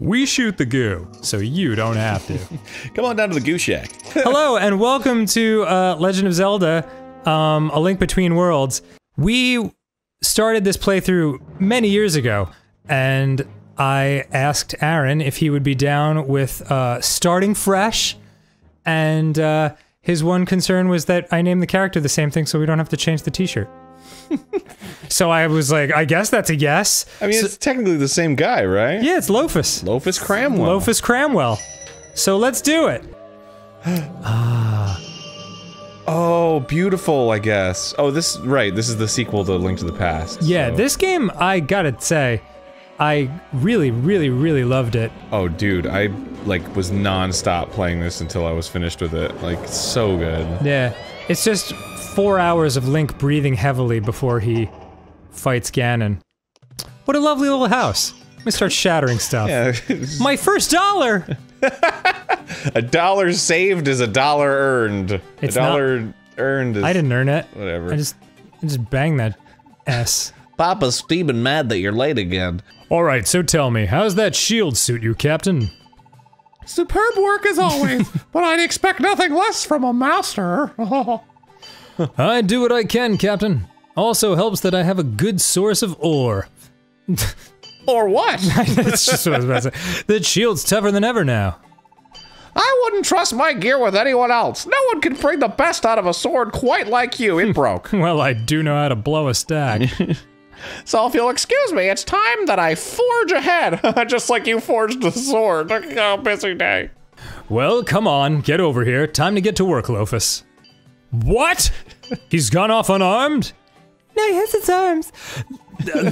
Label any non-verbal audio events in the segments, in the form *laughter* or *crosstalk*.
We shoot the goo, so you don't have to. *laughs* Come on down to the Goo Shack. *laughs* Hello, and welcome to uh, Legend of Zelda, um, A Link Between Worlds. We started this playthrough many years ago, and I asked Arin if he would be down with uh, starting fresh, and uh, his one concern was that I named the character the same thing so we don't have to change the t-shirt. So I was like, I guess that's a yes. I mean, it's technically the same guy, right? Yeah, it's Lofus. Lofus Cramwell. Lofus Cramwell. So let's do it. *gasps* Ah. Oh, beautiful, I guess. Oh, this, right, this is the sequel to Link to the Past. Yeah, so- this game, I gotta say, I really, really, really loved it. Oh, dude, I, like, was non-stop playing this until I was finished with it. Like, so good. Yeah, it's just four hours of Link breathing heavily before he fights Ganon. What a lovely little house. Let me start shattering stuff. Yeah, My first dollar! *laughs* a dollar saved is a dollar earned. It's a not- dollar earned is I didn't earn it. whatever. I just, I just banged that S. *laughs* Papa's steaming mad that you're late again. Alright, so tell me, how's that shield suit you, Captain? Superb work as always, *laughs* but I'd expect nothing less from a master. *laughs* I do what I can, Captain. Also helps that I have a good source of ore. *laughs* or what? *laughs* That's just what I was about to say. That shield's tougher than ever now. I wouldn't trust my gear with anyone else. No one can bring the best out of a sword quite like you. It broke. Well, I do know how to blow a stack. So if you'll excuse me, it's time that I forge ahead, just like you forged the sword. Oh, busy day. well, come on, get over here. Time to get to work, Lofus. What? He's gone off unarmed? No, he has his arms.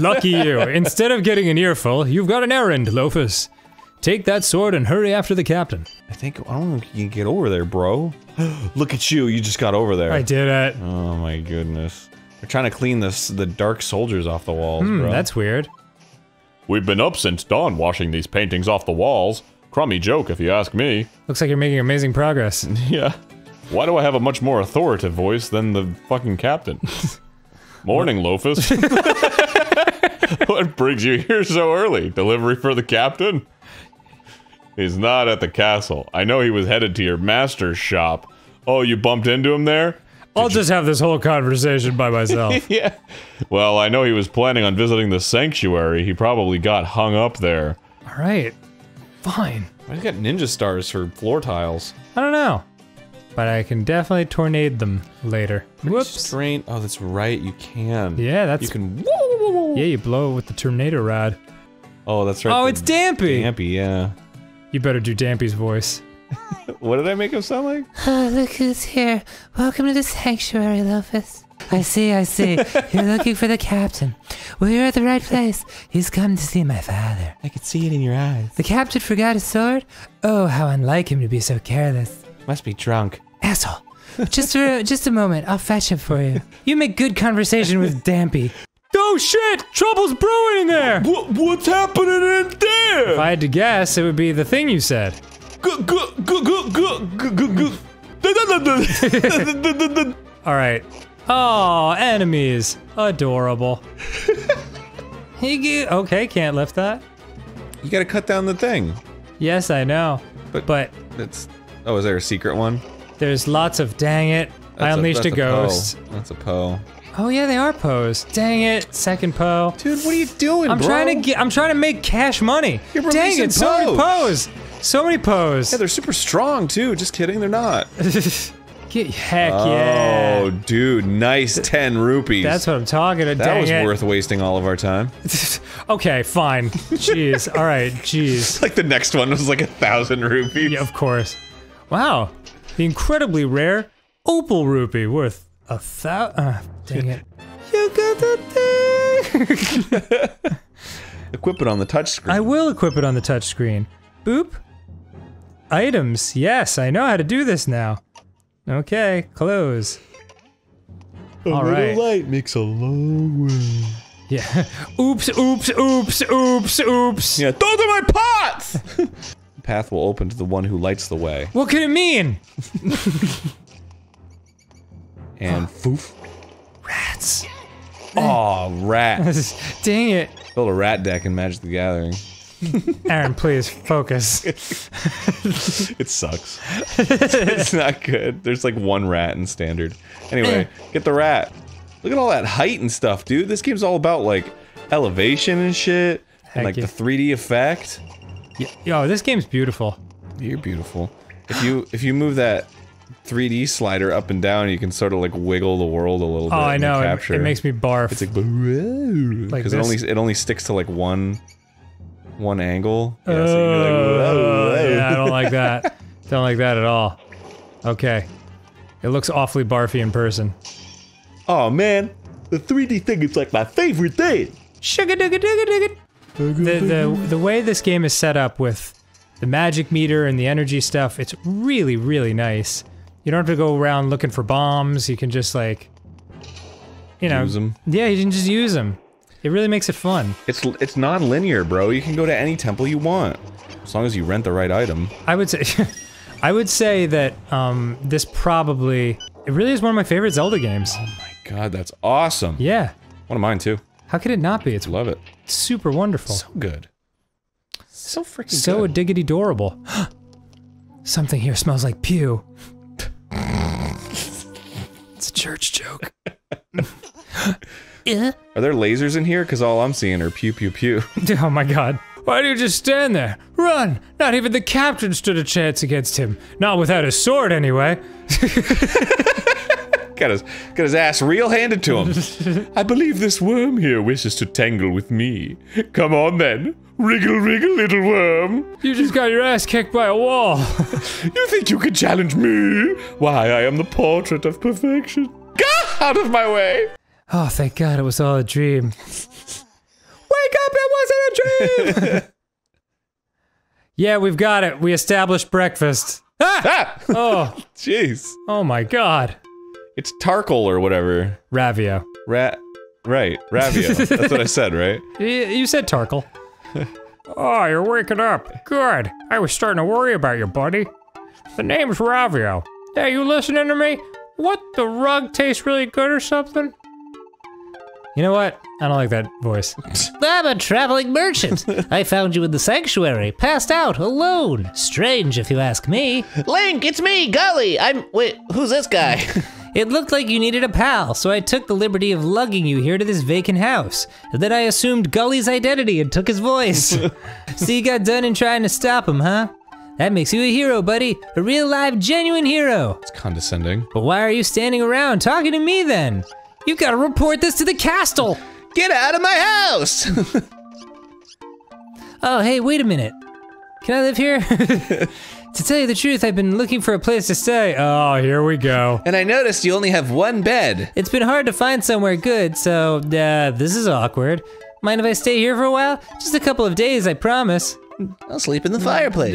Lucky you. *laughs* Instead of getting an earful, you've got an errand, Lofus. Take that sword and hurry after the captain. I think, I don't think you can get over there, bro. *gasps* Look at you, you just got over there. I did it. Oh my goodness. They're trying to clean this, the dark soldiers off the walls, Hmm, bro. that's weird. We've been up since dawn washing these paintings off the walls. Crummy joke, if you ask me. Looks like you're making amazing progress. *laughs* Yeah. Why do I have a much more authoritative voice than the fucking captain? *laughs* Morning, Lofus. *laughs* what brings you here so early? Delivery for the captain? He's not at the castle. I know he was headed to your master's shop. Oh, you bumped into him there? I'll just have this whole conversation by myself. *laughs* Yeah. Well, I know he was planning on visiting the sanctuary. He probably got hung up there. All right. Fine. Why do you got ninja stars for floor tiles? I don't know. But I can definitely tornade them later. Whoops. Strain. Oh, that's right, you can. Yeah, that's You can. Yeah, you blow it with the tornado rod. Oh, that's right. Oh, it's Dampy. Dampy, yeah. You better do Dampy's voice. *laughs* What did I make him sound like? *laughs* Oh, look who's here. Welcome to the sanctuary, Lofus. I see, I see. *laughs* You're looking for the captain. Well, you're at the right place. He's come to see my father. I could see it in your eyes. The captain forgot his sword? Oh, how unlike him to be so careless. Must be drunk. Asshole. Just for *laughs* just a moment, I'll fetch him for you. You make good conversation with Dampy. *laughs* Oh shit! Trouble's brewing in there! What, what's happening in there? If I had to guess, it would be the thing you said. *laughs* Alright. Oh, enemies. Adorable. He okay, can't lift that. You gotta cut down the thing. Yes, I know. But- But That's. Oh, is there a secret one? there's lots of dang it. I unleashed a, that's ghost. Poe. That's a Poe. Oh yeah, they are Poes. Dang it, second Poe. Dude, what are you doing, I'm bro? trying to get. I'm trying to make cash money. You're Dang it, so many Poes. So many Poes. Yeah, they're super strong too. Just kidding, they're not. *laughs* Get, heck Oh, yeah. dude, nice ten rupees. That's what I'm talking about. that was it. worth wasting all of our time. *laughs* okay, fine. Jeez. All right. Jeez. *laughs* Like the next one was like a thousand rupees. Yeah, of course. Wow. The incredibly rare opal rupee worth a thou. Uh, dang it. *laughs* You got the thing. *laughs* Equip it on the touchscreen. I will equip it on the touchscreen. Boop. Items. Yes, I know how to do this now. Okay, close. A All right. light makes a long way. Yeah. *laughs* Oops, oops, oops, oops, oops. Yeah, those are my pots. Path will open to the one who lights the way. What could it mean? *laughs* And foof. Rats. Aw, rat. *laughs* Dang it. Build a rat deck in Magic the Gathering. *laughs* Arin, please focus. It sucks. it's not good. There's like one rat in standard. Anyway, eh. get the rat. Look at all that height and stuff, dude. This game's all about like elevation and shit. And like yeah. the 3D effect. Yo, this game's beautiful. You're beautiful. If you if you move that 3D slider up and down, you can sort of like wiggle the world a little bit. Oh, I know. It, it makes me barf. It's like Like because it only it only sticks to like one one angle. Yeah, so like, Uh, whoa. yeah, I don't like that. *laughs* Don't like that at all. Okay. It looks awfully barfy in person. Oh man, the 3D thing is like my favorite thing. Sugar digga digga digga. The, the, the way this game is set up with the magic meter and the energy stuff, it's really, really nice. You don't have to go around looking for bombs. You can just like, you know, Use 'em. yeah, you can just use them. It really makes it fun. It's it's non-linear, bro. You can go to any temple you want, as long as you rent the right item. I would say, *laughs* I would say that um, this probably it really is one of my favorite Zelda games. Oh my god, that's awesome. Yeah, One of mine too. how could it not be? It's Love it. Super wonderful, So good. So freaking so good. diggity adorable. *gasps* Something here smells like pew. it's a church joke. *laughs* Are there lasers in here? Because all I'm seeing are pew pew pew. *laughs* Oh my god. Why do you just stand there? Run! Not even the captain stood a chance against him. Not without his sword, anyway. *laughs* got his got his ass real handed to him. *laughs* I believe this worm here wishes to tangle with me. Come on then. Wriggle wriggle little worm. You just got your ass kicked by a wall. *laughs* You think you can challenge me? Why I am the portrait of perfection. Get out of my way. Oh, thank god it was all a dream. Wake up, it wasn't a dream! *laughs* yeah, we've got it. We established breakfast. Ah! Ah! Oh, Jeez. oh my god. It's Tarkle or whatever. Ravio. Rat. Right. Ravio. *laughs* That's what I said, right? You said Tarkle. *laughs* oh, you're waking up. Good. I was starting to worry about you, buddy. The name's Ravio. Hey, you listening to me? What, the rug tastes really good or something? You know what? I don't like that voice. *laughs* I'm a traveling merchant. I found you in the sanctuary, passed out, alone. Strange, if you ask me. Link, it's me, Gulley. I'm. Wait, who's this guy? It looked like you needed a pal, so I took the liberty of lugging you here to this vacant house. Then I assumed Gulley's identity and took his voice. *laughs* so you got done in trying to stop him, huh? That makes you a hero, buddy. A real live, genuine hero. It's condescending. But why are you standing around talking to me then? You've got to report this to the castle. Get out of my house! *laughs* Oh, hey, wait a minute. Can I live here? *laughs* to tell you the truth, I've been looking for a place to stay. Oh, here we go. and I noticed you only have one bed. It's been hard to find somewhere good, so uh, this is awkward. Mind if I stay here for a while? Just a couple of days, I promise. I'll sleep in the fireplace.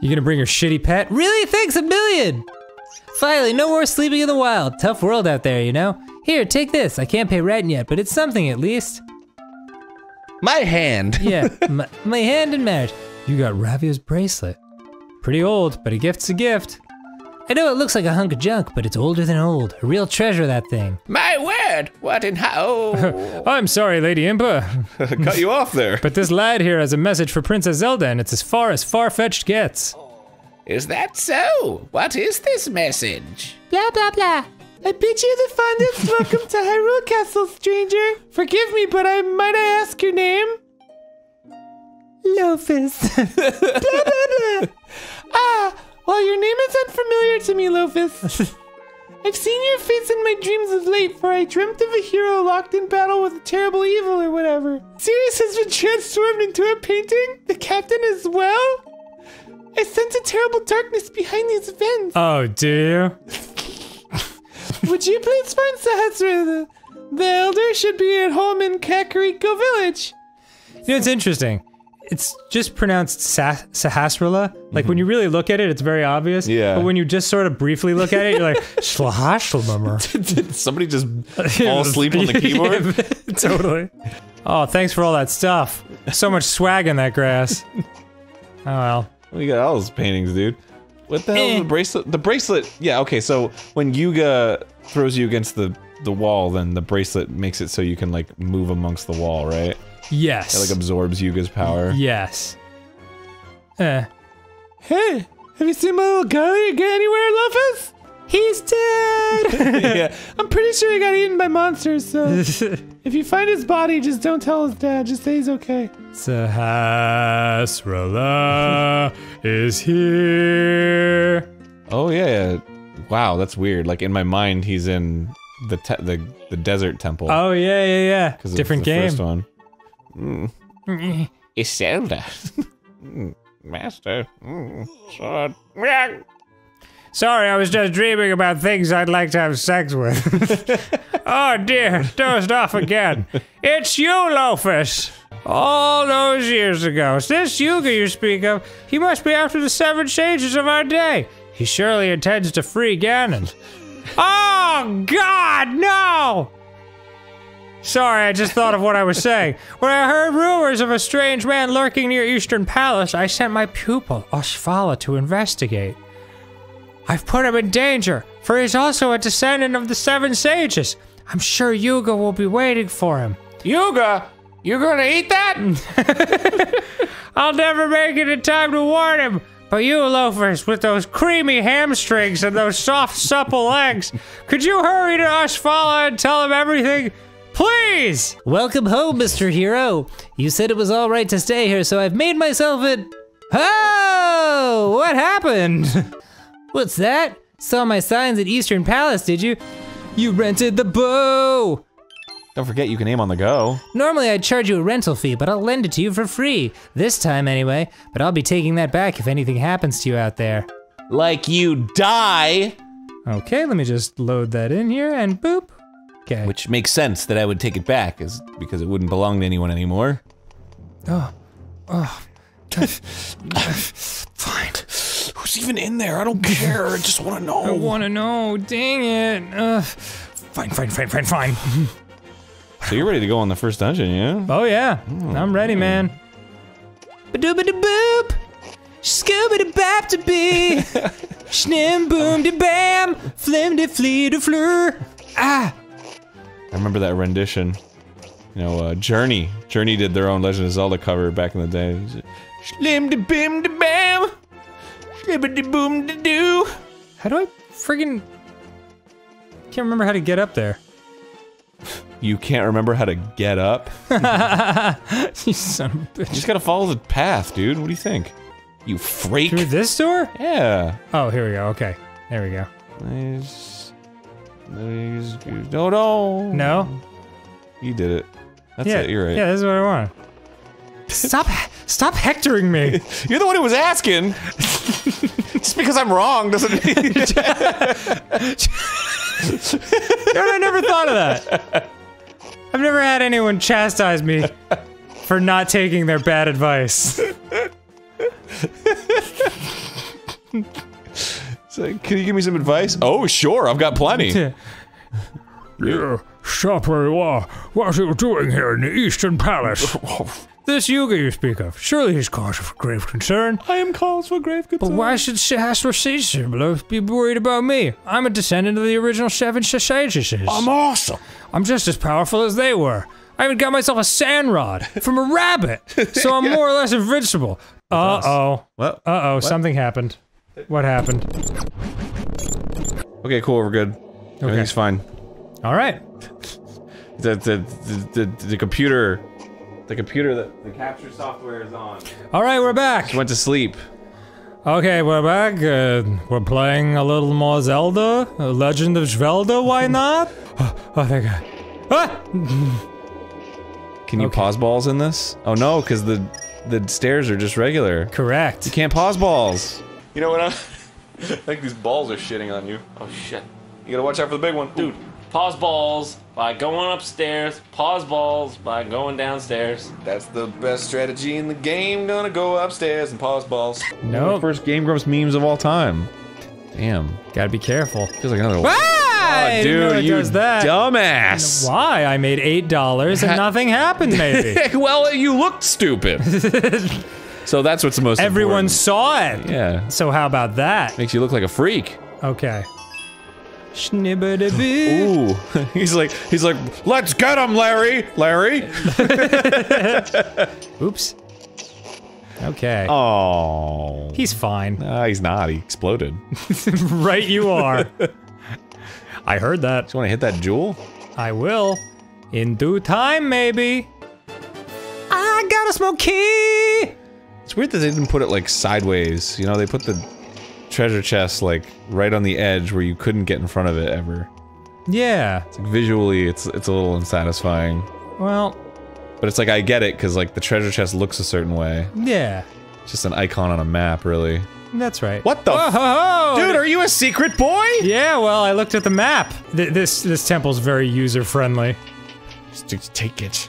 You gonna bring your shitty pet? Really? Thanks a million! Finally, no more sleeping in the wild. Tough world out there, you know? Here, take this. I can't pay rent yet, but it's something at least. My hand. Yeah, *laughs* my, my hand in marriage. You got Ravio's bracelet. Pretty old, but a gift's a gift. I know it looks like a hunk of junk, but it's older than old. A real treasure, that thing. My word! What in how? *laughs* I'm sorry, Lady Impa, *laughs* Cut you off there. but this lad here has a message for Princess Zelda, and it's as far as far-fetched gets. is that so? What is this message? Blah, blah, blah. I bid you the fondest *laughs* welcome to Hyrule Castle, stranger. Forgive me, but I might I ask your name? Lofus. blah *laughs* blah blah. Ah, well, your name is unfamiliar to me, Lofus. I've seen your face in my dreams of late, for I dreamt of a hero locked in battle with a terrible evil or whatever. Seres has been transformed into a painting. The captain as well. I sense a terrible darkness behind these events. Oh, do you? *laughs* Would you please find Sahasra? The, the elder should be at home in Kakariko village. You know, it's interesting. It's just pronounced Sa- Sahasrahla. Like when mm-hmm. you really look at it, it's very obvious. Yeah. But when you just sort of briefly look at it, you're like, *laughs* Shlahashlamummer. *laughs* Did somebody just *laughs* fall asleep on the keyboard? totally. Oh, thanks for all that stuff. So much swag in that grass. Oh well. We got all those paintings, dude. What the hell is the eh. bracelet? The bracelet. Yeah. Okay. So when Yuga throws you against the the wall, then the bracelet makes it so you can like move amongst the wall, right? Yes. It like absorbs Yuga's power. yes. Eh. Hey, have you seen my little guy get anywhere, Lufus? He's dead. *laughs* *laughs* yeah, I'm pretty sure he got eaten by monsters. So *laughs* if you find his body, just don't tell his dad. Just say he's okay. Sahasrahla is here. Oh yeah, yeah. Wow, that's weird. Like in my mind, he's in the te- the the desert temple. Oh yeah, yeah, yeah. Different the game. First one. Mm. Iselda. Mm, *laughs* Master. Mm, sword. Sorry, I was just dreaming about things I'd like to have sex with. *laughs* oh dear, dozed off again. It's you, Lofus. All those years ago. Is this Yuga you speak of? He must be after the seven sages of our day. He surely intends to free Ganon. Oh God, no! Sorry, I just thought of what I was saying. When I heard rumors of a strange man lurking near Eastern Palace, I sent my pupil, Osfala, to investigate. I've put him in danger, for he's also a descendant of the Seven Sages. I'm sure Yuga will be waiting for him. Yuga, You're gonna eat that? *laughs* I'll never make it in time to warn him. But you loafers with those creamy hamstrings and those soft, supple legs, could you hurry to Ashfala and tell him everything? Please! Welcome home, Mr. Hero. You said it was all right to stay here, so I've made myself a. Oh! What happened? *laughs* What's that? Saw my signs at Eastern Palace, did you? You rented the bow! Don't forget, you can aim on the go. Normally I'd charge you a rental fee, but I'll lend it to you for free. This time anyway, but I'll be taking that back if anything happens to you out there. Like you die. Okay, let me just load that in here and boop. Okay. Which makes sense that I would take it back, is because it wouldn't belong to anyone anymore. Oh. Oh. *laughs* Fine. Who's even in there? I don't care. I just want to know. I wanna know. Dang it. Ugh. Fine, fine, fine, fine, fine. So you're ready to go on the first dungeon, yeah? Oh, yeah. I'm ready, man. Ba-doo-ba-da-boop! Scooby-da-bap-da-bee! *laughs* Schnim boom de bam! Flim de flee de fleur! Ah! I remember that rendition. You know, uh, Journey. Journey did their own Legend of Zelda cover back in the day. Slim de bim de bam! Slibbity boom de doo! How do I friggin' can't remember how to get up there? You can't remember how to get up? *laughs* you son of a You just gotta follow the path, dude. What do you think? You freak! Through this door? Yeah. Oh, here we go. Okay. There we go. Nice. No, no. No? You did it. That's yeah. it. You're right. Yeah, this is what I want. Stop stop hectoring me. *laughs* You're the one who was asking. *laughs* Just because I'm wrong doesn't mean. *laughs* I never thought of that. I've never had anyone chastise me for not taking their bad advice. So, can you give me some advice? Oh, sure. I've got plenty. Yeah, stop where you are. What are you doing here in the Eastern Palace? *laughs* this Yuga you speak of, surely he's cause for grave concern. I am cause for grave concern. But why should Shastra Caesar be worried about me? I'm a descendant of the original seven Sages. I'm awesome. I'm just as powerful as they were. I even got myself a sand rod from a rabbit, so I'm *laughs* more or less invincible. Uh oh. What? Uh oh, something happened. What happened? Okay, cool. We're good. Okay. Everything's fine. All right. *laughs* The the, the the the computer, the computer that the capture software is on. All right, we're back. Went to sleep. Okay, we're back. Uh, we're playing a little more Zelda, uh, Legend of Zelda. Why *laughs* not? Oh, oh thank God. Ah! Can you pause balls in this? Oh no, because the the stairs are just regular. Correct. You can't pause balls. You know what? I I *laughs* think these balls are shitting on you. Oh shit. You gotta watch out for the big one, Dude, pause balls by going upstairs, pause balls by going downstairs. That's the best strategy in the game. Gonna go upstairs and pause balls. Nope. First Game Grumps memes of all time. Damn. Gotta be careful. Feels like another one. Ah, I Dude, it you does that. dumbass. Why? I made eight dollars and *laughs* nothing happened. Maybe *laughs* well, you looked stupid. So that's what's the most everyone important. saw it. Yeah. So how about that? Makes you look like a freak. Okay. Ooh, *laughs* he's like, he's like, let's get him, Larry, Larry. *laughs* Oops. Okay. Oh, He's fine. Ah, he's not. He exploded. *laughs* right you are. I heard that. Just want to hit that jewel? I will. In due time, maybe. I got a smoke key! Weird that they didn't put it like sideways. You know, they put the treasure chest like right on the edge where you couldn't get in front of it ever. Yeah. It's like visually, it's it's a little unsatisfying. Well, But it's like I get it because like the treasure chest looks a certain way. yeah. It's just an icon on a map, really. That's right. What the? Dude, are you a secret boy? Yeah, well, I looked at the map. Th this this temple's very user friendly Just take it.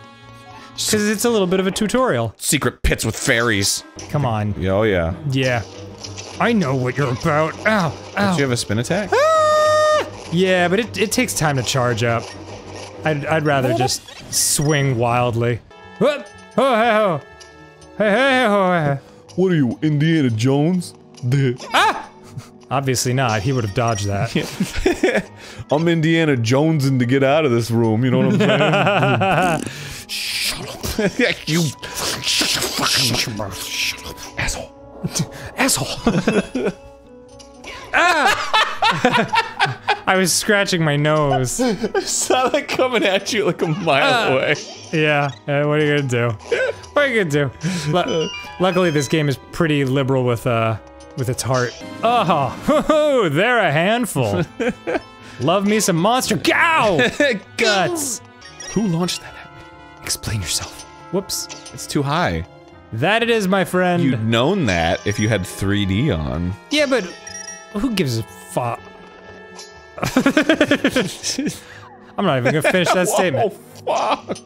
Because it's a little bit of a tutorial. Secret pits with fairies. Come on. Yeah, Oh yeah. Yeah. I know what you're about. Ow. Don't you have a spin attack? Ah! Yeah, but it, it takes time to charge up. I'd, I'd rather just swing wildly. Whoop! Oh, hey, ho. Hey, hey, ho, hey. What are you, Indiana Jones? *laughs* Ah! Obviously not. He would have dodged that. *laughs* I'm Indiana Jones and to get out of this room, you know what I'm saying? Shut *laughs* up. *laughs* you asshole. Asshole! ah! *laughs* I was scratching my nose. Saw that coming at you like a mile away. Yeah, uh, what are you gonna do? What are you gonna do? Lu- luckily, this game is pretty liberal with uh with its heart. Oh, they're a handful. *laughs* Love me some monster. Gow! Guts. Who launched that at me? Explain yourself. Whoops. It's too high. That it is, my friend. You'd known that if you had 3D on. Yeah, but who gives a fuck? *laughs* I'm not even gonna finish that *laughs* statement. fuck.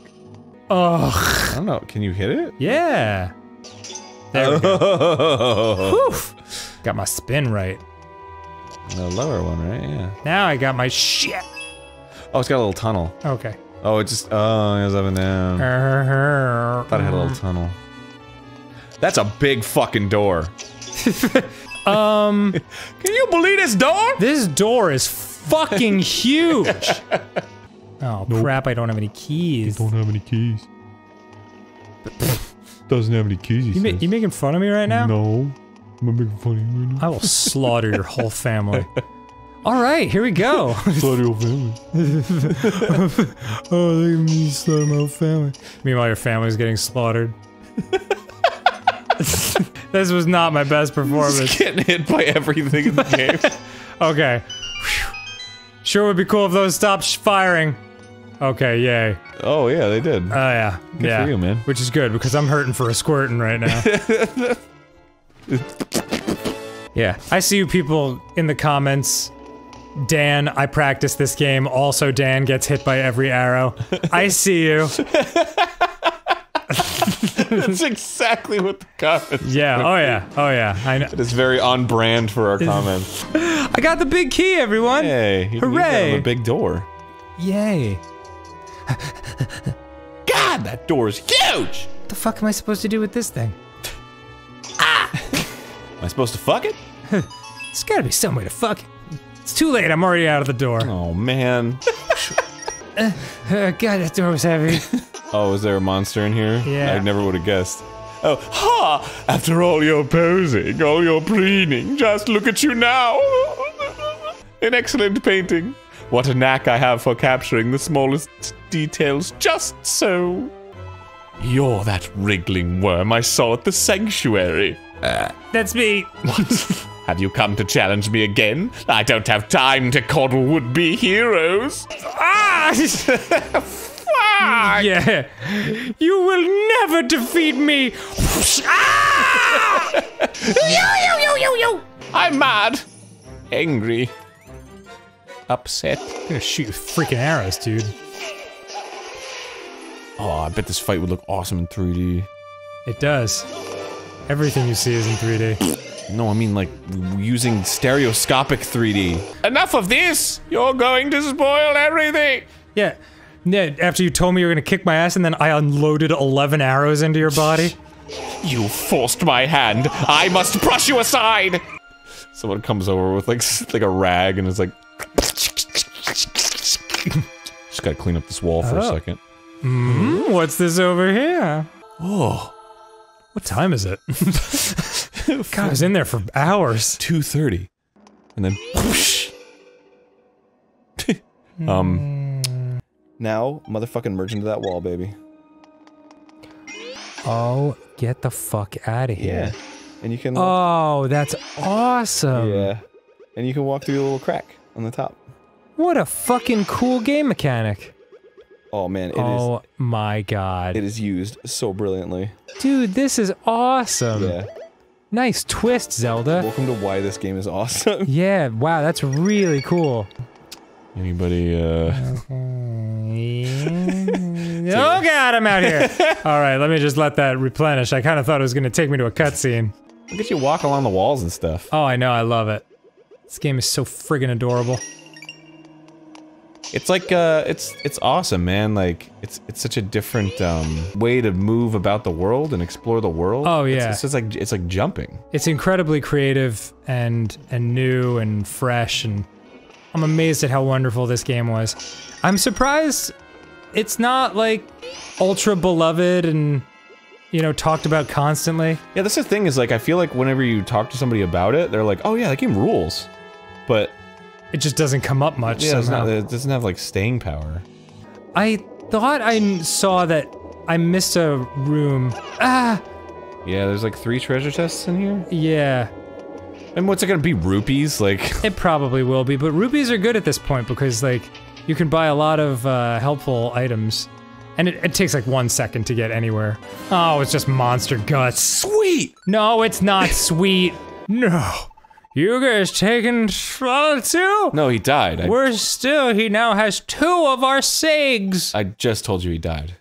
Ugh. I don't know. Can you hit it? Yeah. There we go. *laughs* Got my spin right. The lower one, right? Yeah. Now I got my shit. Oh, it's got a little tunnel. Okay. Oh, it just. Oh, it goes up and down. *laughs* Thought it had a little tunnel. That's a big fucking door. *laughs* Um, *laughs* Can you believe this door? this door is fucking huge. Oh crap! I don't have any keys. You don't have any keys. Doesn't have any keys. You, ma- you making fun of me right now? No, I'm making fun of you right now. I will slaughter your whole family. All right, here we go. Slaughter your family. *laughs* oh, look at me slaughter my whole family. Meanwhile, your family's getting slaughtered. *laughs* this was not my best performance. Getting hit by everything in the *laughs* game. Okay. Whew. Sure would be cool if those stopped firing. Okay, yay. oh yeah, they did. Oh yeah. yeah. for you, man. Which is good because I'm hurting for a squirting right now. yeah. I see you people in the comments. Dan, I practice this game. Also, Dan gets hit by every arrow. *laughs* I see you. That's exactly what the comments. Yeah. Oh yeah. Oh yeah. I know. It is very on brand for our comments. *laughs* I got the big key, everyone. hey, you can use that Hooray. the big door. Yay. *laughs* God, that door is huge. What the fuck am I supposed to do with this thing? ah! Am I supposed to fuck it? There's gotta be some way to fuck it. It's too late. I'm already out of the door. Oh man. Uh, God, that door was heavy. *laughs* Oh, is there a monster in here? Yeah. I never would have guessed. Oh, ha! After all your posing, all your preening, just look at you now. *laughs* An excellent painting. What a knack I have for capturing the smallest details just so. You're that wriggling worm I saw at the sanctuary. That's me. *laughs* Have you come to challenge me again? I don't have time to coddle would-be heroes. Ah! *laughs* yeah. You will never defeat me. ah! *laughs* I'm mad, angry, upset. I'm gonna shoot freaking arrows, dude. Oh, I bet this fight would look awesome in 3D. It does. Everything you see is in 3D. No, I mean like using stereoscopic 3D. Enough of this! You're going to spoil everything! Yeah. Yeah, after you told me you were gonna kick my ass and then I unloaded 11 arrows into your body. You forced my hand. I must brush you aside. Someone comes over with like like a rag and is like, *laughs* Just gotta clean up this wall for a Oh. second. Hmm, what's this over here? Oh, What time is it? *laughs* *laughs* God, I was in there for hours. 2.30. And then whoosh. *laughs* um, Now, motherfucking merge into that wall, baby. Oh, get the fuck out of here! Yeah. And you can. Oh, that's awesome. yeah. And you can walk through a little crack on the top. What a fucking cool game mechanic. Oh man, it is. oh my god. It is used so brilliantly. Dude, this is awesome. Yeah. Nice twist, Zelda. Welcome to why this game is awesome. *laughs* Yeah, wow, that's really cool. anybody, uh... oh god, I'm out here. *laughs* All right, let me just let that replenish. I kind of thought it was going to take me to a cutscene. Look at you walk along the walls and stuff. Oh, I know, I love it. This game is so friggin' adorable. It's like, uh, it's, it's awesome, man. Like, it's, it's such a different, um, way to move about the world and explore the world. Oh, It's- yeah. It's, just like, it's like jumping. It's incredibly creative and and new and fresh and I'm amazed at how wonderful this game was. I'm surprised it's not like ultra beloved and you know talked about constantly. Yeah, that's the thing is like, I feel like whenever you talk to somebody about it, they're like, oh yeah, that game rules. But, It just doesn't come up much yeah, not, it doesn't have like staying power. I thought I saw that I missed a room. Ah, Yeah, there's like three treasure chests in here. yeah. And what's it gonna be, rupees? Like, *laughs* It probably will be, but rupees are good at this point because like you can buy a lot of uh, helpful items, and it, it takes like one second to get anywhere. Oh, it's just monster guts. sweet! No, it's not *laughs* sweet. No, you guys taking uh, two? No, he died. I, We're still. He now has two of our SIGs. I just told you he died.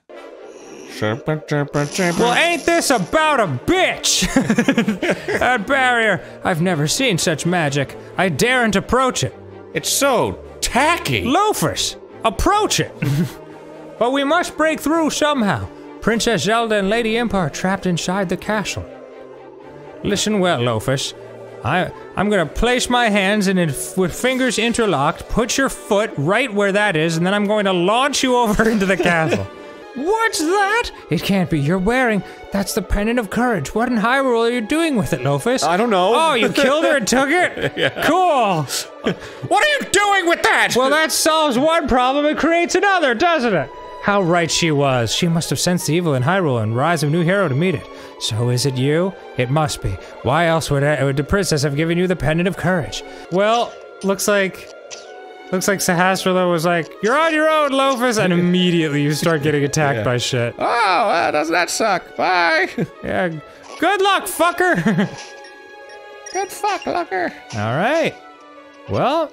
Well, ain't this about a bitch? *laughs* that barrier. I've never seen such magic. I daren't approach it. It's so tacky. Loafers, approach it! *laughs* but we must break through somehow. Princess Zelda and Lady Impa are trapped inside the castle. Listen well, Loafers. I, I'm gonna place my hands and if, with fingers interlocked, put your foot right where that is, and then I'm going to launch you over *laughs* into the castle. What's that? It can't be you're wearing. That's the pendant of courage. What in Hyrule are you doing with it, Lofus? I don't know. Oh, you killed her and took it? *laughs* Cool. What are you doing with that? Well, that solves one problem and creates another, doesn't it? How right she was. She must have sensed the evil in Hyrule and rise of a new hero to meet it. So is it you? It must be. Why else would, I, would the princess have given you the pendant of courage? Well, looks like looks like Sahasrahla was like, "You're on your own, Lofus," and *laughs* immediately you start getting attacked by shit. Oh, uh, doesn't that suck? Bye. *laughs* Yeah. Good luck, fucker. *laughs* Good fuck, Lucker. All right. Well,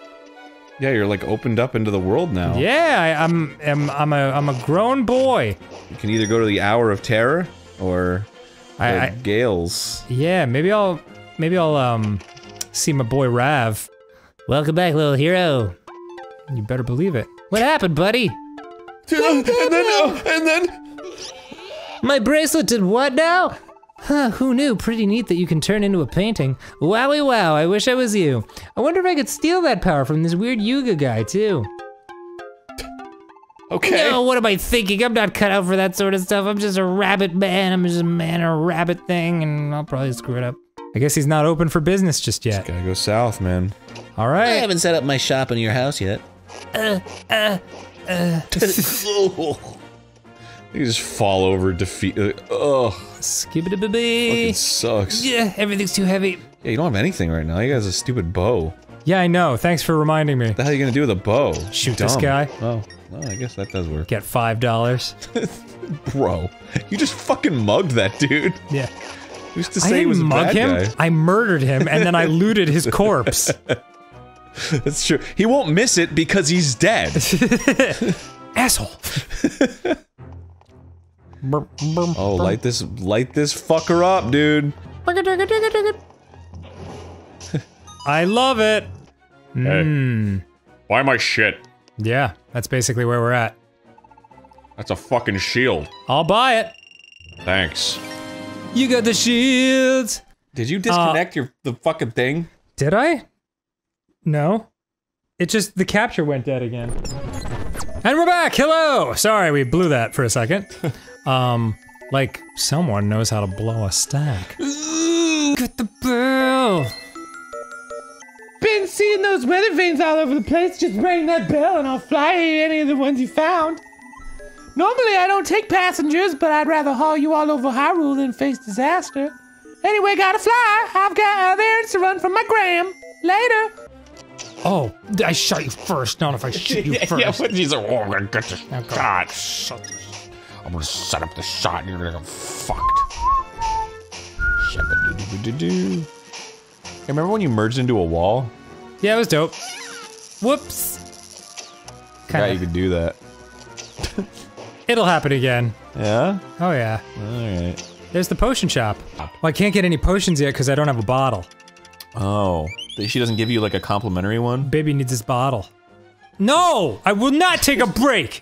Yeah, you're like opened up into the world now. yeah, I, I'm, I'm I'm a I'm a grown boy. You can either go to the Hour of Terror or I, the I Gales. Yeah, maybe I'll maybe I'll um see my boy Rav. Welcome back, little hero. You better believe it. What happened, buddy? *laughs* and then, oh, and then. My bracelet did what now? Huh, who knew? Pretty neat that you can turn into a painting. Wowie wow, I wish I was you. I wonder if I could steal that power from this weird Yuga guy, too. Okay. No, what am I thinking? I'm not cut out for that sort of stuff. I'm just a rabbit man. I'm just a man or a rabbit thing, and I'll probably screw it up. I guess he's not open for business just yet. Gotta go south, man. All I haven't set up my shop in your house yet. Uh, uh, *laughs* uh. You just fall over, defeat. Uh, ugh, Skibidi it sucks. Yeah. Yeah, everything's too heavy. Yeah, you don't have anything right now. You guys a stupid bow. Yeah, I know. Thanks for reminding me. What the hell are you gonna do with a bow? Shoot this guy. Oh, well, I guess that does work. Get five dollars. *laughs* Bro, you just fucking mugged that dude. Yeah. Who's to say he didn't was a mug bad him. guy? I murdered him and then I looted his corpse. *laughs* That's true. He won't miss it because he's dead. *laughs* Asshole. oh, light this, light this fucker up, dude. I love it. Mm. Why my shit? Yeah, that's basically where we're at. That's a fucking shield. I'll buy it. Thanks. You got the shields. Did you disconnect your the fucking thing? Did I? No. It just the capture went dead again. And we're back. Hello. Sorry, we blew that for a second. *laughs* Um, like someone knows how to blow a stack. Get the bell. Been seeing those weather vanes all over the place. Just ring that bell and I'll fly you any of the ones you found. Normally I don't take passengers, but I'd rather haul you all over Hyrule than face disaster. Anyway, gotta fly. I've got other errands to run from my gram. Later. Oh, I shot you first, not if I *laughs* shoot you first. yeah, but he's like, oh, I'm gonna get this shot. I'm gonna set up the shot and you're gonna get fucked. Remember when you merged into a wall? Yeah, it was dope. Whoops. Yeah, you could do that. It'll happen again. Yeah? Oh yeah. Alright. There's the potion shop. Well, I can't get any potions yet because I don't have a bottle. Oh. She doesn't give you like a complimentary one? Baby needs his bottle. No! I will not take a break!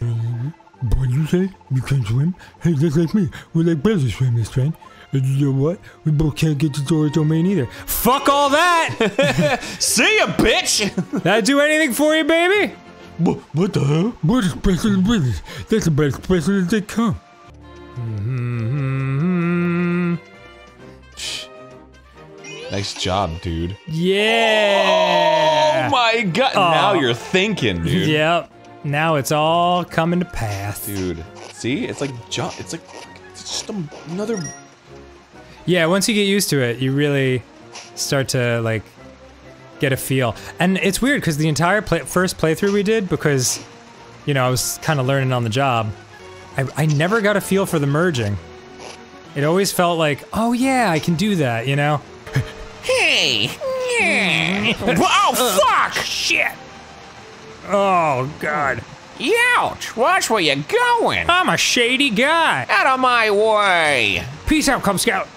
What you say? You can't swim? Hey, just like me. We're like brothers swim this train. And you know what? We both can't get to Zora domain either. Fuck all that! *laughs* See ya, bitch! that do anything for you, baby? What, what the hell? What is special than brothers? That's the special as they come. Mm-hmm. nice job, dude. Yeah! Oh my god! Aw. Now you're thinking, dude. Yep. Now it's all coming to pass. Dude. See? It's like jump. It's like it's just another. Yeah, once you get used to it, you really start to like get a feel. And it's weird because the entire play first playthrough we did, because you know I was kind of learning on the job. I, I never got a feel for the merging. It always felt like, oh yeah, I can do that, you know. *laughs* Hey! *laughs* oh, fuck! Shit! Oh god, Ouch! Watch where you're going! I'm a shady guy. Out of my way! Peace out, Cub Scout.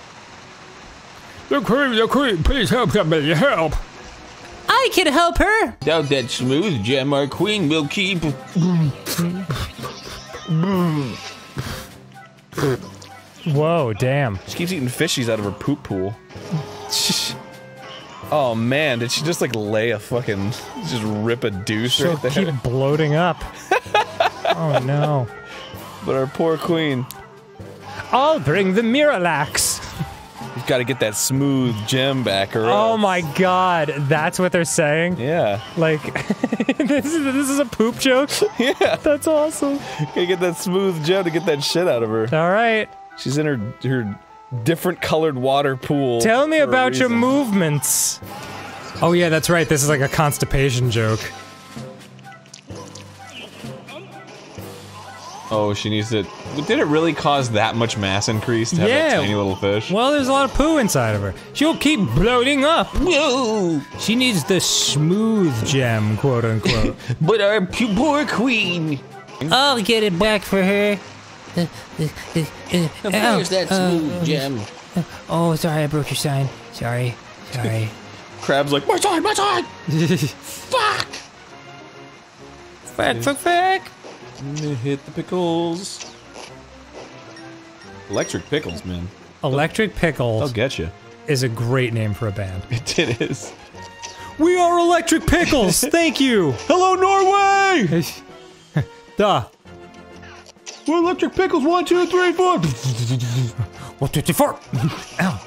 The queen, the queen, please help somebody, help! I can help her. Doubt that smooth gem, our queen will keep. Whoa, damn. She keeps eating fishies out of her poop pool. *laughs* Oh man, did she just like lay a fucking just rip a deuce She'll right there? keep *laughs* bloating up. oh no. But our poor queen, I'll bring the Miralax. You've got to get that smooth gem back or Oh else. my god, that's what they're saying? Yeah, Like, *laughs* this is this is a poop joke. *laughs* yeah. That's awesome. Gotta get that smooth gem to get that shit out of her. All right, She's in her her different colored water pool. tell me about your movements. Oh yeah, that's right. This is like a constipation joke. Oh, she needs to. Did it really cause that much mass increase to have Yeah. that tiny little fish? Well, there's a lot of poo inside of her. She'll keep bloating up. Whoa! She needs the smooth gem, quote unquote. *laughs* But our poor queen. I'll get it back for her. Uh, uh, uh, uh. Where's that smooth gem? Oh, sorry, I broke your sign. Sorry, sorry. *laughs* Crab's like, my side, my side. *laughs* Fuck! fuck, fuck, fuck. Hit the pickles. Electric pickles, man. Electric Pickles. They'll Pickles get you. is a great name for a band. *laughs* It is. We are Electric Pickles. *laughs* Thank you. Hello, Norway. *laughs* Duh. We're electric pickles, one, two, three, four! One, two, three, four. Ow.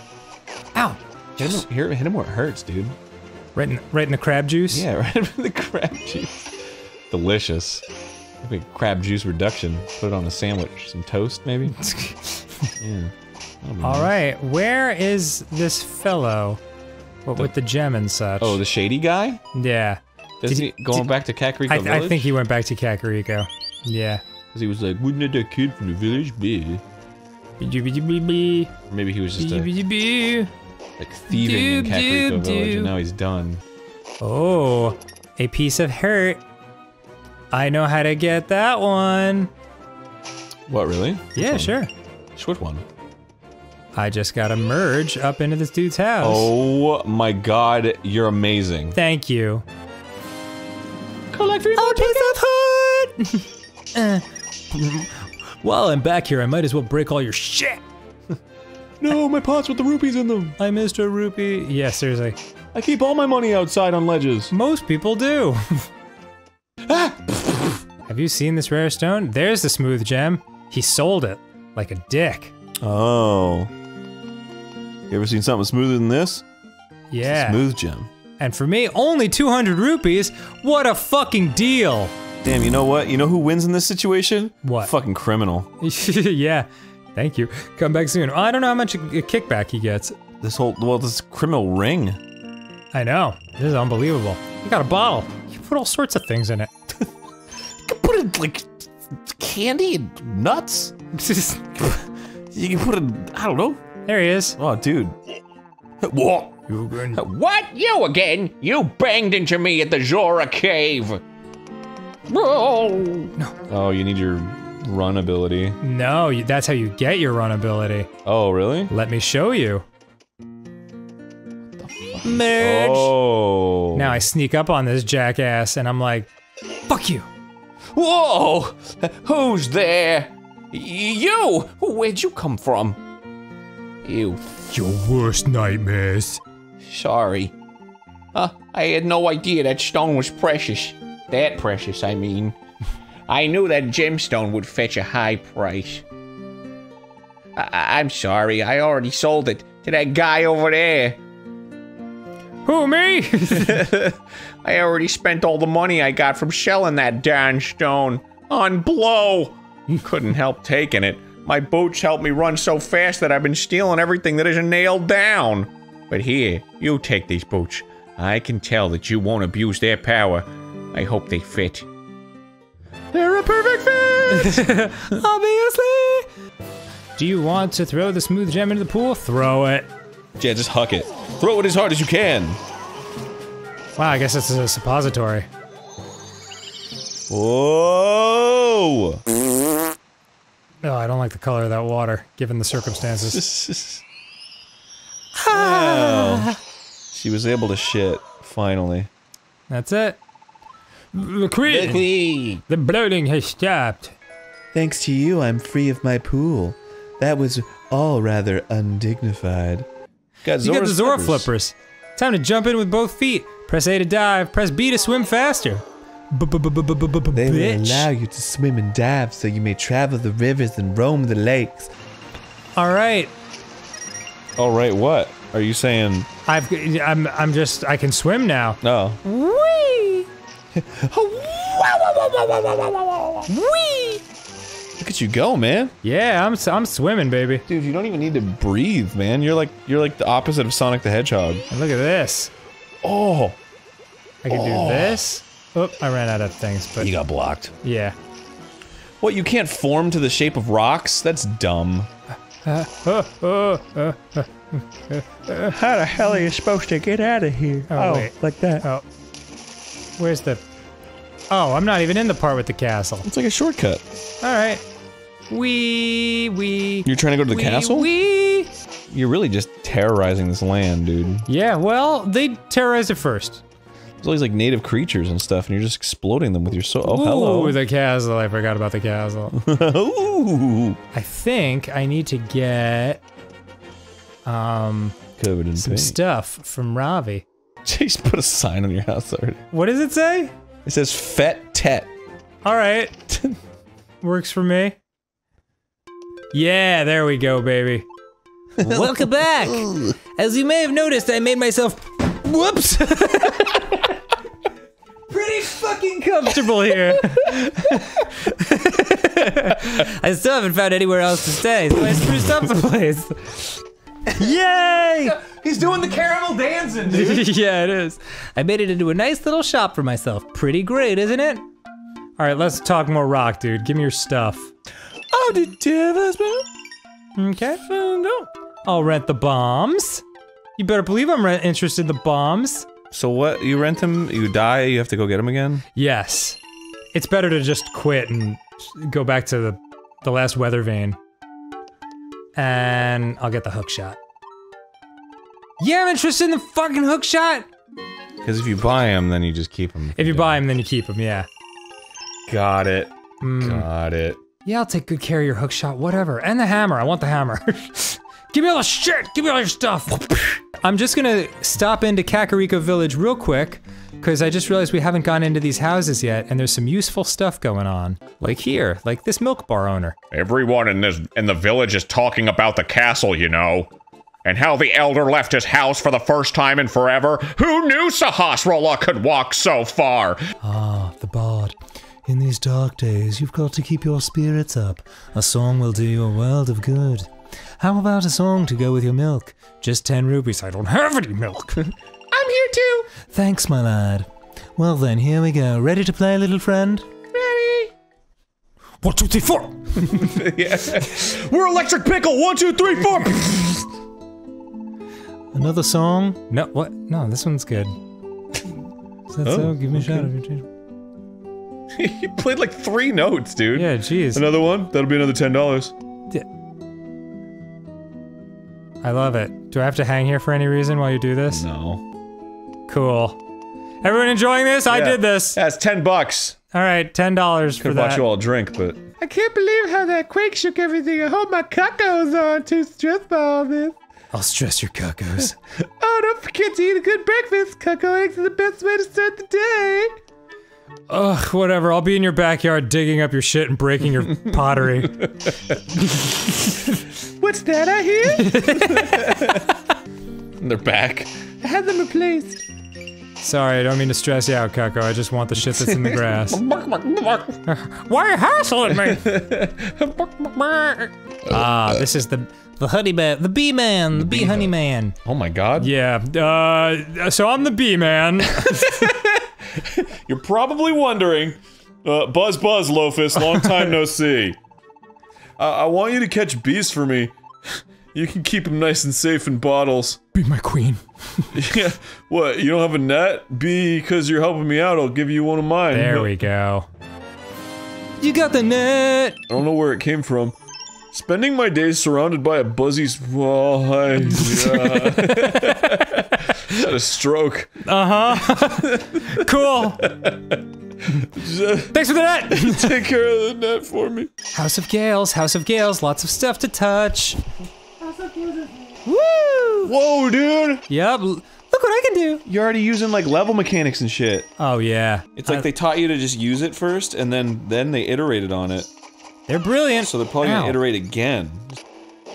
Ow. Hit him, here, hit him where it hurts, dude. Right in, right in the crab juice. Yeah, right in the crab juice. Delicious. Maybe crab juice reduction. Put it on a sandwich. Some toast, maybe? *laughs* yeah. All right. Where is this fellow? What with the gem and such? Oh, the shady guy? yeah. Is Did he going back to Kakariko I, Village? I think he went back to Kakariko. Yeah. Because he was like, wouldn't it that kid from the village? be? Or maybe he was just a, like thieving in Kakariko Village, and now he's done. Oh, a piece of hurt. I know how to get that one. What, really? Which yeah, one? sure. Which one? I just gotta merge up into this dude's house. Oh my god, you're amazing. Thank you. Collect three A piece of hood! Uh, *laughs* While I'm back here, I might as well break all your shit. No, my pots with the rupees in them. I missed a rupee. Yeah, seriously. I keep all my money outside on ledges. Most people do. I *laughs* Have you seen this rare stone? There's the smooth gem. He sold it like a dick. Oh. You ever seen something smoother than this? Yeah. Smooth gem. And for me, only 200 rupees. What a fucking deal. Damn, you know what? You know who wins in this situation? What? Fucking criminal. *laughs* yeah. Thank you. Come back soon. I don't know how much a a kickback he gets. This whole well, this criminal ring. I know. This is unbelievable. You got a bottle. You put all sorts of things in it. Put it like candy and nuts. *laughs* you can put it. I don't know. There he is. Oh, dude. What? You again? What? You again? You banged into me at the Zora cave. Oh. No. Oh, you need your run ability. No, you, that's how you get your run ability. Oh, really? Let me show you. Merge. Oh. Now I sneak up on this jackass and I'm like, fuck you. Whoa! Who's there? You! Where'd you come from? You. Your worst nightmares. Sorry. Uh, I had no idea that stone was precious. That precious, I mean. I knew that gemstone would fetch a high price. I- I'm sorry, I already sold it to that guy over there. Who, me? *laughs* I already spent all the money I got from shelling that darn stone on blow. You couldn't help taking it. My boots helped me run so fast that I've been stealing everything that isn't nailed down. But here, you take these boots. I can tell that you won't abuse their power. I hope they fit. They're a perfect fit! *laughs* Obviously! Do you want to throw the smooth gem into the pool? Throw it. Yeah, just huck it. Throw it as hard as you can. Wow, I guess it's a suppository. Whoa! Oh, I don't like the color of that water, given the circumstances. *laughs* Wow. She was able to shit, finally. That's it. The queen! The bloating has stopped. Thanks to you, I'm free of my pool. That was all rather undignified. Got You got the Zora Zora flippers. flippers. Time to jump in with both feet. Press A to dive, press B to swim faster. They will allow you to swim and dive so you may travel the rivers and roam the lakes. All right. All right, what? Are you saying? I've I'm I'm just I can swim now. No. Whee! *laughs* Wee! Look at you go, man. Yeah, I'm I'm swimming, baby. Dude, you don't even need to breathe, man. You're like you're like the opposite of Sonic the Hedgehog. And look at this. Oh. I can Oh. do this. Oh, I ran out of things, but You got blocked. yeah. What? You can't form to the shape of rocks? That's dumb. Uh, uh, How the hell are you supposed to get out of here? Oh, wait. like that. Oh. Where's the Oh, I'm not even in the part with the castle. It's like a shortcut. Alright. Wee wee. You're trying to go to the wee, castle? Wee. You're really just terrorizing this land, dude. Yeah, well, they terrorized it first. There's all these like native creatures and stuff, and you're just exploding them with your soul. Oh, Ooh, hello. the castle. I forgot about the castle. *laughs* Ooh. I think I need to get um Covered in some paint. stuff from Ravi. *laughs* Chase put a sign on your house already. What does it say? It says Fet Tet. All right. *laughs* Works for me. Yeah, there we go, baby. Welcome back. As you may have noticed, I made myself Whoops. *laughs* Pretty fucking comfortable *laughs* here. I still haven't found anywhere else to stay, so I spruced up the place. Yay! He's doing the caramel dancing, dude. *laughs* yeah, it is. I made it into a nice little shop for myself. Pretty great, isn't it? All right, let's talk more rock, dude. Give me your stuff. Oh, did Okay. No. I'll rent the bombs. You better believe I'm interested in the bombs. So what? You rent them, you die, you have to go get them again? Yes. It's better to just quit and go back to the, the last weather vane. And I'll get the hook shot. Yeah, I'm interested in the fucking hook shot. Because if you buy them, then you just keep them. If you buy them, then you keep them, yeah. Got it. Mm. Got it. Yeah, I'll take good care of your hook shot, whatever. And the hammer. I want the hammer. *laughs* Give me all the shit. Give me all your stuff. I'm just gonna stop into Kakariko Village real quick, because I just realized we haven't gone into these houses yet, and there's some useful stuff going on. Like here, like this milk bar owner. Everyone in this in the village is talking about the castle, you know. And how the elder left his house for the first time in forever. Who knew Sahasrahla could walk so far? Ah, the bard. In these dark days, you've got to keep your spirits up. A song will do you a world of good. How about a song to go with your milk? Just 10 rupees. I don't have any milk. *laughs* I'm here too. Thanks, my lad. Well then, here we go. Ready to play, little friend? Ready? One, two, three, four. *laughs* We're Electric Pickle. One, two, three, four. Another song? No, what? No, this one's good. Is that Oh, so? Give me a shot if you change. *laughs* you played like three notes, dude. Yeah, jeez. Another one? That'll be another ten dollars. I love it. Do I have to hang here for any reason while you do this? No. Cool. Everyone enjoying this? I did this. That's ten bucks. All right, ten dollars for that. Could bought that. you all a drink, but I can't believe how that quake shook everything. I hope my cuckoos aren't too stressed by all this. I'll stress your cuckoos. *laughs* Oh, don't forget to eat a good breakfast. Cuckoo eggs are the best way to start the day. Ugh, whatever. I'll be in your backyard digging up your shit and breaking your *laughs* pottery. *laughs* What's that I hear? *laughs* they're back. I had them replaced. Sorry, I don't mean to stress you out, Cucko. I just want the shit that's in the grass. *laughs* Why are you hassling me? *laughs* ah, this is the The honey man, the bee man, the bee honey man. Oh my god. yeah. Uh, so I'm the bee man. You're probably wondering, uh, Buzz Buzz Lofus, long time no see. Uh, I want you to catch bees for me. You can keep them nice and safe in bottles. Be my queen. *laughs* yeah. What? You don't have a net? Because you're helping me out, I'll give you one of mine. there we go. You got the net. I don't know where it came from. Spending my days surrounded by a buzzy. s- Well, I. Uh, *laughs* *laughs* had a stroke. Uh huh. cool. Thanks for the net. *laughs* Take care of the net for me. House of Gales, House of Gales, lots of stuff to touch. House of Gales is. Woo! Whoa, dude! Yep. l- Look what I can do. You're already using like level mechanics and shit. Oh yeah. It's like I- they taught you to just use it first, and then then they iterated on it. they're brilliant. So they're probably Ow. gonna iterate again.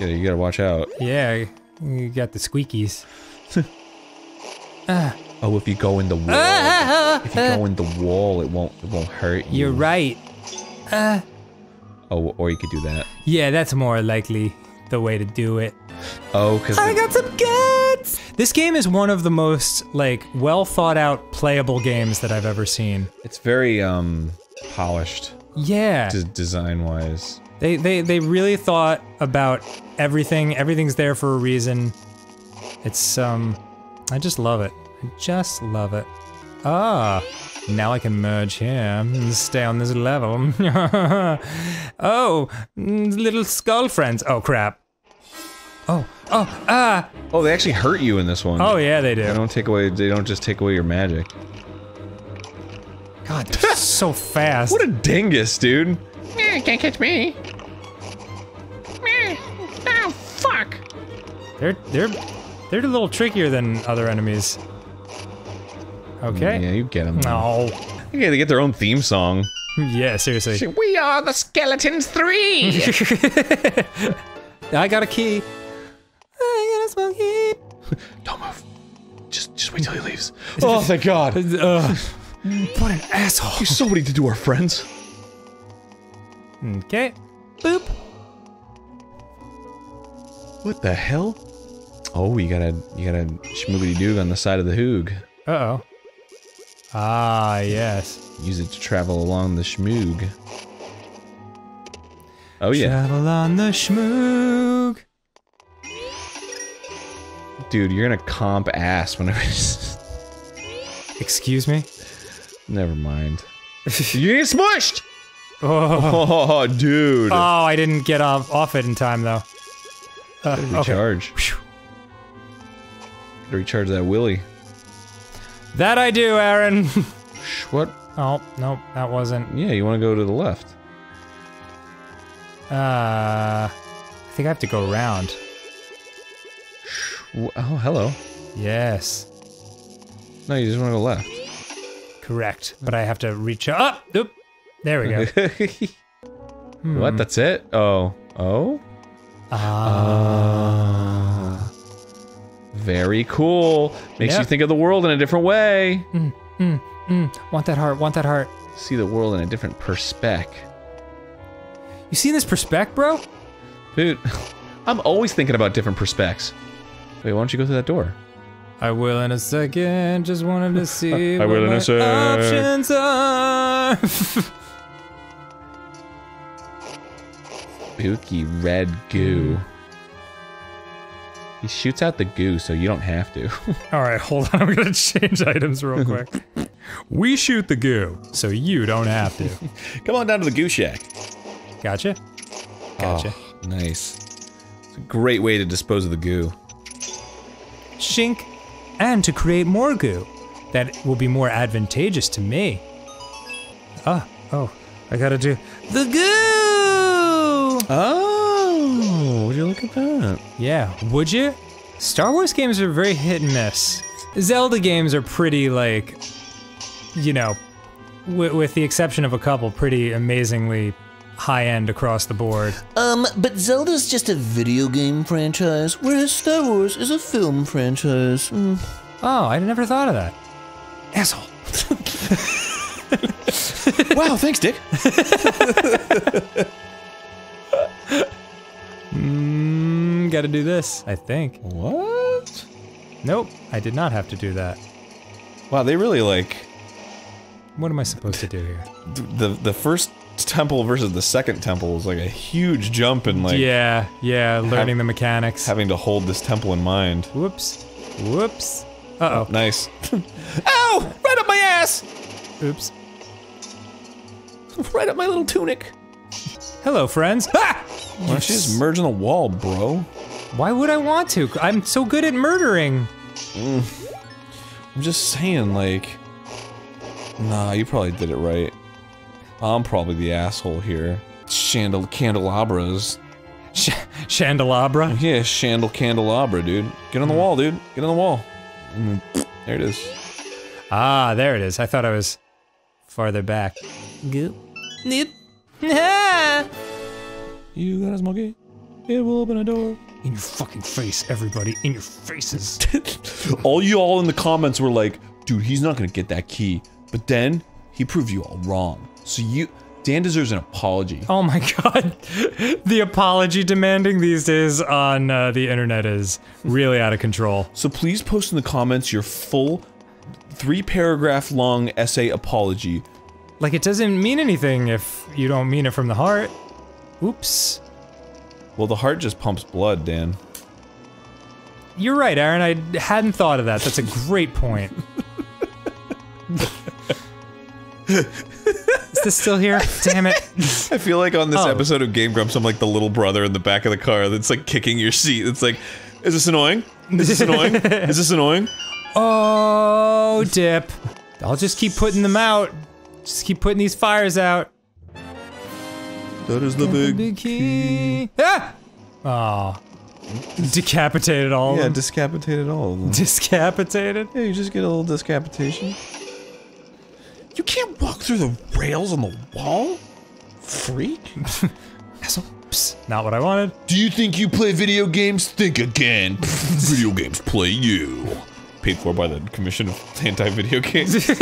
Yeah, you gotta watch out. Yeah, you got the squeakies. *laughs* Oh, if you go in the wall, Ah, if you go in the wall, it won't it won't hurt you. You're right. Uh, Oh, or you could do that. yeah, that's more likely the way to do it. Oh, because I got some guts. This game is one of the most like well thought out playable games that I've ever seen. it's very um polished, Yeah. design wise. They they they really thought about everything. Everything's there for a reason. It's um I just love it. I just love it. Ah, now I can merge here and stay on this level. *laughs* oh, mm, little skull friends. Oh crap. Oh, oh, ah. Oh, they actually hurt you in this one. Oh yeah, they do. They do. don't take away. They don't just take away your magic. God, they're *laughs* so fast. What a dingus, dude! Eh, can't catch me. Eh, Oh, fuck. They're they're they're a little trickier than other enemies. Okay. Yeah, you get them. No. Yeah, they get their own theme song. Yeah, seriously. We are the Skeletons 3. *laughs* I got a key. I got a small key. *laughs* Don't move. Just, just wait till he leaves. *laughs* Oh, thank God! Uh, *sighs* what an asshole. He's so ready to do our friends. Okay. Boop. What the hell? Oh, you got a you got a schmoogity doog on the side of the hoog. Uh oh. Ah, yes. Use it to travel along the schmoog. Oh yeah, Travel on the schmoog. dude, you're gonna comp ass whenever. *laughs* Excuse me? Never mind. *laughs* you get smushed. Oh. Oh, dude. oh, I didn't get off, off it in time, though. Uh, okay. recharge. Gotta recharge that willy. That I do, Arin. *laughs* What? oh, nope, that wasn't. Yeah, you want to go to the left. Uh, I think I have to go around. Oh, hello. Yes. No, you just want to go left. Correct. But I have to reach up. Oop. There we go. *laughs* What? That's it? Oh. Oh? Ah. Very cool. Makes you think of the world in a different way. Hmm, hmm, hmm. Want that heart, want that heart. See the world in a different perspec. You seen this perspec, bro? Dude, *laughs* I'm always thinking about different perspects. Wait, why don't you go through that door? I will in a second. Just wanted to *laughs* see I what will in a sec. options are. *laughs* Spooky red goo. He shoots out the goo so you don't have to. *laughs* All right, hold on. *laughs* I'm gonna change items real *laughs* quick. we shoot the goo, so you don't have to. Come on down to the goo shack. Gotcha. Gotcha. Oh, nice. It's a great way to dispose of the goo. Shink, and to create more goo that will be more advantageous to me. Ah, oh, I gotta do the goo. Oh, would you look at that? Yeah, would you? Star Wars games are very hit and miss. Zelda games are pretty like, you know, wi- with the exception of a couple, pretty amazingly high end across the board. Um, but Zelda's just a video game franchise, whereas Star Wars is a film franchise. Mm. Oh, I never thought of that. Asshole. *laughs* wow, thanks, Dick. *laughs* Mm, gotta do this, I think. What? Nope, I did not have to do that. Wow, they really like What am I supposed to do here? the the first temple versus the second temple was like a huge jump in like yeah, yeah, learning the mechanics. having to hold this temple in mind. Whoops. Whoops. Uh oh. Nice. *laughs* Ow! Right up my ass! Oops. *laughs* Right up my little tunic. Hello, friends. Ah! *laughs* Why don't you just merge on the wall, bro? Why would I want to? I'm so good at murdering. I'm just saying, like, nah, you probably did it right. I'm probably the asshole here. Chandel candelabras. Sh- Chandelabra. Yeah, chandel candelabra, dude. Get on the wall, dude. Get on the wall. Mm, there it is. Ah, there it is. I thought I was farther back. Goop. Nip. *laughs* You got a monkey? It will open a door. In your fucking face, everybody. In your faces. *laughs* all you all in the comments were like, dude, he's not gonna get that key. But then he proved you all wrong. So you, Dan deserves an apology. oh my *laughs* god. The apology demanding these days on uh, the internet is really out of control. So please post in the comments your full three paragraph long essay apology. Like, it doesn't mean anything if you don't mean it from the heart. Oops. Well, the heart just pumps blood, Dan. You're right, Arin. I hadn't thought of that. That's a great point. Is this still here? Damn it. *laughs* I feel like on this Oh. episode of Game Grumps, I'm like the little brother in the back of the car that's like kicking your seat. It's like, is this annoying? Is this annoying? *laughs* Is this annoying? Oh, dip. I'll just keep putting them out. Just keep putting these fires out. That is the big. Big key. Ah! Oh. Decapitated all Yeah, of them. discapitated all of them. Discapitated? Yeah, you just get a little discapitation. You can't walk through the rails on the wall? Freak. *laughs* Asshole. Psst, not what I wanted. Do you think you play video games? Think again. *laughs* video games play you. Paid for by the Commission of *laughs* Anti-Video Games. *laughs*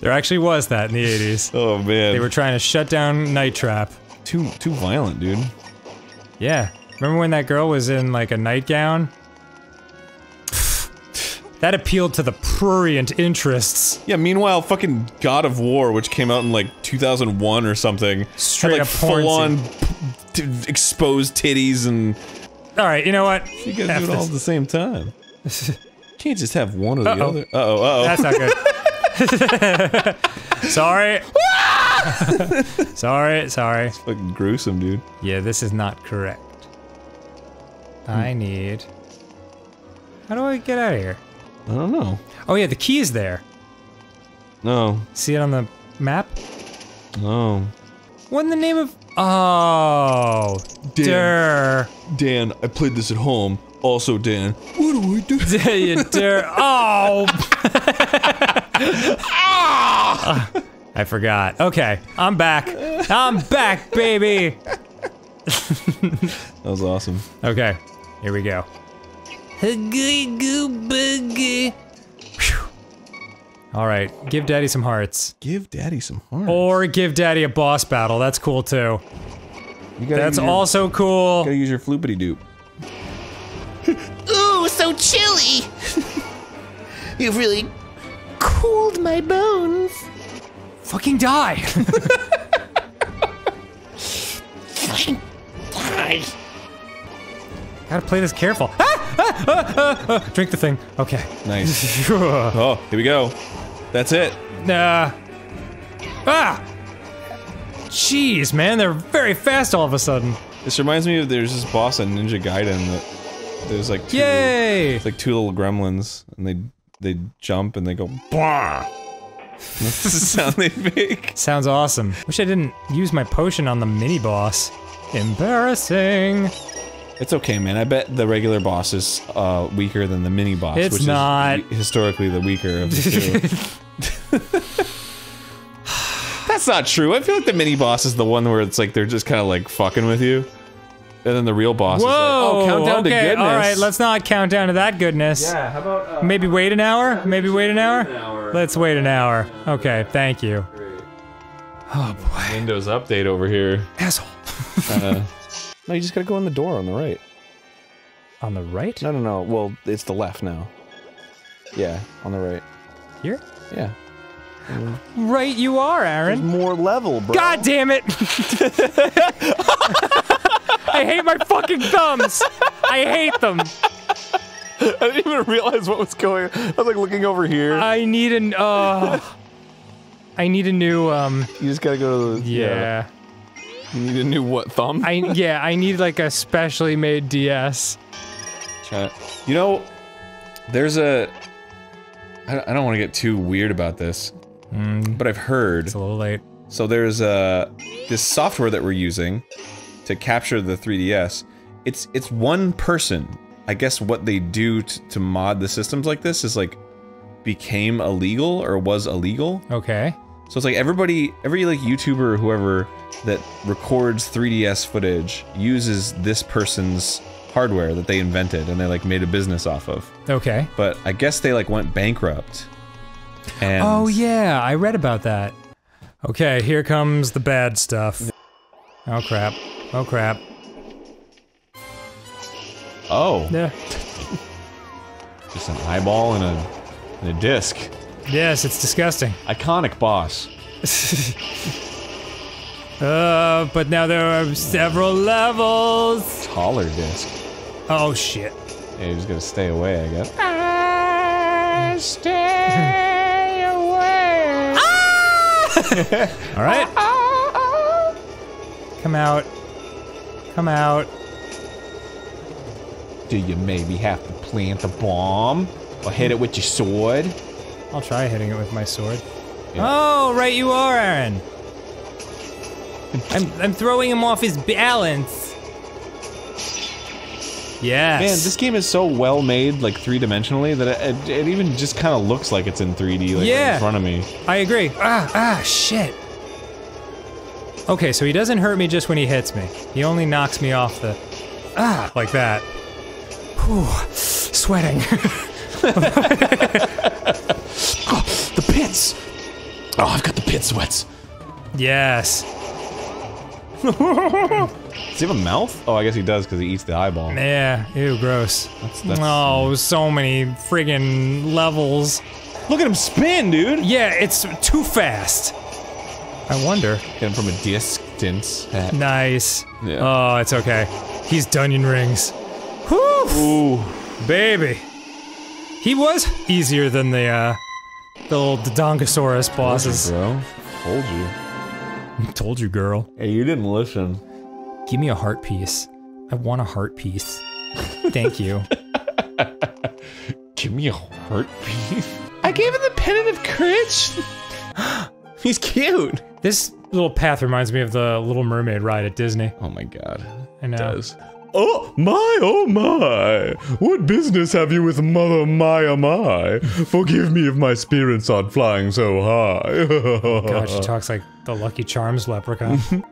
There actually was that in the 80s. oh man, They were trying to shut down Night Trap. too too violent, dude. Yeah. Remember when that girl was in like a nightgown? *sighs* that appealed to the prurient interests. Yeah. Meanwhile, fucking God of War, which came out in like 2001 or something, Straight had like full on exposed titties and All right, you know what? you guys F do it all at the same time. *laughs* Can't just have one or the Uh-oh. other. Uh oh. Uh oh. That's not good. *laughs* sorry. *laughs* sorry, sorry. It's fucking gruesome, dude. Yeah, this is not correct. I need. How do I get out of here? I don't know. Oh yeah, the key is there. No. See it on the map? No. What in the name of? Oh, der. Dan, I played this at home. Also, Dan. What do we do? *laughs* you dare? Oh! Ah! I forgot. Okay, I'm back. I'm back, baby. That was awesome. Okay, here we go. All right, give Daddy some hearts, Give Daddy some hearts. or give Daddy a boss battle. That's cool too. you gotta That's use your, also cool. Gotta use your floopity doop. Ooh, so chilly. You've really cooled my bones. Fucking die. Die. Gotta play this careful. Ah, ah, ah, ah, ah. Drink the thing. Okay. Nice. *laughs* oh, here we go. That's it. Nah. Ah! Jeez, man, they're very fast all of a sudden. This reminds me of there's this boss on Ninja Gaiden that there's like two, Yay! it's like two little gremlins and they they jump and they go blah. *laughs* That's the sound they make. Sounds awesome. Wish I didn't use my potion on the mini boss. Embarrassing. It's okay, man. I bet the regular boss is uh, weaker than the mini boss, It's which not. is historically the weaker of the two. *laughs* That's not true. I feel like the mini boss is the one where it's like they're just kind of like fucking with you, and then the real boss Whoa! is like, "Oh, countdown okay, to goodness." all right, let's not count down to that goodness. Yeah, how about uh, Maybe wait an hour? Maybe wait an hour? an hour. Let's wait an hour. Okay, thank you. Oh boy. Windows update over here? Asshole. Uh, *laughs* no, you just gotta go in the door on the right. On the right? No, no, no. Well, it's the left now. Yeah, on the right. Here? Yeah. Right you are, Arin. More level, bro. God damn it! *laughs* *laughs* I hate my fucking thumbs! I hate them! I didn't even realize what was going. On. I was like looking over here. I need an uh I need a new um you just gotta go to the. yeah. You need a new what thumb? I yeah, I need like a specially made DS. You know, there's a. I don't, don't want to get too weird about this, but I've heard. It's a little late. So there's uh this software that we're using to capture the 3DS. It's it's one person. I guess what they do to mod the systems like this is like became illegal or was illegal. Okay. So it's like everybody, every like YouTuber or whoever that records 3DS footage uses this person's hardware that they invented and they like made a business off of. Okay. But I guess they like went bankrupt. And Oh yeah, I read about that. Okay, here comes the bad stuff. Oh crap. Oh crap. oh, Yeah. *laughs* just an eyeball and a and a disc. Yes, it's disgusting. Iconic boss. *laughs* Uh, but now there are several levels. Taller disc. Oh shit. Yeah, just gotta stay away, I guess. I stay *laughs* away. Ah! All right. Ah, Come out. Come out. Do you maybe have to plant a bomb or hit it with your sword? I'll try hitting it with my sword. Oh, right you are, Arin. I'm I'm throwing him off his balance. Yes. Man, this game is so well made, like three dimensionally, that it, it, it even just kind of looks like it's in 3D, like right in front of me. I agree. Ah, ah, shit. Okay, so he doesn't hurt me just when he hits me. He only knocks me off the. Ah, like that. Whew, sweating. *laughs* The pits! Oh, I've got the pit sweats. yes. Does he have a mouth? Oh, I guess he does because he eats the eyeball. Yeah. Ew, gross. that's- oh, so many friggin' levels. Look at him spin, dude! Yeah, it's too fast. I wonder. Get him from a distance. Nice. Yeah. Oh, it's okay. He's Dunyan Rings. Whew, Ooh. baby. He was easier than the, uh, the old Dodongosaurus bosses. Bro. Told you. *laughs* Told you, girl. Hey, you didn't listen. Give me a heart piece. I want a heart piece. Thank you. *laughs* Give me a heart piece. I gave him the pendant of courage. *gasps* He's cute. This little path reminds me of the Little Mermaid ride at Disney. Oh my god. I know. It does. Oh my, oh my! What business have you with Mother Maiamai? Forgive me if my spirits aren't flying so high. Oh god, she talks like the Lucky Charms leprechaun. *laughs*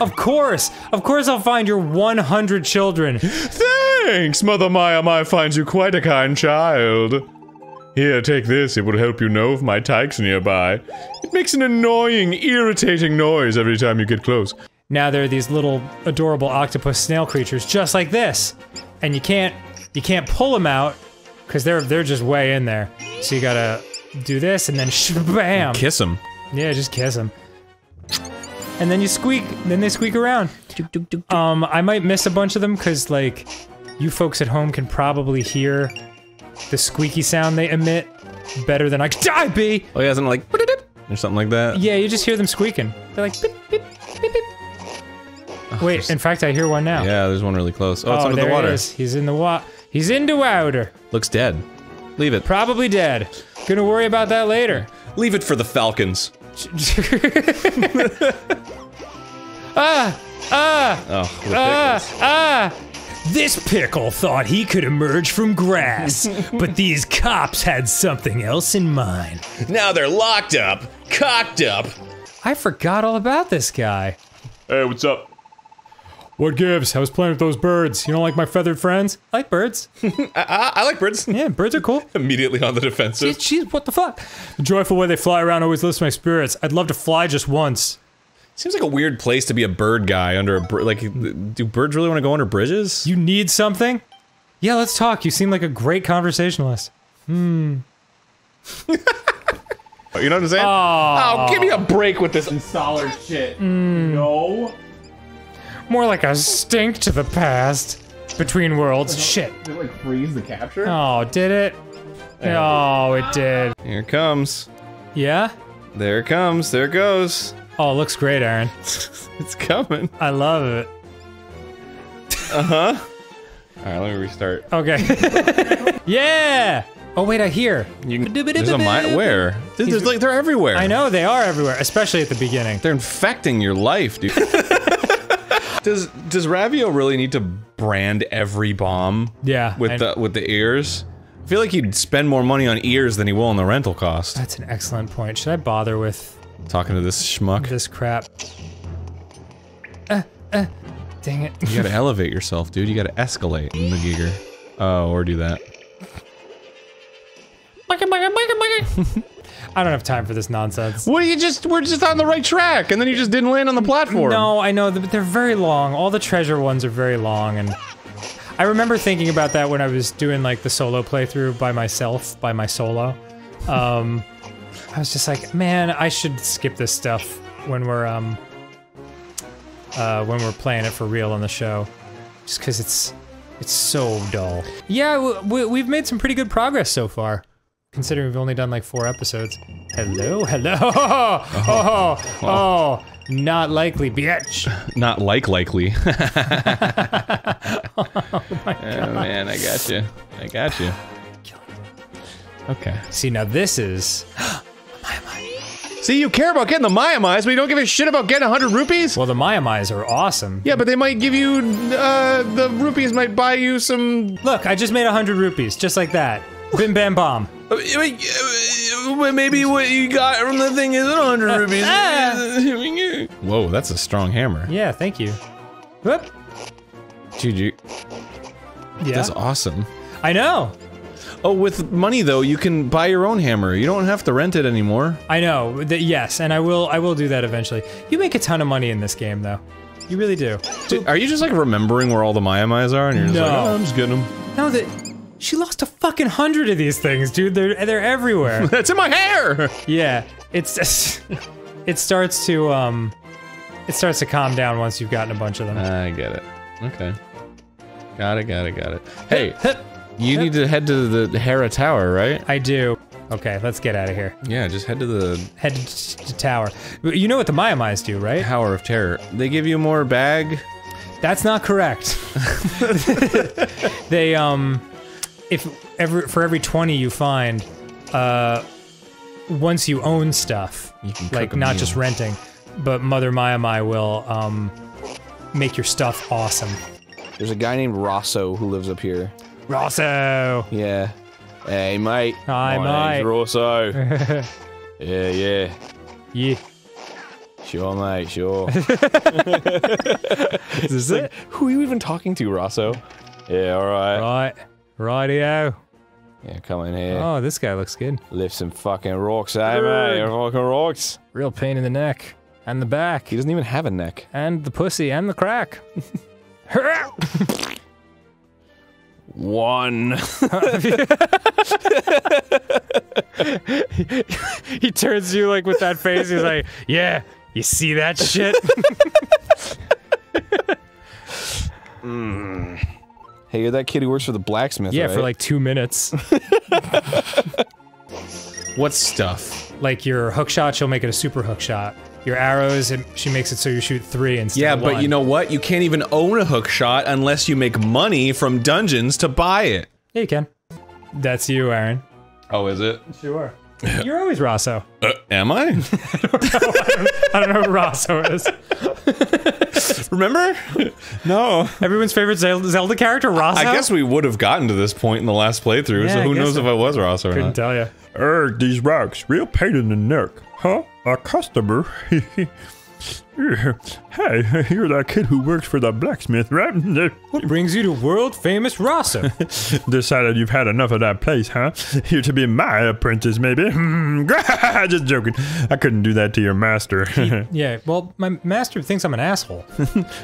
of course, of course, I'll find your 100 children. Thanks, Mother Maiamai finds you quite a kind child. Here, take this. It will help you know if my tyke's nearby. It makes an annoying, irritating noise every time you get close. Now there are these little adorable octopus snail creatures just like this, and you can't you can't pull them out because they're they're just way in there. So you gotta do this and then *laughs* bam. Kiss him. Yeah, just kiss them. And then you squeak. Then they squeak around. Um, I might miss a bunch of them because like you folks at home can probably hear the squeaky sound they emit better than I could. Die, B. Oh, yeah, isn't it like or something like that? Yeah, you just hear them squeaking. They're like beep beep beep beep. Wait, in fact, I hear one now. Yeah, there's one really close. Oh, it's under the water. He is. He's in the water. He's in the water. Looks dead. Leave it. Probably dead. Gonna worry about that later. Leave it for the Falcons. *laughs* *laughs* ah! Ah! Oh, Ah! Ah! This pickle thought he could emerge from grass, *laughs* but these cops had something else in mind. Now they're locked up, cocked up. I forgot all about this guy. Hey, what's up? What gives? I was playing with those birds. You don't like my feathered friends? I like birds. *laughs* I, I like birds. Yeah, birds are cool. *laughs* Immediately on the defensive. Jeez, jeez, what the fuck? The joyful way they fly around always lifts my spirits. I'd love to fly just once. Seems like a weird place to be a bird guy under a br- like. Do birds really want to go under bridges? You need something? Yeah, let's talk. You seem like a great conversationalist. Hmm. *laughs* You know what I'm saying? Oh, give me a break with this. Solid shit. Hmm. No. More like a stink to the past. Between worlds. Shit. Did it like freeze the capture? Oh, did it? Oh, it did. Here it comes. Yeah? There it comes. There it goes. Oh, it looks great, Arin. *laughs* It's coming. I love it. Uh huh. All right, let me restart. Okay. *laughs* yeah! Oh, wait, I hear. You can, there's a mi- where? Dude, there's like they're everywhere. I know, they are everywhere, especially at the beginning. They're infecting your life, dude. *laughs* does does Ravio really need to brand every bomb? Yeah. With I- the with the ears? I feel like he'd spend more money on ears than he will on the rental cost. That's an excellent point. Should I bother with Talking to this schmuck. this crap? Uh, uh, dang it. You gotta elevate yourself, dude. You gotta escalate in the gigger. Oh, or do that. *laughs* I don't have time for this nonsense. What you just we're just on the right track, and then you just didn't land on the platform. No, I know, but they're very long. All the treasure ones are very long, and I remember thinking about that when I was doing like the solo playthrough by myself, by my solo. Um, I was just like, man, I should skip this stuff when we're um, uh, when we're playing it for real on the show, just because it's it's so dull. Yeah, w- w- we've made some pretty good progress so far. Considering we've only done like four episodes. Hello, hello. *laughs* Oh, oh, oh, oh. not likely, bitch. *laughs* Not like likely. *laughs* Oh my god. Oh man, I got you. I got you. Okay. See, now this is. *gasps* *gasps* *gasps* See, you care about getting the Maya Maiamais, but you don't give a shit about getting 100 rupees? Well, the Maya Maiamais are awesome. Yeah, but they might give you, uh, the rupees might buy you some... Look, I just made 100 rupees, just like that. Bim bam bomb. Uh, Maybe what you got from the thing is 100 rupees. *laughs* Whoa, that's a strong hammer. Yeah, thank you. Whoop. GG. Yeah. That's awesome. I know. Oh, with money though, you can buy your own hammer. You don't have to rent it anymore. I know. That yes, and I will. I will do that eventually. You make a ton of money in this game, though. You really do. Dude, are you just like remembering where all the Maiamais are, and you're just No. like, oh, I'm just getting them. No, that she lost a fucking hundred of these things, dude. They're they're everywhere. *laughs* That's in my hair. yeah, it's *laughs* it starts to um, it starts to calm down once you've gotten a bunch of them. I get it. Okay. Got it. Got it. Got it. Hey, you need to head to the Hera Tower, right? I do. Okay, let's get out of here. Yeah, just head to the Head to, to tower. You know what the Maiamais do, right? Tower of Terror. They give you more bag. That's not correct. *laughs* they um, if every for every twenty you find, uh, once you own stuff, You can like cook a not meal. just renting, but Mother Maiamai will um, make your stuff awesome. There's a guy named Rosso who lives up here. Rosso. Yeah. Hey, mate. Hi, My name's mate. Rosso. *laughs* yeah, yeah. Yeah. Sure, mate, sure. *laughs* Is this it? Who are you even talking to, Rosso? Yeah, alright. Right. Rightio. Yeah, come in here. Oh, this guy looks good. Lift some fucking rocks, eh, mate? Fucking rocks. Real pain in the neck. And the back. He doesn't even have a neck. And the pussy and the crack. *laughs* One. *laughs* he turns to you like with that face. He's like, "Yeah, you see that shit?" *laughs* Hey, you're that kid who works for the blacksmith, yeah, right? for like two minutes. *laughs* What stuff? Like your hook shot, she'll make it a super hook shot. Your arrows, it, she makes it so you shoot three instead Yeah, of but you know what? You can't even own a hook shot unless you make money from dungeons to buy it. Yeah, you can. That's you, Arin. Oh, is it? Sure. You're always Rosso. Uh, am I? *laughs* I don't know I don't know who Rosso is. *laughs* Remember? no. Everyone's favorite Zel- Zelda character, Rosso. I guess we would have gotten to this point in the last playthrough, Yeah, so I who knows so. if I was Rosso or couldn't not. tell you. Erg, these rocks, real pain in the neck. Huh? A customer? *laughs* hey, you're that kid who works for the blacksmith, right? What brings you to world famous Rosso? *laughs* Decided you've had enough of that place, huh? Here to be my apprentice, maybe? *laughs* Just joking. I couldn't do that to your master. yeah, well, my master thinks I'm an asshole.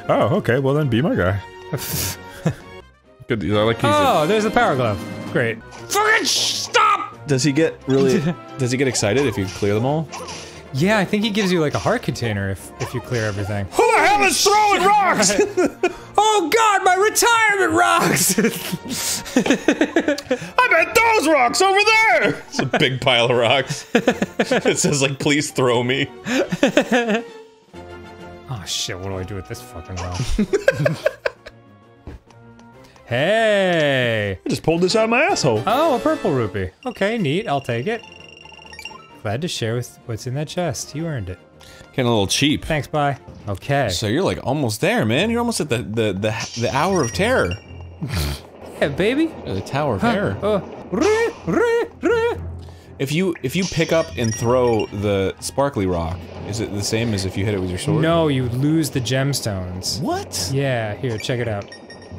oh, okay. Well, then be my guy. Good. I like he's Oh, there's the power glove. Great. Fucking stop! Does he get really? does he get excited if you clear them all? Yeah, I think he gives you like a heart container if if you clear everything. Who the hell is throwing rocks? *laughs* Oh God, my retirement rocks! *laughs* I bet those rocks over there. It's a big pile of rocks. *laughs* it says like, "Please throw me." oh shit, what do I do with this fucking rock? hey! I just pulled this out of my asshole. Oh, a purple rupee. Okay, neat. I'll take it. Glad to share with what's in that chest. You earned it. Getting a little cheap. Thanks. Bye. Okay. So you're like almost there, man. You're almost at the the the, the hour of terror. *laughs* Yeah, baby. The tower of terror. Re, re, re. If you if you pick up and throw the sparkly rock, is it the same as if you hit it with your sword? No, you lose the gemstones. What? Yeah, here, check it out.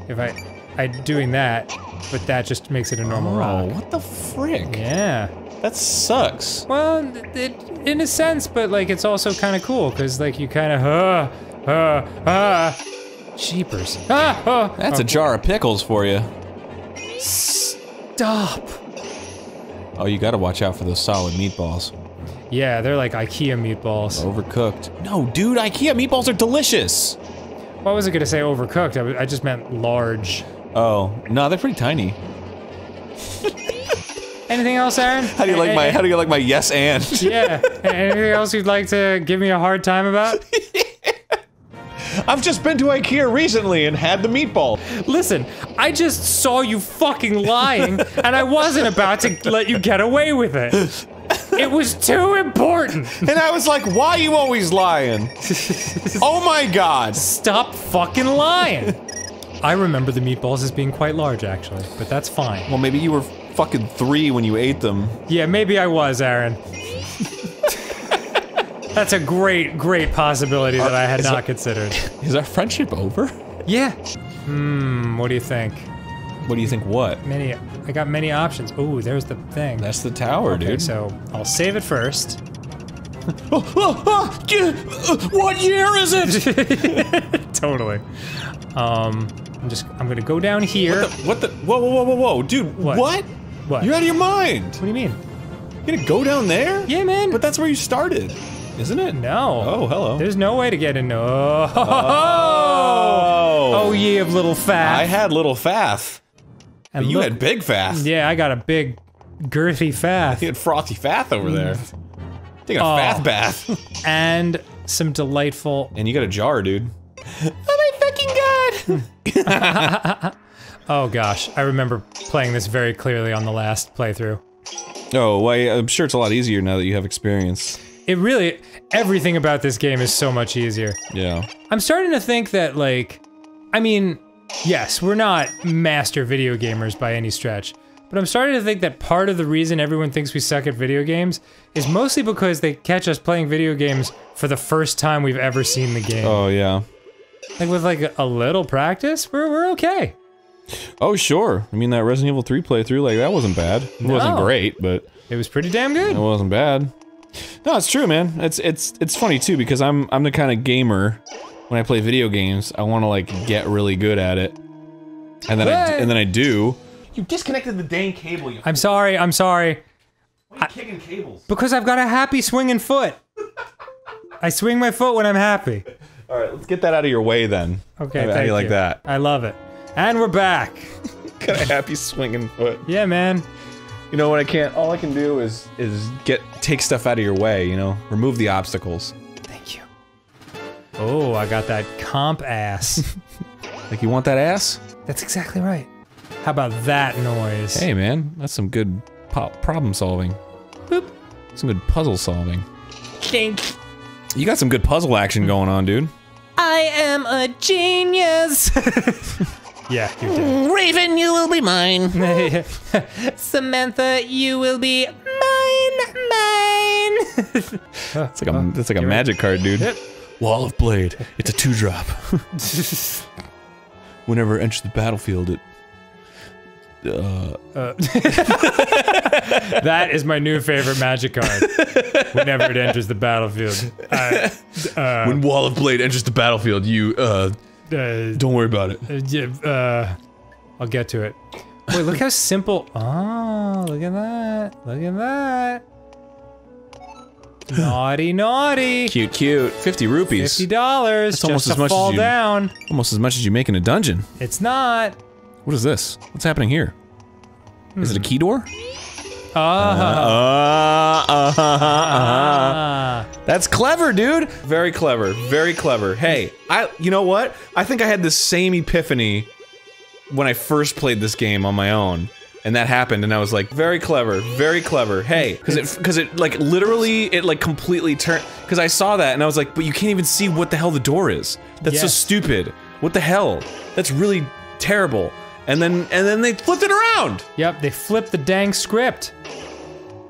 If I, I doing that, but that just makes it a normal Oh, rock. what the frick? Yeah. That sucks. Well, it, in a sense, but like it's also kind of cool because like you kind of uh, uh, ah, cheapers. Ah, oh, That's a jar of pickles for you. stop. Oh, you gotta watch out for those solid meatballs. Yeah, they're like IKEA meatballs. Overcooked. No, dude, IKEA meatballs are delicious. What was I gonna say? Overcooked. I just meant large. Oh, no, they're pretty tiny. Anything else, Arin? How do you like my how do you like my yes and? *laughs* Yeah. Anything else you'd like to give me a hard time about? *laughs* I've just been to IKEA recently and had the meatball. Listen, I just saw you fucking lying, and I wasn't about to let you get away with it. *laughs* It was too important. And I was like, why are you always lying? oh my god. Stop fucking lying. I remember the meatballs as being quite large, actually, but that's fine. Well, maybe you were fucking three when you ate them. Yeah, maybe I was, Arin. That's a great, great possibility that I had is not that- considered. Is our friendship over? Yeah. Hmm, what do you think? What do you think? What? Many, I got many options. Ooh, there's the thing. That's the tower, okay, dude. so I'll save it first. *laughs* what year is it? *laughs* totally. Um, I'm just, I'm gonna go down here. What the? Whoa, whoa, whoa, whoa, whoa, dude! What? What? What? You're out of your mind. What do you mean? You're gonna go down there? Yeah, man. But that's where you started, isn't it? No. Oh, hello. There's no way to get in. Oh, oh, oh ye of little fat. I had little Fath. and But you look- had big Fath. Yeah, I got a big, girthy fat. You had frothy Fath over there. Mm. Taking a Oh. Fath bath. *laughs* and some delightful. and you got a jar, dude. *laughs* Oh *laughs* Oh, gosh, I remember playing this very clearly on the last playthrough. Oh, well, I'm sure it's a lot easier now that you have experience. It really, everything about this game is so much easier. Yeah. I'm starting to think that, like, I mean, yes, we're not master video gamers by any stretch. But I'm starting to think that part of the reason everyone thinks we suck at video games is mostly because they catch us playing video games for the first time we've ever seen the game. Oh yeah. Like with like a little practice, we're we're okay. Oh sure. I mean that Resident Evil 3 playthrough, like that wasn't bad. It wasn't great, but It was pretty damn good. it wasn't bad. No, it's true, man. It's it's it's funny too because I'm I'm the kind of gamer when I play video games, I want to like get really good at it. And then I d- and then I do. You disconnected the dang cable. You I'm sorry, I'm sorry. Why are you kicking cables? Because I've got a happy swinging foot. *laughs* I swing my foot when I'm happy. All right, let's get that out of your way then. Okay, How, how do thank you like that? I love it. And we're back. *laughs* Got a happy swinging foot. Yeah, man. You know what I can't all I can do is is get take stuff out of your way, you know? Remove the obstacles. Thank you. Oh, I got that comp ass. *laughs* Like you want that ass? That's exactly right. How about that noise? Hey man, that's some good problem solving. Boop. Some good puzzle solving. Think You got some good puzzle action going on, dude. I am a genius. *laughs* Yeah, you did. Raven, you will be mine. *laughs* Samantha, you will be mine, mine. It's like a it's like a magic card, dude. Wall of Blade. It's a two drop. *laughs* Whenever it enters the battlefield, it uh, *laughs* that is my new favorite magic card. Whenever it enters the battlefield. I, uh, when Wall of Blade enters the battlefield, you uh uh, don't worry about it. uh, yeah, uh, I'll get to it. Wait, look how simple. Oh, *laughs* look at that. Look at that. Naughty, naughty. Cute, cute. Fifty rupees. Fifty dollars just almost as much as fall you- down. Almost as much as you make in a dungeon. It's not. What is this? What's happening here? Is it a key door? Uh-huh. That's clever, dude. Very clever. Very clever. Hey, I you know what? I think I had the same epiphany when I first played this game on my own. And that happened and I was like, very clever, very clever. Hey, cuz it cuz it like literally it like completely turned cuz I saw that and I was like, but you can't even see what the hell the door is. That's so stupid. What the hell? That's really terrible. And then and then they flipped it around. Yep, they flipped the dang script.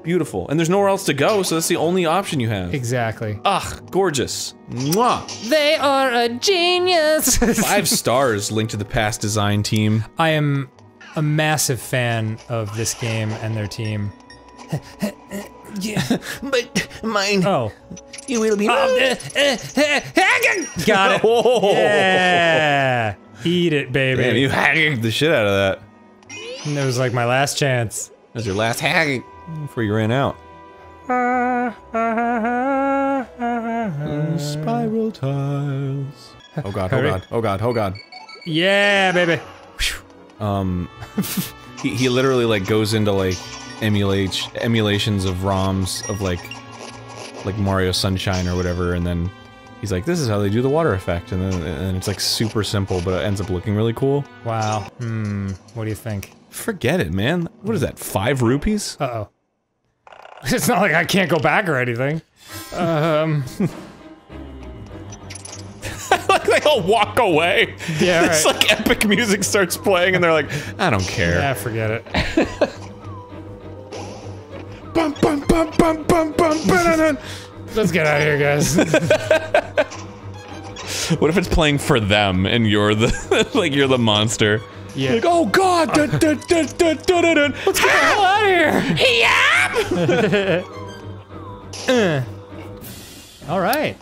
Beautiful. And there's nowhere else to go, so that's the only option you have. Exactly. Ugh, gorgeous. Mwah. They are a genius. *laughs* Five stars Link to the Past design team. I am a massive fan of this game and their team. *laughs* Yeah, but mine, Oh, you will be Oh, uh, uh, uh, got it. *laughs* Oh. Yeah. Eat it, baby. Man, you hacked the shit out of that. And it was like my last chance. That was your last hack before you ran out. Spiral tiles. Oh god, oh god, oh god, oh god. Yeah, baby. Um, *laughs* he, he literally like goes into like emulate emulations of ROMs of like like Mario Sunshine or whatever, and then he's like, "This is how they do the water effect," and then and it's like super simple, but it ends up looking really cool. Wow. Hmm. What do you think? Forget it, man. What is that? Five rupees? Uh oh. It's not like I can't go back or anything. Um. like they all walk away. Yeah, It's right. like epic music starts playing, and they're like, "I don't care." Yeah, forget it. Bum, bum, bum, bum, bum, bum. Let's get out of here, guys. *laughs* What if it's playing for them and you're the *laughs* like you're the monster? Yeah. Like, oh god! Dun, dun, dun, dun, dun, dun, dun. Let's get the hell out of here. *laughs* Uh. All right.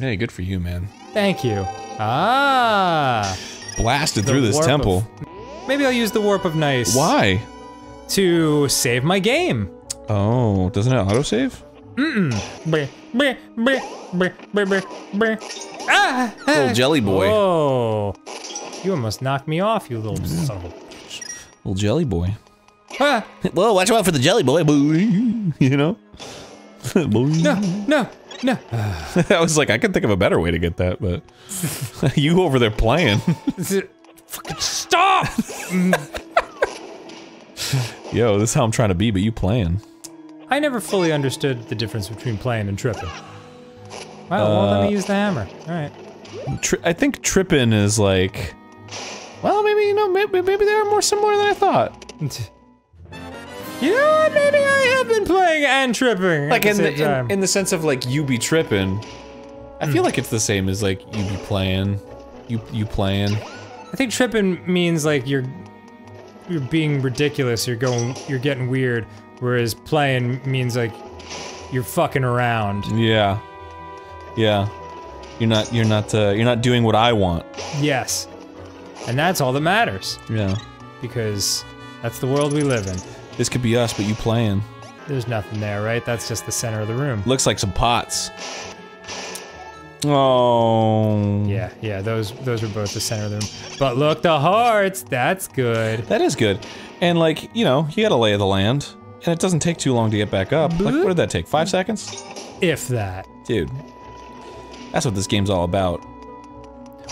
Hey, good for you, man. Thank you. Ah. Blasted The through this warp temple. Maybe I'll use the warp of nice. Why? To save my game. Oh, doesn't it autosave? Brr, brr. Ah! Little jelly boy. Oh. You almost knocked me off, you little son of a. Little jelly boy. Ah! *laughs* Well, watch out for the jelly boy. *laughs* You know? *laughs* No, no, no. I was like, I could think of a better way to get that, but you over there playing. Fucking stop! Yo, this is how I'm trying to be, but you playing. I never fully understood the difference between playing and tripping. Well, well, let Uh, me use the hammer. All right. I think tripping is like Well, maybe, you know, maybe they are more similar than I thought. *laughs* You know what? Maybe I have been playing and tripping. Like at in the in, in the sense of like you be tripping. I feel like it's the same as like you be playing, you you playing. I think tripping means like you're you're being ridiculous. You're going. You're getting weird. Whereas playing means like you're fucking around. Yeah, yeah. You're not you're not uh, you're not doing what I want. Yes, and that's all that matters Yeah. because that's the world we live in. This could be us, but you playing. There's nothing there, right? That's just the center of the room. Looks like some pots. Oh. Yeah, yeah. Those those are both the center of the room. But look, the hearts. That's good. That is good. And like, you know, you gotta lay of the land. And it doesn't take too long to get back up. Like, what did that take? Five seconds? If that. Dude. That's what this game's all about.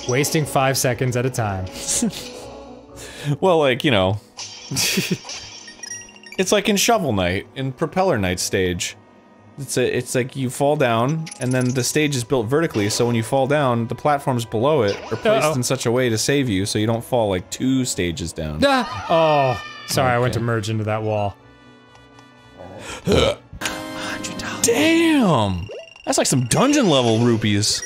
Wasting five seconds at a time. *laughs* Well, like, you know. *laughs* it's like in Shovel Knight, in Propeller Knight stage. It's a, it's like you fall down, and then the stage is built vertically, so when you fall down, the platforms below it are placed Uh-oh. in such a way to save you, so you don't fall like two stages down. Ah! Oh, sorry. I went to merge into that wall. Damn! That's like some dungeon level rupees.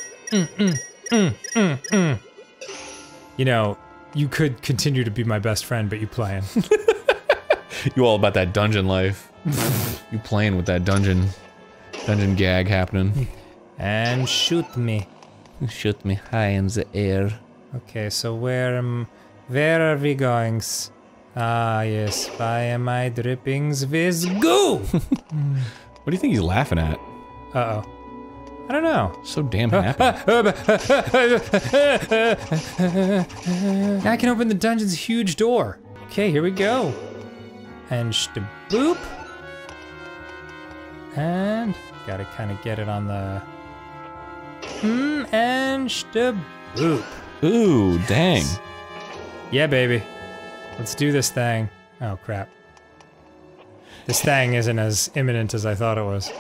You know, you could continue to be my best friend, but you playing. *laughs* You all about that dungeon life. you playing with that dungeon, dungeon gag happening. and shoot me. Shoot me high in the air. Okay, so where am, where are we going? Ah, yes. Why am I drippings with goo? *laughs* What do you think he's laughing at? Uh oh. I don't know. So damn happy. *laughs* now I can open the dungeon's huge door. Okay, here we go. And boop. And gotta kind of get it on the. Hmm, and boop. Ooh, dang. Yeah, baby. Let's do this thing. Oh, crap. This thing isn't as imminent as I thought it was.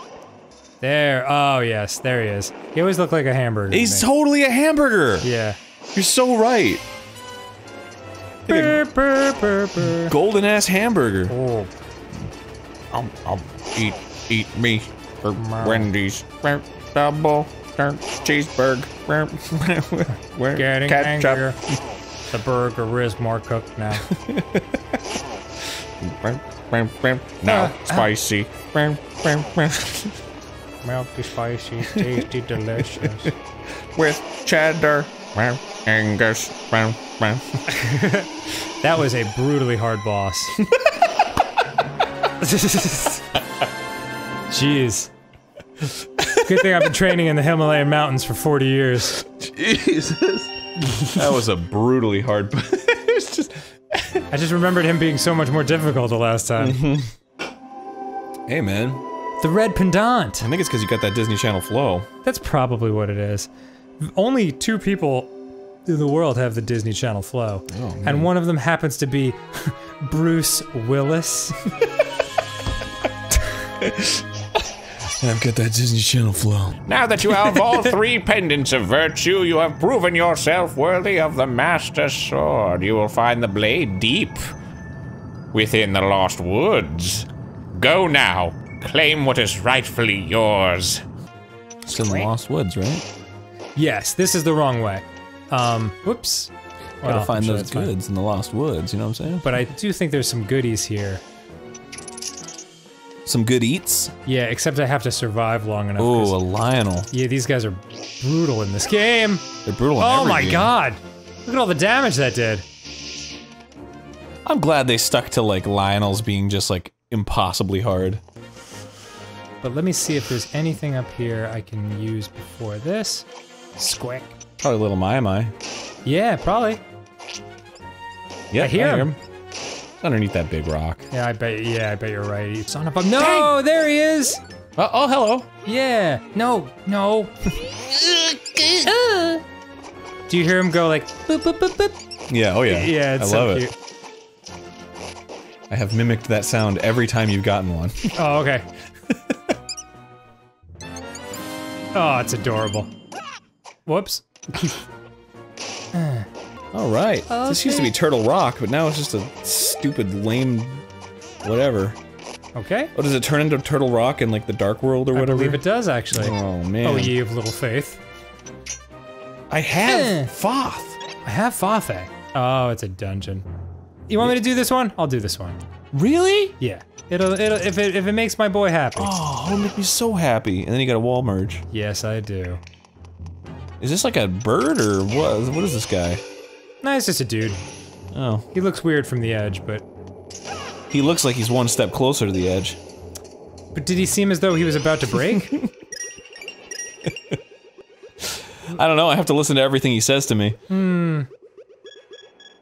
There. Oh, yes. There he is. He always looked like a hamburger. to He's me. totally a hamburger. Yeah. You're so right. Burr, burr, burr. Golden ass hamburger. Oh. I'll eat, eat me for Wendy's. Double cheeseburger. Getting Ketchup. The burger is more cooked now. *laughs* Now uh, uh. spicy. Milky, spicy, tasty, *laughs* delicious. With cheddar. Angus. *laughs* That was a brutally hard boss. Jeez. Good thing I've been training in the Himalayan mountains for 40 years. Jesus. That was a brutally hard. it's *laughs* just. I just remembered him being so much more difficult the last time. Mm-hmm. Hey, man. The red pendant. I think it's because you got that Disney Channel flow. That's probably what it is. Only two people in the world have the Disney Channel flow. Oh, and one of them happens to be *laughs* Bruce Willis. *laughs* I've got that Disney Channel flow. Now that you have all *laughs* three pendants of virtue, you have proven yourself worthy of the Master Sword. You will find the blade deep within the Lost Woods. Go now. Claim what is rightfully yours. It's in the Lost Woods, right? yes, this is the wrong way. Um, whoops. Gotta find sure those that's fine. goods in the Lost Woods, you know what I'm saying? But I do think there's some goodies here. Some good eats. Yeah, except I have to survive long enough. Oh, a Lynel. yeah, these guys are brutal in this game. They're brutal in Oh my game. god! Look at all the damage that did. I'm glad they stuck to like Lynel's being just like impossibly hard. But let me see if there's anything up here I can use before this. Squick. Probably a little Maiamai. Yeah, probably. Yeah, I hear him. Underneath that big rock. Yeah, I bet. Yeah, I bet you're right. You Son of a. No, there he is. Uh, oh, hello. Yeah. No. No. *laughs* Do you hear him go like boop boop boop boop? Yeah, oh yeah. Yeah, it's I so love cute. it. I have mimicked that sound every time you've gotten one. *laughs* Oh, okay. *laughs* oh, it's adorable. Whoops. All right. This used to be Turtle Rock, but now it's just a stupid, lame, whatever. Okay. Oh, does it turn into Turtle Rock in like the Dark World or I whatever? I believe it does actually. Oh man. Oh, ye of little faith. I have Eh. Foth. I have Fathe. Oh, it's a dungeon. You want me to do this one? I'll do this one. Really? Yeah. It'll it'll if it if it makes my boy happy. Oh, it'll make me so happy. And then you got a wall merge. Yes, I do. Is this like a bird or what? What is this guy? No, it's just a dude. Oh, He looks weird from the edge, but he looks like he's one step closer to the edge. but did he seem as though he was about to break? *laughs* I don't know. I have to listen to everything he says to me. Hmm.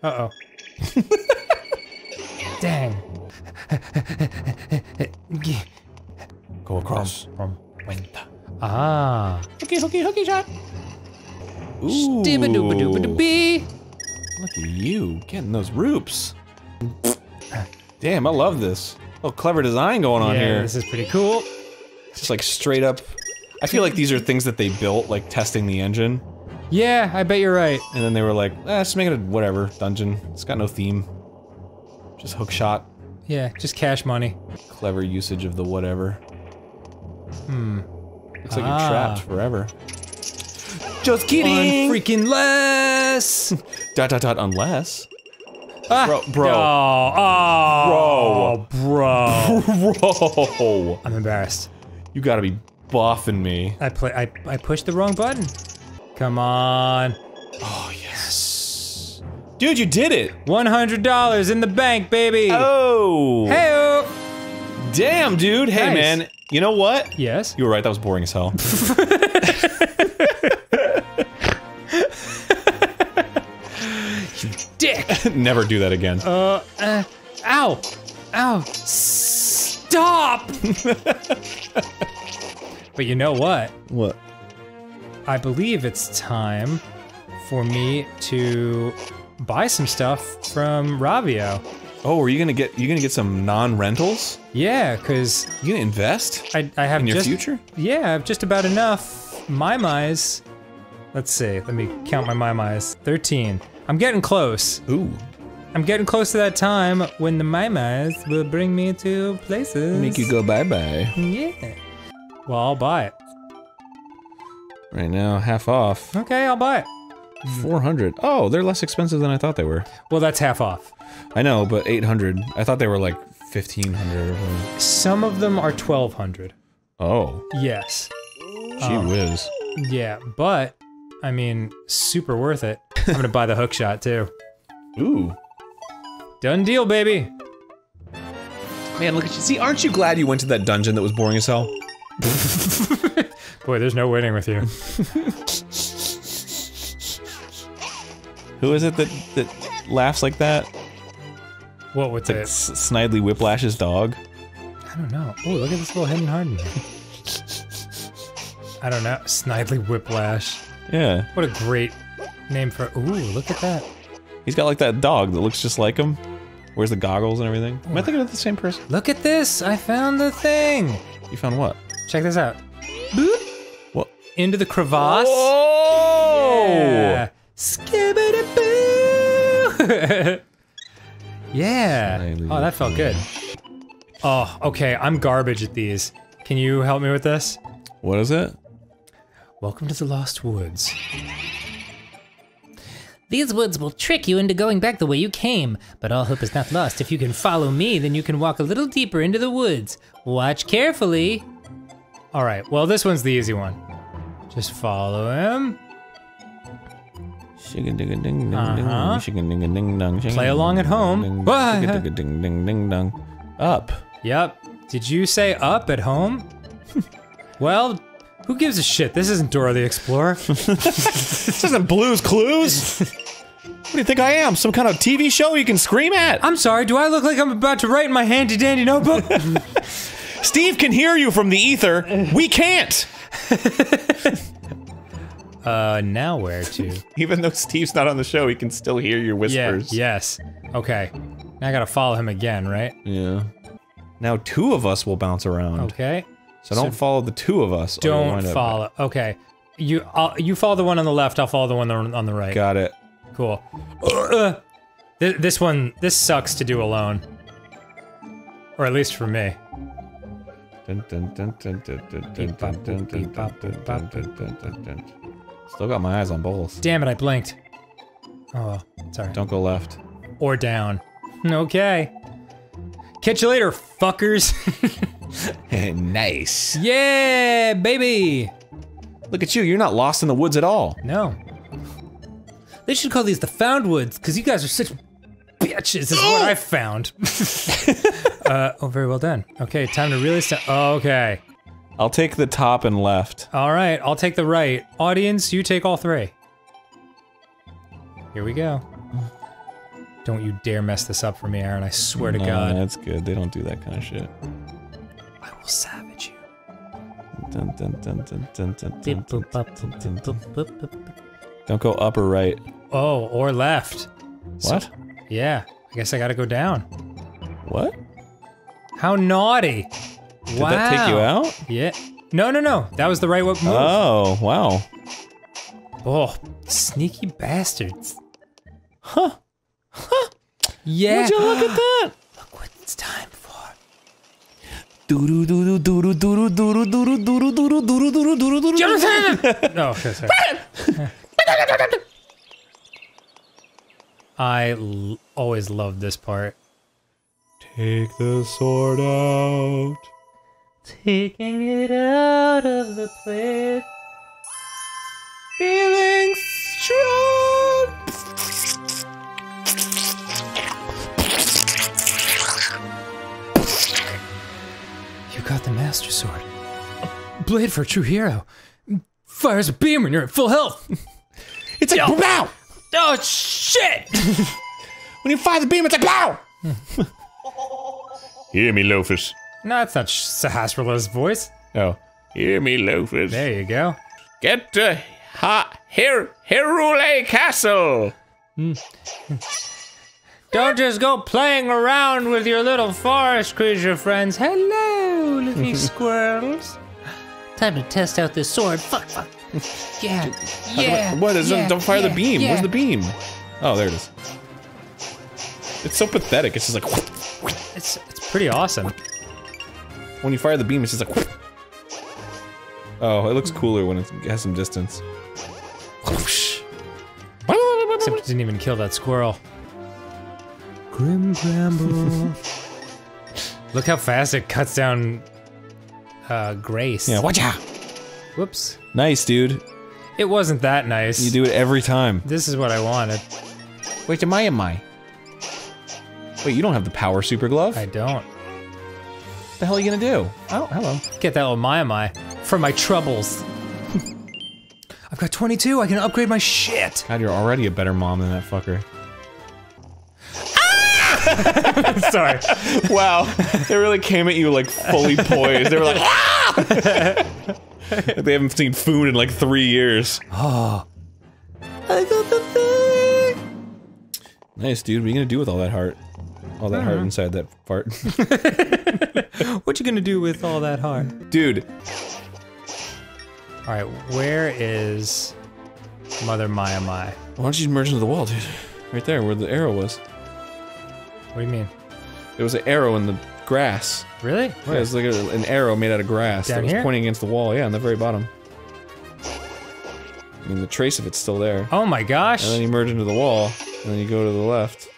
Uh oh. *laughs* Dang. Go across. From, from Ah. Hooky, hooky, hooky shot. Ooh. Look at you getting those roops. Damn, I love this. Oh, clever design going on yeah, here. this is pretty cool. It's just like straight up. I feel like these are things that they built, like testing the engine, Yeah, I bet you're right. and then they were like, eh, let's make it a whatever dungeon. It's got no theme. Just hook shot. Yeah, just cash money. Clever usage of the whatever. Hmm. Looks like Ah. you're trapped forever. Just kidding. freaking less. dot dot dot. Unless. Ah. Bro, bro. Oh, oh, bro. Bro. I'm embarrassed. You gotta be buffing me. I play. I I pushed the wrong button. Come on. Oh yes. Dude, you did it. One hundred dollars in the bank, baby. Oh. Hey. Damn, dude. Hey, Nice. man. You know what? Yes. You were right. That was boring as hell. *laughs* *laughs* Never do that again. Uh. uh ow. Ow. Stop. *laughs* but you know what? what? I believe it's time for me to buy some stuff from Ravio. Oh, are you gonna get? You gonna get some non-rentals? Yeah, cause You gonna invest I I have in your just, future? Yeah, I have just about enough Maiamais. Let's see. Let me count my Maiamais. Thirteen. I'm getting close. Ooh. I'm getting close to that time when the Maiamais will bring me to places. Make you go bye bye. Yeah. Well, I'll buy it. Right now, half off. Okay, I'll buy it. Four hundred. Oh, they're less expensive than I thought they were. Well, that's half off. I know, but eight hundred. I thought they were like fifteen hundred. Some of them are twelve hundred. Oh, Yes. gee Um, whiz. Yeah, but I mean, super worth it. I'm gonna buy the hook shot too. *laughs* Ooh. Done deal, baby. Man, look at you. See, aren't you glad you went to that dungeon that was boring as hell? *laughs* Boy, there's no winning with you. Who is it that that laughs like that? What with It's like it? S- Snidely Whiplash's dog. I don't know. Oh, look at this little hidden heart in here. I don't know. Snidely Whiplash. Yeah, What a great name for. Ooh, look at that. he's got like that dog that looks just like him. Wears the goggles and everything. Am I thinking of the same person? Look at this. I found the thing. You found what? Check this out. Boop. What? Into the crevasse. Oh! Yeah. *laughs* Yeah. Snidely Oh, that felt good. Oh, okay. I'm garbage at these. Can you help me with this? What is it? Welcome to the Lost Woods. These woods will trick you into going back the way you came, but all hope is not lost. If you can follow me, then you can walk a little deeper into the woods. Watch carefully. All right. Well, this one's the easy one. Just follow him. Shigga digga ding ding Uh-huh. ding shigga ding ding dong. shigga Play along at ding home. ding, Wah. shigga digga ding ding ding dong. Up. Yep. Did you say up at home? *laughs* well, who gives a shit? This isn't Dora the Explorer. *laughs* This isn't Blue's Clues. what do you think I am? Some kind of TV show you can scream at? I'm sorry, do I look like I'm about to write in my handy dandy notebook? *laughs* Steve can hear you from the ether. We can't. *laughs* uh, now where to? Even though Steve's not on the show, he can still hear your whispers. Yeah, whispers. yes. Okay. Now I gotta follow him again, right? Yeah. Now two of us will bounce around. Okay. So, so don't follow the two of us. Don't follow. Okay. You I'll, you follow the one on the left. I'll follow the one on the right. Got it. Cool. Uh, this one this sucks to do alone, or at least for me. Still got my eyes on bowls. Damn it! I blinked. Oh, sorry. Don't go left. Or down. Okay. Catch you later, fuckers. *laughs* nice. yeah, baby. Look at you. You're not lost in the woods at all. No. They should call these the found woods, because you guys are such bitches, is what I found. *laughs* uh, oh, very well done. Okay, time to really start. okay. I'll take the top and left. All right, I'll take the right. Audience, you take all three. Here we go. Don't you dare mess this up for me, Arin. I swear to no, God. That's good. They don't do that kind of shit. I will savage you. Don't go up or right. Oh, or left. What? So, yeah. I guess I gotta go down. What? How naughty. Did wow. that take you out? Yeah. No, no, no. That was the right move. Oh, wow. Oh, sneaky bastards. Huh. Yeah. Would you look at that? Look what it's time for. Doodoo doodoo doodoo doodoo doodoo doodoo doodoo doodoo doodoo doodoo doodoo doodoo. Jonathan! no, okay, sorry. I l- always loved this part. Take the sword out. Taking it out of the place. Feeling strong. Got the Master Sword. Blade for a true hero. Fires a beam when you're at full health. *laughs* It's like bow! Oh, shit! *laughs* When you fire the beam, it's like Bow! *laughs* Hear me, Lofus. no, that's not Sahasrahla's voice. Oh, hear me, Lofus. There you go. Get to ha Her Hyrule Castle! Don't just go playing around with your little forest creature friends. Hello, little *laughs* squirrels. Time to test out this sword. Fuck, fuck. Yeah, yeah. What is yeah, it? Don't fire yeah, the beam. yeah. Where's the beam? Oh, there it is. It's so pathetic. It's just like It's it's pretty awesome. when you fire the beam, it's just like. Oh, it looks cooler when it has some distance. Except it didn't even kill that squirrel. Grim Bramble. *laughs* Look how fast it cuts down uh, Grace. Yeah, watch out. Whoops. Nice, dude. It wasn't that nice. You do it every time. This is what I wanted. Wait, am I am I? Wait, you don't have the power super glove? I don't. What the hell are you gonna do? Oh, hello. Get that little Maiamai for my troubles. *laughs* I've got 22. I can upgrade my shit. God, you're already a better mom than that fucker. *laughs* Sorry. Wow, they really came at you like fully poised. They were like, ah! *laughs* they haven't seen food in like three years. Oh. *gasps* I got the thing. Nice, dude. What are you gonna do with all that heart? All that heart inside that fart, *laughs* What you gonna do with all that heart? dude. All right, where is Mother Maiamai? Why don't you merge into the wall, dude? Right there, where the arrow was. What do you mean? There was an arrow in the grass. Really? Yeah, Where? it was like a, an arrow made out of grass Down that was here? pointing against the wall. Yeah, on the very bottom. I mean, the trace of it's still there. Oh my gosh! And then you merge into the wall, and then you go to the left,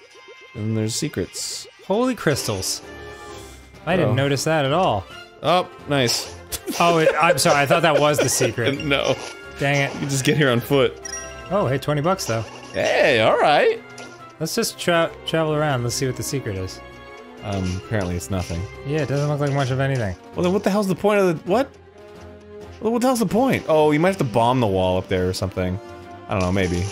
and there's secrets. Holy crystals! I didn't Oh. notice that at all. Oh, nice. *laughs* Oh, it, I'm sorry. I thought that was the secret. *laughs* no, Dang it! you just get here on foot. Oh, hey, 20 bucks though. Hey, all right. Let's just tra travel around. Let's see what the secret is. Um, apparently it's nothing. Yeah, it doesn't look like much of anything. Well, then what the hell's the point of the what? Well, what the hell's the point? Oh, you might have to bomb the wall up there or something. I don't know, maybe.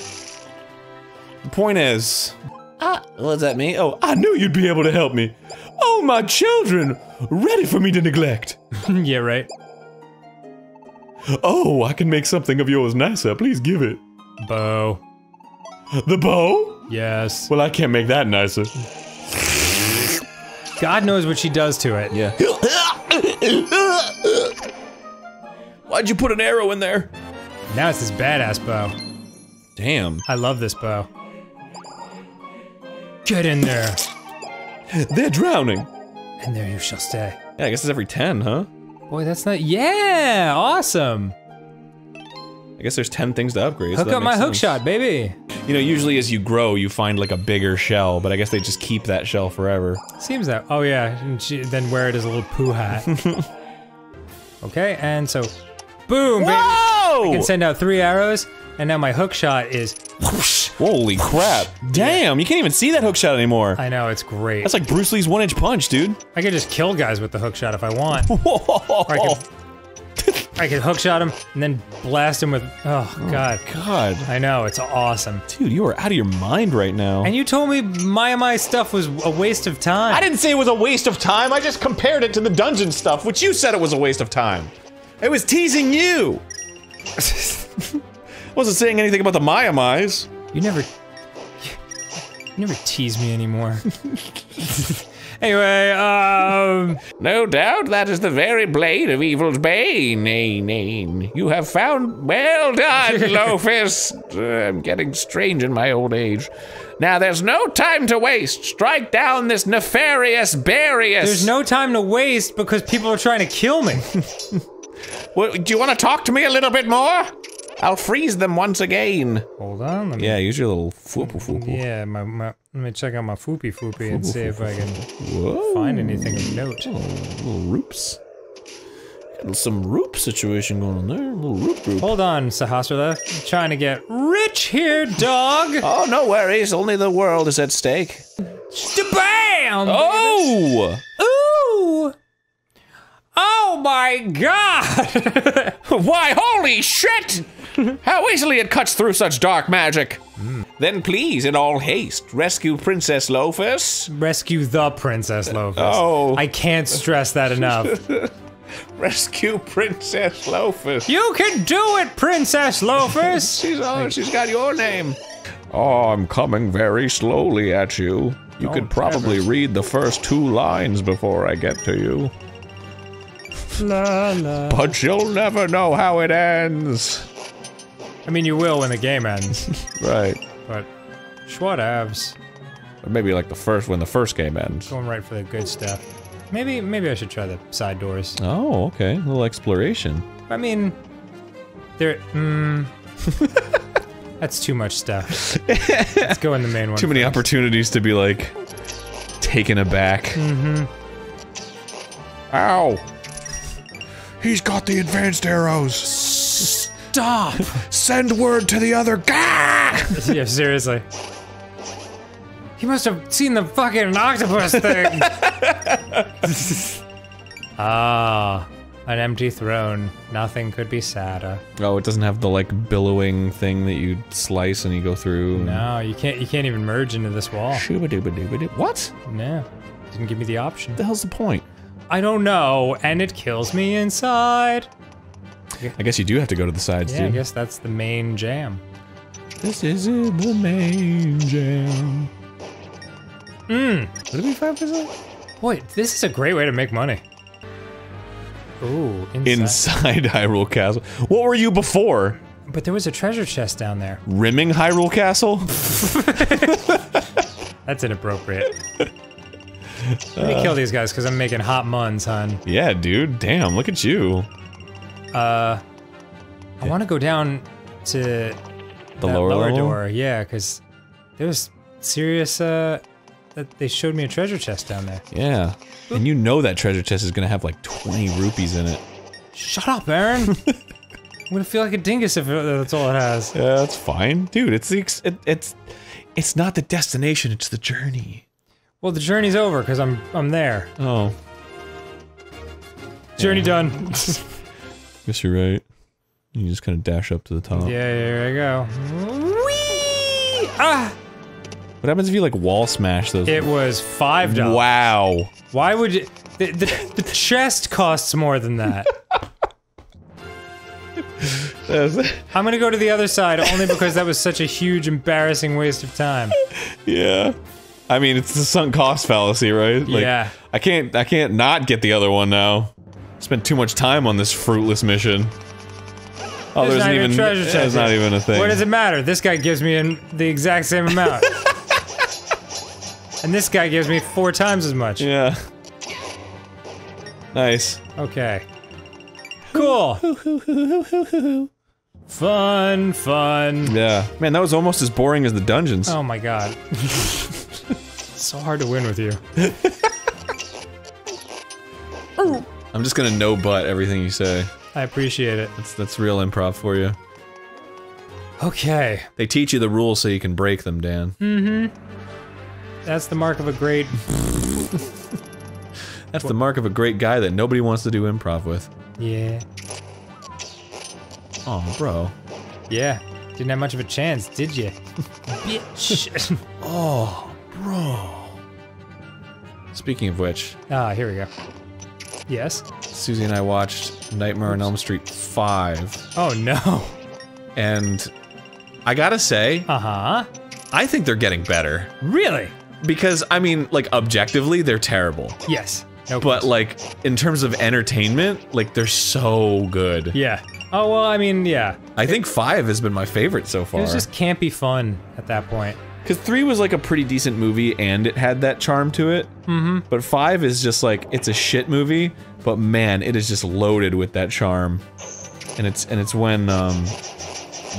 The point is, ah, was that me? Oh, I knew you'd be able to help me. Oh, my children, ready for me to neglect. *laughs* *laughs* yeah, right. Oh, I can make something of yours nicer. Please give it. Bow. The bow? Yes. Well, I can't make that nicer. God knows what she does to it. Yeah. Why'd you put an arrow in there? Now it's this badass bow. Damn. I love this bow. Get in there. They're drowning. And there you shall stay. Yeah, I guess it's every 10, huh? Boy, that's not. Yeah, awesome. I guess there's 10 things to upgrade. so Hook that up my hook shot, baby. You know, usually as you grow, you find like a bigger shell, but I guess they just keep that shell forever. Seems that. Oh yeah, and she, then wear it as a little poo hat. *laughs* okay, and so, boom, baby. I can send out three arrows, and now my hook shot is. Holy crap. Damn, you can't even see that hook shot anymore. I know it's great. That's like Bruce Lee's one inch punch, dude. I could just kill guys with the hook shot if I want. *laughs* Or I could, I could hook shot him and then blast him with. Oh, oh god, God. I know it's awesome. Dude, you are out of your mind right now. And you told me my my stuff was a waste of time. I didn't say it was a waste of time. I just compared it to the dungeon stuff, which you said it was a waste of time. I was teasing you. *laughs* Wasn't saying anything about the Maiamais. You never. You never tease me anymore. *laughs* anyway, um. *laughs* No doubt that is the very blade of evil's bane. Nay, nay. You have found. Well done, *laughs* Lofus. Uh, I'm getting strange in my old age. Now, there's no time to waste. Strike down this nefarious Barius. There's no time to waste because people are trying to kill me. *laughs* What, do you want to talk to me a little bit more? I'll freeze them once again. Hold on. Let me, Yeah, use your little foople foople. Yeah, my, my, let me check out my foopy foopy and see if I can Whoa. find anything of note. Little roops. Got some roop situation going on there. little roop roop. Hold on, Sahasrahla. I'm trying to get rich here, dog. Oh, no worries. Only the world is at stake. Bam! Oh! Ooh! Oh my god! *laughs* Why, holy shit! How easily it cuts through such dark magic. Then please, in all haste, rescue Princess Lofus. Rescue the Princess Lovis. Oh. I can't stress that enough. *laughs* Rescue Princess Lofus. you can do it, Princess Lovis! *laughs* She's on, she's got your name. Oh, I'm coming very slowly at you. You oh, could probably read the first two lines before I get to you. la la. But you'll never know how it ends. I mean, you will when the game ends, *laughs* Right. but schwatavs. Or maybe like the first when the first game ends. Going right for the good stuff. Maybe, maybe I should try the side doors. Oh, okay. A little exploration. I mean, there. Mm, *laughs* that's too much stuff. Let's go in the main *laughs* one. Too many first. opportunities to be like taken aback. Mm-hmm. Ow. He's got the advanced arrows. Stop! Send word to the other guy. *laughs* yeah, seriously. He must have seen the fucking octopus thing. *laughs* ah, an empty throne. Nothing could be sadder. Oh, it doesn't have the like billowing thing that you slice and you go through. No, you can't. You can't even merge into this wall. Shooba-dooba-dooba-doo. What? No, didn't give me the option. the hell's the point? I don't know, and it kills me inside. I guess you do have to go to the sides, Yeah, I guess that's the main jam. This is the main jam. Mmm. Would it be five percent? Boy, this is a great way to make money. Ooh, inside. Inside *laughs* Hyrule Castle. What were you before? But there was a treasure chest down there. Rimming Hyrule Castle? *laughs* *laughs* That's inappropriate. Let me uh. kill these guys because I'm making hot muns, hun. yeah, dude. Damn, look at you. Uh, I want to go down to The lower, lower door. Yeah, because there was serious. Uh, that they showed me a treasure chest down there. Yeah. And you know that treasure chest is gonna have like 20 rupees in it. Shut up, Arin. *laughs* I'm gonna feel like a dingus if that's all it has. Yeah, that's fine. Dude, it's the ex- it, it's it's not the destination, it's the journey. Well, the journey's over because I'm I'm there. Oh. Journey done. *laughs* Guess you're right. You just kind of dash up to the top. yeah, here I go. Whee! Ah! What happens if you like wall smash those? It was five dollars. wow. Why would you? The, the, the chest costs more than that. *laughs* I'm gonna go to the other side only because that was such a huge, embarrassing waste of time. yeah. I mean, it's the sunk cost fallacy, right? Like, Yeah. I can't I can't not get the other one now. Spent too much time on this fruitless mission. Oh, There's there's, not even treasure There's chest not even a thing. What does it matter? This guy gives me an, the exact same amount. *laughs* And this guy gives me four times as much. Yeah. Nice. Okay. Cool. fun, fun. Yeah. Man, that was almost as boring as the dungeons. Oh my god. *laughs* so hard to win with you. *laughs* I'm just gonna no butt everything you say. I appreciate it. That's that's real improv for you. Okay. They teach you the rules so you can break them, Dan. Mm-hmm. That's the mark of a great. *laughs* *laughs* That's the mark of a great guy that nobody wants to do improv with. Yeah. Oh, bro. Yeah. Didn't have much of a chance, did you? *laughs* Bitch. Oh, bro. Speaking of which, ah, here we go. Yes. Susie and I watched Nightmare on Elm Street 5, Oh no. and I gotta say, Uh huh. I think they're getting better. Really? Because, I mean, like, objectively, they're terrible. Yes. No. But, question. like, in terms of entertainment, like, they're so good. Yeah. Oh well, I mean, yeah. I think 5 has been my favorite so far. It was just campy fun at that point. Because 3 was, like, a pretty decent movie, and it had that charm to it. Mm-hmm. But 5 is just, like, it's a shit movie, but man, it is just loaded with that charm. And it's, and it's when, um...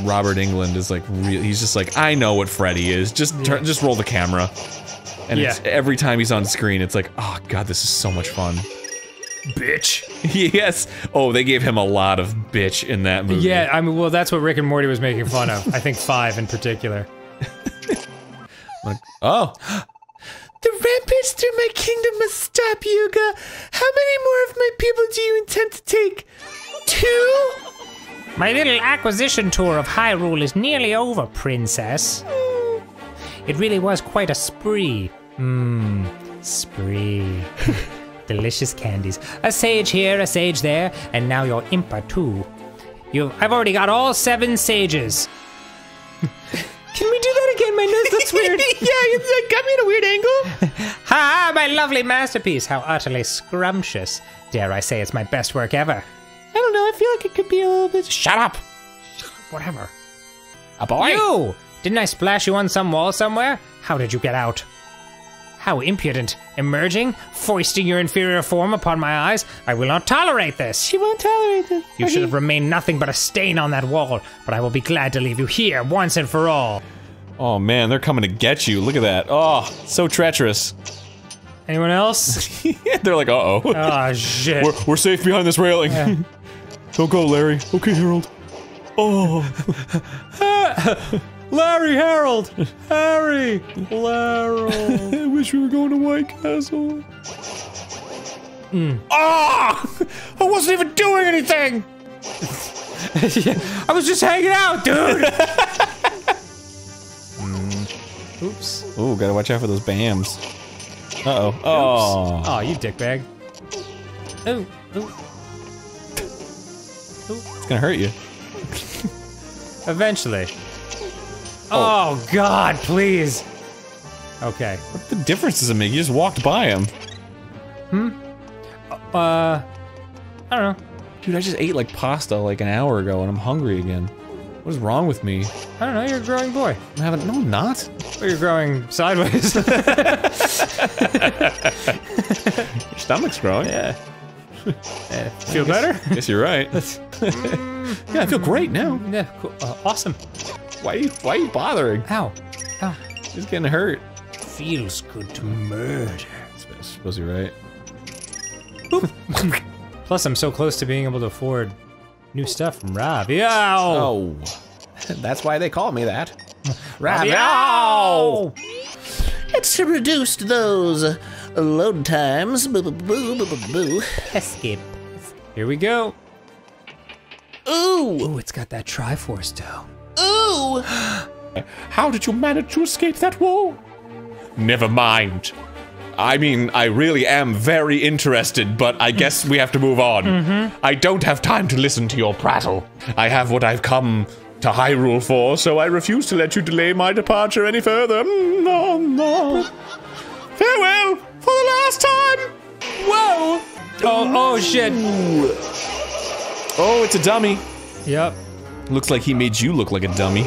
Robert Englund is like real. He's just like, I know what Freddy is. Just turn, just roll the camera. And it's, Yeah. every time he's on screen, it's like, oh god, this is so much fun. Bitch. *laughs* yes. Oh, they gave him a lot of bitch in that movie. Yeah, I mean, well, that's what Rick and Morty was making fun of. I think five in particular. Like, oh, *gasps* The rampage through my kingdom must stop, Yuga. How many more of my people do you intend to take? Two? My little acquisition tour of Hyrule is nearly over, Princess. It really was quite a spree. Mmm, spree. *laughs* Delicious candies. A sage here, a sage there, and now your Impa too. You, I've already got all seven sages. *laughs* Can we do that again? My nose looks weird. *laughs* yeah, it got me at a weird angle. *laughs* Ha! My lovely masterpiece. How utterly scrumptious. Dare I say it's my best work ever. I don't know. I feel like it could be a little bit. Shut up. Whatever. A boy? You! Didn't I splash you on some wall somewhere? How did you get out? How impudent. Emerging, foisting your inferior form upon my eyes. I will not tolerate this. She won't tolerate this. You should have remained nothing but a stain on that wall, but I will be glad to leave you here once and for all. oh man, they're coming to get you. Look at that. Oh, so treacherous. Anyone else? *laughs* they're like, uh oh. oh shit. we're, we're safe behind this railing. Don't go, Larry. Okay, Harold. Oh. *laughs* Larry Harold. Harry. Larry. *laughs* I wish we were going to White Castle. Ah! I wasn't even doing anything! *laughs* I was just hanging out, dude. *laughs* Oops. Oh, gotta watch out for those BAMs. Uh oh. Oh. Oh, you dickbag. Ooh, ooh. It's gonna hurt you. Eventually. Oh. God, please. Okay. What the difference does it make? You just walked by him. Hmm? Uh, I don't know. Dude, I just ate like pasta like an hour ago and I'm hungry again. What is wrong with me? I don't know. You're a growing boy. I'm having no, I'm not. Or you're growing sideways. *laughs* *laughs* Your stomach's growing. yeah. *laughs* Eh, feel better? Guess you're right. yeah, I feel great now. Yeah. Cool. Uh, awesome. Why? are You, why are you bothering? Ow. Ow. He's getting hurt. Feels good to murder. I suppose you're right. *laughs* Plus, I'm so close to being able to afford new stuff from Rob. Yeah. Oh. *laughs* That's why they call me that. *laughs* Robbie, Ow! It's to reduce those uh, load times. Boo, boo, boo, boo, boo, boo. Escape. Here we go. Ooh, Oh, it's got that Triforce dough. Ooh. How did you manage to escape that wall? Never mind. I mean, I really am very interested, but I guess we have to move on. I don't have time to listen to your prattle. I have what I've come to Hyrule for, so I refuse to let you delay my departure any further. Mm, No, no. Farewell for the last time. Whoa! Oh, oh shit. Oh, it's a dummy. Yep. Looks like he made you look like a dummy. *laughs*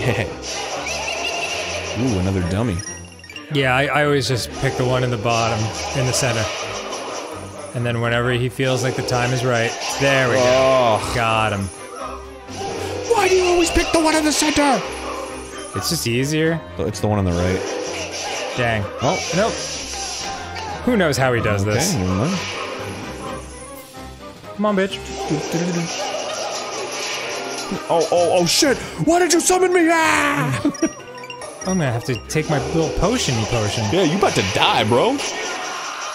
Ooh, another dummy. Yeah, I, I always just pick the one in the bottom, in the center. And then whenever he feels like the time is right, there we go. Got him. Why do you always pick the one in the center? It's just easier. Oh, it's the one on the right. Dang. Oh, Nope. Who knows how he does okay. this? Come on, bitch. Oh, oh, oh, shit! Why did you summon me? Ah! I'm gonna have to take my little potion potion. Yeah, you about to die, bro.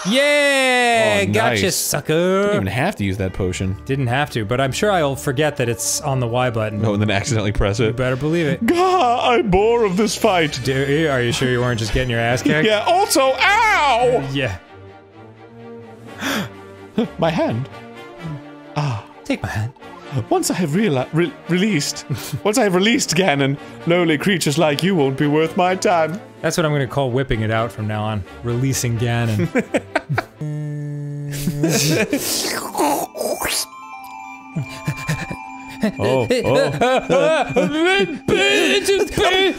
Yeah! Oh, gotcha, nice. sucker! Don't even have to use that potion. Didn't have to, but I'm sure I'll forget that it's on the Y button. Oh, and then accidentally press it. You better believe it. Gah, I'm bored of this fight. Do, are you sure you weren't just getting your ass kicked? *laughs* Yeah, also, ow! Yeah. *gasps* My hand. Ah. Take my hand. Once I have reali- re- released, *laughs* once I have released Ganon, lowly creatures like you won't be worth my time. That's what I'm gonna call whipping it out from now on. Releasing Ganon. *laughs* *laughs* Oh, oh. oh.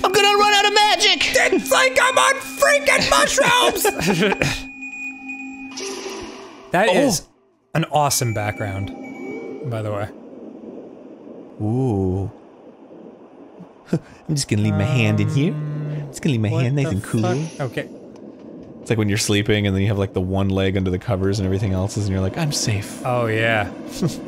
I'm gonna run out of magic! it's like I'm on freaking mushrooms! That oh. is an awesome background, by the way. Ooh. *laughs* I'm just gonna leave my hand in here. I'm just gonna leave my hand nice and cool. Okay. It's like when you're sleeping and then you have like the one leg under the covers and everything else is, and you're like, I'm safe. Oh yeah.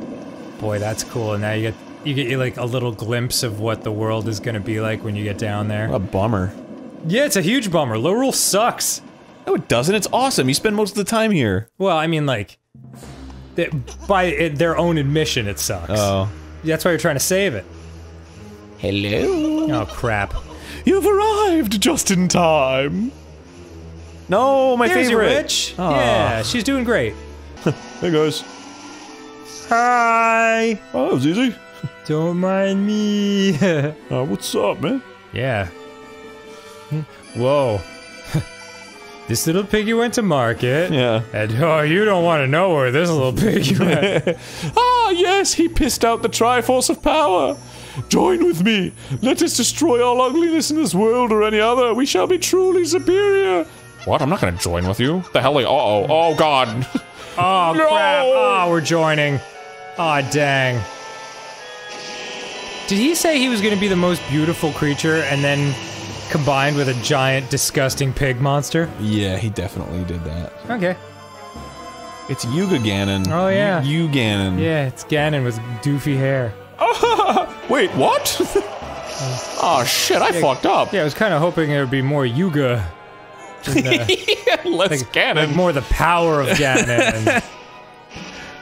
*laughs* Boy, that's cool. And now you get you get like a little glimpse of what the world is gonna be like when you get down there. What a bummer. Yeah, it's a huge bummer. Lorule sucks. No, it doesn't. It's awesome. You spend most of the time here. Well, I mean, like, by it, their own admission, it sucks. Oh. That's why you're trying to save it. Hello. Oh crap! You've arrived just in time. No, my There's your favorite. witch. Aw. Yeah, she's doing great. *laughs* Hey guys. Hi. Oh, that was easy. Don't mind me. *laughs* Uh, what's up, man? yeah. Whoa. This little piggy went to market. Yeah. And oh, you don't want to know where this little piggy *laughs* went. *laughs* Ah, yes, he pissed out the Triforce of Power. Join with me. Let us destroy all ugliness in this world or any other. We shall be truly superior. What? I'm not gonna join with you. The hell are you? Uh oh. Oh god. *laughs* Oh No! crap! Oh, we're joining. Aw, dang. Did he say he was going to be the most beautiful creature and then combined with a giant, disgusting pig monster? Yeah, he definitely did that. Okay. It's Yuga Ganon. Oh, yeah. You Ganon. Yeah, it's Ganon with doofy hair. Oh, *laughs* wait, what? *laughs* oh shit, I fucked up. Yeah, I was kind of hoping there would be more Yuga. than, uh, *laughs* Let's like, Ganon. like more the power of Ganon.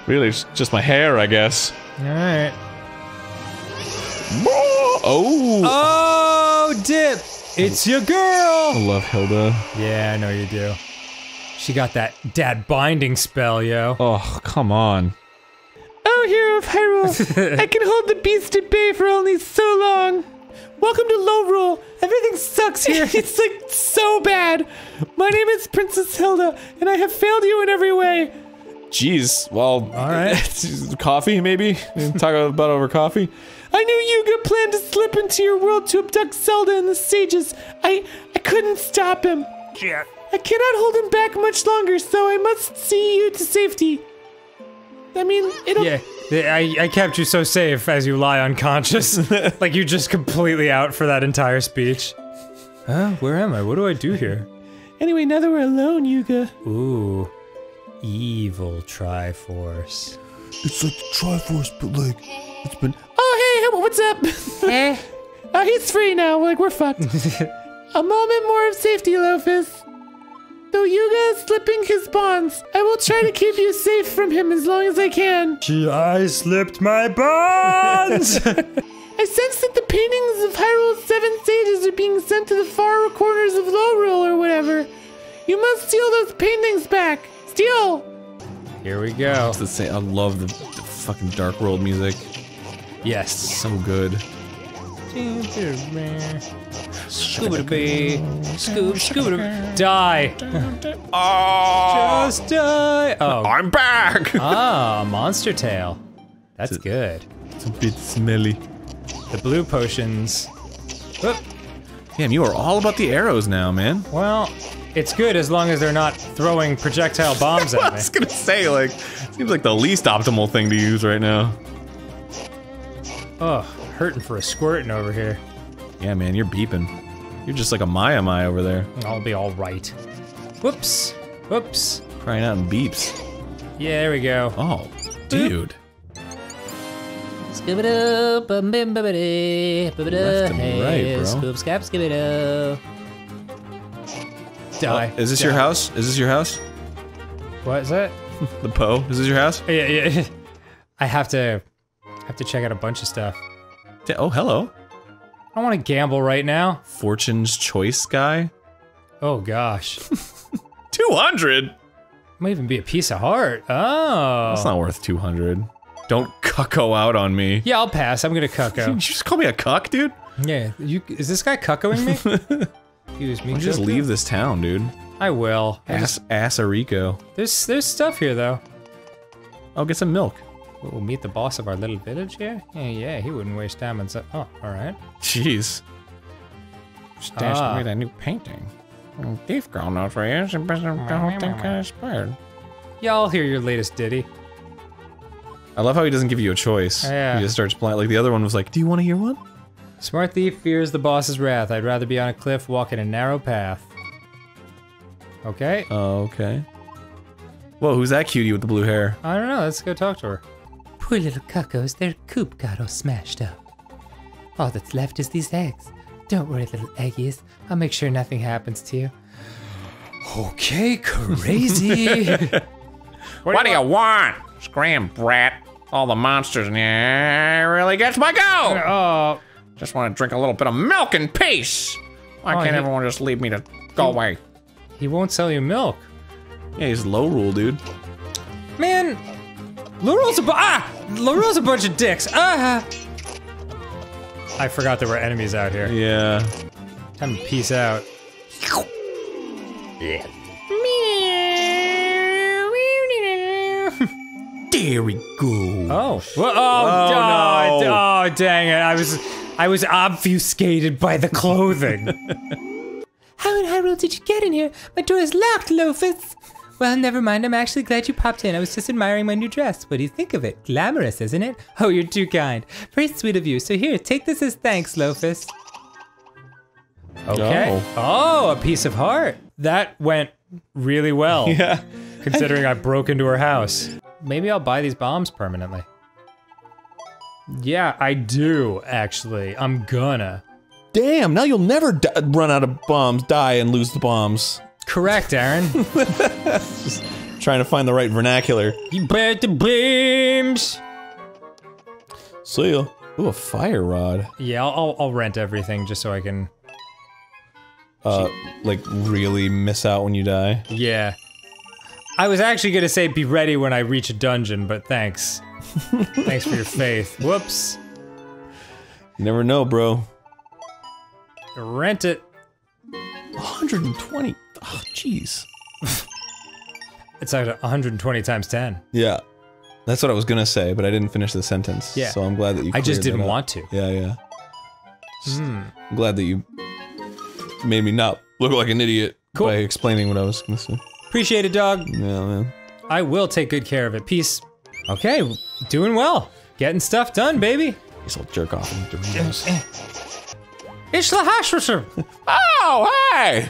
Really, it's just my hair, I guess. Alright. Oh. Oh, Dip! It's your girl! I love Hilda. Yeah, I know you do. She got that dad binding spell, yo. Oh, come on. Oh, hero of Hyrule, *laughs* I can hold the beast at bay for only so long. Welcome to Lorule! Everything sucks here. *laughs* it's like so bad. My name is Princess Hilda, and I have failed you in every way. Jeez. Well, All right. *laughs* coffee, maybe? Talk about over coffee? I knew Yuga planned to slip into your world to abduct Zelda and the sages. I I couldn't stop him. Yeah. I cannot hold him back much longer, so I must see you to safety. I mean, it'll Yeah, I, I kept you so safe as you lie unconscious. *laughs* like you're just completely out for that entire speech. Huh? Where am I? What do I do here? Anyway, now that we're alone, Yuga. Ooh. Evil Triforce. It's like Triforce, but like, it's been. Oh, hey, what's up? *laughs* Eh? oh, he's free now. Like, we're fucked. *laughs* A moment more of safety, Lofus. Though Yuga is slipping his bonds, I will try to keep you safe from him as long as I can. Gee, I slipped my bonds! *laughs* I sense that the paintings of Hyrule's seven sages are being sent to the far corners of Lorule or whatever. You must steal those paintings back. Steal! Here we go. It's the same. I love the, the fucking Dark World music. Yes. So good. Scooby Scoob Scooby Die! Oh. Just die! Oh. I'm back! Ah, Monster Tail. That's good. It's a bit smelly. The blue potions. Whoop. Damn, you are all about the arrows now, man. Well, It's good as long as they're not throwing projectile bombs at *laughs* me. I was gonna say, like, seems like the least optimal thing to use right now. Oh, hurting for a squirting over here. Yeah, man, you're beeping. You're just like a Maiamai over there, I'll be all right. Whoops. Whoops. crying out in beeps. Yeah, there we go. Oh, dude. Scooby-Doo, bum bim bibbidi, Left and right, bro. Scoop, scap, Scooby-Doo. Uh, Die. Is this Die. your house? Is this your house? What is that? *laughs* The Poe? Is this your house? Yeah, yeah. *laughs* I have to have to check out a bunch of stuff. Oh, hello. I don't want to gamble right now. Fortune's choice guy. Oh gosh. *laughs* 200? Might even be a piece of heart. Oh. That's not worth 200. Don't cucko out on me. Yeah, I'll pass. I'm gonna Did cucko. *laughs* you just call me a cuck, dude? yeah, you is this guy cuckoing me? *laughs* Excuse me. Why don't you just leave this town, dude? I will. I just, Ass Assarico. there's there's stuff here though. I'll get some milk. We'll meet the boss of our little village here. Yeah, yeah, he wouldn't waste time on so. Oh, all right. Jeez. Stashed Ah. away that new painting. Thief girl knows where he is and doesn't don't think I inspired. Yeah, I'll hear your latest ditty. I love how he doesn't give you a choice. Yeah. He just starts playing. Like the other one was like, "Do you want to hear one?" Smart thief fears the boss's wrath. I'd rather be on a cliff walking a narrow path. Okay. Oh, okay. Whoa, who's that cutie with the blue hair? I don't know. Let's go talk to her. Poor little cuckoos, their coop got all smashed up. All that's left is these eggs. Don't worry, little eggies. I'll make sure nothing happens to you. Okay, crazy. *laughs* What do you want? Scram, brat. All the monsters in here really gets my goat. oh, Just want to drink a little bit of milk in peace. Why Oh, can't he- everyone just leave me to go away? he won't sell you milk. Yeah, he's Lorule, dude. Man, Lorule's a bu- ah, Lorule's a bunch of dicks. Ah. I forgot there were enemies out here. Yeah. Time to peace out. There we go. Oh. Well, oh, oh, oh, dang it. I was I was obfuscated by the clothing. *laughs* How in Hyrule did you get in here? My door is locked, Lofus. Well, never mind. I'm actually glad you popped in. I was just admiring my new dress. What do you think of it? Glamorous, isn't it? *laughs* Oh, you're too kind. Very sweet of you. So here, take this as thanks, Lofus. Okay. Oh. oh, a piece of heart. That went really well. *laughs* Yeah. Considering I broke into her house. Maybe I'll buy these bombs permanently. Yeah, I do, actually. I'm gonna. Damn, now you'll never di- run out of bombs, die, and lose the bombs. Correct, Arin. *laughs* Just Trying to find the right vernacular. you bet the beams! See ya. Ooh, a fire rod. Yeah, I'll, I'll, I'll rent everything just so I can. Uh, like really miss out when you die. Yeah. I was actually gonna say be ready when I reach a dungeon, but thanks. *laughs* thanks for your faith. Whoops. You never know, bro. Rent it. 120. Oh, jeez. *sighs* It's like 120 times 10. Yeah. That's what I was gonna say, but I didn't finish the sentence. Yeah. So I'm glad that you. I just didn't want to. Yeah, yeah. Hmm. I'm glad that you made me not look like an idiot Cool. by explaining what I was gonna say. Appreciate it, dog. Yeah, man. I will take good care of it. Peace. Okay, doing well. Getting stuff done, baby. Guess I'll jerk off in Doritos. It's the Hashwasher. Oh, hey!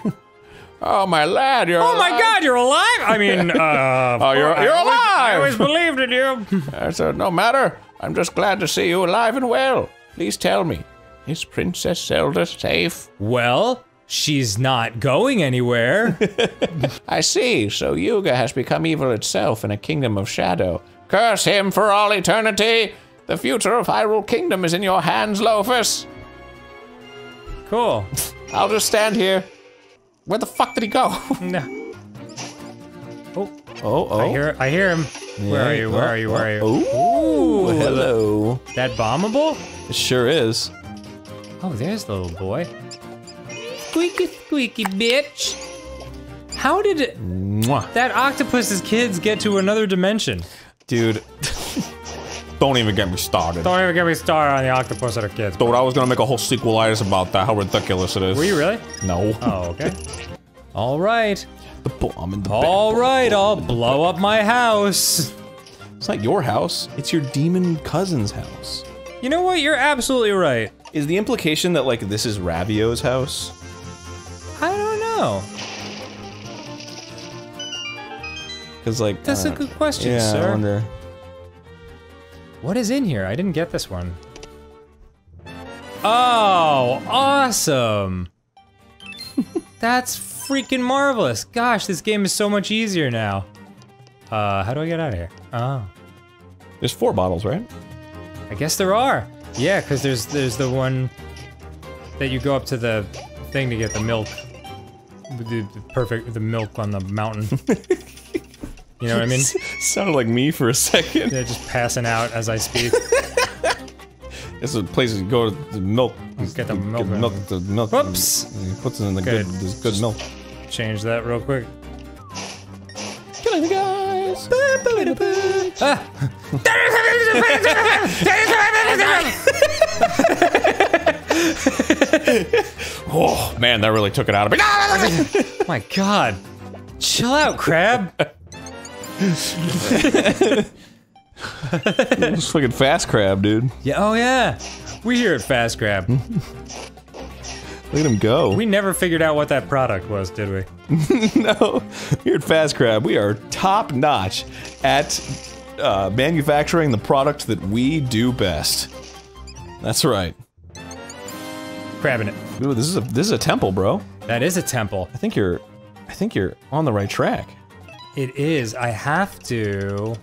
Oh, my lad, you're Oh my god, you're alive! I mean, uh. *laughs* Oh, you're, you're I always- I always believed in you. *laughs* I said, no matter. I'm just glad to see you alive and well. Please tell me, is Princess Zelda safe? Well, she's not going anywhere. *laughs* I see. So Yuga has become evil itself in a kingdom of shadow. Curse him for all eternity! The future of Hyrule Kingdom is in your hands, Lofus. cool. I'll just stand here. Where the fuck did he go? *laughs* No. Oh, oh. Oh. I hear, I hear him. Where are you? Where are you? Where are you? Ooh, hello. That bombable? It sure is. Oh, there's the little boy. Squeaky, squeaky, bitch. How did it, Mwah. that octopus's kids get to another dimension? Dude. *laughs* Don't even get me started. Don't even get me started on the octopus that are kids. Dude, I was gonna make a whole sequelitis about that, how ridiculous it is. Were you really? No. Oh, okay. All right. The bomb in the All back. right, I'll blow up my house. It's not your house. It's your demon cousin's house. You know what? You're absolutely right. Is the implication that like this is Ravio's house? I don't know. Because like That's a good question, yeah, sir. I wonder. What is in here? I didn't get this one. Oh, awesome. *laughs* That's freaking marvelous. Gosh, this game is so much easier now. Uh, how do I get out of here? Oh, There's four bottles, right? I guess there are. Yeah, because there's there's the one that you go up to the thing to get the milk. The, the perfect the milk on the mountain. *laughs* you know what I mean? *laughs* Sounded like me for a second. They're just passing out as I speak. *laughs* It's a place to go to the milk. Get the milk. milk, the milk. Whoops. He puts it in the Good. good, this good milk. Change that real quick. Killing the guys. Ah. *laughs* oh man, that really took it out of me. My God. Chill out, crab. It's fucking fast crab, dude. Yeah. Oh yeah. We here at Fast Crab. Look at him go. We never figured out what that product was, did we? *laughs* no, here at Fast Crab, we are top notch at uh, manufacturing the product that we do best. That's right. Crabbing it. Ooh, this is a this is a temple, bro. That is a temple. I think you're, I think you're on the right track. It is. I have to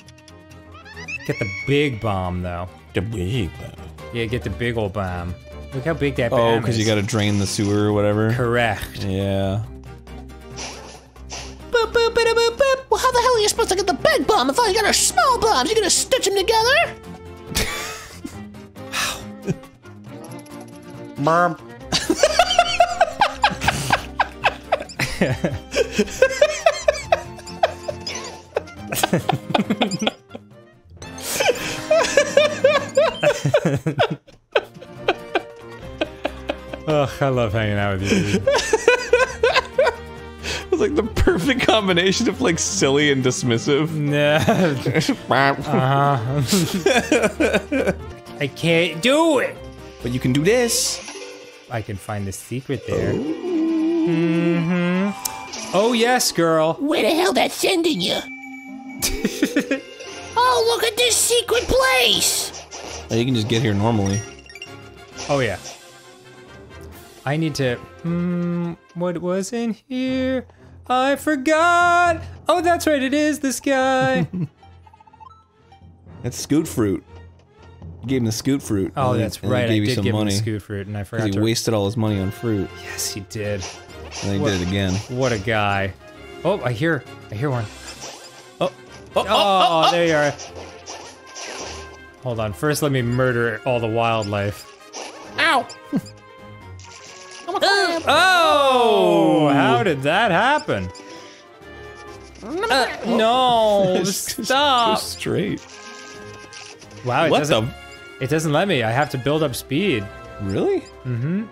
get the big bomb though. The big. bomb. Yeah, get the big old bomb. Look how big that Oh, bomb because you got to drain the sewer or whatever. Correct. Yeah. Boop, boop, boop, boop, boop. Well, how the hell are you supposed to get the big bomb if all you got are small bombs? You gonna stitch them together? Mom. *laughs* *laughs* *laughs* Ugh, *laughs* I love hanging out with you. *laughs* It's like the perfect combination of like silly and dismissive. *laughs* uh-huh. I can't do it. But you can do this. I can find the secret there. Mm-hmm. Oh yes, girl. Where the hell that's sending you? *laughs* oh, look at this secret place! Oh, you can just get here normally. Oh yeah. I need to. Hmm. What was in here? I forgot. Oh, that's right. It is this *laughs* guy. That's scoot fruit. You gave him the scoot fruit. oh, and that's then- and right. then I you did some give money. him the scoot fruit, and I 'cause forgot he to. wasted all his money on fruit. yes, he did. And then he What- did it again. What a guy. Oh, I hear. I hear one. Oh, oh, Oh, there you are. Hold on. First, let me murder all the wildlife. Ow! I'm a crab. Oh, how did that happen? Uh, no, *laughs* Just- just stop. Straight. Wow, it What doesn't. the? It doesn't let me. I have to build up speed. Really? Mm-hmm.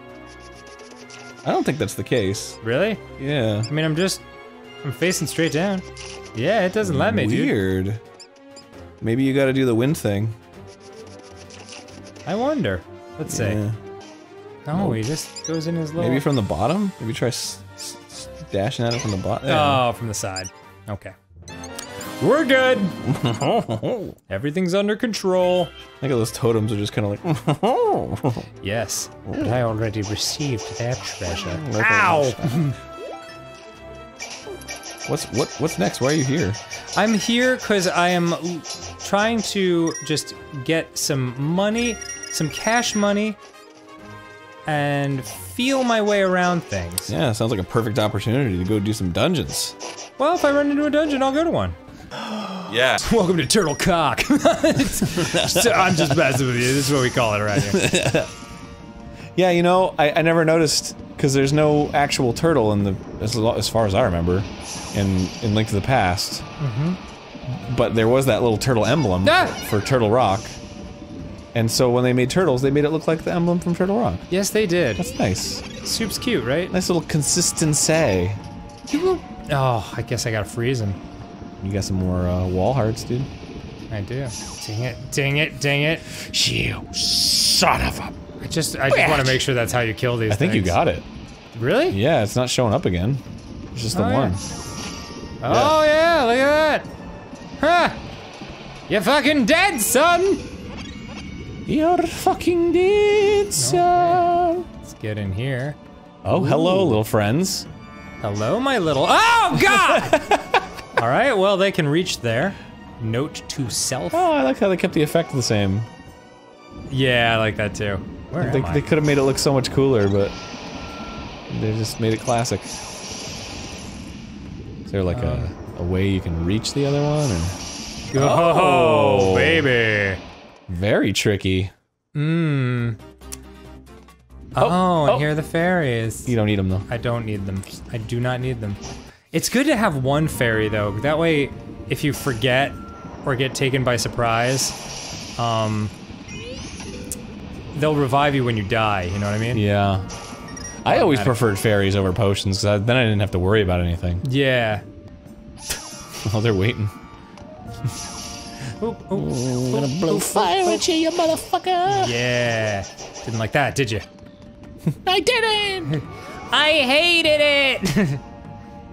I don't think that's the case. Really? Yeah. I mean, I'm just. I'm facing straight down. Yeah, it doesn't let me, dude. Weird. Maybe you got to do the wind thing. I wonder. Let's see. Yeah. No, he just goes in his little. Maybe from the bottom. Maybe try dashing at it from the bottom. Oh, from the side. Okay. We're good. *laughs* Everything's under control. Look at those totems are just kind of like. *laughs* Yes, but I already received that treasure. Ow! *laughs* at What's what? What's next? Why are you here? I'm here because I am trying to just get some money, some cash money, and feel my way around things. Yeah, sounds like a perfect opportunity to go do some dungeons. Well, if I run into a dungeon, I'll go to one. *gasps* Yeah. *laughs* Welcome to Turtle Cock. *laughs* *laughs* So, I'm just messing with you. This is what we call it around here. Yeah, you know, I, I never noticed because there's no actual turtle in the as, as far as I remember, in in Link to the Past. Mm-hmm. But there was that little turtle emblem Ah! for Turtle Rock, and so when they made turtles, they made it look like the emblem from Turtle Rock. Yes, they did. That's nice. Soup's cute, right? Nice little consistency. Oh, I guess I gotta freeze him. You got some more uh, wall hearts, dude. I do. Dang it! Dang it! Dang it! You son of a. I just, I just want to make sure that's how you kill these. I think you got it. Really? Yeah, it's not showing up again. It's just the Oh, yeah. one. Oh yeah, look at that. Huh? You're fucking dead, son. You're fucking dead, son. Let's get in here. Oh, hello, little friends. Hello, my little. Oh God! *laughs* All right, well they can reach there. Note to self. Oh, I like how they kept the effect the same. Yeah, I like that too. Where They, they could have made it look so much cooler, but they just made it classic. Is there like a, a way you can reach the other one? Or? Oh, baby. Very tricky. Mmm. Oh, and here are the fairies. You don't need them though. I don't need them. I do not need them. It's good to have one fairy though. That way, if you forget or get taken by surprise, um, they'll revive you when you die. You know what I mean? Yeah. I always preferred fairies over potions, because then I didn't have to worry about anything. Yeah. *laughs* Oh, they're waiting. Oop, oop. gonna blow fire at you, you motherfucker. Yeah. Didn't like that, did you? *laughs* I didn't. *laughs* I hated it.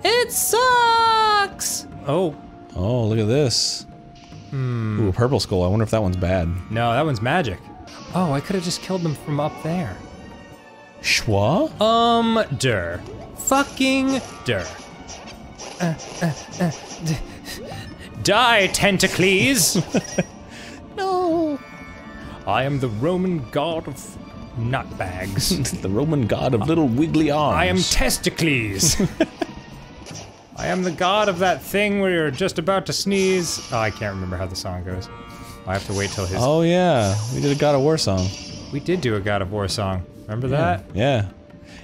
it sucks. Oh. Oh, look at this. Hmm. Ooh, a purple skull. I wonder if that one's bad. No, that one's magic. Oh, I could have just killed them from up there. Schwa? Um, der. Fucking der. Uh, uh, uh, Die, Tentacles! *laughs* No. I am the Roman god of nutbags. *laughs* the Roman god of little wiggly arms. I am Testicles! *laughs* I am the god of that thing where you're just about to sneeze. Oh, I can't remember how the song goes. I have to wait till his. Oh yeah, we did a God of War song. We did do a God of War song. Remember that? Yeah.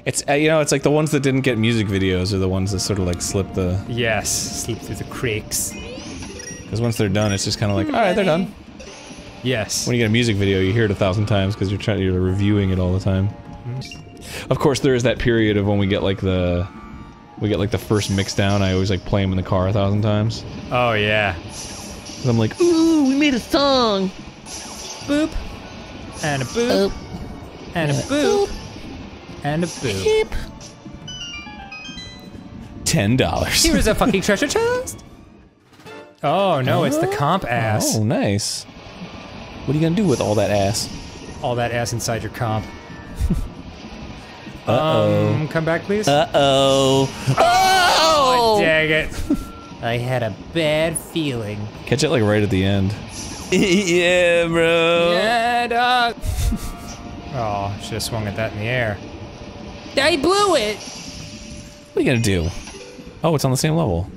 It's uh, you know it's like the ones that didn't get music videos are the ones that sort of like slip the Yes. Sleep through the creaks. because once they're done it's just kind of like all right they're done. Yes. When you get a music video you hear it a thousand times because you're trying you're reviewing it all the time. Of course there is that period of when we get like the we get like the first mix down. I always like play them in the car a thousand times. Oh yeah. I'm like Ooh, we made a song. Boop. And a boop. And a boop. And a boop. ten dollars. Here's a fucking *laughs* treasure chest. Oh no, it's the comp ass. Oh nice. What are you gonna do with all that ass? All that ass inside your comp. *laughs* Uh oh. Um, come back, please. Uh oh. oh, dang it. *laughs* I had a bad feeling. Catch it like right at the end. yeah, bro. Yeah, dog. Oh, should have swung at that in the air. I blew it. What are you gonna do? Oh, it's on the same level.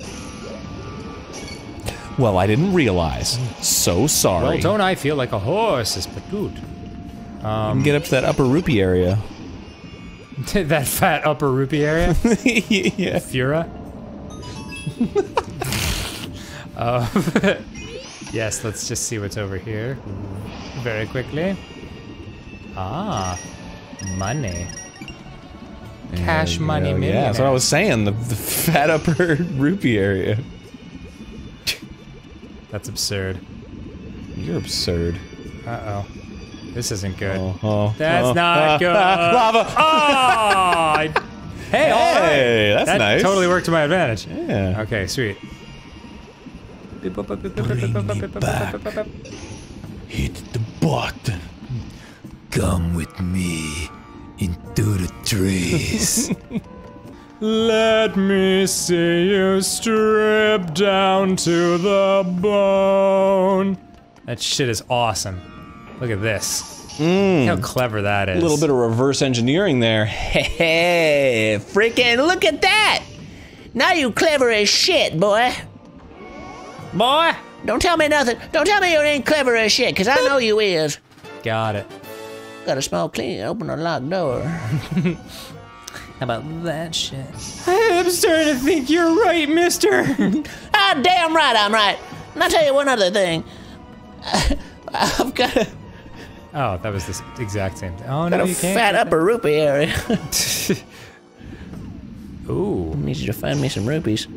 Well, I didn't realize. So sorry. Well, don't I feel like a horse, is patut. You can get up to that upper rupee area. *laughs* that fat upper rupee area? *laughs* yeah. Fura? *laughs* uh, yes, let's just see what's over here very quickly. Ah, money. Cash you money millionaire. Yeah, that's what I was saying. The, the *laughs* fat upper *laughs* rupee area. That's absurd. You're absurd. Uh oh. This isn't good. Oh, oh, That's oh, not *laughs* good. Lava. Oh! Hey, all right. Hey, that's that nice. totally worked to my advantage. Yeah. Okay, sweet. Bring me back. Hit the button. Come with me into the trees. *laughs* Let me see you strip down to the bone. That shit is awesome. Look at this. Mm. Look how clever that is. A little bit of reverse engineering there. Hey, freaking look at that! Now you clever as shit, boy. Boy! Don't tell me nothing. Don't tell me you ain't clever as shit, cause I know you is. Got it. Got a small clean, open a locked door. *laughs* How about that shit? I'm starting to think you're right, mister. *laughs* ah, damn right I'm right. And I'll tell you one other thing. *laughs* I've got a, Oh, that was the exact same thing. Oh, no, you can't. fat get upper rupee area. Ooh. Need you to find me some rupees.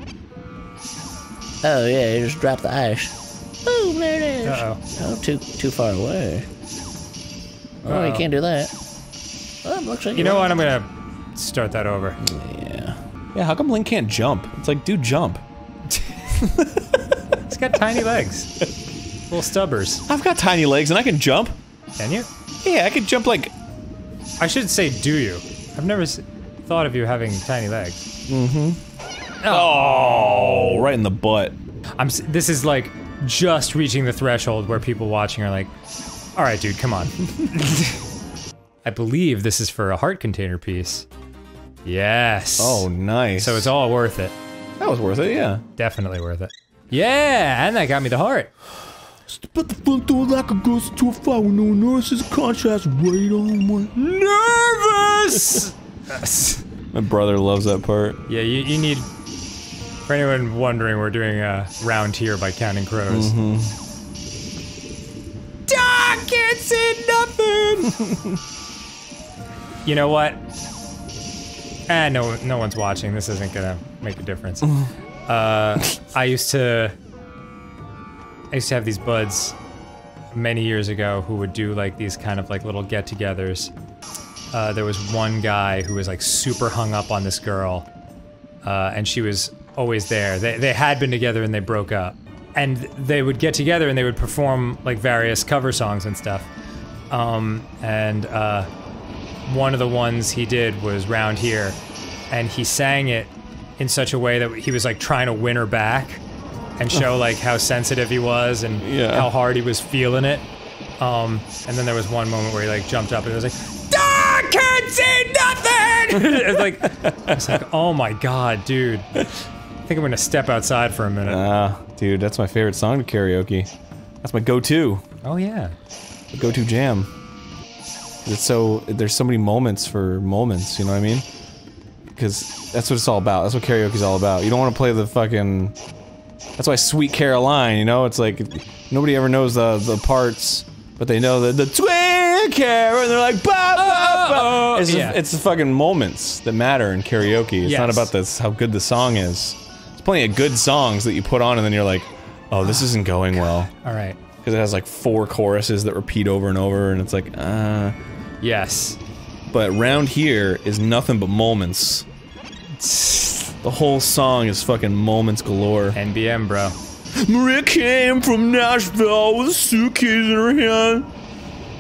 Oh yeah, you just drop the ice. Boom, there it is. Uh-oh. Oh, too too far away. Oh, you Uh-oh. can't do that. Oh, looks like You know what? I'm gonna start that over. Yeah. Yeah, how come Link can't jump? It's like, dude, jump. *laughs* It's got tiny legs. Little stubbers. I've got tiny legs and I can jump. Can you? Yeah, I can jump like. I should say, do you? I've never s- thought of you having tiny legs. Mm-hmm. Oh, right in the butt. I'm. s- This is like just reaching the threshold where people watching are like, "All right, dude, come on." *laughs* I believe this is for a heart container piece. Yes. Oh, nice. So it's all worth it. that was worth it. Yeah. Definitely worth it. Yeah, and that got me the heart. Step at the front door like a ghost to a fire with no nurses. Contrast right on one. Nervous. yes. My brother loves that part. yeah, you, you need. For anyone wondering, we're doing a round here by Counting Crows. I can't nothing. *laughs* you know what? Ah, no, no one's watching. This isn't gonna make a difference. *laughs* uh, I used to, I used to have these buds many years ago who would do like these kind of like little get-togethers. Uh, there was one guy who was like super hung up on this girl, uh, and she was always there. They they had been together and they broke up, and they would get together and they would perform like various cover songs and stuff. Um, and uh, one of the ones he did was "Round Here," and he sang it in such a way that he was like trying to win her back and show *laughs* like how sensitive he was and Yeah. how hard he was feeling it. Um, and then there was one moment where he like jumped up and was like, "Ah, I can't see nothing!" *laughs* it's like, it's like, oh my god, dude. I think I'm gonna step outside for a minute. Ah, dude, that's my favorite song to karaoke. That's my go-to. oh yeah. The go-to jam. It's so there's so many moments for moments. You know what I mean? Because that's what it's all about. That's what karaoke's all about. You don't want to play the fucking. That's why Sweet Caroline. You know, it's like nobody ever knows the the parts, but they know the the twin Carol, and they're like ba ba ba. Oh, oh, oh. It's, yeah. it's the fucking moments that matter in karaoke. It's not about this how good the song is. Plenty of good songs that you put on, and then you're like, oh, this isn't going well All right. because it has like four choruses that repeat over and over, and it's like, uh. Yes. But round here is nothing but moments. The whole song is fucking moments galore. NBM, bro. Maria came from Nashville with a suitcase in her hand.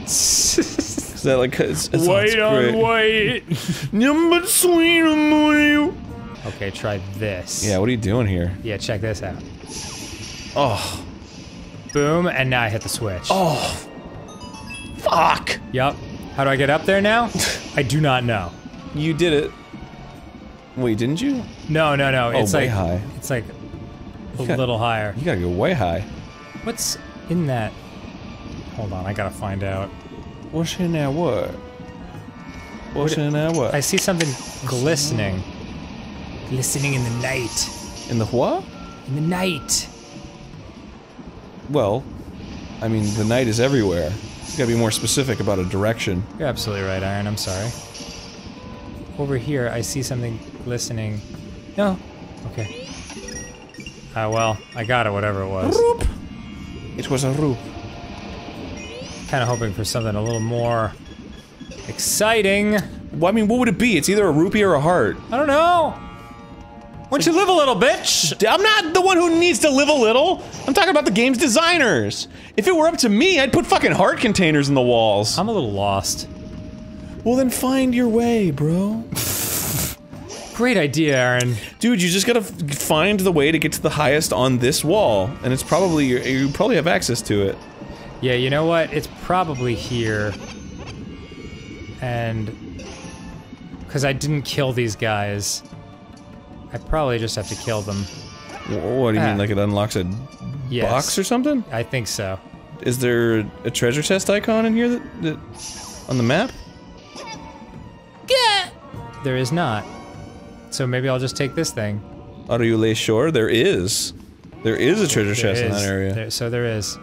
Is that like it's, it's, on great. white. Number sweet on Okay, try this. Yeah, what are you doing here? Yeah, check this out. Oh, Boom, and now I hit the switch. oh, fuck! Yup. How do I get up there now? *laughs* I do not know. You did it. Wait, didn't you? No, no, no. Oh, It's way like high. it's like a got- little higher. You gotta go way high. What's in that? Hold on, I gotta find out. What's in there? What? What's in there? What? I see something glistening. Glistening in the night. in the what? In the night. Well, I mean, the night is everywhere. You gotta be more specific about a direction. You're absolutely right, Arin. I'm sorry. Over here, I see something glistening. No. Okay. Ah, well, I got it, whatever it was. It was a roop. Kind of hoping for something a little more exciting. Well, I mean, what would it be? It's either a rupee or a heart. I don't know. Why don't you live a little, bitch? I'm not the one who needs to live a little. I'm talking about the game's designers. If it were up to me, I'd put fucking heart containers in the walls. I'm a little lost. Well, then find your way, bro. Great idea, Arin. Dude, you just gotta f- find the way to get to the highest on this wall, and it's probably you probably have access to it. Yeah, you know what? It's probably here. And because I didn't kill these guys, I probably just have to kill them. What do you Ah. mean? Like it unlocks a Yes. box or something? I think so. Is there a treasure chest icon in here that, that on the map? There is not. So maybe I'll just take this thing. Are you lay sure? There is. There is a treasure There chest in that area. There- so there is.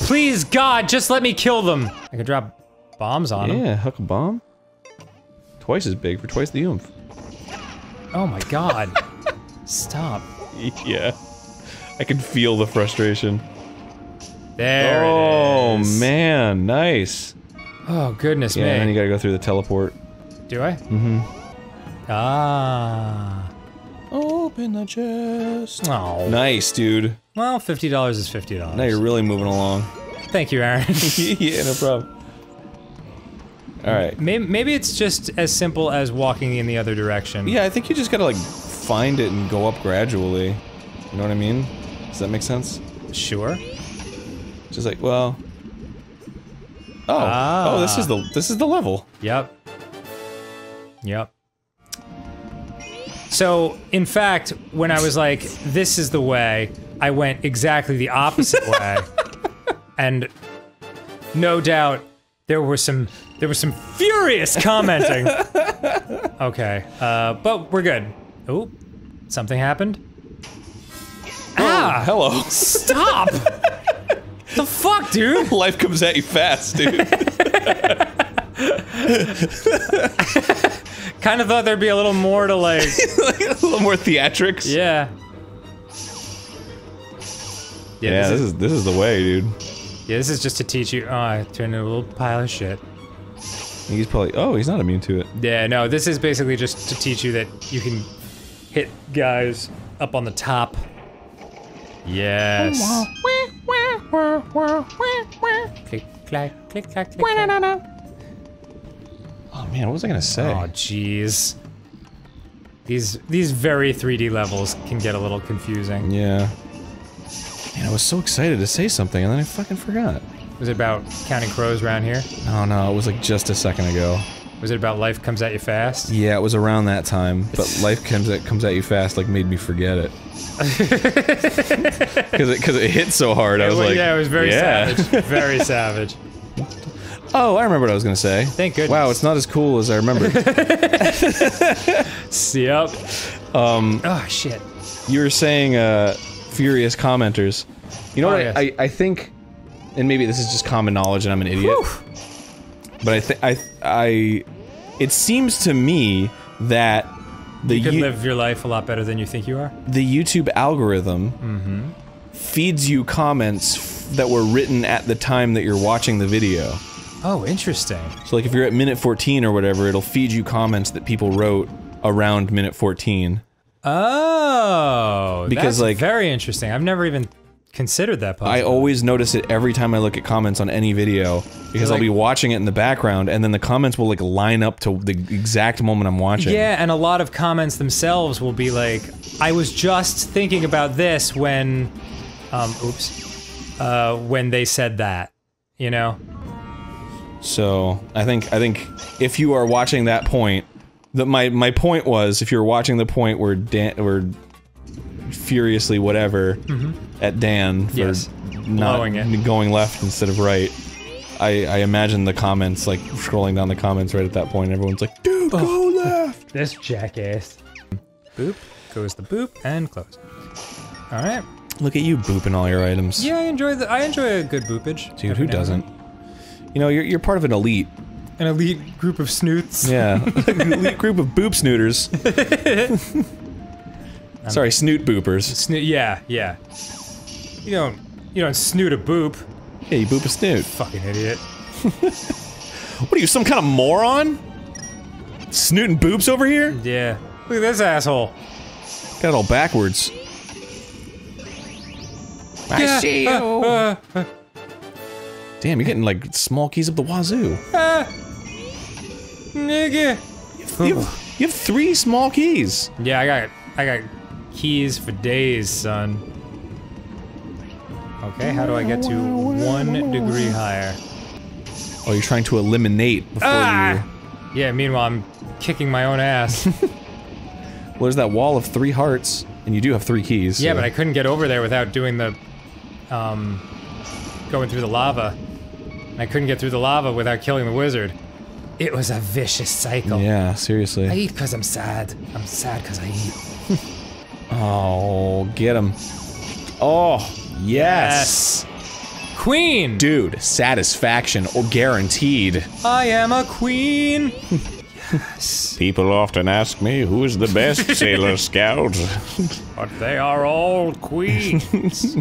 Please, God, just let me kill them. I could drop bombs on them. Yeah, huck a bomb. Twice as big for twice the oomph. Oh my god. Stop. *laughs* yeah. I can feel the frustration. There oh it is. man, nice. Oh goodness Yeah, and then you gotta go through the teleport. Do I? Mm-hmm. Ah. Open the chest. Oh. Nice, dude. Well, fifty dollars is fifty dollars. Now you're really moving along. Thank you, Arin. *laughs* yeah, no problem. All right. maybe, maybe it's just as simple as walking in the other direction. Yeah, I think you just gotta like find it and go up gradually. You know what I mean? Does that make sense? Sure. Just like, well. Oh, Ah. oh, this is the this is the level. Yep. Yep. So, in fact, when I was like, this is the way, I went exactly the opposite way. *laughs* and no doubt there were some there was some furious commenting. *laughs* okay. Uh, but we're good. Oh, something happened. ah, Hello. stop. the fuck, dude? *laughs* Life comes at you fast, dude. *laughs* Kind of thought there'd be a little more to like like a little more theatrics. Yeah. Yeah, this is this is the way, dude. Yeah, this is just to teach you. Oh, I turned into a little pile of shit. He's probably oh, he's not immune to it. Yeah, no, this is basically just to teach you that you can hit guys up on the top. Yes. click, clack, click, clack, click, clack. Oh man, what was I gonna say? Oh, jeez. These these very 3D levels can get a little confusing. Yeah. Man, I was so excited to say something and then I fucking forgot. Was it about counting crows around here? No, no, it was like just a second ago. Was it about life comes at you fast? Yeah, it was around that time, but *laughs* life comes at comes at you fast, like made me forget it. *laughs* Because it, cause it hit so hard, I was Well, like, yeah, it was very yeah. savage. *laughs* Very savage. Oh, I remember what I was gonna say. Thank goodness. Wow, it's not as cool as I remembered. Yep. um, Oh shit. you were saying, uh, furious commenters. You know Oh, what? yes. I, I, I think, and maybe this is just common knowledge, and I'm an idiot. But I think I I, it seems to me that the You could Yo- live your life a lot better than you think you are. the YouTube algorithm Mm-hmm. feeds you comments f- that were written at the time that you're watching the video. Oh, interesting. So like if you're at minute 14 or whatever, it'll feed you comments that people wrote around minute 14. Oh, Because, that's like- very interesting. I've never even considered that. I always notice it every time I look at comments on any video because I'll be watching it in the background and then the comments will like line up to the exact moment I'm watching. Yeah, and a lot of comments themselves will be like, "I was just thinking about this when, um, oops, uh, when they said that." You know? So I think I think if you are watching that point, that my my point was if you're watching the point where Dan where furiously whatever at Dan for Mm-hmm. Yes. not it. going left instead of right. I, I imagine the comments like scrolling down the comments right at that point. Everyone's like, "Dude, go left." *laughs* This jackass. Boop goes the boop and close. All right. Look at you booping all your items, Yeah, I enjoy the. I enjoy a good boopage. dude. Who doesn't? You know, you're you're part of an elite. An elite group of snoots. Yeah, *laughs* *laughs* an elite group of boop snooters. Sorry, snoot boopers. Snoot. Yeah, yeah. You don't. You don't snoot a boop. Yeah, you boop a snoot. Fucking idiot. *laughs* What are you, some kind of moron? Snooting boobs over here? Yeah. Look at this asshole. Got it all backwards. I see you. Uh, uh, Damn, you're getting like small keys up the wazoo. uh, nigga. You have, you have three small keys. Yeah, I got. I got keys for days, son. Okay, how do I get to one degree higher? Oh, you're trying to eliminate before Ah! Yeah. Meanwhile, I'm kicking my own ass. you. *laughs* Well, there's that wall of three hearts, and you do have three keys. yeah, so- but I couldn't get over there without doing the, um, going through the lava. And I couldn't get through the lava without killing the wizard. It was a vicious cycle. Yeah, seriously. I eat because I'm sad. I'm sad because I eat. *laughs* Oh, get him. Oh, yes. Queen! Dude, satisfaction or guaranteed. I am a queen! Yes. *laughs* People often ask me who is the best *laughs* Sailor Scout. But they are all queens. *laughs*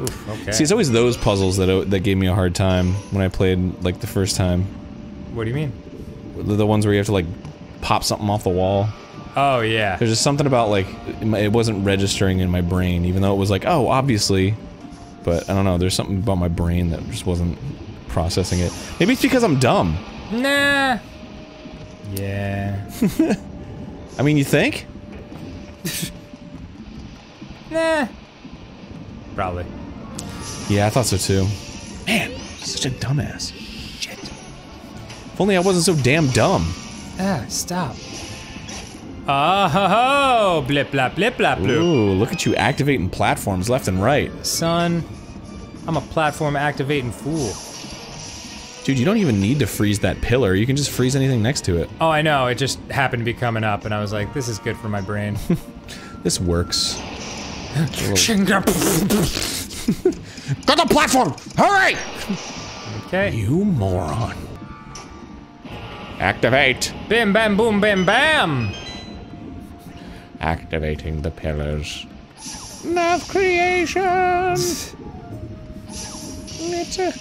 Oof, okay. See, it's always those puzzles that that gave me a hard time when I played like the first time. what do you mean? The, the ones where you have to like pop something off the wall. Oh yeah. There's just something about like it it wasn't registering in my brain, even though it was like, oh, obviously. But I don't know. There's something about my brain that just wasn't processing it. Maybe it's because I'm dumb. Nah. Yeah. *laughs* I mean, you think? *laughs* Nah. Probably. Yeah, I thought so too. Man, such a dumbass. Shit. If only I wasn't so damn dumb. Ah, stop. Ah ho ho! Blip blap blip blap bloop. Ooh, look at you activating platforms left and right. Son, I'm a platform activating fool. Dude, you don't even need to freeze that pillar. You can just freeze anything next to it. Oh, I know. It just happened to be coming up, and I was like, "This is good for my brain." *laughs* This works. *laughs* Got the platform! Hurry! Okay. You moron. Activate. Bim bam boom bim bam! Activating the pillars. Nav creation! It's a.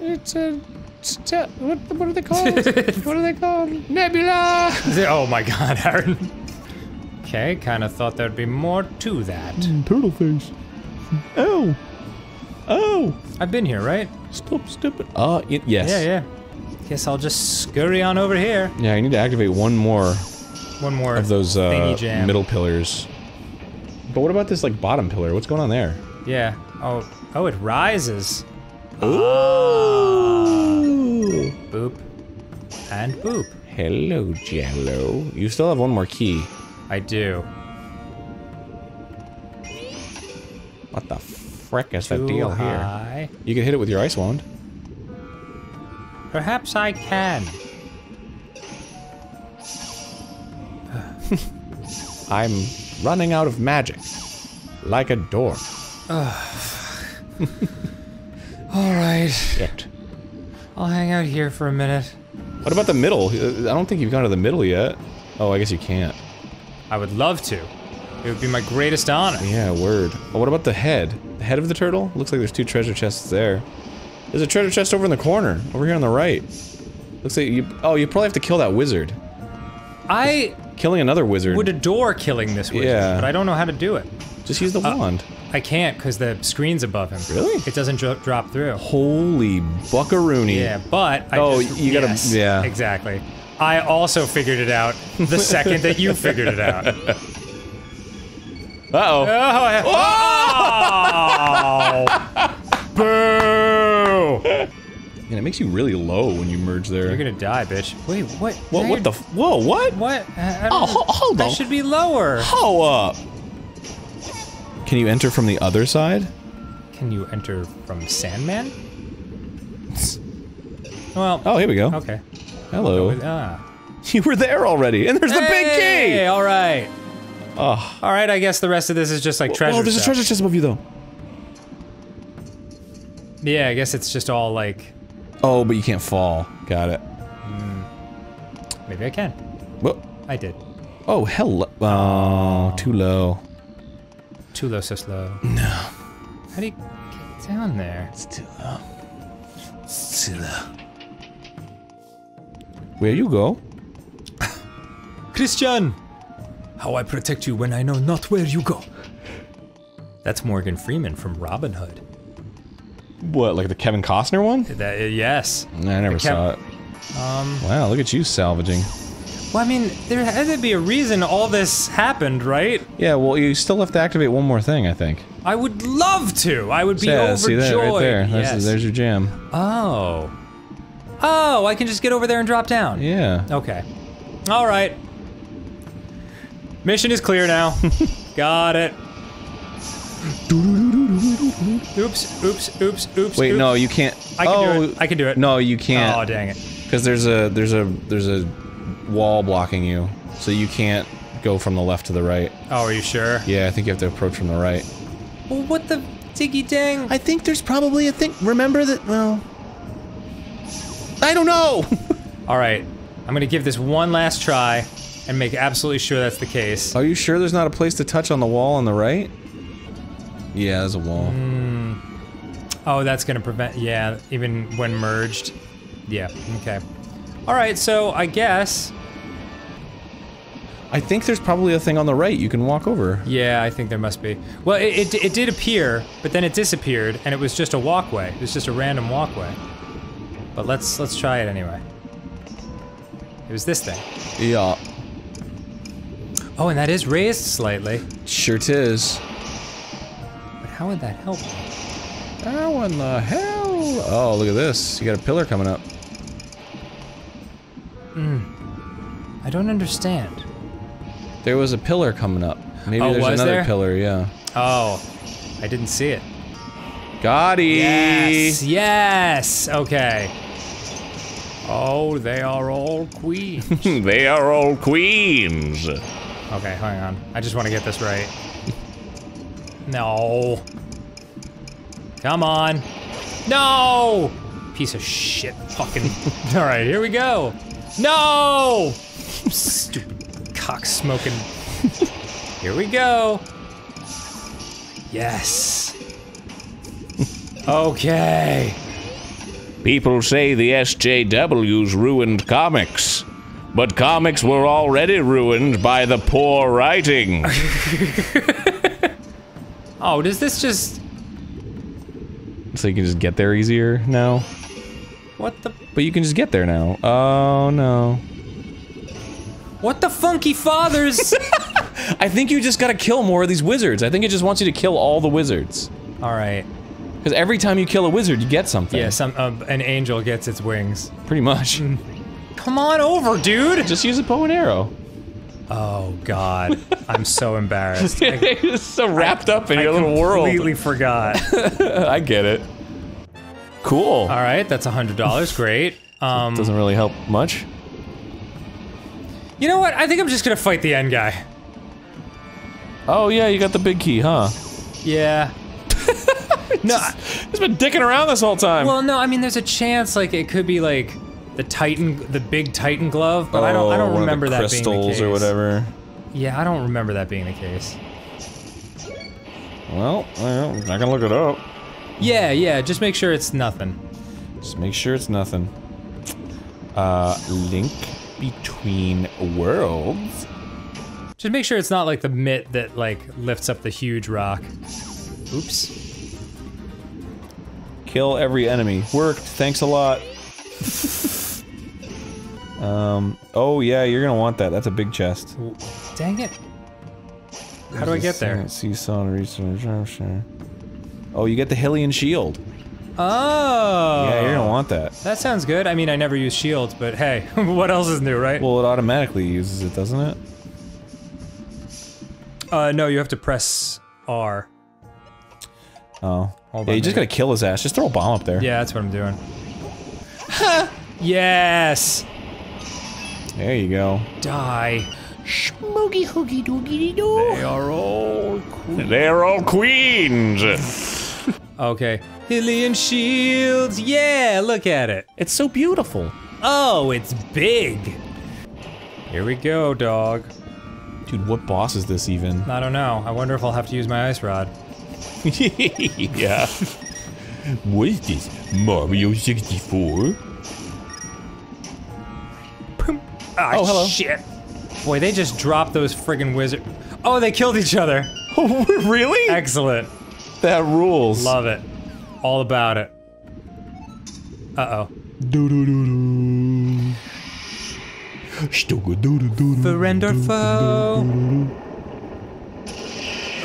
It's a. it's What, what are they called? *laughs* what are they called? Nebula! *laughs* Oh my God, Arin. Okay, kind of thought there'd be more to that. Turtle face. Oh. Oh. I've been here, right? Stop stepping. Uh, y- yes. Yeah, yeah. Guess I'll just scurry on over here. Yeah, I need to activate one more One more of those uh, middle pillars. But what about this like bottom pillar? What's going on there? Yeah. Oh, oh, it rises. Ooh. Boop. And boop. Hello, Jello. You still have one more key. I do. What the frick is the Too deal here? high. You can hit it with your ice wand. Perhaps I can. *laughs* I'm running out of magic. Like a door. *sighs* All right. Shit. I'll hang out here for a minute. What about the middle? Uh, I don't think you've gone to the middle yet. Oh, I guess you can't. I would love to. It would be my greatest honor. Yeah, word. Oh, what about the head? The head of the turtle? Looks like there's two treasure chests there. There's a treasure chest over in the corner, over here on the right. Looks like you. Oh, you probably have to kill that wizard. I Killing another wizard. would adore killing this wizard, Yeah. but I don't know how to do it. Just use the uh, wand. I can't because the screen's above him. Really? It doesn't dro- drop through. Holy buckaroony. Yeah, but I Oh, just- you gotta- yes, yeah. exactly. I also figured it out the second that you figured it out. Uh-oh. Oh, oh! oh! Boo! Man, it makes you really low when you merge there. You're gonna die, bitch. Wait, what? What, Now what the? f- Whoa, what? What? I, I Oh, don't- ho- hold that on. should be lower. Ho up! Can you enter from the other side? Can you enter from Sandman? Well, Oh, here we go. okay. Hello. Ah. *laughs* You were there already, and there's the big Hey, key! all right. Oh. All right, I guess the rest of this is just like treasure oh, there's a treasure chest above you, though. Yeah, I guess it's just all like, Oh, but you can't fall. Got it. Hmm. maybe I can. Whoa. I did. Oh, hello. Oh, uh, too low. Too low, so slow. No. How do you get down there? It's too low. It's too low. Where you go? *laughs* Christian! How I protect you when I know not where you go. That's Morgan Freeman from Robin Hood. What, like the Kevin Costner one? That, uh, yes. I never saw it. Um, Wow, look at you salvaging. well, I mean, there had to be a reason all this happened, right? Yeah, well, you still have to activate one more thing, I think. I would love to. I would be yeah, overjoyed. see that right there. There's, Yes. there's your jam. Oh. Oh, I can just get over there and drop down. Yeah. Okay. All right. Mission is clear now. *laughs* Got it. Oops, oops, oops, oops. Wait, oops. no, you can't. I can oh, do it. Oh, I can do it. No, you can't. Oh, dang it. Because there's a there's a there's a wall blocking you, so you can't go from the left to the right. Oh, are you sure? Yeah, I think you have to approach from the right. Well, what the diggy dang? I think there's probably a thing. Remember that? Well, I don't know. *laughs* All right, I'm gonna give this one last try and make absolutely sure that's the case. Are you sure there's not a place to touch on the wall on the right? Yeah, there's a wall. Hmm. Oh, that's gonna prevent. Yeah, even when merged. Yeah. Okay. All right. So I guess. I think there's probably a thing on the right you can walk over. Yeah, I think there must be. Well, it, it, it did appear, but then it disappeared, and it was just a walkway. It was just a random walkway. But let's let's try it anyway. It was this thing. Yeah, Oh, and that is raised slightly. sure tis. How would that help? How in the hell? Oh, look at this. You got a pillar coming up. Hmm. I don't understand. There was a pillar coming up. Maybe Oh, there's was another there? pillar, yeah. Oh, I didn't see it. Gotti! Yes, yes. Okay. Oh, they are all queens. *laughs* they are all queens. okay, hang on. I just want to get this right. No. Come on. No! Piece of shit. Fucking. *laughs* all right, here we go. No! Stupid cock smoking. Here we go. Yes. Okay. People say the SJWs ruined comics. But comics were already ruined by the poor writing. *laughs* Oh, does this just. So you can just get there easier now? What the. But you can just get there now. Oh, no. What the funky fathers? *laughs* I think you just gotta kill more of these wizards. I think it just wants you to kill all the wizards. Alright. Because every time you kill a wizard, you get something. Yeah, some uh, an angel gets its wings. Pretty much. Come on over, dude. Just use a bow and arrow. Oh God, I'm so embarrassed. *laughs* I You're so wrapped up in I your little world. I completely forgot. *laughs* I get it. Cool. All right, that's a hundred dollars. Great. *laughs* Um, Doesn't really help much. you know what? I think I'm just gonna fight the end guy. Oh yeah, you got the big key, huh? Yeah. no. I- He's been dicking around this whole time. Well, no. I mean, there's a chance like it could be like the Titan, the big Titan glove, but I don't. I Oh, don't the remember that being the crystals case. or whatever. Yeah, I don't remember that being the case. Well, well, I can look it up. Yeah, yeah. Just make sure it's nothing. Just make sure it's nothing. Uh, link between worlds. Just make sure it's not like the mitt that like lifts up the huge rock. Oops. Kill every enemy. Worked. Thanks a lot. *laughs* um. Oh yeah, you're gonna want that. That's a big chest. Dang it. How do I get there? Seesaw and reach. Oh, you get the Hylian shield. Oh. Yeah, you're gonna want that. That sounds good. I mean, I never use shields, but hey, *laughs* what else is new, right? Well, it automatically uses it, doesn't it? Uh, no, you have to press R. Oh. Hold yeah, on you just gotta kill his ass. Just throw a bomb up there. Yeah, that's what I'm doing. yes. There you go. Die. Smokey hoogie doogie doo. They are all. They're all queens. *laughs* Okay. Hylian shields. Yeah, look at it. It's so beautiful. Oh, it's big. Here we go, dog. Dude, what boss is this even? I don't know. I wonder if I'll have to use my ice rod. *laughs* yeah. *laughs* What is this? Mario 64? Ah, Oh, hello. shit. Boy, they just dropped those friggin' wizard. Oh, they killed each other. *laughs* really? Excellent. That rules. Love it. All about it. Uh oh. Do do do do. Surrender foe.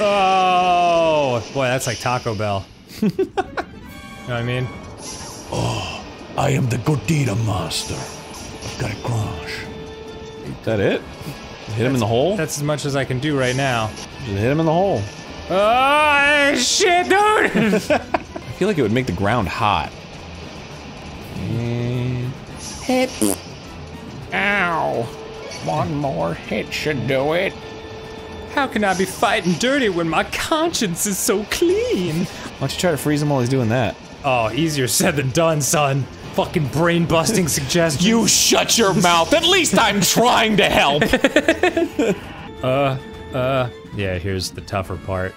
Oh, boy, that's like Taco Bell. *laughs* you know what I mean? Oh, I am the Gordita Master. I've got a crush. Is that it? Hit him in the hole? That's as much as I can do right now. Just hit him in the hole. Oh, shit, dude! *laughs* I feel like it would make the ground hot. Hit. Ow. One more hit should do it. How can I be fighting dirty when my conscience is so clean? Why don't you try to freeze him while he's doing that? Oh, easier said than done, son. Fucking brain busting *laughs* suggestions. You shut your mouth. At least I'm trying to help. *laughs* Uh, uh, yeah, here's the tougher part.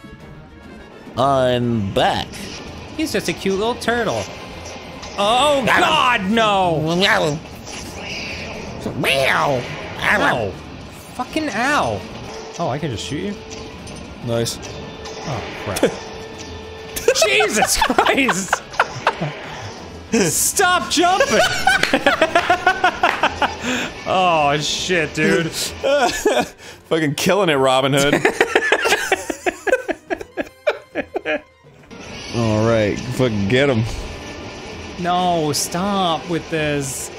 I'm back. He's just a cute little turtle. Oh God, no! Meow. Meow. Ow! Fucking ow! Oh, I can just shoot you. Nice. Oh, crap. *laughs* Jesus Christ! Stop jumping! *laughs* oh shit, dude. *laughs* Fucking killing it, Robin Hood. *laughs* All right, fucking get him. No, stop with this.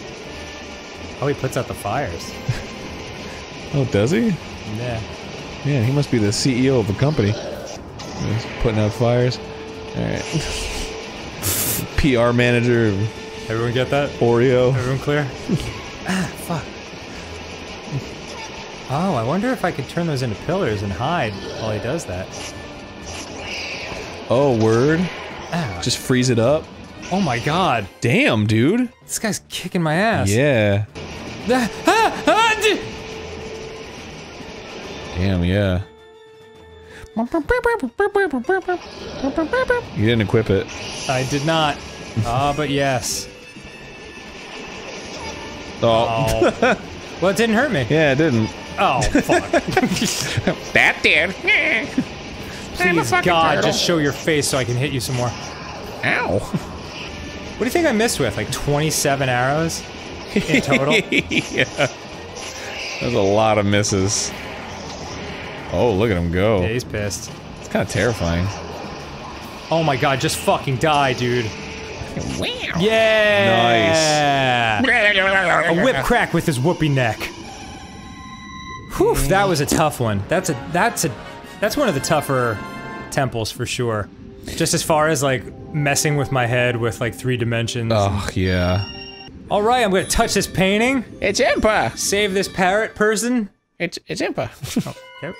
Oh, he puts out the fires. Oh, does he? Yeah. Man, he must be the CEO of a company. He's putting out fires. All right. PR manager Everyone get that? Oreo. Everyone clear? ah, fuck. Oh, I wonder if I could turn those into pillars and hide while he does that. Oh, word. Ow. Just freeze it up. oh my god. Damn, dude. This guy's kicking my ass. Yeah. Ah, ah, ah, Damn, yeah. You didn't equip it. I did not. Ah, but yes. Oh. Oh. well, it didn't hurt me. yeah, it didn't. Oh, fuck. *laughs* That did. *laughs* Please, God, turtle. just show your face so I can hit you some more. Ow. What do you think I missed with? Like 27 arrows in total? *laughs* yeah. There's a lot of misses. Oh, look at him go. yeah, he's pissed. It's kind of terrifying. Oh my god, just fucking die, dude. Yeah! Nice. A whip crack with his whoopee neck. Whew, that was a tough one. That's a that's a that's one of the tougher temples for sure. Just as far as like messing with my head with like three dimensions. Oh, yeah. All right, I'm gonna touch this painting. It's Impa. Save this parrot person. It's it's Impa. *laughs* Oh, okay.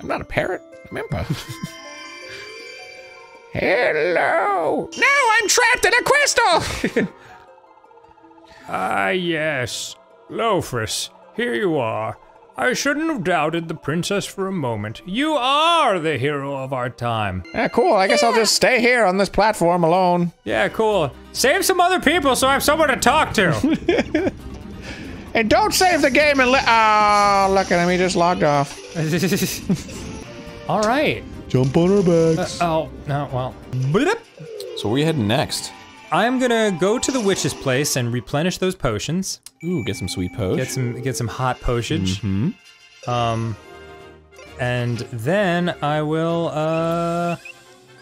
I'm not a parrot. I'm Impa. *laughs* Hello. Now I'm trapped in a crystal. *laughs* Ah, yes. Lofus, here you are. I shouldn't have doubted the princess for a moment. You are the hero of our time. ah, cool. I guess I'll just stay here on this platform alone. Yeah, cool. Save some other people so I have someone to talk to. *laughs* *laughs* And don't save the game and let. Oh, look at him. He just logged off. All right. Jump on our backs. Oh, no, well. Blip. so where are you heading next? I'm gonna go to the witch's place and replenish those potions. Ooh, get some sweet potion. Get some get some hot potionage. Um and then I will uh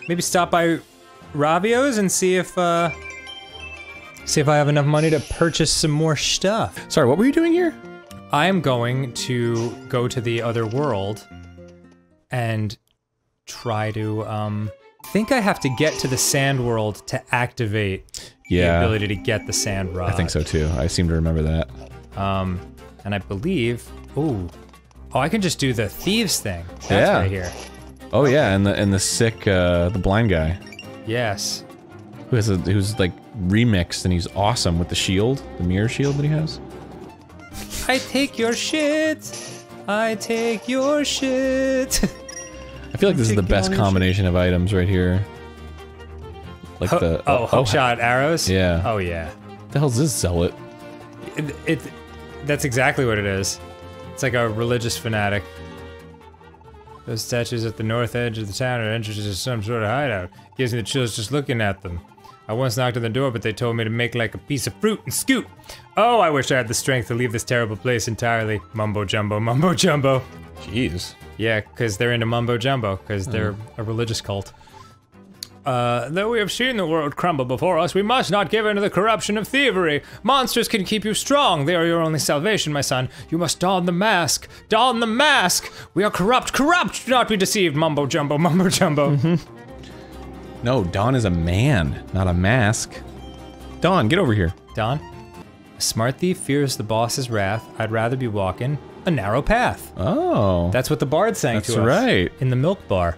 maybe stop by Ravio's and see if uh see if I have enough money to purchase some more stuff. Sorry, what were you doing here? I am going to go to the other world and try to um think I have to get to the sand world to activate the ability to get the sand rod. I think so too. I seem to remember that. Um, and I believe, oh, oh, I can just do the thieves thing. That's Yeah. right here. Oh yeah, and the and the sick uh the blind guy Yes. who has a who's like remixed and he's awesome with the shield, the mirror shield that he has. I take your shit. I take your shit. *laughs* I feel like this is the best combination of items right here. Like Ho- the oh, oh hook shot *laughs* arrows. Yeah. Oh yeah. the hell's this zealot? It, it. That's exactly what it is. It's like a religious fanatic. Those statues at the north edge of the town are entrances to some sort of hideout. Gives me the chills just looking at them. I once knocked on the door, but they told me to make like a piece of fruit and scoot. Oh, I wish I had the strength to leave this terrible place entirely. Mumbo jumbo, mumbo jumbo. Jeez. Yeah, because they're into mumbo jumbo, because they're a religious cult. Uh, though we have seen the world crumble before us, we must not give in to the corruption of thievery. Monsters can keep you strong. They are your only salvation, my son. You must don the mask. Don the mask. We are corrupt. Corrupt. Do not be deceived. Mumbo jumbo. *laughs* Mumbo jumbo. No, Don is a man, not a mask. Don, get over here. Don. A smart thief fears the boss's wrath. I'd rather be walking a narrow path. Oh. That's what the bard sang That's to us. right. In the milk bar.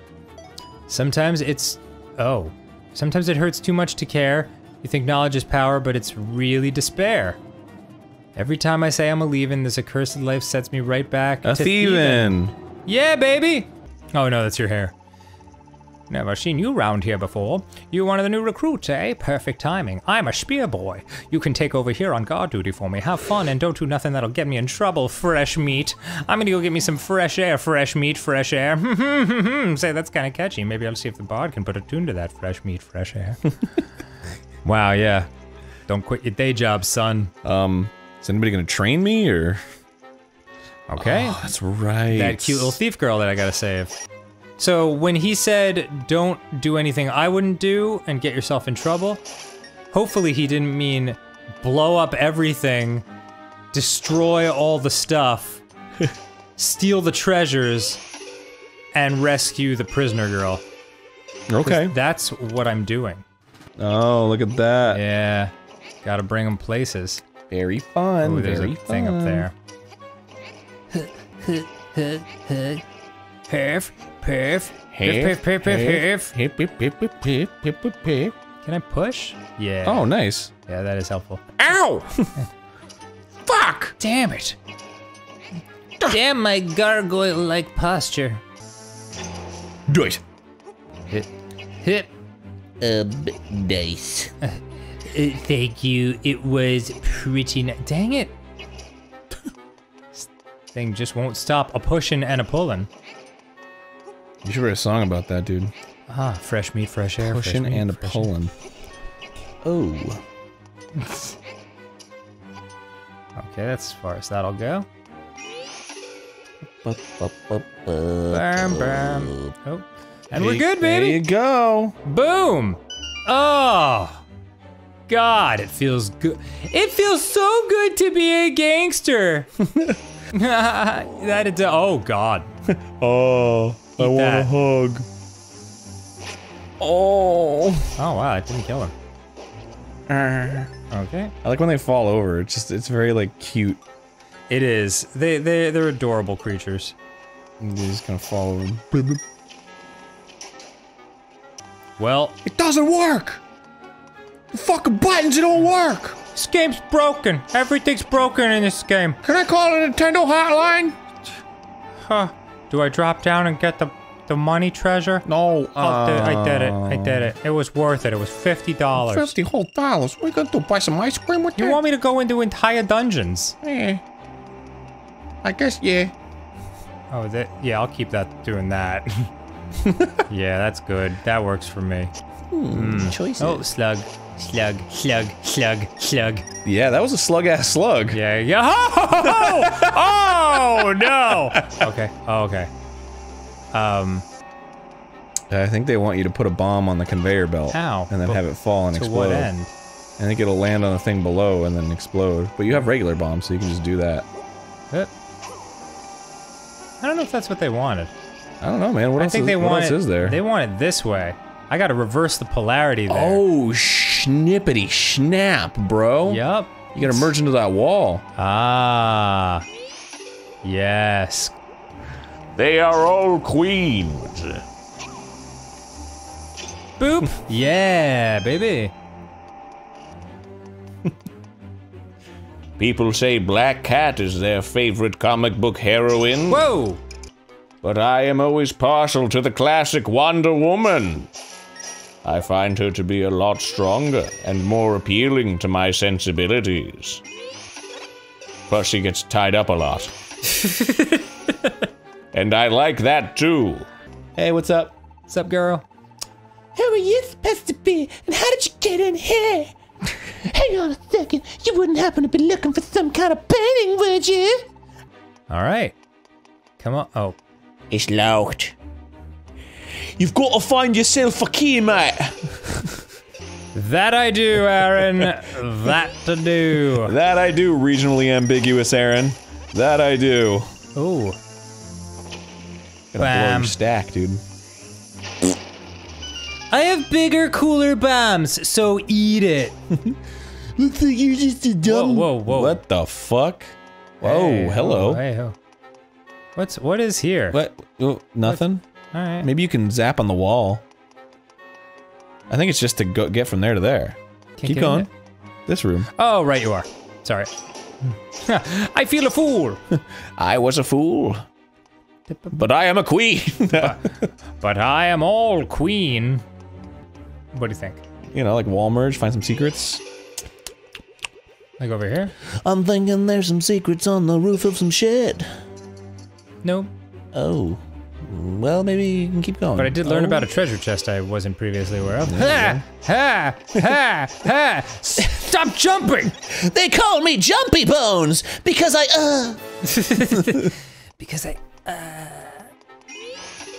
Sometimes it's. Oh. Sometimes it hurts too much to care. You think knowledge is power, but it's really despair. Every time I say I'm a leaving, this accursed life sets me right back A to thieving. Yeah, baby! Oh no, that's your hair. Never seen you round here before. You one of the new recruits, eh? Perfect timing. I'm a spear boy. You can take over here on guard duty for me. Have fun and don't do nothing that'll get me in trouble, fresh meat. I'm gonna go get me some fresh air, fresh meat, fresh air. *laughs* Say, that's kind of catchy. Maybe I'll see if the bard can put a tune to that fresh meat, fresh air. *laughs* wow, yeah. Don't quit your day job, son. Um, is anybody gonna train me or? Okay. Oh, that's right. that cute little thief girl that I gotta save. So when he said, don't do anything I wouldn't do and get yourself in trouble, hopefully he didn't mean blow up everything, destroy all the stuff, *laughs* steal the treasures, and rescue the prisoner girl. Okay. That's what I'm doing. Oh, look at that. Yeah. Gotta bring them places. Very fun. Oh, there's very a thing up there. *laughs* *laughs* Perf, perf, perf, perf, perf, perf, Hip, hip, hip, hip, hip, hip, hip, hip. Can I push? Yeah. Oh, nice. Yeah, that is helpful. Ow! Fuck! Damn it. Damn my gargoyle-like posture. Do it. Hit. Hit. Uh, b- dice. Uh, thank you. It was pretty ni- Dang it. Thing just won't stop a pushing and a pulling. You should write a song about that, dude. Ah, fresh meat, fresh air. fresh meat, and a pulling. Oh. Okay, that's as far as that'll go. Bam, bam. Oh. And we're good, baby. There you go. Boom! Oh! God, it feels good. It feels so good to be a gangster. *laughs* that it. Oh God. *laughs* Oh, I Eat want a hug. Oh. Oh wow, it didn't kill him. Okay. I like when they fall over. It's just, it's very like cute. It is. They they they're adorable creatures. And They just kind of fall over. Well, It doesn't work! The fucking buttons, it don't work! this game's broken. Everything's broken in this game. Can I call a Nintendo hotline? Huh. Do I drop down and get the the money treasure? No, Oh, dude, I did it. I did it. It was worth it. It was fifty dollars. Fifty whole dollars. What are you gonna do? Buy some ice cream with You that? want me to go into entire dungeons? Eh. I guess yeah. Oh, that yeah, I'll keep that doing that. *laughs* yeah, that's good. That works for me. Choices. Oh, slug, slug, slug, slug, slug. Yeah, that was a slug ass slug. Yeah, yeah. Oh, *laughs* oh no. Okay. Oh, okay. Um, I think they want you to put a bomb on the conveyor belt. How? And then But have it fall and to explode. what end? I think it'll land on the thing below and then explode. But you have regular bombs, so you can just do that. Uh, I don't know if that's what they wanted. I don't know, man. What I else, think is, they what want else it, is there? They want it this way. I got to reverse the polarity there. Oh, snippity snap, bro. Yep. You gotta merge into that wall. Ah. Yes. They are all queens. Boop. yeah, baby. People say Black Cat is their favorite comic book heroine. Whoa. But I am always partial to the classic Wonder Woman. I find her to be a lot stronger and more appealing to my sensibilities. Plus, she gets tied up a lot. *laughs* and I like that too. Hey, what's up? What's up, girl? Who are you supposed to be? And how did you get in here? *laughs* Hang on a second. You wouldn't happen to be looking for some kind of painting, would you? All right. Come on. Oh. It's locked. You've got to find yourself a key, mate. That I do, Arin. that to do. That I do, regionally ambiguous, Arin. That I do. Ooh. Gonna blow your stack, dude. I have bigger, cooler bombs, so eat it. *laughs* Looks like you're just a Whoa, dumb. whoa, whoa. whoa! What the fuck? Whoa, Hey, hello. oh, hey, ho. What's what is here? What? Oh, nothing? All right. Maybe you can zap on the wall. I think it's just to go get from there to there. Can't Keep going. This room. Oh, right, you are. Sorry. *laughs* I feel a fool. *laughs* I was a fool. But I am a queen. *laughs* But I am all queen. What do you think? You know, like wall merge, find some secrets. Like over here? I'm thinking there's some secrets on the roof of some shed. No. Oh. Well, maybe you can keep going. But I did learn Oh. about a treasure chest I wasn't previously aware of. Ha! Ha! Ha! Ha! Stop jumping! They call me Jumpy Bones because I, uh. *laughs* Because I. uh.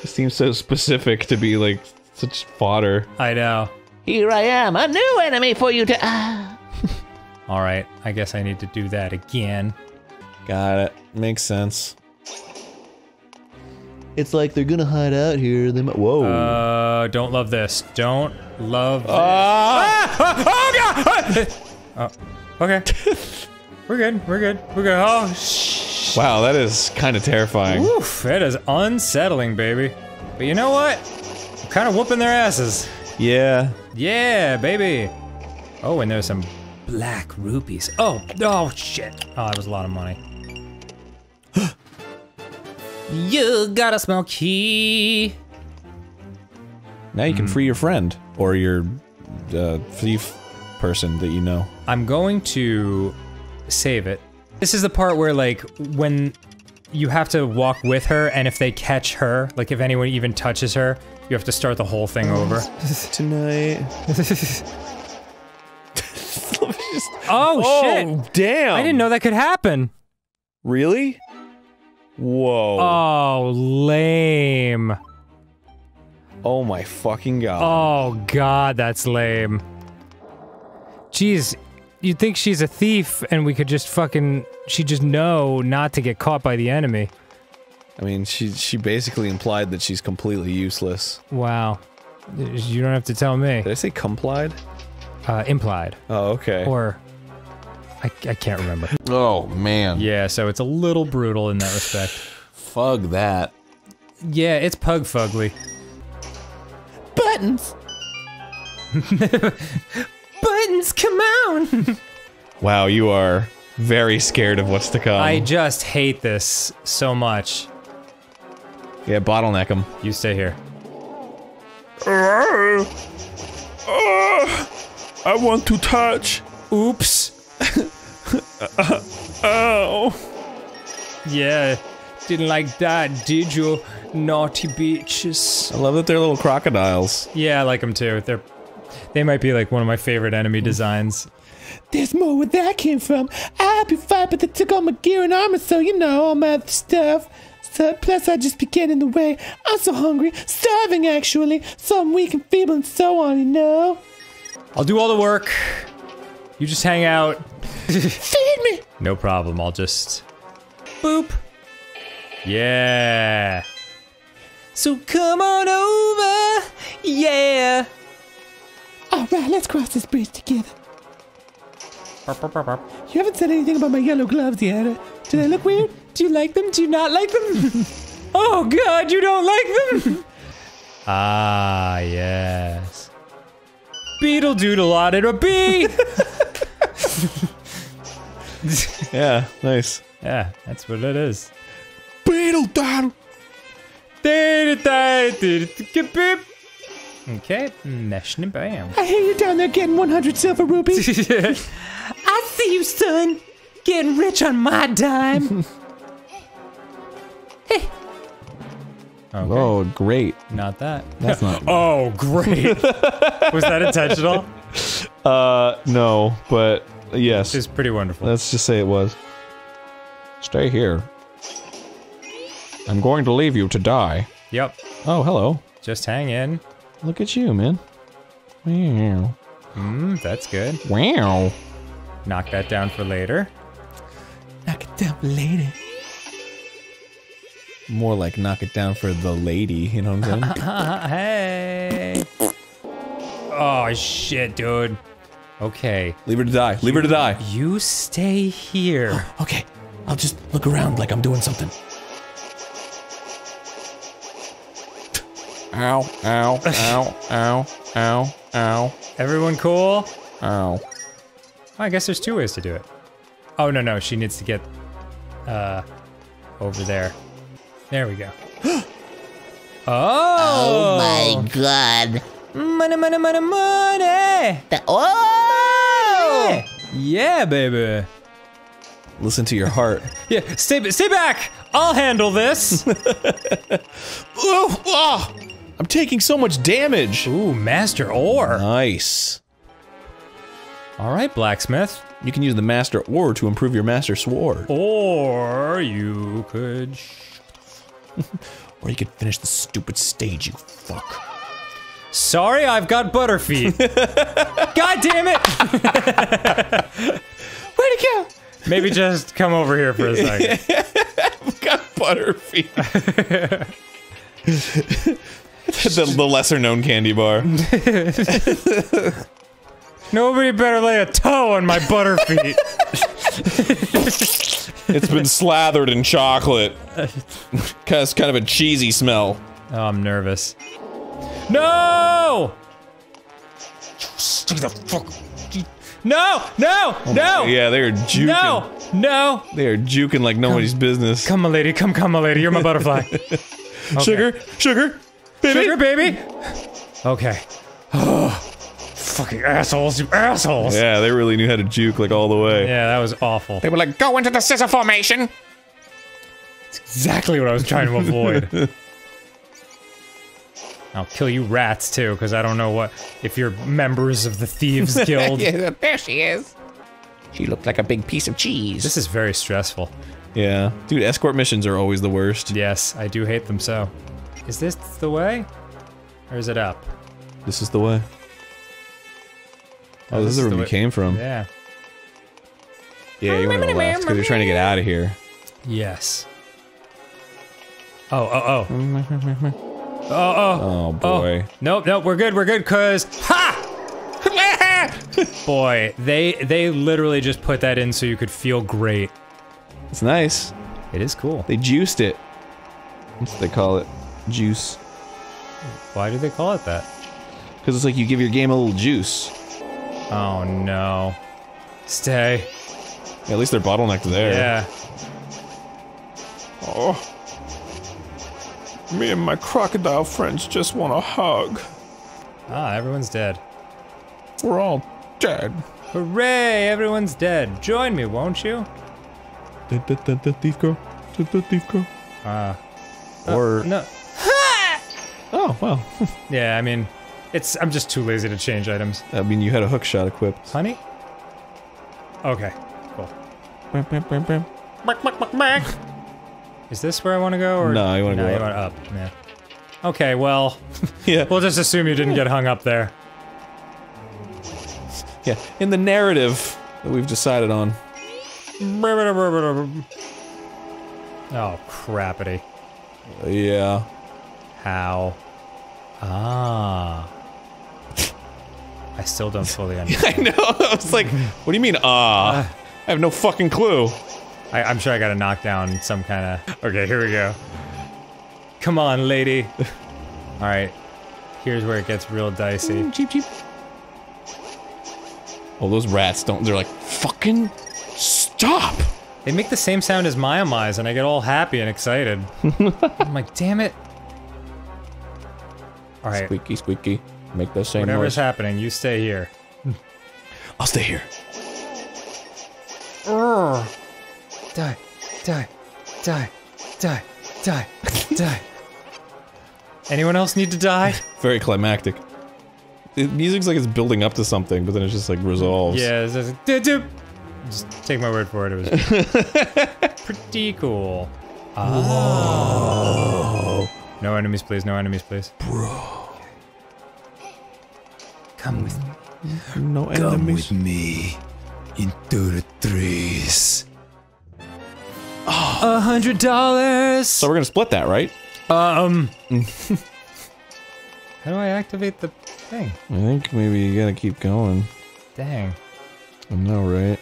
It seems so specific to be like such fodder. I know. Here I am, a new enemy for you to. uh. *laughs* All right, I guess I need to do that again. Got it. Makes sense. It's like they're gonna hide out here. They might. Whoa. Uh, don't love this. Don't love this. Ah! Oh, God! Oh, okay. *laughs* We're good. We're good. We're good. Oh, shh. Wow, that is kind of terrifying. Oof, it is unsettling, baby. But you know what? I'm kind of whooping their asses. Yeah. Yeah, baby. Oh, and there's some black rupees. Oh, oh shit. Oh, that was a lot of money. *gasps* *gasps* *gasps* You got a small key. Now you can free your friend or your uh, thief person that you know. I'm going to save it. This is the part where, like, when you have to walk with her, and if they catch her, like, if anyone even touches her, you have to start the whole thing over. *laughs* Tonight. *laughs* Oh, shit! damn! I didn't know that could happen. Really? Whoa. Oh, lame. oh my fucking god. Oh, God, that's lame. Jeez, you'd think she's a thief, and we could just fucking. She'd just know not to get caught by the enemy. I mean, she she basically implied that she's completely useless. Wow. You don't have to tell me. Did I say complied? Uh, implied. Oh, okay. Or. I, I can't remember. oh man. Yeah, so it's a little brutal in that respect. Fug that. Yeah, it's pug fugly. Buttons! *laughs* Buttons, come on! Wow, you are very scared of what's to come. I just hate this so much. yeah, bottleneck him. You stay here. I want to touch. Oops. Oh. *laughs* Yeah, didn't like that, did you? Naughty bitches. I love that they're little crocodiles. Yeah, I like them too. They're they might be like one of my favorite enemy designs. There's more where that came from. I help you fight, but they took all my gear and armor, so you know, all my other stuff. So, plus, I just be getting in the way. I'm so hungry, starving actually, so I'm weak and feeble and so on, you know? I'll do all the work. You just hang out. *laughs* Feed me! No problem. I'll just boop. Yeah. so come on over. Yeah. Alright, let's cross this bridge together. You haven't said anything about my yellow gloves yet. Do they look weird? Do you like them? Do you not like them? *laughs* oh god, you don't like them? *laughs* ah, yes. Beetle doodle on it a bee. Yeah, nice. yeah, that's what it is. Beetle down. Okay, mesh and bam. I hear you down there getting 100 silver rupees. I see you, son. Getting rich on my dime. Okay, Oh, great. not that. That's not. *laughs* Oh, great. *laughs* Was that intentional? Uh, no, but yes. It's pretty wonderful. Let's just say it was. Stay here. I'm going to leave you to die. Yep. Oh, hello. Just hang in. Look at you, man. Wow. Mm, that's good. Wow. Knock that down for later. Knock it down later. More like knock it down for the lady, you know what I'm saying? *laughs* hey. Oh shit, dude. Okay. Leave her to die. Leave her to die. You stay here. *gasps* Okay, I'll just look around like I'm doing something. Ow, ow, ow, *laughs* ow, ow, ow, Everyone cool? ow. I guess there's two ways to do it. Oh no no, she needs to get uh over there. There we go. *gasps* oh, Oh my god. money money money money. That- oh! Yeah, baby. Listen to your heart. *laughs* Yeah, stay stay back. I'll handle this. *laughs* oh, oh, I'm taking so much damage. Ooh, master ore. Nice. All right, blacksmith. You can use the master ore to improve your master sword. Or you could. *laughs* Or you could finish the stupid stage, you fuck. Sorry, I've got butterfeet. *laughs* God damn it! *laughs* Where'd it go? Maybe just come over here for a second. I've Got butterfeet. the, the lesser known candy bar. Nobody better lay a toe on my butterfeet. *laughs* It's been slathered in chocolate. Cause kind of a cheesy smell. Oh, I'm nervous. No! Stay the fuck. No! No! Oh, no! Yeah, they are juking. No! No! They are juking like nobody's business. Come, my lady. Come, come, my lady. You're my butterfly. *laughs* Sugar, sugar, baby. Sugar, baby. Okay. *sighs* *sighs* *sighs* Fucking assholes, you assholes. Yeah. Yeah, they really knew how to juke like all the way. Yeah, that was awful. They were like, go into the scissor formation. Exactly what I was trying to avoid. *laughs* I'll kill you rats too, because I don't know what if you're members of the Thieves *laughs* Guild. Yeah, there she is. She looked like a big piece of cheese. This is very stressful. Yeah. Dude, escort missions are always the worst. Yes, I do hate them so. Is this the way? Or is it up? This is the way. Oh, this, is the where we came from. Yeah. Yeah, you went to the left because you're trying to get out of here. Yes. Oh, uh, oh, *laughs* oh. oh, oh. Oh boy. Nope, nope, we're good, we're good, cause ha! *laughs* Boy, they they literally just put that in so you could feel great. It's nice. It is cool. They juiced it. That's what they call it. Juice. Why do they call it that? Because it's like you give your game a little juice. Oh no. Stay. Yeah, at least they're bottlenecked there. Yeah. Oh. Me and my crocodile friends just want a hug. Ah, everyone's dead. We're all dead. Hooray, everyone's dead. Join me, won't you? The, the, the, the thief girl. The, the thief girl. Uh, Or no. oh well. *laughs* Yeah, I mean, it's I'm just too lazy to change items. I mean, you had a hook shot equipped. Honey? Okay, cool. Is this where I want to go? Or No, you wanna no, go up. want up. Yeah. Okay, well, *laughs* Yeah. we'll just assume you didn't get hung up there. Yeah. In the narrative that we've decided on. Oh, crappity. Yeah. How? Ah. I still don't fully *laughs* understand. I know. *laughs* I was like, what do you mean, ah? I have no fucking clue. I, I'm sure I gotta knock down some kind of. Okay, here we go. Come on, lady. *laughs* All right, here's where it gets real dicey. Cheap, cheap. Oh, those rats don't. They're like, fucking stop. They make the same sound as my eyes, and I get all happy and excited. I'm like, damn it. All right, Squeaky, squeaky. Make the same whatever's noise. happening, you stay here. *laughs* I'll stay here. Die, die, die, die, die, die. Anyone else need to die? *laughs* Very climactic. The music's like it's building up to something, but then it just like resolves. Yeah, it's just, do, do. just take my word for it. It was *laughs* pretty cool. Oh. No enemies, please. No enemies, please. Come with me. No Come enemies. with me into the trees. A hundred dollars. So we're gonna split that, right? Um. *laughs* How do I activate the thing? I think maybe you gotta keep going. Dang. I know, right?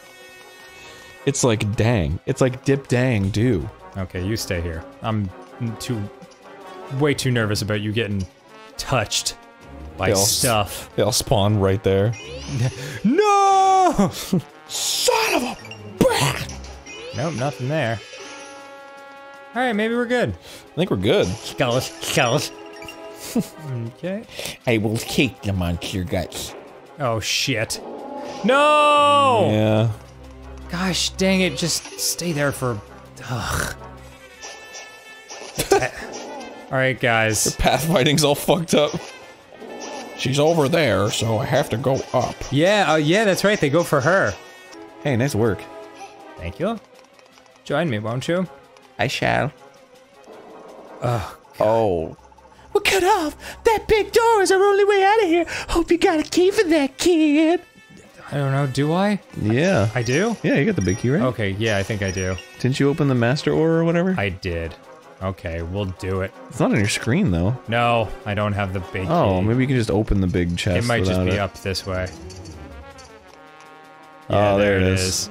It's like dang. It's like dip dang do. Okay, you stay here. I'm too, way too nervous about you getting touched by They all- stuff. They all spawn right there. *laughs* No! Son of a. Nope, nothing there. All right, maybe we're good. I think we're good. Skulls, skulls. *laughs* Okay. I will take them the monster guts. Oh shit. No! Yeah. Gosh dang it, just stay there for. Ugh. *laughs* Alright, guys. The pathfinding's all fucked up. She's over there, so I have to go up. Yeah, uh, yeah, that's right, they go for her. Hey, nice work. Thank you. Join me, won't you? I shall. Oh. We're cut off. That big door is our only way out of here. Hope you got a key for that, kid. I don't know, do I? Yeah. I do? Yeah, you got the big key, right? Okay, yeah, I think I do. Didn't you open the master ore or whatever? I did. Okay, we'll do it. It's not on your screen though. No, I don't have the big Oh, key. maybe you can just open the big chest. It might just be it. up this way. Oh, there it it is.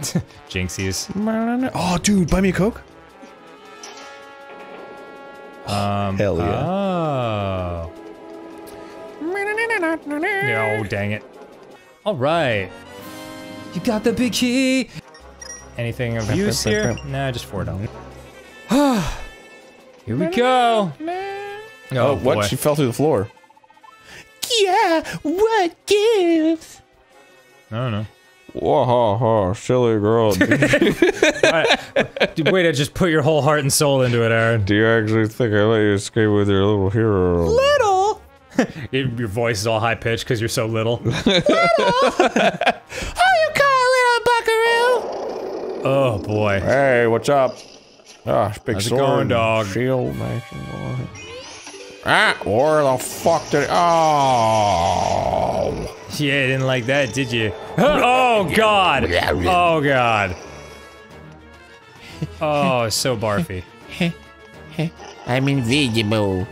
is. *laughs* Jinxies. Oh, dude, buy me a coke. Um, Hell yeah. Oh. No, dang it. All right. You got the big key. Anything of use here? Nah, just four dollars. Here we go. Oh, oh boy. what? She fell through the floor. Yeah, what gives? I don't know. Whoa, ha, ha, silly girl. *laughs* do Dude, Way to just put your whole heart and soul into it, Arin. Do you actually think I let you escape with your little hero? Little. *laughs* your your voice is all high pitched because you're so little. *laughs* Little? How you call little buckaroo? oh boy. Hey, what's up? Ah, big How's sword. going, dog? Shield, nation. Ah, where the fuck did? It? Oh. Yeah, you didn't like that, did you? *laughs* Oh god. Oh god. *laughs* Oh, so barfy. *laughs* I'm invisible.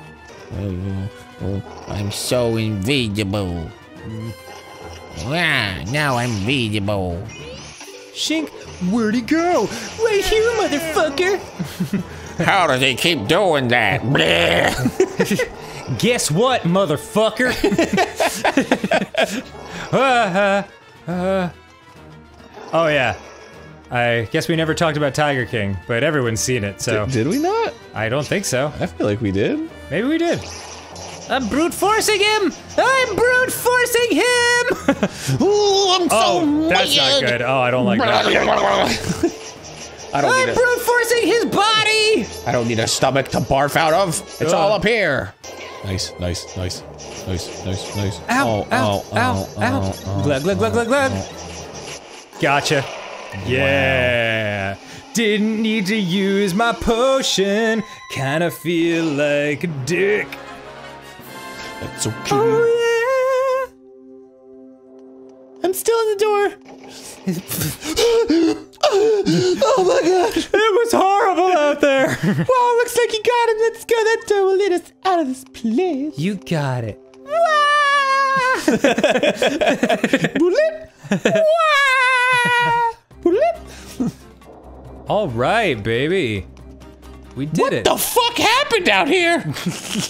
Oh, oh, I'm so invisible. Ah, now I'm invisible. Shink, where'd he go? Right here, motherfucker. How does he keep doing that? *laughs* Guess what, motherfucker? *laughs* Uh, uh, uh. oh yeah. I guess we never talked about Tiger King, but everyone's seen it, so Did we not? I don't think so. I feel like we did. Maybe we did. I'm brute forcing him! I'm brute forcing him! *laughs* Ooh, I'm so Oh, that's not good. Oh, I don't like that. *laughs* I don't I'm need a, brute forcing his body! I don't need a stomach to barf out of. It's all up here. Nice, nice, nice, nice, nice, nice. Ow, oh, ow, oh, ow, oh, ow. oh, oh. Glug, glug, glug, glug, glug. Oh. Gotcha. Yeah. Didn't need to use my potion. Kinda feel like a dick. That's okay. Oh, yeah. I'm still in the door. *gasps* oh my god. It was horrible out there. *laughs* Wow, looks like you got him. Let's go. That door will let us out of this place. You got it. Boolip. Wah. *laughs* Boolip. *laughs* All right, baby. We did it. The fuck happened out here? *laughs*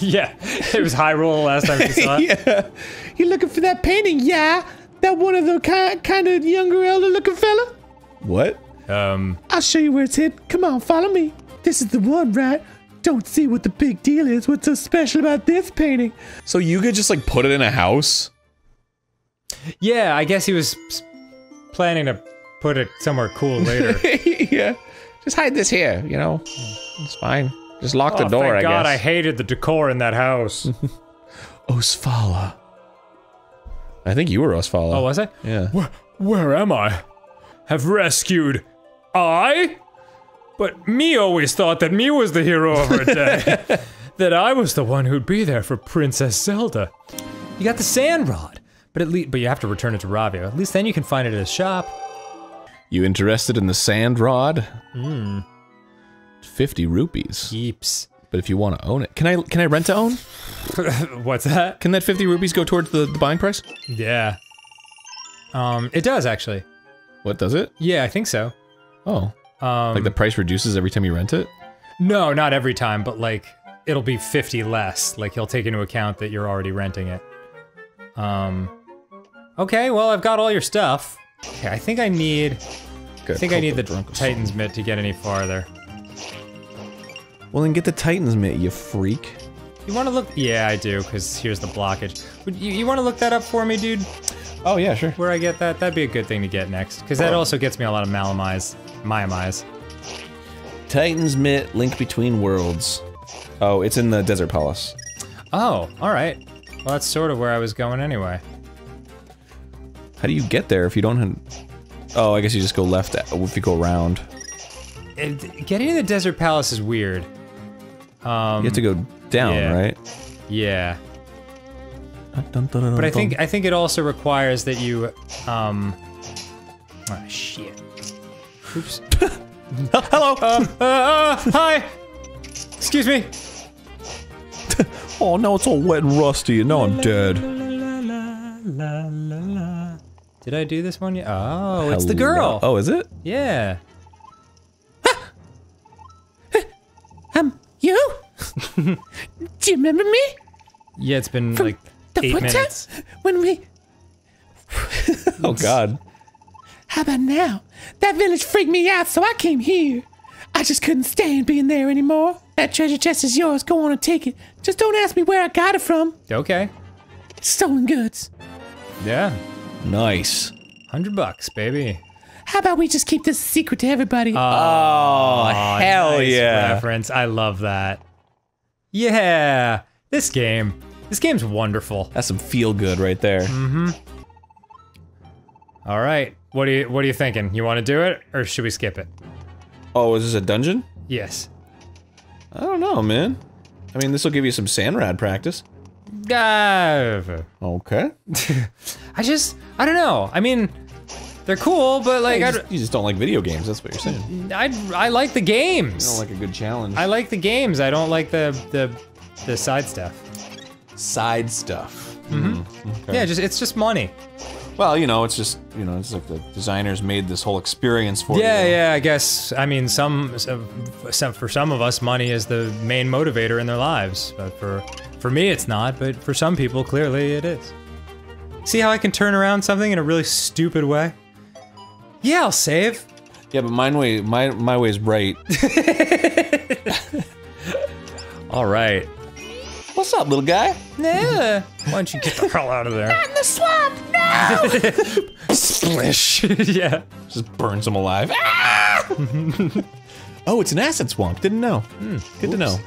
yeah, it was Hyrule last time we saw it. *laughs* yeah. You looking for that painting? Yeah. That one of the kind, kind of younger, elder looking fella? What? Um, I'll show you where it's hid. Come on, follow me. This is the one, right? Don't see what the big deal is. What's so special about this painting? So you could just like put it in a house? yeah, I guess he was planning to put it somewhere cool later. *laughs* yeah. Just hide this here, you know? It's fine. Just lock the door. I guess. oh, door, thank I God, I hated the decor in that house. *laughs* Osfala. I think you were Osfala. oh, was I? yeah. Where, where am I? Have rescued I? But me always thought that me was the hero of our day. *laughs* *laughs* that I was the one who'd be there for Princess Zelda. You got the sand rod, but at least but you have to return it to Ravio. At least then you can find it at his shop. You interested in the sand rod? Hmm. 50 rupees. Heaps. But if you want to own it, can I can I rent to own? *laughs* What's that? Can that 50 rupees go towards the, the buying price? Yeah. Um, it does actually. What does it? Yeah, I think so. Oh, Um, like the price reduces every time you rent it? no, not every time, but like it'll be 50 less. Like he'll take into account that you're already renting it. Um, okay, well I've got all your stuff. Okay, I think I need, I think I need the Titan's mitt to get any farther. Well, then get the Titan's mitt, you freak. You want to look? Yeah, I do, because here's the blockage. Would you, you want to look that up for me, dude? Oh yeah, sure. Where I get that? That'd be a good thing to get next, because that also gets me a lot of Malamize, Maiamais. Titan's mitt, link between worlds. Oh, it's in the Desert Palace. Oh, all right. Well, that's sort of where I was going anyway. How do you get there if you don't? Have... Oh, I guess you just go left if you go around. It, getting to the Desert Palace is weird. Um, You have to go down, yeah. right? Yeah. But I think I think it also requires that you, um. Oh shit. Oops. *laughs* Hello. Um. *laughs* Uh, uh, hi. Excuse me. Oh, now it's all wet and rusty, and now I'm dead. Did I do this one yet? Oh, it's the girl. Oh, is it? Yeah. *laughs* Um, you? *laughs* Do you remember me? Yeah, it's been like The eight one minutes. time when we. Oh God. How about now? That village freaked me out, so I came here. I just couldn't stand being there anymore. That treasure chest is yours. Go on and take it. Just don't ask me where I got it from. Okay. Stolen goods. Yeah. Nice. Hundred bucks, baby. How about we just keep this a secret to everybody? Oh, Oh, hell nice yeah. Reference. I love that. Yeah. This game. This game's wonderful. That's some feel good right there. Mm-hmm. All right. What do you What are you thinking? You want to do it, or should we skip it? Oh, is this a dungeon? Yes. I don't know, man. I mean, this will give you some sand rod practice. Uh, Okay. *laughs* I just. I don't know. I mean, they're cool, but like, you, I, just, you just don't like video games. That's what you're saying. I, I like the games. don't like a good challenge. I like the games. I don't like the the the side stuff. Side stuff. Mm-hmm. Yeah, just it's just money. Well, you know, it's just you know, it's like the designers made this whole experience for Yeah, you. yeah. I guess. I mean, some, some for some of us, money is the main motivator in their lives. But for for me, it's not. But for some people, clearly, it is. See how I can turn around something in a really stupid way? Yeah, I'll save. Yeah, but mine way, my my way's right. *laughs* All right. What's up, little guy? Yeah. *laughs* Why don't you get the hell out of there? Not in the swamp! No! Splish. *laughs* yeah. Just burns him alive. oh, it's an acid swamp. Didn't know. Good to know.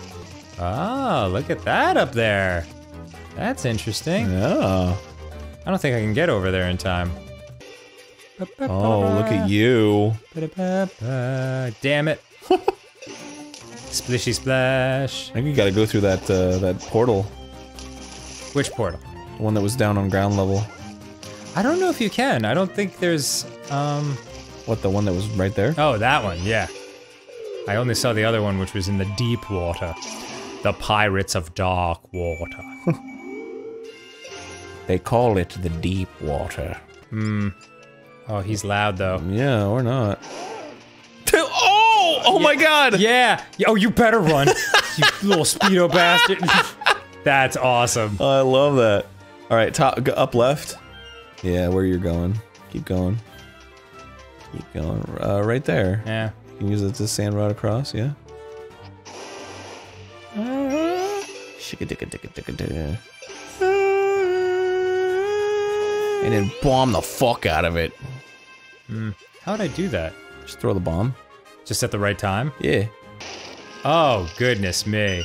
Ah, look at that up there. That's interesting. Yeah. I don't think I can get over there in time. Oh, look at you. Damn it. *laughs* Splishy splash. I think you got to go through that uh, that portal, Which portal? the one that was down on ground level. I don't know if you can. I don't think there's um What, the one that was right there? Oh, that one. Yeah. I only saw the other one which was in the deep water. The Pirates of Dark Water. *laughs* They call it the deep water. Hmm. Oh, he's loud though. Yeah, or not. *laughs* oh! Oh my god! Yeah. Oh, you better run. *laughs* you little speedo bastard. *laughs* That's awesome. Oh, I love that. All right, top go up left. Yeah, where you're going. Keep going. Keep going. Uh, right there. Yeah. You can use it to sand rod across. Yeah. And then bomb the fuck out of it. Hmm. How would I do that? Just throw the bomb. Just at the right time? Yeah. Oh, goodness me.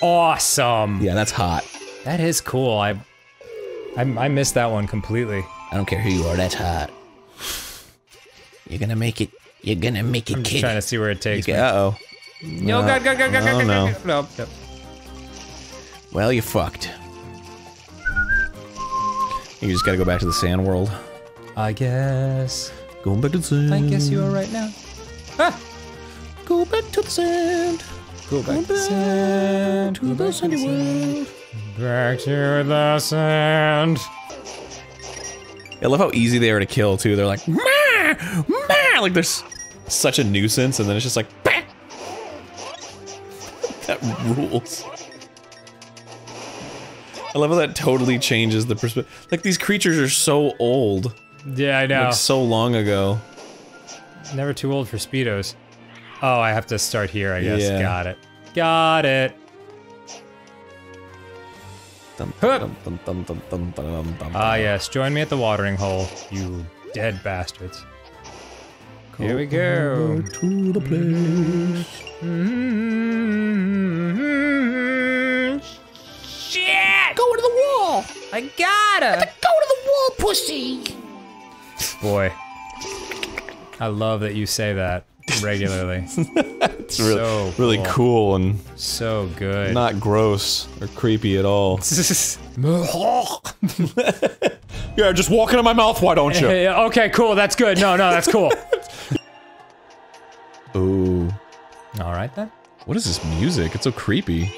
Awesome. Yeah, that's hot. That is cool. I I, I missed that one completely. I don't care who you are, that's hot. You're gonna make it. You're gonna make it, I'm kid. trying to see where it takes me. Uh oh. No, God, God, God, God, God, Oh, God, no. God, no. no. Well, you fucked. You just gotta go back to the sand world. I guess. Going back to the sand. I guess you are right now. Ah! Go back to the sand. Go back to the sand. To the sandy world. Back to the sand. I love how easy they are to kill too. They're like, "Meh, meh," like there's such a nuisance, and then it's just like, "Bah." *laughs* that rules. I love how that totally changes the perspective. Like these creatures are so old, Yeah, I know. like so long ago. Never too old for speedos. Oh, I have to start here. I guess. Yeah. Got it. Got it. Ah, dum. yes. Join me at the watering hole, you dead bastards. Here we go. To the place. Shit! Go to the wall! I gotta! Go to the wall, pussy! Boy, I love that you say that regularly. *laughs* It's really, So really cool. cool and so good. not gross or creepy at all. *laughs* *laughs* Yeah, just walk into my mouth, why don't you? Okay, cool. That's good. No, no, that's cool. Ooh. All right then. What is this music? It's so creepy.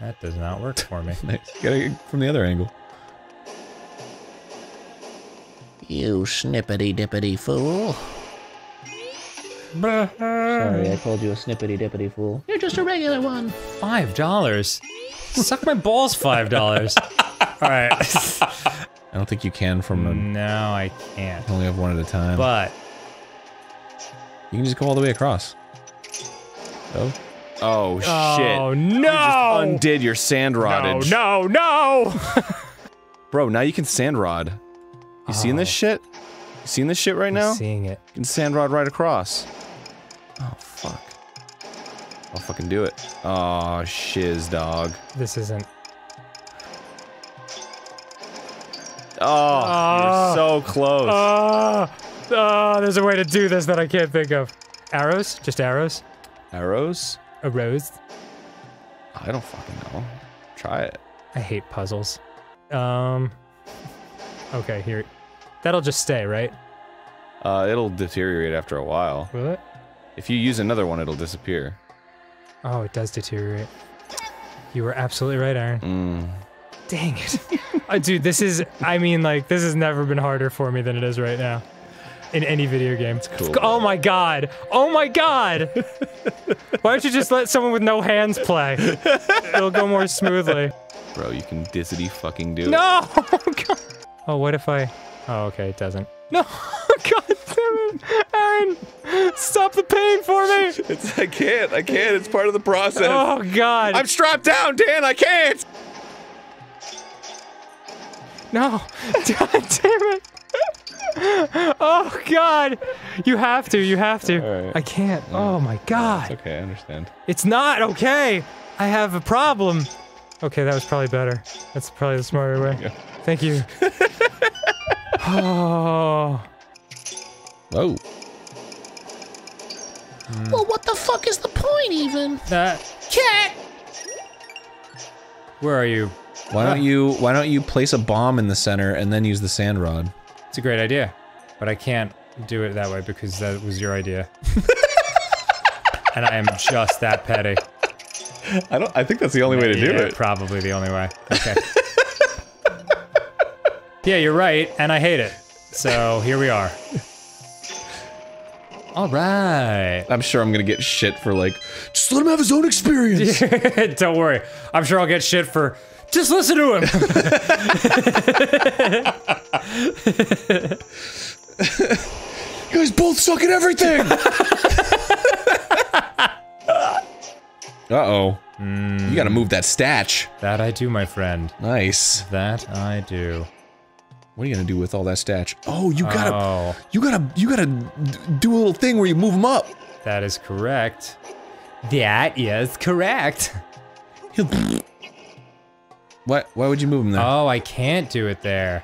That does not work for me. Nice. Gotta get from the other angle. You snippity-dippity fool. Sorry, I called you a snippity-dippity fool. You're just a regular one. Five dollars. Suck my balls. Five dollars. All right. *laughs* I don't think you can from a. no, I can't. Only have one at a time. But you can just go all the way across. Oh. Oh, oh shit! oh no! You just undid your sand No, no, no! *laughs* Bro, now you can sand rod. You seen this shit? You seen this shit right now? Seeing it. You can sand rod right across. Oh fuck. I'll fucking do it. Oh shiz dog. This isn't. Oh, Ah. you're so close. Ah, ah, there's a way to do this that I can't think of. Arrows? Just arrows? Arrows? Arrows? I don't fucking know. Try it. I hate puzzles. Um. Okay, here. That'll just stay, right? Uh, it'll deteriorate after a while. Will it? If you use another one, it'll disappear. Oh, it does deteriorate. You were absolutely right, Arin. Mm. Dang it. *laughs* uh, dude, this is, I mean, like, this has never been harder for me than it is right now. In any video game. It's cool, Oh my god. Oh my god. *laughs* Why don't you just let someone with no hands play? *laughs* It'll go more smoothly. Bro, you can dizzity fucking do it. No! Oh. What if I. Oh, okay, it doesn't. No! *laughs* God damn it! Arin! Stop the pain for me! *laughs* It's, I can't. I can't. It's part of the process. Oh, God. I'm strapped down, Dan. I can't. No! *laughs* God damn it! Oh, God! You have to, you have to. Right. I can't. Oh, my God. It's okay. I understand. It's not okay. I have a problem. Okay, that was probably better. That's probably the smarter way. Thank you. *laughs* oh. Oh. Well, what the fuck is the point, even? That. Cat! Where are you? Why don't you Why don't you place a bomb in the center and then use the sand rod? It's a great idea, but I can't do it that way because that was your idea. *laughs* and I am just that petty. I don't. I think that's the only way to do Yeah, it. Probably the only way. Okay. *laughs* yeah, you're right, and I hate it. So here we are. All right. I'm sure I'm gonna get shit for like. Just let him have his own experience. *laughs* Don't worry. I'm sure I'll get shit for. Just listen to him. *laughs* you guys both suck at everything. *laughs* uh oh. You gotta move that statch. that I do, my friend. Nice. That I do. What are you gonna do with all that statch? Oh, you gotta. Oh, You gotta. You gotta do a little thing where you move them up. that is correct. That is correct. what? Why would you move them there? Oh, I can't do it there.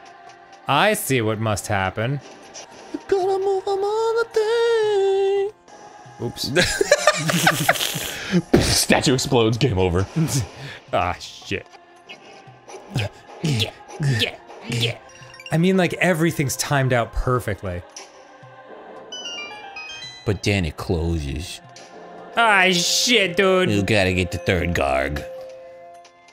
I see what must happen. Gonna move them on the thing. Oops. *laughs* Statue explodes. Game over. *laughs* ah, shit. Yeah, yeah, yeah. I mean, like, everything's timed out perfectly. But then it closes. Ah, shit, dude. You gotta get the third garg.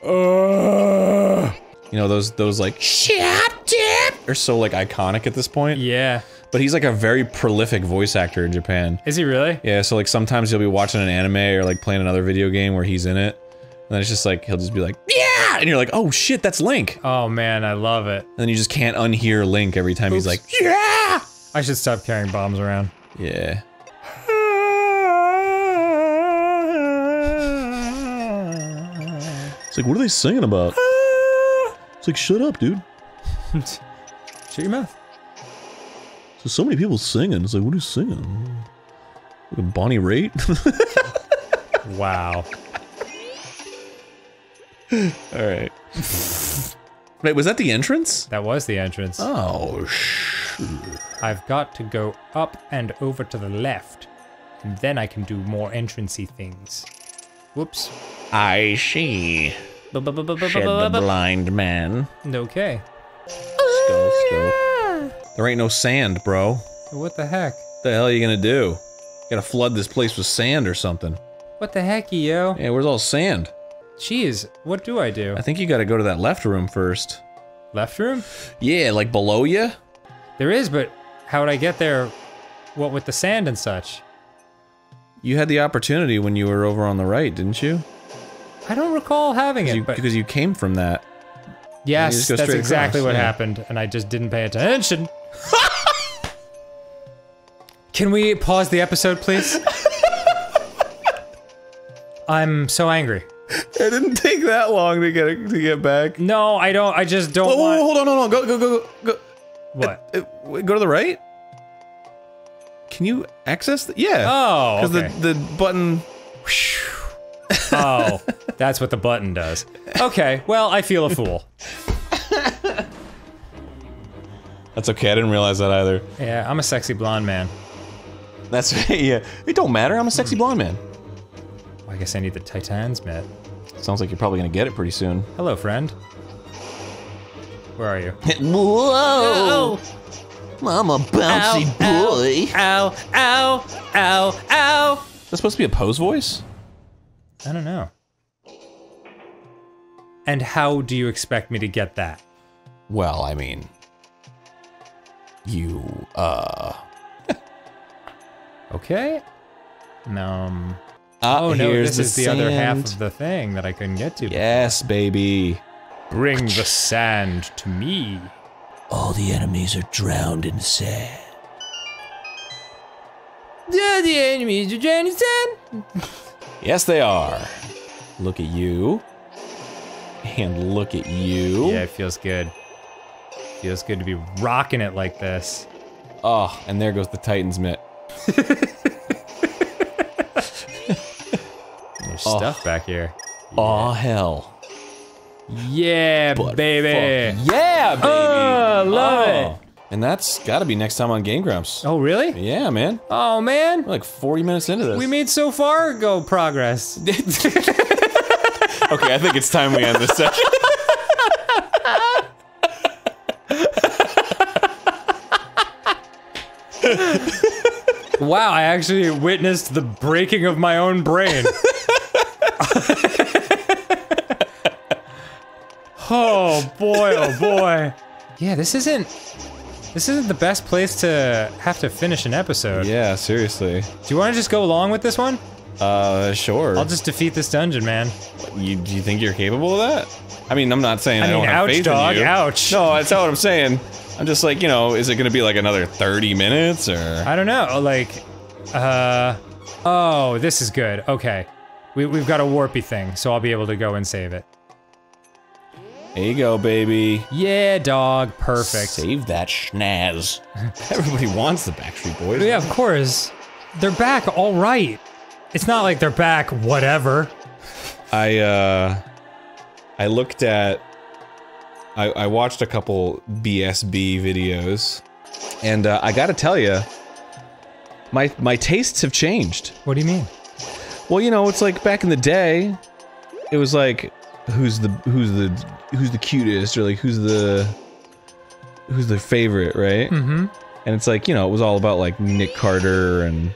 You know those those like Shut up! are so like iconic at this point. Yeah. But but he's like a very prolific voice actor in Japan. Is he really? Yeah, so like sometimes you'll be watching an anime or like playing another video game where he's in it. And then it's just like, he'll just be like, And you're like, oh shit, that's Link. Oh man, I love it. And then you just can't unhear Link every time he's like, yeah! I should stop carrying bombs around. Yeah. *laughs* It's like, what are they singing about? It's like, shut up, dude. *laughs* Shut your mouth. So, so many people singing. It's like, what are you singing? Like Bonnie Raitt? *laughs* Wow. Alright. Wait, was that the entrance? That was the entrance. Oh, sh. I've got to go up and over to the left. And then I can do more entrancey things. Whoops. I see. Shed the blind man. Okay. Go, go. There ain't no sand, bro. What the heck? What the hell are you gonna do? You gotta flood this place with sand or something. What the heck, yo? Yeah, where's all sand? Jeez, what do I do? I think you gotta go to that left room first. Left room? Yeah, like below you? There is, but how would I get there? What with the sand and such? You had the opportunity when you were over on the right, didn't you? I don't recall having it, You- but because you came from that. yes, that's exactly across, what yeah. happened, and I just didn't pay attention. *laughs* Can we pause the episode, please? *laughs* I'm so angry. *laughs* It didn't take that long to get to get back. No, I don't. I just don't Oh, want. hold on, hold on, go, go, go, go, go. What? Uh, wait, go to the right. Can you access? The, yeah. Oh, because okay. the the button. Oh, *laughs* that's what the button does. Okay, well, I feel a fool. That's okay. I didn't realize that either. Yeah, I'm a sexy blonde man. That's *laughs* yeah. It don't matter. I'm a sexy blonde man. I guess I need the Titan's mitt. Sounds like you're probably gonna get it pretty soon. Hello, friend. Where are you? *laughs* Whoa! I'm a bouncy boy. Ow, ow, ow, ow. That's supposed to be a pose voice. I don't know. And how do you expect me to get that? Well, I mean, you uh. *laughs* Okay. Um. Ah, oh no, here's this is the other half of the thing that I couldn't get to. Yes, baby. Bring the sand to me. All the enemies are drowned in sand. Yeah, the enemies are trying in sand. *laughs* Yes, they are. Look at you. And look at you. Yeah, it feels good. Feels good to be rocking it like this. Oh, and there goes the Titan's mitt. *laughs* There's Oh. stuff back here. Oh hell. Yeah, baby. Fuck yeah, baby. Oh, love it. And that's gotta be next time on Game Grumps. Oh, really? Yeah, man. Oh, man. We're like 40 minutes into this. We made so far go progress. *laughs* *laughs* okay, I think it's time we end this session. wow, I actually witnessed the breaking of my own brain. *laughs* *laughs* oh boy, oh boy. Yeah, this isn't this isn't the best place to have to finish an episode. yeah, seriously. Do you want to just go along with this one? Uh, sure. I'll just defeat this dungeon, man. You, do you think you're capable of that? I mean, I'm not saying I, I mean, don't have ouch, faith dog, in you. ouch. No, that's not what I'm saying. I'm just like, you know, is it gonna be like another 30 minutes or? I don't know, like, uh, oh, this is good. Okay, we we've got a warpy thing, so I'll be able to go and save it. There you go, baby. Yeah, dog, perfect. Save that schnaz. *laughs* Everybody wants the Backstreet Boys. Yeah, of course. They're back, all right. It's not like they're back, whatever. I uh I looked at I, I watched a couple BSB videos and uh, I gotta tell you my my tastes have changed. What do you mean? Well, you know, it's like back in the day it was like who's the who's the who's the cutest or like who's the who's the favorite, right? Mm-hmm. And it's like, you know, it was all about like Nick Carter and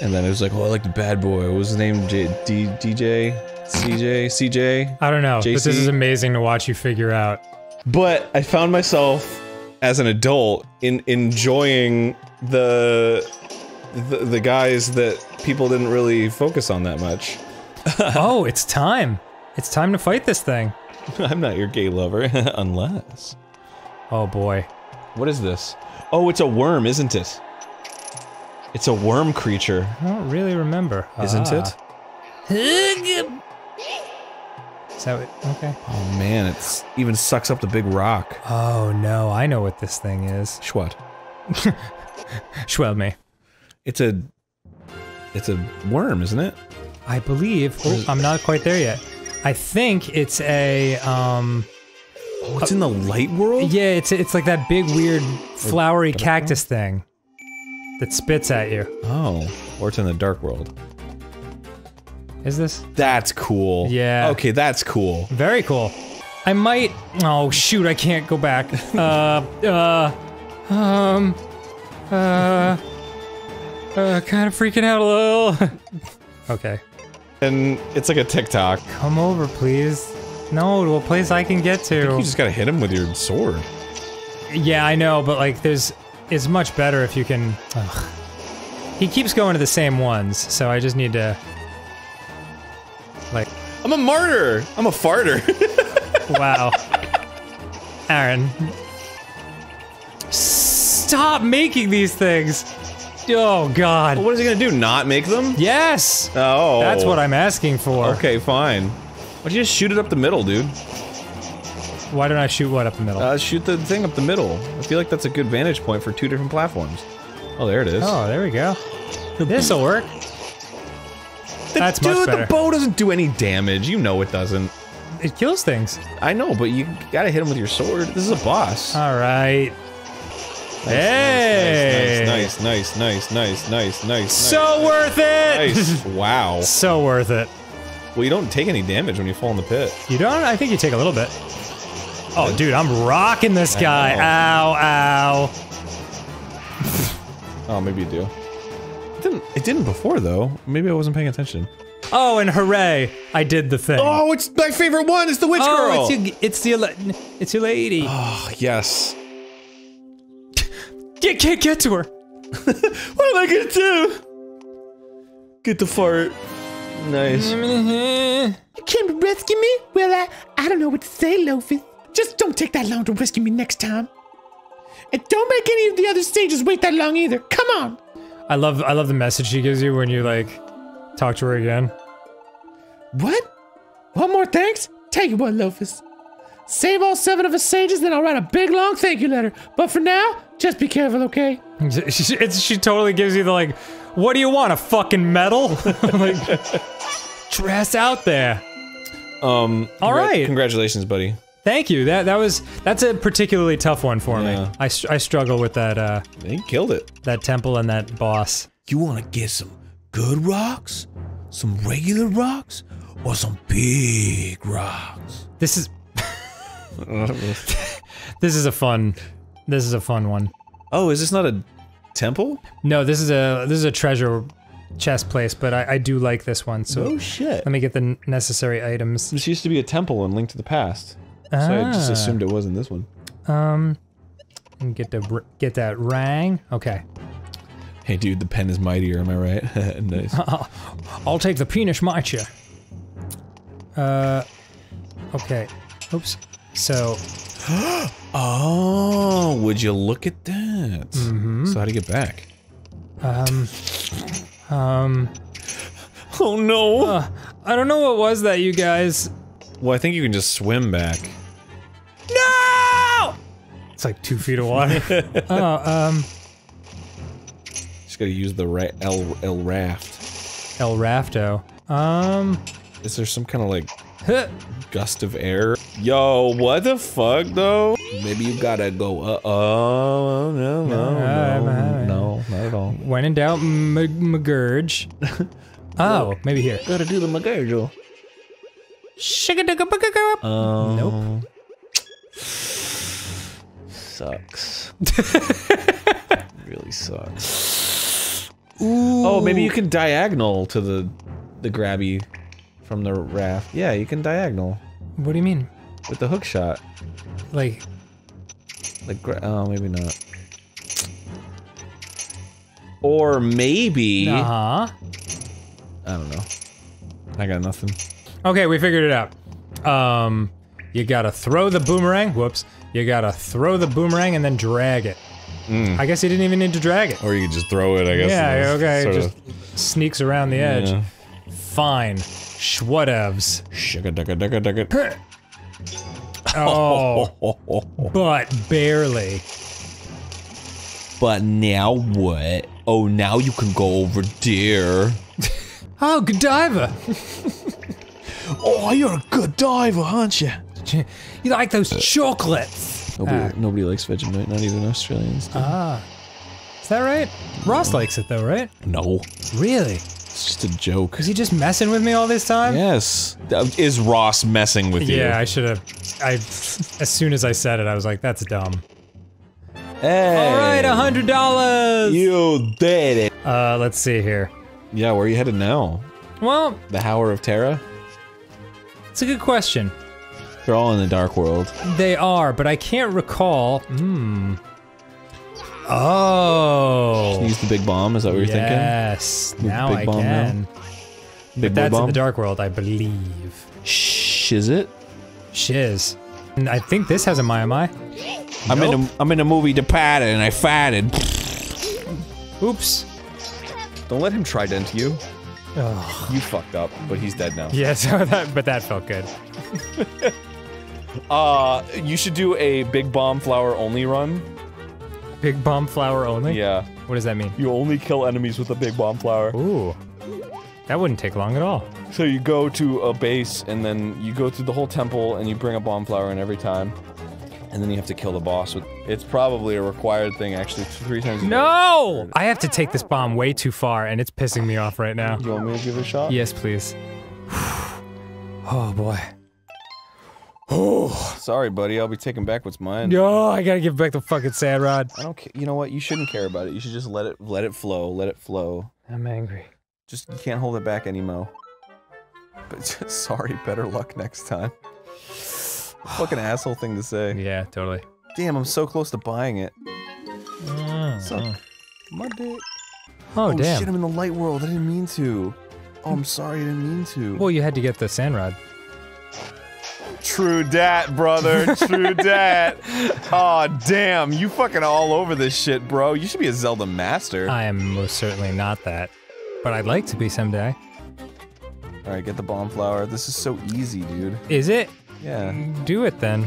and then it was like, oh, I like the bad boy. What was his name? J- D- DJ? CJ? CJ? I don't know, but this is amazing to watch you figure out. But I found myself as an adult in enjoying the, the the guys that people didn't really focus on that much. *laughs* oh, it's time. It's time to fight this thing. *laughs* I'm not your gay lover, *laughs* unless. Oh boy. What is this? Oh, it's a worm, isn't it? It's a worm creature, I don't really remember. isn't Ah. it? Is that what, okay. Oh man, it's even sucks up the big rock. Oh no, I know what this thing is. Schwat. Schwell me. It's a it's a worm, isn't it? I believe. Oh, I'm not quite there yet. I think it's a um. Oh, it's in the light world? Yeah, it's it's like that big weird flowery cactus thing that spits at you. Oh, or it's in the dark world. Is this That's cool. Yeah. Okay, that's cool. very cool? I might. Oh shoot! I can't go back. *laughs* Uh. Uh. Um. Uh. Uh. Kind of freaking out a little. *laughs* okay. And it's like a TikTok. Come over, please. No, to a place I can get to. You just gotta hit him with your sword. Yeah, I know, but like, there's. It's much better if you can. Ugh. He keeps going to the same ones, so I just need to. Like, I'm a martyr. I'm a farter. *laughs* wow. Arin. Stop making these things! Oh, God. what is he gonna do? Not make them? Yes! Oh. That's what I'm asking for. Okay, fine. Why don't you just shoot it up the middle, dude? Why don't I shoot what up the middle? Uh, shoot the thing up the middle. I feel like that's a good vantage point for two different platforms. Oh, there it is. oh, there we go. This'll work. That's Dude, much better. the bow doesn't do any damage. You know it doesn't. it kills things. I know, but you gotta hit him with your sword. This is a boss. All right. Hey! Nice, nice, nice, nice, nice, nice. So worth it! nice. *laughs* wow. so worth it. Well, you don't take any damage when you fall in the pit. You don't? I think you take a little bit. Oh, dude, I'm rocking this guy. Ow, ow. *laughs* Oh, maybe you do. It didn't. It didn't before though. Maybe I wasn't paying attention. Oh, and hooray! I did the thing. Oh, it's my favorite one. It's the witch Oh, girl. it's your, it's your, it's your lady. Oh, yes. Get, get, get to her. *laughs* What am I gonna do? Get the fart. Nice. You came to rescue me? Well, I, I don't know what to say, Lofus. Just don't take that long to rescue me next time. And don't make any of the other stages wait that long either. Come on. I love I love the message she gives you when you like talk to her again. What? One more thanks? Tell you what, Lofus. Save all seven of us sages, then I'll write a big long thank you letter. But for now, just be careful, okay? She, *laughs* it's, she totally gives you the like, what do you want? A fucking medal? *laughs* like, dress out there. Um. All congra- right. Congratulations, buddy. Thank you. That that was that's a particularly tough one for Yeah. me. I, I struggle with that uh You killed it. that temple and that boss. You want to get some good rocks, some regular rocks, or some big rocks? This is *laughs* this is a fun this is a fun one. Oh, is this not a temple? No, this is a this is a treasure chest place, but I, I do like this one. So Oh shit. let me get the necessary items. This used to be a temple in Link to the Past. So I just Ah. assumed it wasn't this one. Um, and get the get that rang. Okay, Hey, dude, the pen is mightier. Am I right? *laughs* nice. *laughs* I'll take the penis matcha. Uh, okay. Oops. So *gasps* Oh, would you look at that? Mm-hmm. So how do you get back? um um *laughs* Oh no! uh, I don't know what was that, you guys. well, I think you can just swim back. No! It's like two feet of water. *laughs* oh, um, Just gotta use the ra- L L raft. El Rafto. Um, Is there some kind of like huh. gust of air? Yo, what the fuck though? Maybe you gotta go. Uh oh no no Uh, no no not at all. when in doubt, McGurge. *laughs* oh, maybe here. Gotta do the McGurgle. Shigadugabugagub. Um, Nope. Sucks. *laughs* really sucks. Oh, maybe you can diagonal to the the grabby from the raft. Yeah, you can diagonal What do you mean? With the hook shot. Like, Like, oh, maybe not. Or maybe. Uh huh. I don't know. I got nothing. Okay, we figured it out. Um, you gotta throw the boomerang. Whoops. You gotta throw the boomerang and then drag it. I guess you didn't even need to drag it. Or you could just throw it, I guess. Yeah, okay, just of- sneaks around the edge. Yeah. Fine. Schwhatevs. Shugga dugga dugga dugga. Oh, but barely. But now what? Oh, now you can go over there. *laughs* Oh, Godiva. *laughs* Oh, you're a good diver, aren't you? *laughs* You like those chocolates? Nobody, Ah. nobody likes Vegemite, not even Australians. do. Ah. Is that right? Ross likes it though, right? no, Really? It's just a joke. Is he just messing with me all this time? Yes. Uh, Is Ross messing with you? Yeah, I should have. I as soon as I said it, I was like, "That's dumb." Hey. All right, a hundred dollars. You did it. Uh, let's see here. Yeah, where are you headed now? Well, The Hour of Terra? it's a good question. They're all in the Dark World. They are, but I can't recall. Hmm. Oh. Use the big bomb, is that what you're thinking? yes. Now big I bomb can. now? Big boy That's in bomb? the Dark World, I believe. thinking? Shh, is it? Shiz. And I think this has a My My. I'm in a, I'm in a movie Departed and I farted. Oops. Don't let him trident you. You fucked up, but he's dead now. Yeah, *laughs* so that, but that felt good. *laughs* Uh, you should do a big bomb flower only run. Big bomb flower only? Yeah. What does that mean? You only kill enemies with a big bomb flower. Ooh. That wouldn't take long at all. So you go to a base and then you go through the whole temple and you bring a bomb flower in every time. And then you have to kill the boss with it's probably a required thing actually three times. No! I have to take this bomb way too far, and it's pissing me off right now. You want me to give it a shot? Yes, please. *sighs* oh boy. Oh, *sighs* sorry, buddy. I'll be taking back what's mine. No, I gotta give back the fucking sand rod. I don't ca- you know what? You shouldn't care about it. You should just let it let it flow. Let it flow. I'm angry. Just you can't hold it back anymore. But *laughs* just, sorry, better luck next time. *sighs* Fucking asshole thing to say. Yeah, totally. Damn, I'm so close to buying it. Mm-hmm. Suck my dick. Oh, Oh damn. shit, I'm in the light world. I didn't mean to. Oh, I'm sorry, I didn't mean to. Well, you had to get the sand rod. True dat, brother. True *laughs* dat. Aw, damn. You fucking all over this shit, bro. You should be a Zelda master. I am most certainly not that, but I'd like to be someday. Alright, get the bomb flower. This is so easy, dude. Is it? Yeah. Do it then.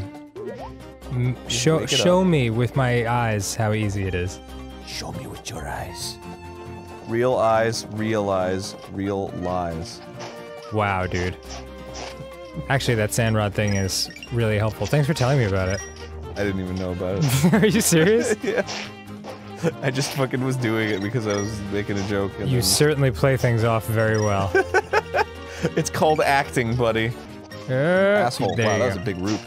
M- show it show up. me with my eyes how easy it is. Show me with your eyes. Real eyes, realize, real lies. Wow, dude. Actually, that sand rod thing is really helpful. Thanks for telling me about it. I didn't even know about it. *laughs* Are you serious? *laughs* yeah. I just fucking was doing it because I was making a joke. And You then- certainly play things off very well. *laughs* it's called acting, buddy. Uh, Asshole. Wow, you that was a big roop.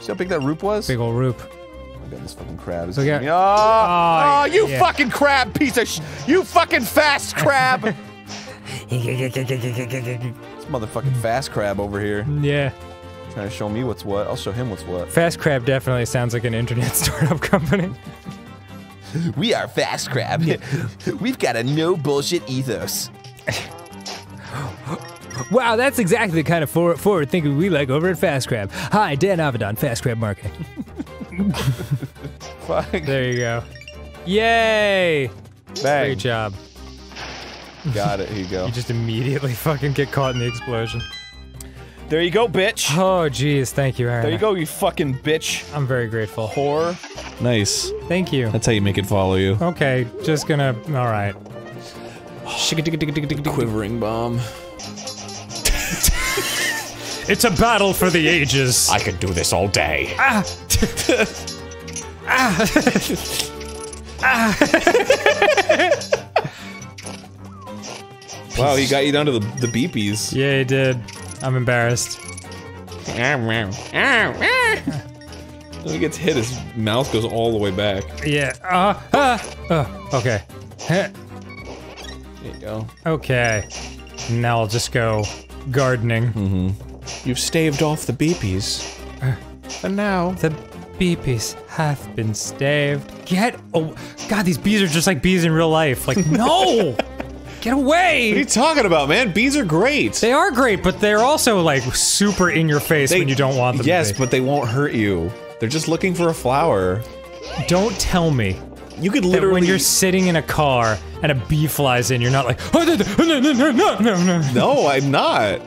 See how big that roop was? Big ol' roop. Oh god, this fucking crab is. Look at- Oh, oh, Oh, you yeah. fucking crab piece of sh- You fucking fast crab! Motherfucking fast crab over here. Yeah. Trying to show me what's what. I'll show him what's what. Fast Crab definitely sounds like an internet *laughs* startup company. *laughs* We are Fast Crab. *laughs* We've got a no bullshit ethos. *gasps* Wow, that's exactly the kind of forward, forward thinking we like over at Fast Crab. Hi, Dan Avidan, Fast Crab Marketing. Fuck. There you go. Yay! Bang. Great job. Got it. Here you go. You just immediately *laughs* fucking get caught in the explosion. There you go, bitch. Oh, jeez, thank you, Arin. There you go, you fucking bitch. I'm very grateful. Whore. Nice. Thank you. That's how you make it follow you. Okay, just gonna. All right. Quivering bomb. *laughs* It's a battle for the ages. I could do this all day. Ah. *laughs* Ah. Ah. Wow, he got you down to the, the beepies. Yeah, he did. I'm embarrassed. When he gets hit, his mouth goes all the way back. Yeah. Uh, ah. Oh, okay. There you go. Okay. Now I'll just go gardening. You've staved off the beepies. And now, The beepies have been staved. Get oh God, these bees are just like bees in real life. Like, no! *laughs* Get away! What are you talking about, man? Bees are great. They are great, but they're also like super in your face when you don't want them Yes, to be. but they won't hurt you. They're just looking for a flower. Don't tell me You could literally. when you're sitting in a car and a bee flies in, you're not like, oh, no, no, no, no, no, no, no. No, I'm not.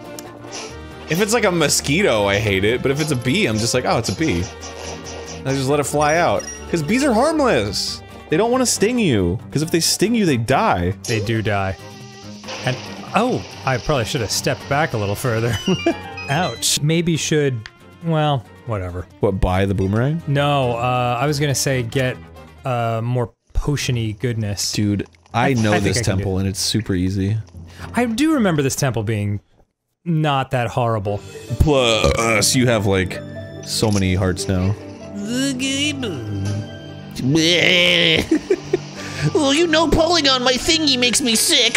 If it's like a mosquito, I hate it. But if it's a bee, I'm just like, oh, it's a bee. I just let it fly out. Because bees are harmless. They don't want to sting you. Because if they sting you, they die. They do die. And oh, I probably should have stepped back a little further. *laughs* Ouch. Maybe should. Well, whatever. What, buy the boomerang? No, uh, I was gonna say get uh, more potiony goodness. Dude, I, I know think this I temple and it's super easy. I do remember this temple being not that horrible. Plus, you have like so many hearts now. Oh, *laughs* you know, pulling on my thingy makes me sick.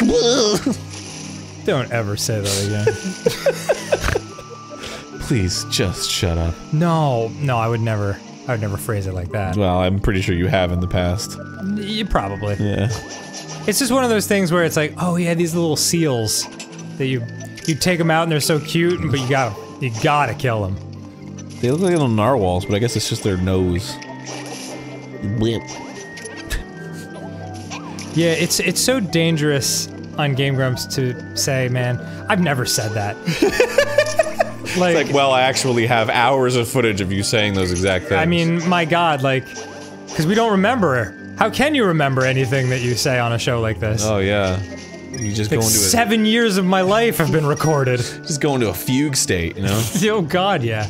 Don't ever say that again. *laughs* Please, just shut up. no, no, I would never. I would never phrase it like that. Well, I'm pretty sure you have in the past. You probably. Yeah. It's just one of those things where it's like, oh yeah, these little seals that you you take them out and they're so cute, but you got you gotta kill them. They look like little narwhals, but I guess it's just their nose. Yeah, it's it's so dangerous on Game Grumps to say, man, I've never said that. *laughs* like, It's like, well, I actually have hours of footage of you saying those exact things. I mean, my God, like, because we don't remember. How can you remember anything that you say on a show like this? oh yeah, you just like go into a, seven years of my life have been recorded. *laughs* just go into a fugue state, you know? *laughs* oh God, yeah.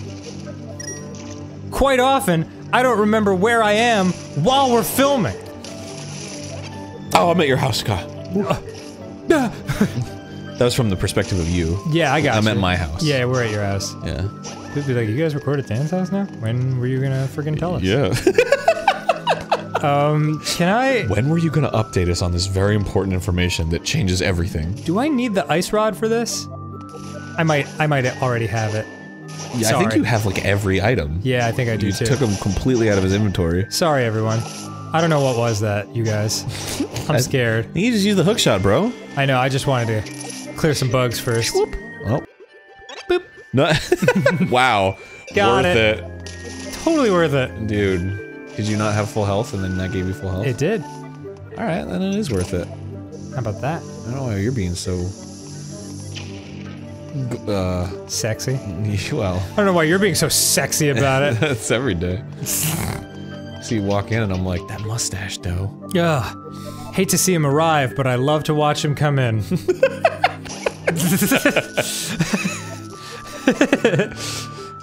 Quite often, I don't remember where I am while we're filming. oh, I'm at your house, Scott. *laughs* that was from the perspective of you. Yeah, I got I'm you. at my house. Yeah, we're at your house. Yeah. People be like, you guys recorded Dan's house now? When were you gonna freaking tell us? Yeah. *laughs* um, Can I? when were you gonna update us on this very important information that changes everything? Do I need the ice rod for this? I might. I might already have it. Yeah, I think you have like every item. Yeah, I think I do You too. took him completely out of his inventory. Sorry, everyone. I don't know what was that, you guys. *laughs* I'm scared. You just use the hook shot, bro. I know. I just wanted to clear some bugs first. Whoop. Oh. Boop. No. *laughs* wow. Got Worth it. it. Totally worth it. Dude. Did you not have full health and then that gave you full health? It did. Alright, then it is worth it. How about that? I don't know why you're being so. Uh. Sexy. *laughs* Well, I don't know why you're being so sexy about it. *laughs* that's every day. *laughs* So you walk in and I'm like, that mustache, though. Yeah. Hate to see him arrive, but I love to watch him come in.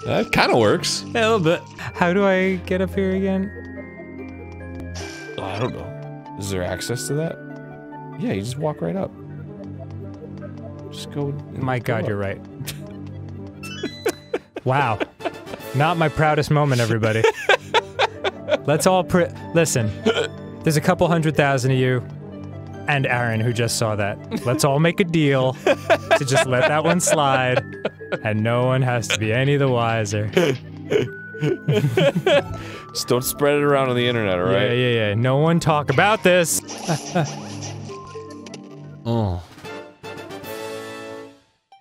That kind of works. A little bit. How do I get up here again? I don't know. Is there access to that? Yeah, you just walk right up. Just go. My God, you're right. wow. Not my proudest moment, everybody. Let's all pri- listen. There's a couple hundred thousand of you and Arin who just saw that. Let's all make a deal to just let that one slide and no one has to be any the wiser. Just don't spread it around on the internet, all right? Yeah, yeah, yeah. No one talk about this. Oh.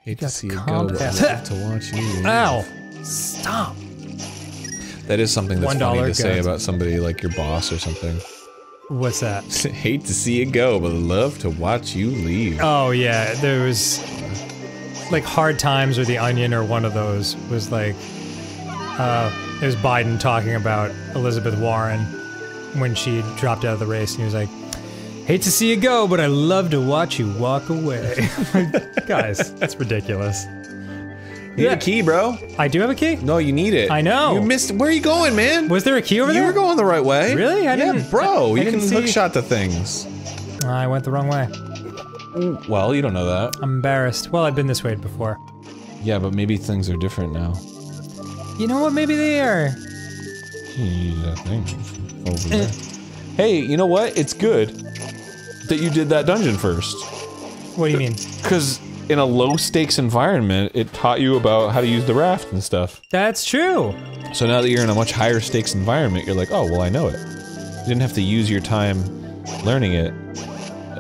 Hate to see you go, but down. Love to watch you. leave. Ow. Stop. That is something that's One funny dollar to say about somebody like your boss or something. What's that? *laughs* Hate to see you go, but love to watch you leave. Oh yeah, there was like Hard Times or The Onion or one of those was like uh it was Biden talking about Elizabeth Warren when she dropped out of the race and he was like Hate to see you go, but I love to watch you walk away. *laughs* Guys, that's ridiculous. You need a key, bro. I do have a key? No, you need it. I know. You missed. Where are you going, man? Was there a key over you there? You were going the right way. Really? I yeah, didn't- bro. I you didn't can see- hook shot to things. I went the wrong way. Mm, well, you don't know that. I'm embarrassed. Well, I've been this way before. Yeah, but maybe things are different now. You know what? Maybe they are. Use that thing over eh. there. Hey, you know what? It's good that you did that dungeon first. What do you mean? Because in a low stakes environment, it taught you about how to use the raft and stuff. That's true. So now that you're in a much higher stakes environment, you're like, oh, well, I know it. You didn't have to use your time learning it.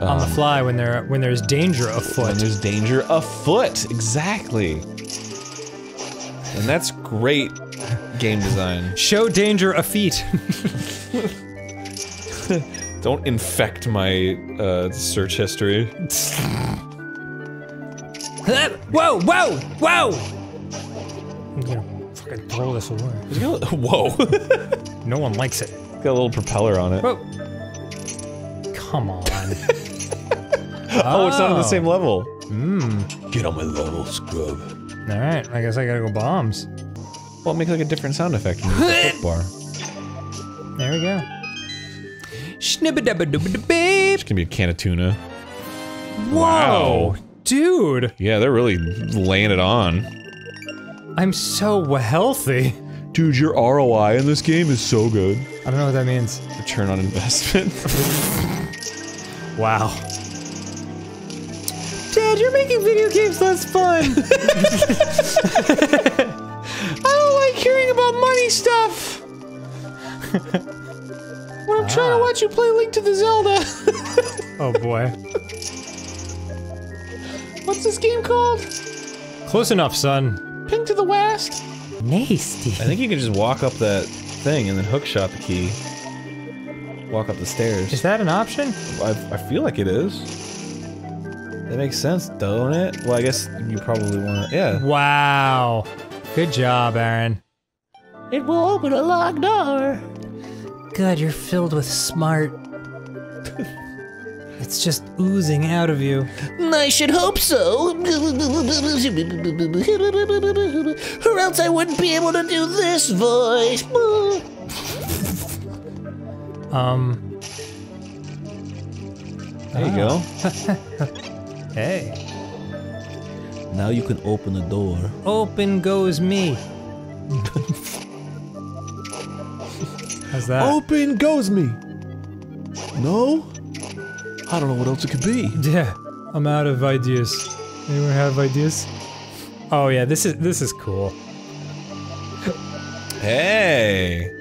On the um, fly when there when there's danger afoot. When there's danger afoot. Exactly. And that's great game design. Show danger a feet. *laughs* *laughs* Don't infect my uh, search history. whoa, whoa, whoa! I'm gonna fucking throw this away. *laughs* Whoa. No one likes it. Got a little propeller on it. Whoa. Come on. *laughs* Oh, it's not on the same level. Hmm. Get on my level, scrub. Alright, I guess I gotta go bombs. Well, make like a different sound effect when the *laughs* bar. There we go. It's gonna be a can of tuna. Whoa! Dude, Yeah, they're really laying it on. I'm so healthy. Dude, your ROI in this game is so good. I don't know what that means. Return on investment. *laughs* Wow. Dad, you're making video games less fun. *laughs* I don't like hearing about money stuff. *laughs* when I'm trying to ah. watch you play Link to the Zelda. *laughs* oh boy. What's this game called? Close enough, son. Ping to the West? Nasty. I think you can just walk up that thing and then hookshot the key. Walk up the stairs. Is that an option? I, I feel like it is. That makes sense, don't it? Well, I guess you probably want to. Yeah. Wow. Good job, Arin. It will open a locked door. God, you're filled with smart. It's just oozing out of you. I should hope so. Or else I wouldn't be able to do this voice. Um, There you go. *laughs* hey. Now you can open the door. Open goes me. *laughs* How's that? Open goes me. No? I don't know what else it could be. Yeah, I'm out of ideas. Anyone have ideas? Oh yeah, this is this is cool. Hey.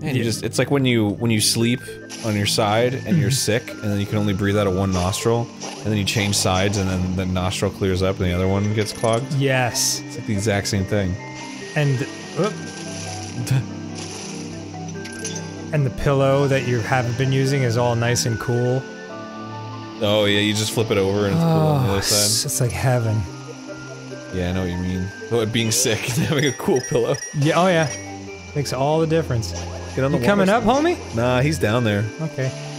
Man, you just it's like when you when you sleep on your side and you're *laughs* sick and then you can only breathe out of one nostril and then you change sides and then the nostril clears up and the other one gets clogged. Yes, It's like the exact same thing. and oop. Oh. *laughs* and the pillow that you haven't been using is all nice and cool. Oh yeah, you just flip it over and it's cool on the Oh, other side. it's like heaven. Yeah, I know what you mean. But being sick and *laughs* having a cool pillow. Yeah, oh yeah, makes all the difference. Get on the You coming water up, homie? Nah, he's down there. Okay. *laughs*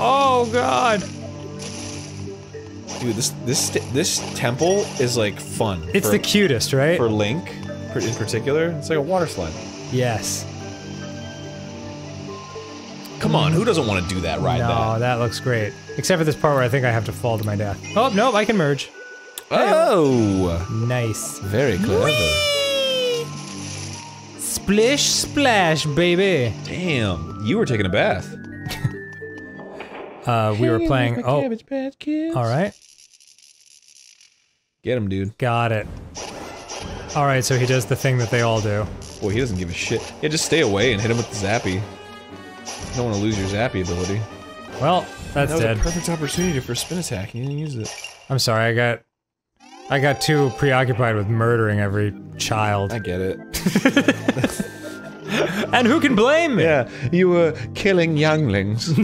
oh god, Dude, this this this temple is like fun. it's for, the cutest, right? for Link, per- in particular. It's like a water slide. yes. Come on, who doesn't want to do that? Ride no, that. that looks great. Except for this part where I think I have to fall to my death. Oh no, I can merge. Oh, Nice. very clever. Splish splash, baby. Damn, you were taking a bath. *laughs* Uh, we were playing. Oh, Patch Kids. all right, Get him, dude. got it. All right, so he does the thing that they all do. Boy, he doesn't give a shit. Yeah, just stay away and hit him with the zappy. You don't want to lose your zappy ability. Well, that's that was dead. a perfect opportunity for spin attack. You didn't use it. I'm sorry, I got, I got too preoccupied with murdering every child. I get it. *laughs* And who can blame me? Yeah, you were killing younglings. *laughs*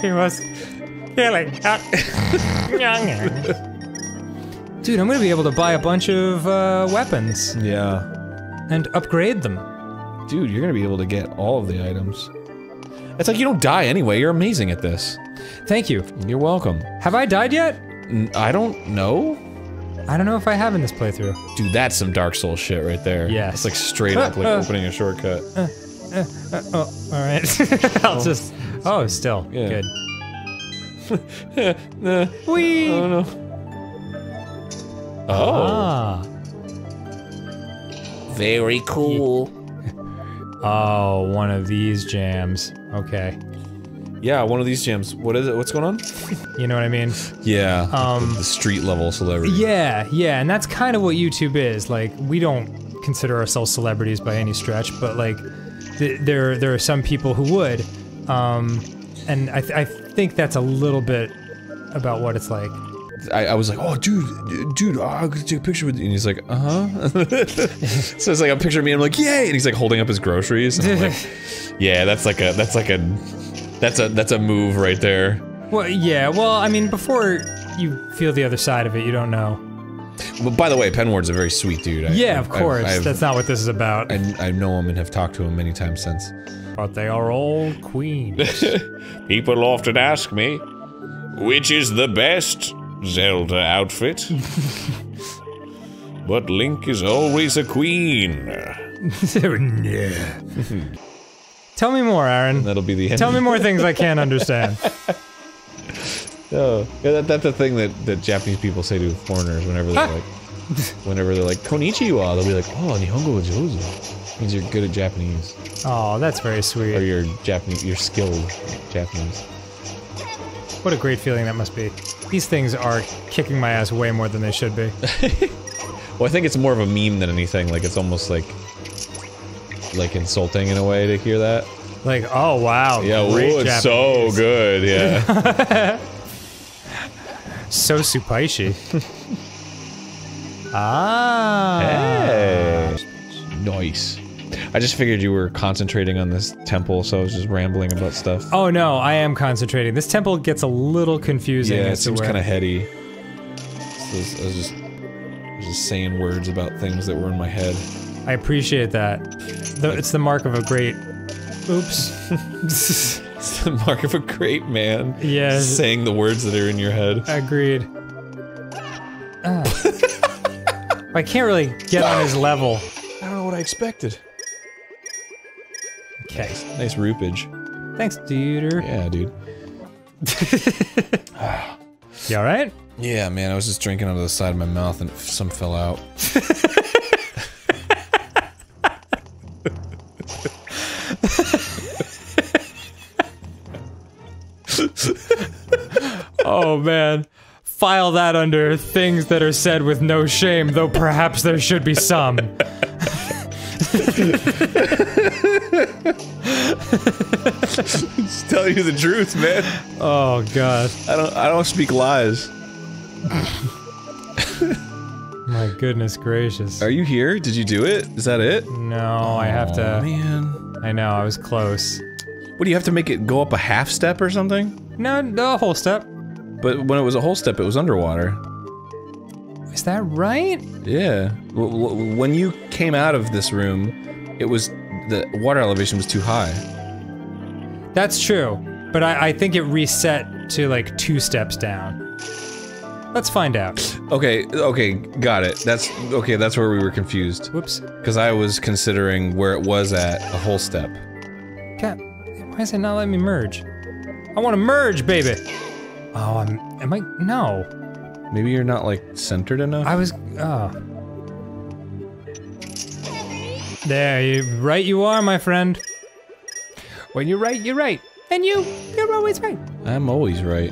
He was killing young. *laughs* Dude, I'm gonna be able to buy a bunch of uh, weapons yeah. and upgrade them. Dude, you're gonna be able to get all of the items. It's like you don't die anyway. You're amazing at this. Thank you. You're welcome. Have I died yet? N- I don't know. I don't know if I have in this playthrough. Dude, that's some Dark Souls shit right there. Yes. It's like straight up like *laughs* opening a shortcut. Uh, uh, uh, oh, all right. *laughs* I'll just. Oh, still Yeah. good. Wee. Oh no. Oh. Ah. Very cool. *laughs* Oh, one of these jams. Okay. Yeah, one of these gyms. What is it? What's going on? You know what I mean? Yeah. Um, the street level celebrity. Yeah, yeah, and that's kind of what YouTube is. Like, we don't consider ourselves celebrities by any stretch, but like, th there there are some people who would, um, and I, th I think that's a little bit about what it's like. I, I was like, oh, dude, dude, oh, I'll take a picture with you. And he's like, uh huh. *laughs* so it's like a picture of me. And I'm like, yay! And he's like holding up his groceries. And I'm like, *laughs* yeah, that's like a, that's like a, that's a, that's a move right there. Well, yeah, well, I mean, before you feel the other side of it, you don't know. But by the way, Penward's a very sweet dude. I, Yeah, I- of course. I, I've- that's not what this is about. I, I know him and have talked to him many times since. But they are all queens. *laughs* People often ask me, which is the best Zelda outfit? but Link is always a queen. *laughs* yeah. Tell me more, Arin. That'll be the end. Tell me more things I can't understand. *laughs* Oh, yeah, that, that's the thing that, that Japanese people say to foreigners whenever they're like, whenever they're like konnichiwa, they'll be like, oh, nihongo wa jozu. Means you're good at Japanese, Oh, that's very sweet. or sweet. you're Japanese, you're skilled Japanese. What a great feeling that must be. These things are kicking my ass way more than they should be. *laughs* Well, I think it's more of a meme than anything. Like it's almost like, like insulting in a way to hear that. Like, oh wow, Yeah, ooh, it's so good. Yeah. *laughs* so supaishi. *laughs* ah. hey. Nice. I just figured you were concentrating on this temple, so I was just rambling about stuff. Oh no, I am concentrating. This temple gets a little confusing. yeah, it seems kind of heady. So I was, I was just, I was just saying words about things that were in my head. I appreciate that. The, it's the mark of a great. Oops. *laughs* It's the mark of a great man. Yes. Saying the words that are in your head. Agreed. Ah. I can't really get on his level. I don't know what I expected. Okay. Nice roopage. Thanks, dude. Yeah, dude. You alright? Yeah, man, I was just drinking out of the side of my mouth and some fell out. Oh man. File that under things that are said with no shame, though perhaps there should be some. *laughs* just tell you the truth, man. Oh god. I don't I don't speak lies. *laughs* My goodness gracious. Are you here? Did you do it? Is that it? No, I have to. Man. I know, I was close. What do you have to make it go up a half step or something? No, the whole step. But when it was a whole step, it was underwater. Is that right? Yeah. W- when you came out of this room, it was the water elevation was too high. That's true. But I, I think it reset to like two steps down. Let's find out. Okay, okay, got it. That's okay. That's where we were confused. Whoops. Because I was considering where it was at a whole step. God, why is it not letting me merge? I want to merge, baby. Oh, I'm. Am I? No. Maybe you're not like centered enough. I was. Oh. There, you right. You are, my friend. When you're right, you're right, and you, you're always right. I'm always right.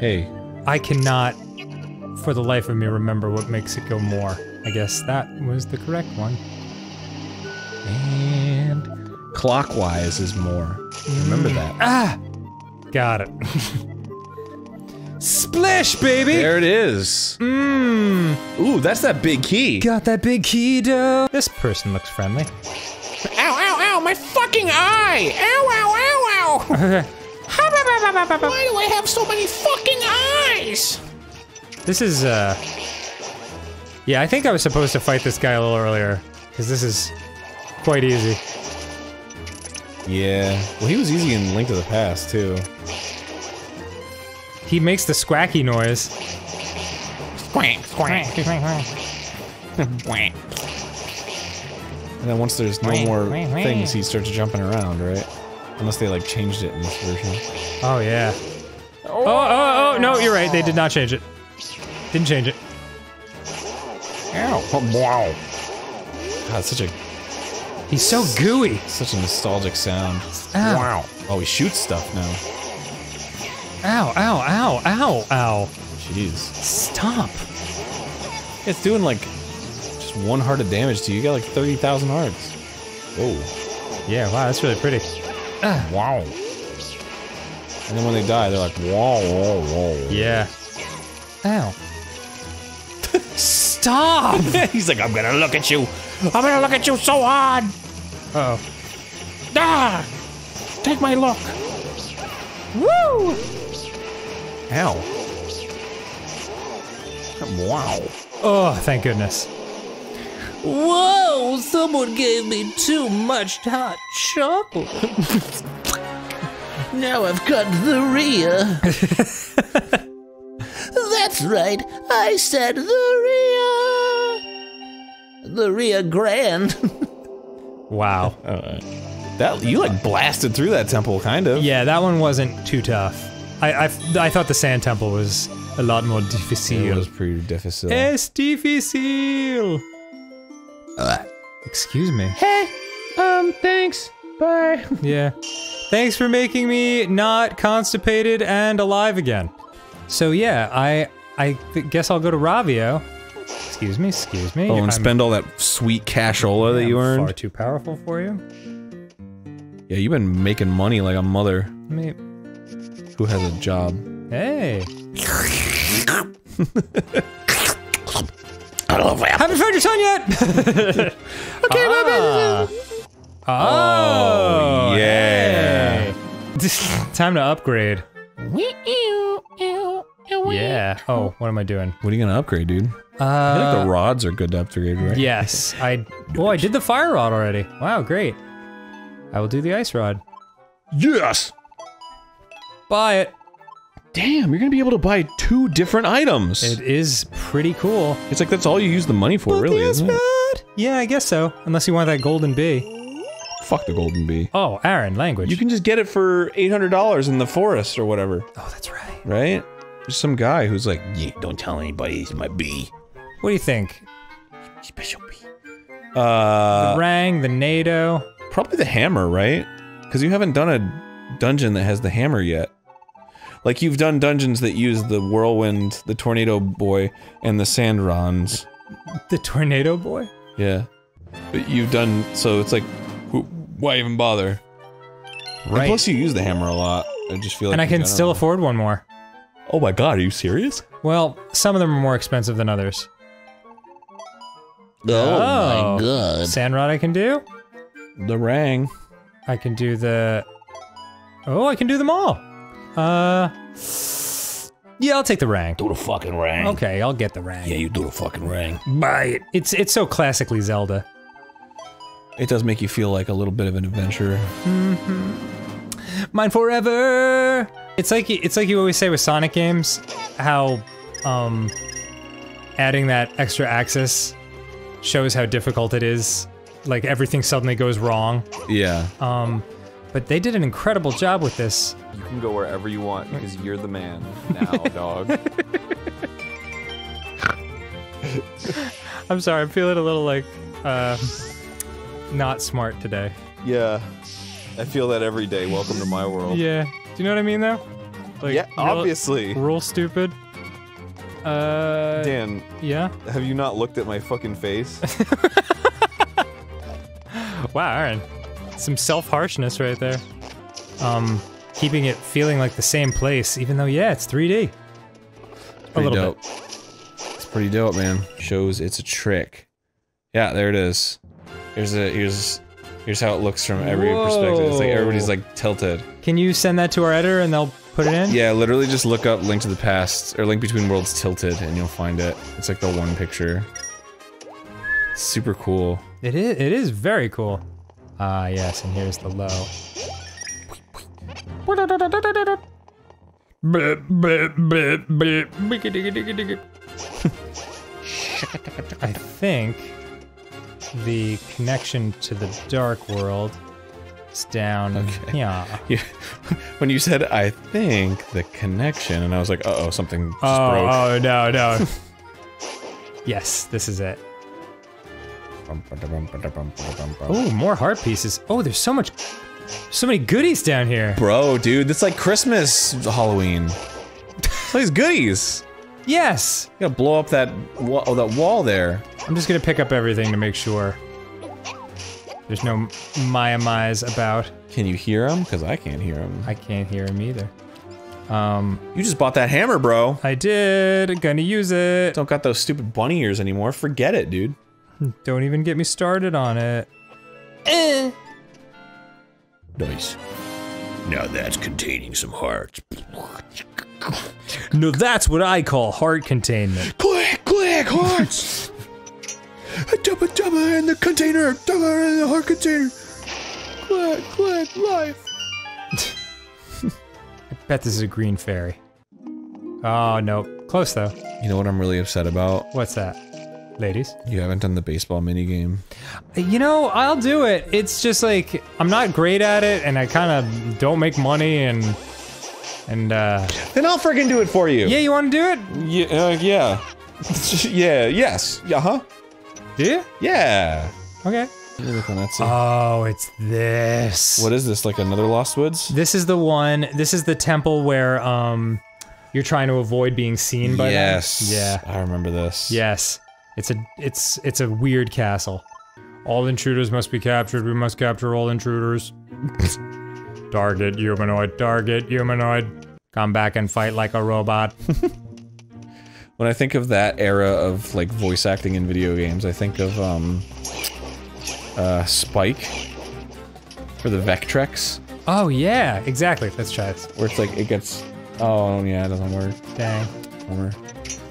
Hey, I cannot, for the life of me, remember what makes it go more. I guess that was the correct one. and clockwise is more. Remember that. Ah, got it. *laughs* Splish, baby. There it is. Mmm. Ooh, that's that big key. Got that big key, though. This person looks friendly. Ow, ow, ow, my fucking eye! Ow, ow, ow, ow! Why do I have so many fucking eyes? This is, uh... Yeah, I think I was supposed to fight this guy a little earlier. Because this is quite easy. Yeah. Well, he was easy in Link to the Past too. He makes the squacky noise. Squank, squank, squank. Squank. And then once there's no more things, he starts jumping around, right? Unless they like changed it in this version. Oh, yeah. Oh, oh, oh, no, you're right. They did not change it. Didn't change it. Ow. Oh, wow. God, such a He's so gooey. such a nostalgic sound. Ow. Wow. Oh, he shoots stuff now. Ow, ow, ow, ow, ow. Jeez. Stop. It's doing like just one heart of damage to you. You got like 30,000 hearts. Oh. Yeah, wow, that's really pretty. Wow. And then when they die, they're like, whoa, whoa, whoa. Yeah. Ow. Stop! *laughs* He's like, I'm gonna look at you. I'm gonna look at you so hard. Uh oh. Ah! Take my look. Woo! Ow. Wow. Oh, thank goodness. Whoa, someone gave me too much hot chocolate. *laughs* Now I've got the Rhea. *laughs* That's right, I said the Rhea. The Rhea Grand. *laughs* Wow. That you like blasted through that temple, kind of. Yeah, that one wasn't too tough. I I, I thought the sand temple was a lot more It was pretty difficult. Es difficile. Excuse me. Hey, um, thanks. Bye. *laughs* Yeah. Thanks for making me not constipated and alive again. So yeah, I I guess I'll go to Ravio. Excuse me, excuse me. Oh, and I'm- spend all that sweet cashola that you I'm earned. Far too powerful for you. Yeah, you've been making money like a mother Me. Who has a job. Hey. *laughs* I love apples. Haven't found your son yet. *laughs* okay, my bad. Oh, yeah. hey. Time to upgrade. Yeah. Oh, what am I doing? What are you gonna upgrade, dude? I think Uh, the rods are good to upgrade, right? yes. I. Oh, I did the fire rod already. Wow, great. I will do the ice rod. Yes. Buy it. Damn, you're gonna be able to buy two different items. It is pretty cool. it's like that's all you use the money for, really, isn't it? Yeah, I guess so. Unless you want that golden bee. Fuck the golden bee. Oh, Arin, language. You can just get it for eight hundred dollars in the forest or whatever, oh, that's right. right? There's some guy who's like, yeah, don't tell anybody it's my bee. What do you think? Special bee. Uh, the Rang, the NATO. probably the hammer, right? Because you haven't done a dungeon that has the hammer yet. Like you've done dungeons that use the whirlwind, the tornado boy, and the sandrons. The tornado boy? Yeah, but you've done so. It's like, wh- why even bother? And Right. plus, you use the hammer a lot. I just feel like. and I can general- still afford one more. Oh my god, are you serious? Well, some of them are more expensive than others. Oh, Oh. my god. Sandrod I can do. The rang. I can do the. Oh, I can do them all. Uh. Yeah, I'll take the Rang. Do the fucking ring. Okay, I'll get the Rang. Yeah, you do the fucking ring. Buy it. It's it's so classically Zelda. It does make you feel like a little bit of an adventurer. Mine forever. It's like it's like you always say with Sonic games, how um adding that extra axis shows how difficult it is. Like everything suddenly goes wrong. Yeah. Um, but they did an incredible job with this. You can go wherever you want because you're the man now, *laughs* dog. I'm sorry, I'm feeling a little like uh, not smart today. yeah. I feel that every day. Welcome to my world. Yeah. Do you know what I mean though? Like Yeah, real- obviously. Real stupid. Uh Dan, yeah. have you not looked at my fucking face? *laughs* Wow, Arin. Some self-harshness right there. Um keeping it feeling like the same place even though yeah, it's 3D. A little dope. It's pretty dope, man. Shows it's a trick. Yeah, there it is. Here's a here's here's how it looks from every perspective. It's like everybody's like tilted. Can you send that to our editor and they'll put it in? Yeah, literally just look up Link to the Past or Link Between Worlds tilted and you'll find it. It's like the one picture. Super cool. It is it is very cool. Ah, yes, and here's the low. I think the connection to the dark world is down Okay. yeah. *laughs* Yeah. when you said I think the connection and I was like, uh oh, something just Oh, broke. oh no, no. *laughs* yes, this is it. Oh, more heart pieces. Oh, there's so much So many goodies down here. Bro, dude, it's like Christmas Halloween. All these goodies. Yes. You gotta blow up that wa oh, that wall there. I'm just gonna pick up everything to make sure. There's no Maya about. Can you hear him? Because I can't hear him. I can't hear him either. Um, You just bought that hammer, bro. I did. Gonna use it. Don't got those stupid bunny ears anymore. Forget it, dude. Don't even get me started on it. Eh. Nice. Now that's containing some hearts. No, that's what I call heart containment. Click, click, hearts! a double, double in the container! Double in the heart container! Click, click, life! *laughs* I bet this is a green fairy. Oh no, close though. You know what I'm really upset about? What's that, ladies? You haven't done the baseball mini game. You know, I'll do it. It's just like I'm not great at it, and I kind of don't make money, and and uh. Then I'll friggin' do it for you. Yeah, you want to do it? Yeah, uh, yeah. *laughs* yeah, yes. Yeah, huh? Do you? Yeah. Okay. Oh, it's this. what is this, like another Lost Woods? This is the one. This is the temple where um, you're trying to avoid being seen by them. yes. Yeah. I remember this. Yes. It's a it's it's a weird castle. All intruders must be captured. We must capture all intruders. *laughs* target humanoid. Target humanoid. Come back and fight like a robot. *laughs* When I think of that era of like voice acting in video games, I think of um uh Spike for the Vectrex, oh yeah, exactly. Let's try this. where it's like it gets oh yeah, it doesn't work. Dang. Bummer.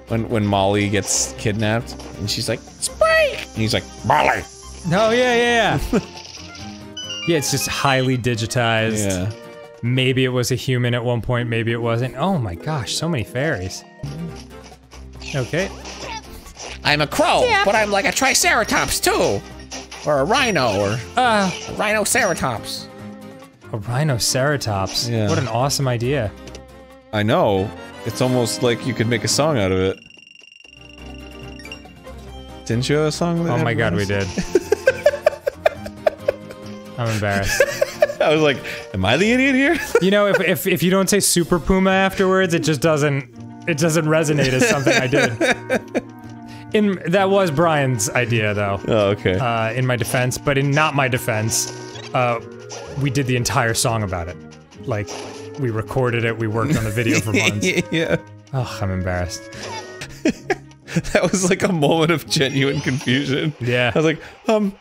When when Molly gets kidnapped and she's like, Spike! And he's like, Molly! Oh yeah, yeah, yeah. *laughs* yeah, it's just highly digitized. Yeah. Maybe it was a human at one point, maybe it wasn't. Oh my gosh, so many fairies. Okay. I'm a crow, but I'm like a triceratops too. Or a rhino, or Uh, a rhinoceratops. a rhinoceratops. Yeah. What an awesome idea. I know. It's almost like you could make a song out of it. Didn't you have a song? Oh my god, we did. *laughs* I'm embarrassed. I was like, am I the idiot here? *laughs* You know, if, if if you don't say Super Puma afterwards, it just doesn't it doesn't resonate as something I did. *laughs* In that was Brian's idea though. oh, okay. Uh, in my defense, but in not my defense, uh, we did the entire song about it. Like, we recorded it, we worked on the video for *laughs* months. yeah. Oh, I'm embarrassed. *laughs* That was like a moment of genuine confusion. Yeah. I was like, um,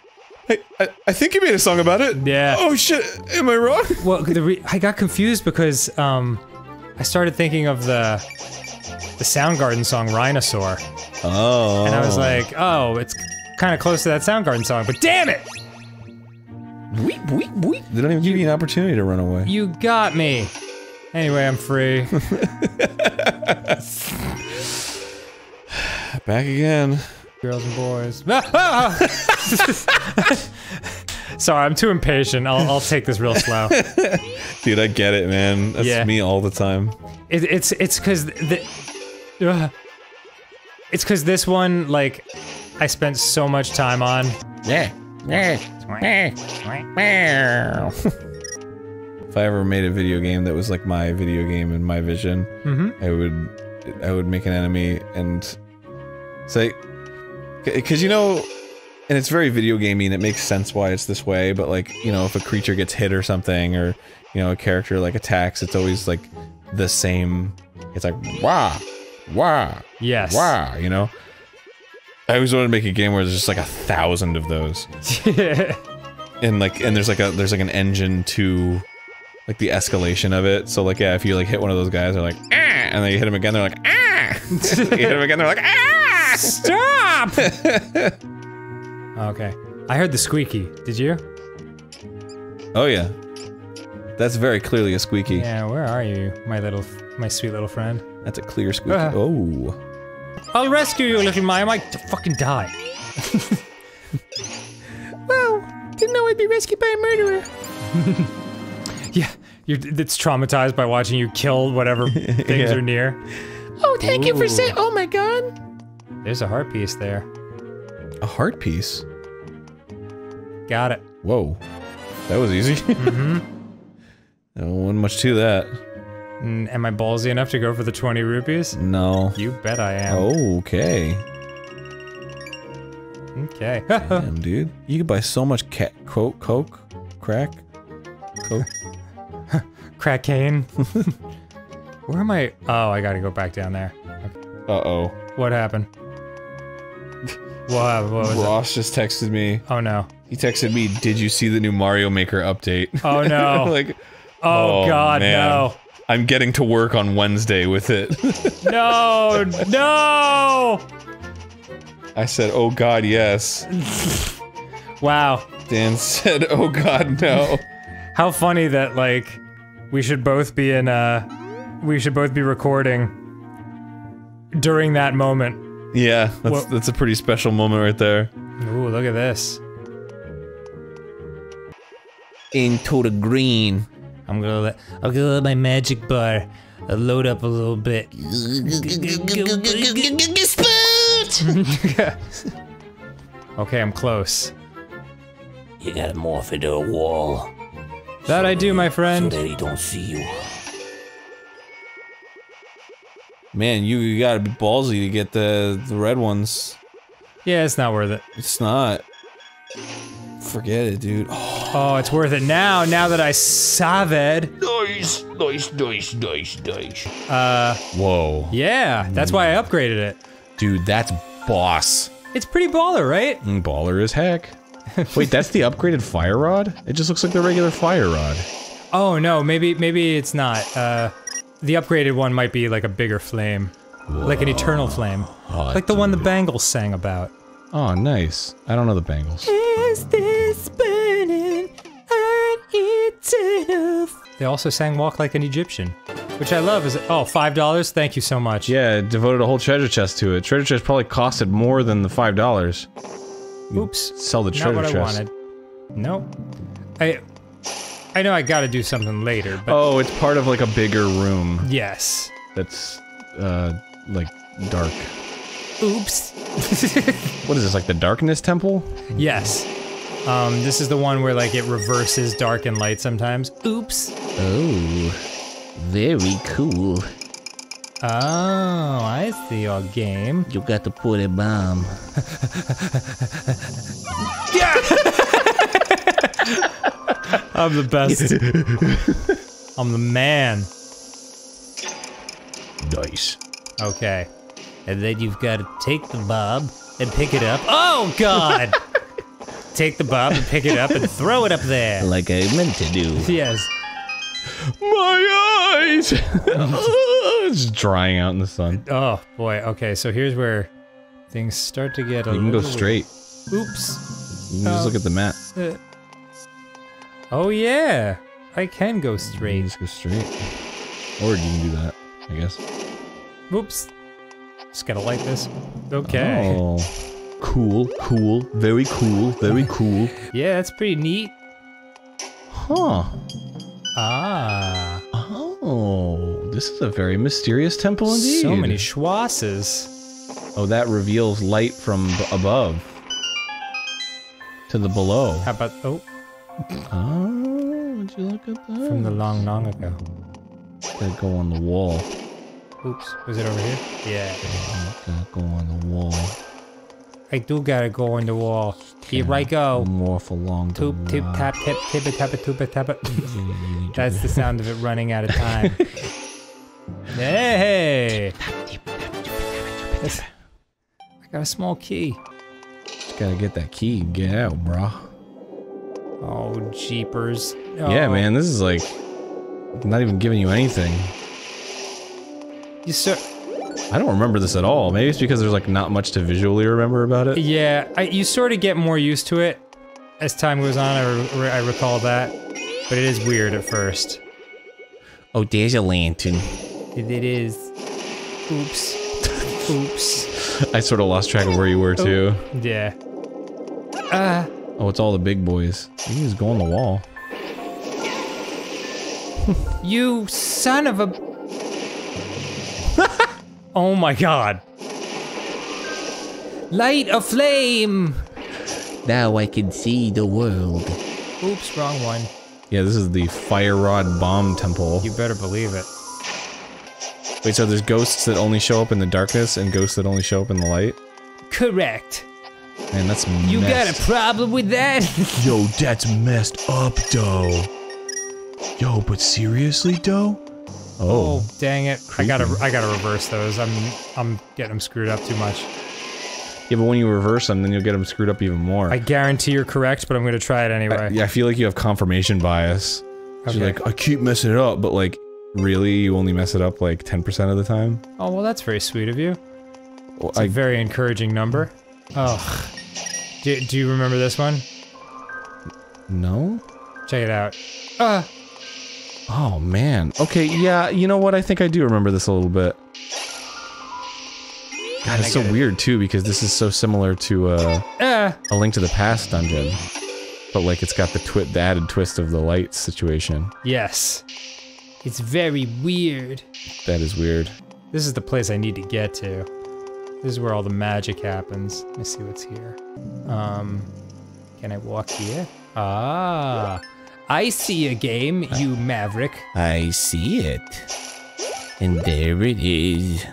I, I, I think you made a song about it. Yeah. Oh shit, am I wrong? *laughs* Well, the re- I got confused because um, I started thinking of the the Soundgarden song "Rhinosaur," Oh. and I was like, "Oh, it's kind of close to that Soundgarden song." But damn it, weep, weep, weep. They don't even give you an opportunity to run away. you got me. Anyway, I'm free. *laughs* Back again. Girls and boys. *laughs* Sorry, I'm too impatient. I'll, I'll take this real slow. *laughs* Dude, I get it, man. That's Yeah. me all the time. It, it's it's because the, Ugh. it's because this one like I spent so much time on. Yeah. If I ever made a video game that was like my video game and my vision, Mhm. I would, I would make an enemy and say, because you know, and it's very video gaming. it makes sense why it's this way. But like, you know, if a creature gets hit or something, or you know, a character like attacks, it's always like the same. It's like wah, wah, Yes. wah. You know. I always wanted to make a game where there's just like a thousand of those. *laughs* and like and there's like a there's like an engine to like the escalation of it so like yeah if you like hit one of those guys they're like ah and then you hit them again they're like ah *laughs* you hit them again they're like ah Stop! *laughs* okay. I heard the squeaky. Did you? oh yeah that's very clearly a squeaky Yeah, where are you, my little, my sweet little friend? that's a clear squeaky Ah. oh I'll rescue you, little Maya. I might fucking die. *laughs* Well, didn't know I'd be rescued by a murderer. *laughs* Yeah, you're it's traumatized by watching you kill whatever *laughs* things Yeah. are near. Oh, thank you for saying. Oh my god. There's a heart piece there. a heart piece Got it. whoa That was easy. mm-hmm. There wasn't much to that. Mm, Am I ballsy enough to go for the 20 rupees? No. You bet I am. Okay. Okay. *laughs* Damn, dude. You could buy so much cat coke, coke, crack, coke. *laughs* Crackane. *laughs* Where am I? Oh, I gotta go back down there. Uh oh. What happened? What, what was it? Ross just texted me. Oh no. He texted me, "Did you see the new Mario Maker update?" Oh no. like, oh, god, man. no. I'm getting to work on Wednesday with it. *laughs* No, no! I said, "Oh God, yes." Wow. Dan said, "Oh God, no." *laughs* How funny that, like, we should both be in, uh, we should both be recording during that moment. Yeah, that's Well- that's a pretty special moment right there. Ooh, look at this. Into the green. I'm gonna let I'm gonna let my magic bar uh, load up a little bit. *laughs* Okay, I'm close. You gotta morph into a wall That I do, my friend. so that he don't see you. Man, you, you gotta be ballsy to get the the red ones. Yeah, it's not worth it. It's not. Forget it, dude. Oh, Oh, it's worth it now, now that I saved. Nice, nice, nice, nice, nice. Uh, whoa, yeah, that's why I upgraded it. dude, that's boss. It's pretty baller, right? Mm, Baller as heck. *laughs* Wait, that's the upgraded fire rod? It just looks like the regular fire rod. Oh no, maybe maybe it's not. Uh, the upgraded one might be like a bigger flame, like an eternal flame, like the one the Bangles sang about. Oh, nice. I don't know the bangles. Is this burning an eternal? They also sang "Walk Like an Egyptian," which I love. Is oh five dollars? Thank you so much. Yeah, devoted a whole treasure chest to it. Treasure chest probably costed more than the five dollars. Oops. Sell the treasure Not treasure what I chest. wanted. Nope. I I know I got to do something later, but Oh, it's part of like a bigger room yes. that's uh like dark. Oops. *laughs* What is this, like the darkness temple? Yes. Um, this is the one where like it reverses dark and light sometimes. Oops. Oh, very cool. Oh, I see your game. You got to put a bomb. *laughs* *laughs* I'm the best. I'm the man. Nice. Okay. And then you've got to take the bob and pick it up. Oh God! *laughs* take the bob and pick it up and throw it up there. Like I meant to do. Yes. My eyes! *laughs* it's drying out in the sun. Oh boy. Okay, so here's where things start to get a You can go little- straight. Oops. You can just look at the map. Uh, oh yeah, I can go You can straight. just go straight. Or you can do that, I guess. Oops. Just gotta light this. Okay. Oh. Cool, cool, very cool, very *laughs* cool. Yeah, that's pretty neat. Huh. Ah. Oh, this is a very mysterious temple indeed. So many schwasses. Oh, that reveals light from b- above to the below. How about oh Oh, would you look at that? from the long long ago? Gotta go on the wall. Oops. Was it over here? Yeah. Gotta go on the wall. I do gotta go on the wall. Here I go. Morph along the Toop tip wall. tap tip tip tap tuba tap. *laughs* That's the sound of it running out of time. *laughs* hey! I got a small key. Just gotta get that key and get out, bro. Oh, jeepers. Yeah, Oh. man, this is like not even giving you anything. You sir. I don't remember this at all. Maybe it's because there's like not much to visually remember about it. Yeah, I, you sort of get more used to it as time goes on. I, re- I recall that, but it is weird at first. Oh, there's a lantern. It, it is. Oops. Oops. *laughs* I sort of lost track of where you were too. Yeah. Ah. Oh, it's all the big boys. You can just go on the wall. You son of a. *laughs* oh my god. Light a flame! Now I can see the world. Oops, wrong one. Yeah, this is the Fire Rod Bomb Temple. You better believe it. Wait, so there's ghosts that only show up in the darkness and ghosts that only show up in the light? Correct. Man, that's You got a problem with that? *laughs* Yo, that's messed up, though. Yo, but seriously, though? Oh, dang it! I gotta, I gotta reverse those. I'm, I'm getting them screwed up too much. Yeah, but when you reverse them, then you'll get them screwed up even more. I guarantee you're correct, but I'm gonna try it anyway. yeah, I feel like you have confirmation bias. 'Cause You're like, I keep messing it up, but like, really, you only mess it up like 10% of the time? Oh well, that's very sweet of you. Well, It's a I, very encouraging number. Oh, do, do you remember this one? no? Check it out. Uh, Oh, man. Okay, yeah, you know what? I think I do remember this a little bit. God, it's so weird, too, because this is so similar to, uh, uh, A Link to the Past dungeon. But, like, it's got the, twi- the added twist of the light situation. yes. It's very weird. That is weird. This is the place I need to get to. This is where all the magic happens. Let me see what's here. Um, can I walk here? Ah, I see a game, you maverick. I see it. And there it is.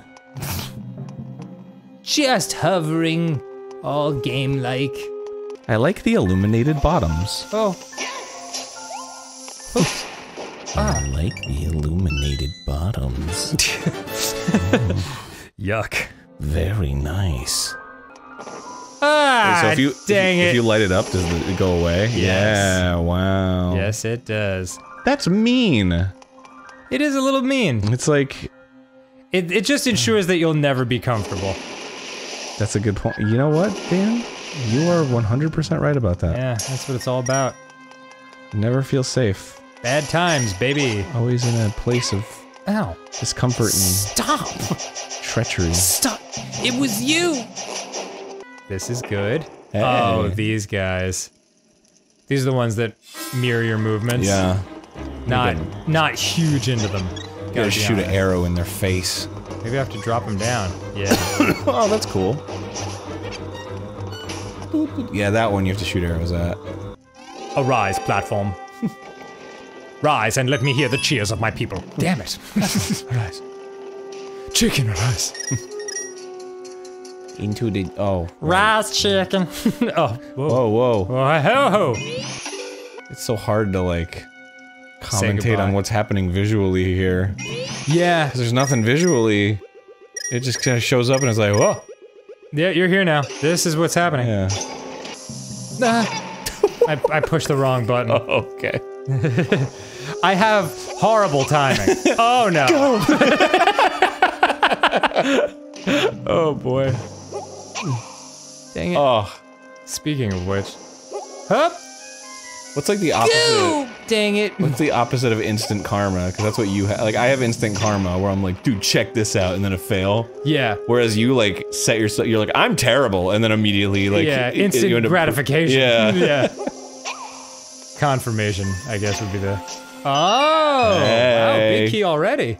Just hovering, all game-like. I like the illuminated bottoms. Oh, I like the illuminated bottoms. *laughs* Oh. yuck. Very nice. Ah, so if you dang if, it. if you light it up, does it go away? Yeah, wow. yes, it does. That's mean. It is a little mean. It's like It, it just ensures that you'll never be comfortable. that's a good point. You know what, Dan? You are 100% right about that. Yeah, that's what it's all about. Never feel safe. Bad times, baby. Always in a place of Ow. discomfort and Stop! treachery. Stop! It was you! This is good. Oh, hey. Oh, these guys. These are the ones that mirror your movements. Yeah. Not not huge into them. Gotta Gotta shoot an arrow in their face. Maybe I have to drop them down. Yeah. *coughs* oh, that's cool. Yeah, that one you have to shoot arrows at. Arise, platform. *laughs* Rise and let me hear the cheers of my people. Damn it. *laughs* Arise. Chicken arise. Into the oh. Rise, chicken. *laughs* oh, whoa. Whoa, whoa. Whoa, ho, ho. It's so hard to like commentate on what's happening visually here. Yeah, there's nothing visually. It just kind of shows up and it's like, whoa. Yeah, you're here now. This is what's happening. Yeah. *laughs* Ah. I, I pushed the wrong button. Oh, *laughs* Okay. I have horrible timing. oh no. oh boy. Dang it. Oh. Speaking of which. Hup! What's like the opposite? Dang it. What's the opposite of instant karma? Because that's what you have. Like I have instant karma, where I'm like, dude, check this out, and then a fail. Yeah. Whereas you like set yourself, you're like, I'm terrible, and then immediately like, yeah, it- instant you end up- gratification. Yeah. *laughs* yeah. Confirmation, I guess, would be the. Oh! Wow, big key already.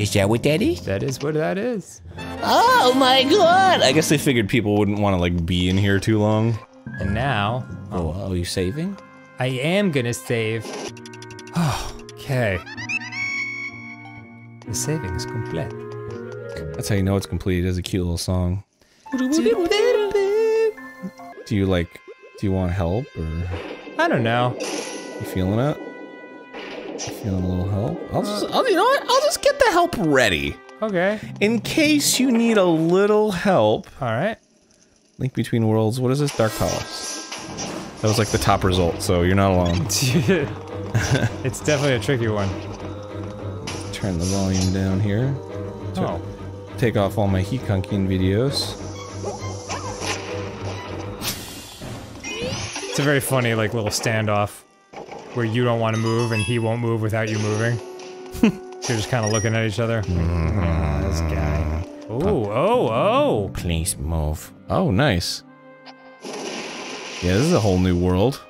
Is that what that is? That is what that is. Oh my god! I guess they figured people wouldn't want to like be in here too long. And now, Oh, oh are you saving? I am gonna save. Oh, okay. The saving is complete. That's how you know it's complete. It is a cute little song. Do you like? Do you want help or I don't know. You feeling it? You feeling a little help? I'll just, I'll, you know what? I'll just get the help ready Okay. in case you need a little help. All right. Link between worlds. What is this? Dark Palace. That was like the top result, so you're not alone. *laughs* it's definitely a tricky one. Turn the volume down here. Oh. Take off all my heat kunking videos. It's a very funny, like, little standoff where you don't want to move and he won't move without you moving. *laughs* so you're just kind of looking at each other. Oh, this guy. Oh, oh, oh. Please move. Oh, nice. Yeah, this is a whole new world.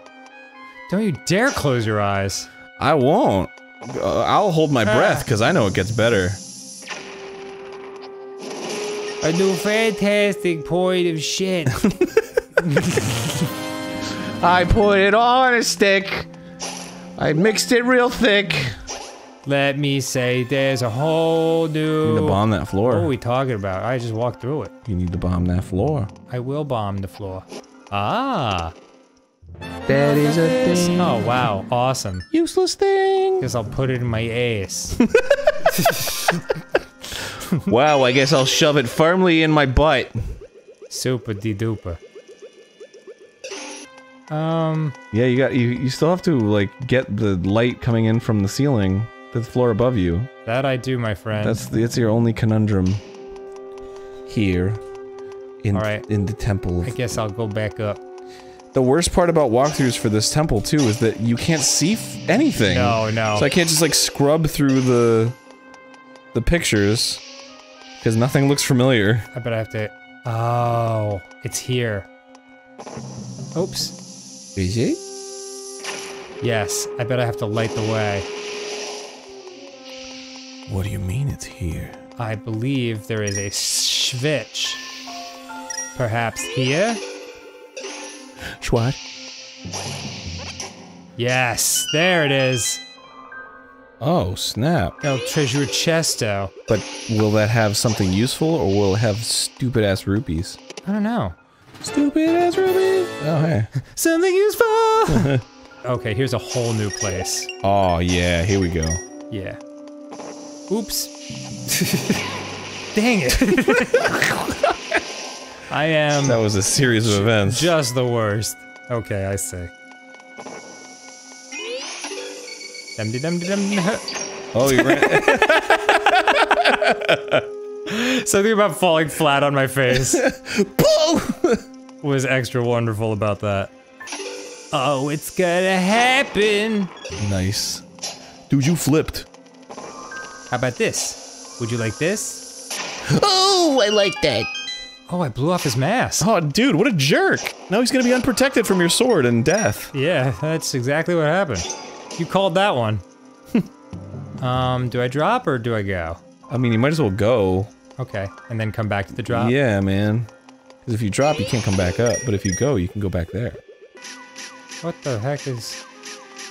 Don't you dare close your eyes. I won't. Uh, I'll hold my breath because I know it gets better. A new fantastic point of shit. *laughs* *laughs* I put it on a stick. I mixed it real thick. Let me say there's a whole new. You need to bomb that floor. What are we talking about? I just walked through it. You need to bomb that floor. I will bomb the floor. Ah. That is a thing. Oh wow, awesome. Useless thing. Guess I'll put it in my ass. *laughs* *laughs* wow, I guess I'll shove it firmly in my butt. Super de duper. Um. Yeah, you got you. You still have to like get the light coming in from the ceiling to the floor above you. That I do, my friend. That's the, it's your only conundrum. Here, in All right. in the temple. I guess I'll go back up. The worst part about walkthroughs for this temple too is that you can't see f anything. No, no. So I can't just like scrub through the the pictures because nothing looks familiar. I bet I have to. Oh, it's here. Oops. Is? Yes, I bet I have to light the way. What do you mean it's here? I believe there is a switch. Perhaps here? Schwat. Yes, there it is. Oh snap! El treasure chesto. But will that have something useful, or will it have stupid ass rupees? I don't know. Stupid as Ruby. Oh hey. Something useful. *laughs* okay, here's a whole new place. Oh yeah, here we go. Yeah. Oops. *laughs* Dang it. *laughs* I am That was a series of events. just the worst. Okay, I see. Dum dum dum dum. Oh, you ran. Something about falling flat on my face was extra wonderful about that. Oh, it's gonna happen. nice. Dude, you flipped. How about this? Would you like this? Oh, I like that. Oh, I blew off his mask. Oh, dude, what a jerk! Now he's gonna be unprotected from your sword and death. Yeah, that's exactly what happened. You called that one. *laughs* um, do I drop or do I go? I mean, you might as well go. Okay, and then come back to the drop. Yeah, man. Because if you drop, you can't come back up. But if you go, you can go back there. What the heck is?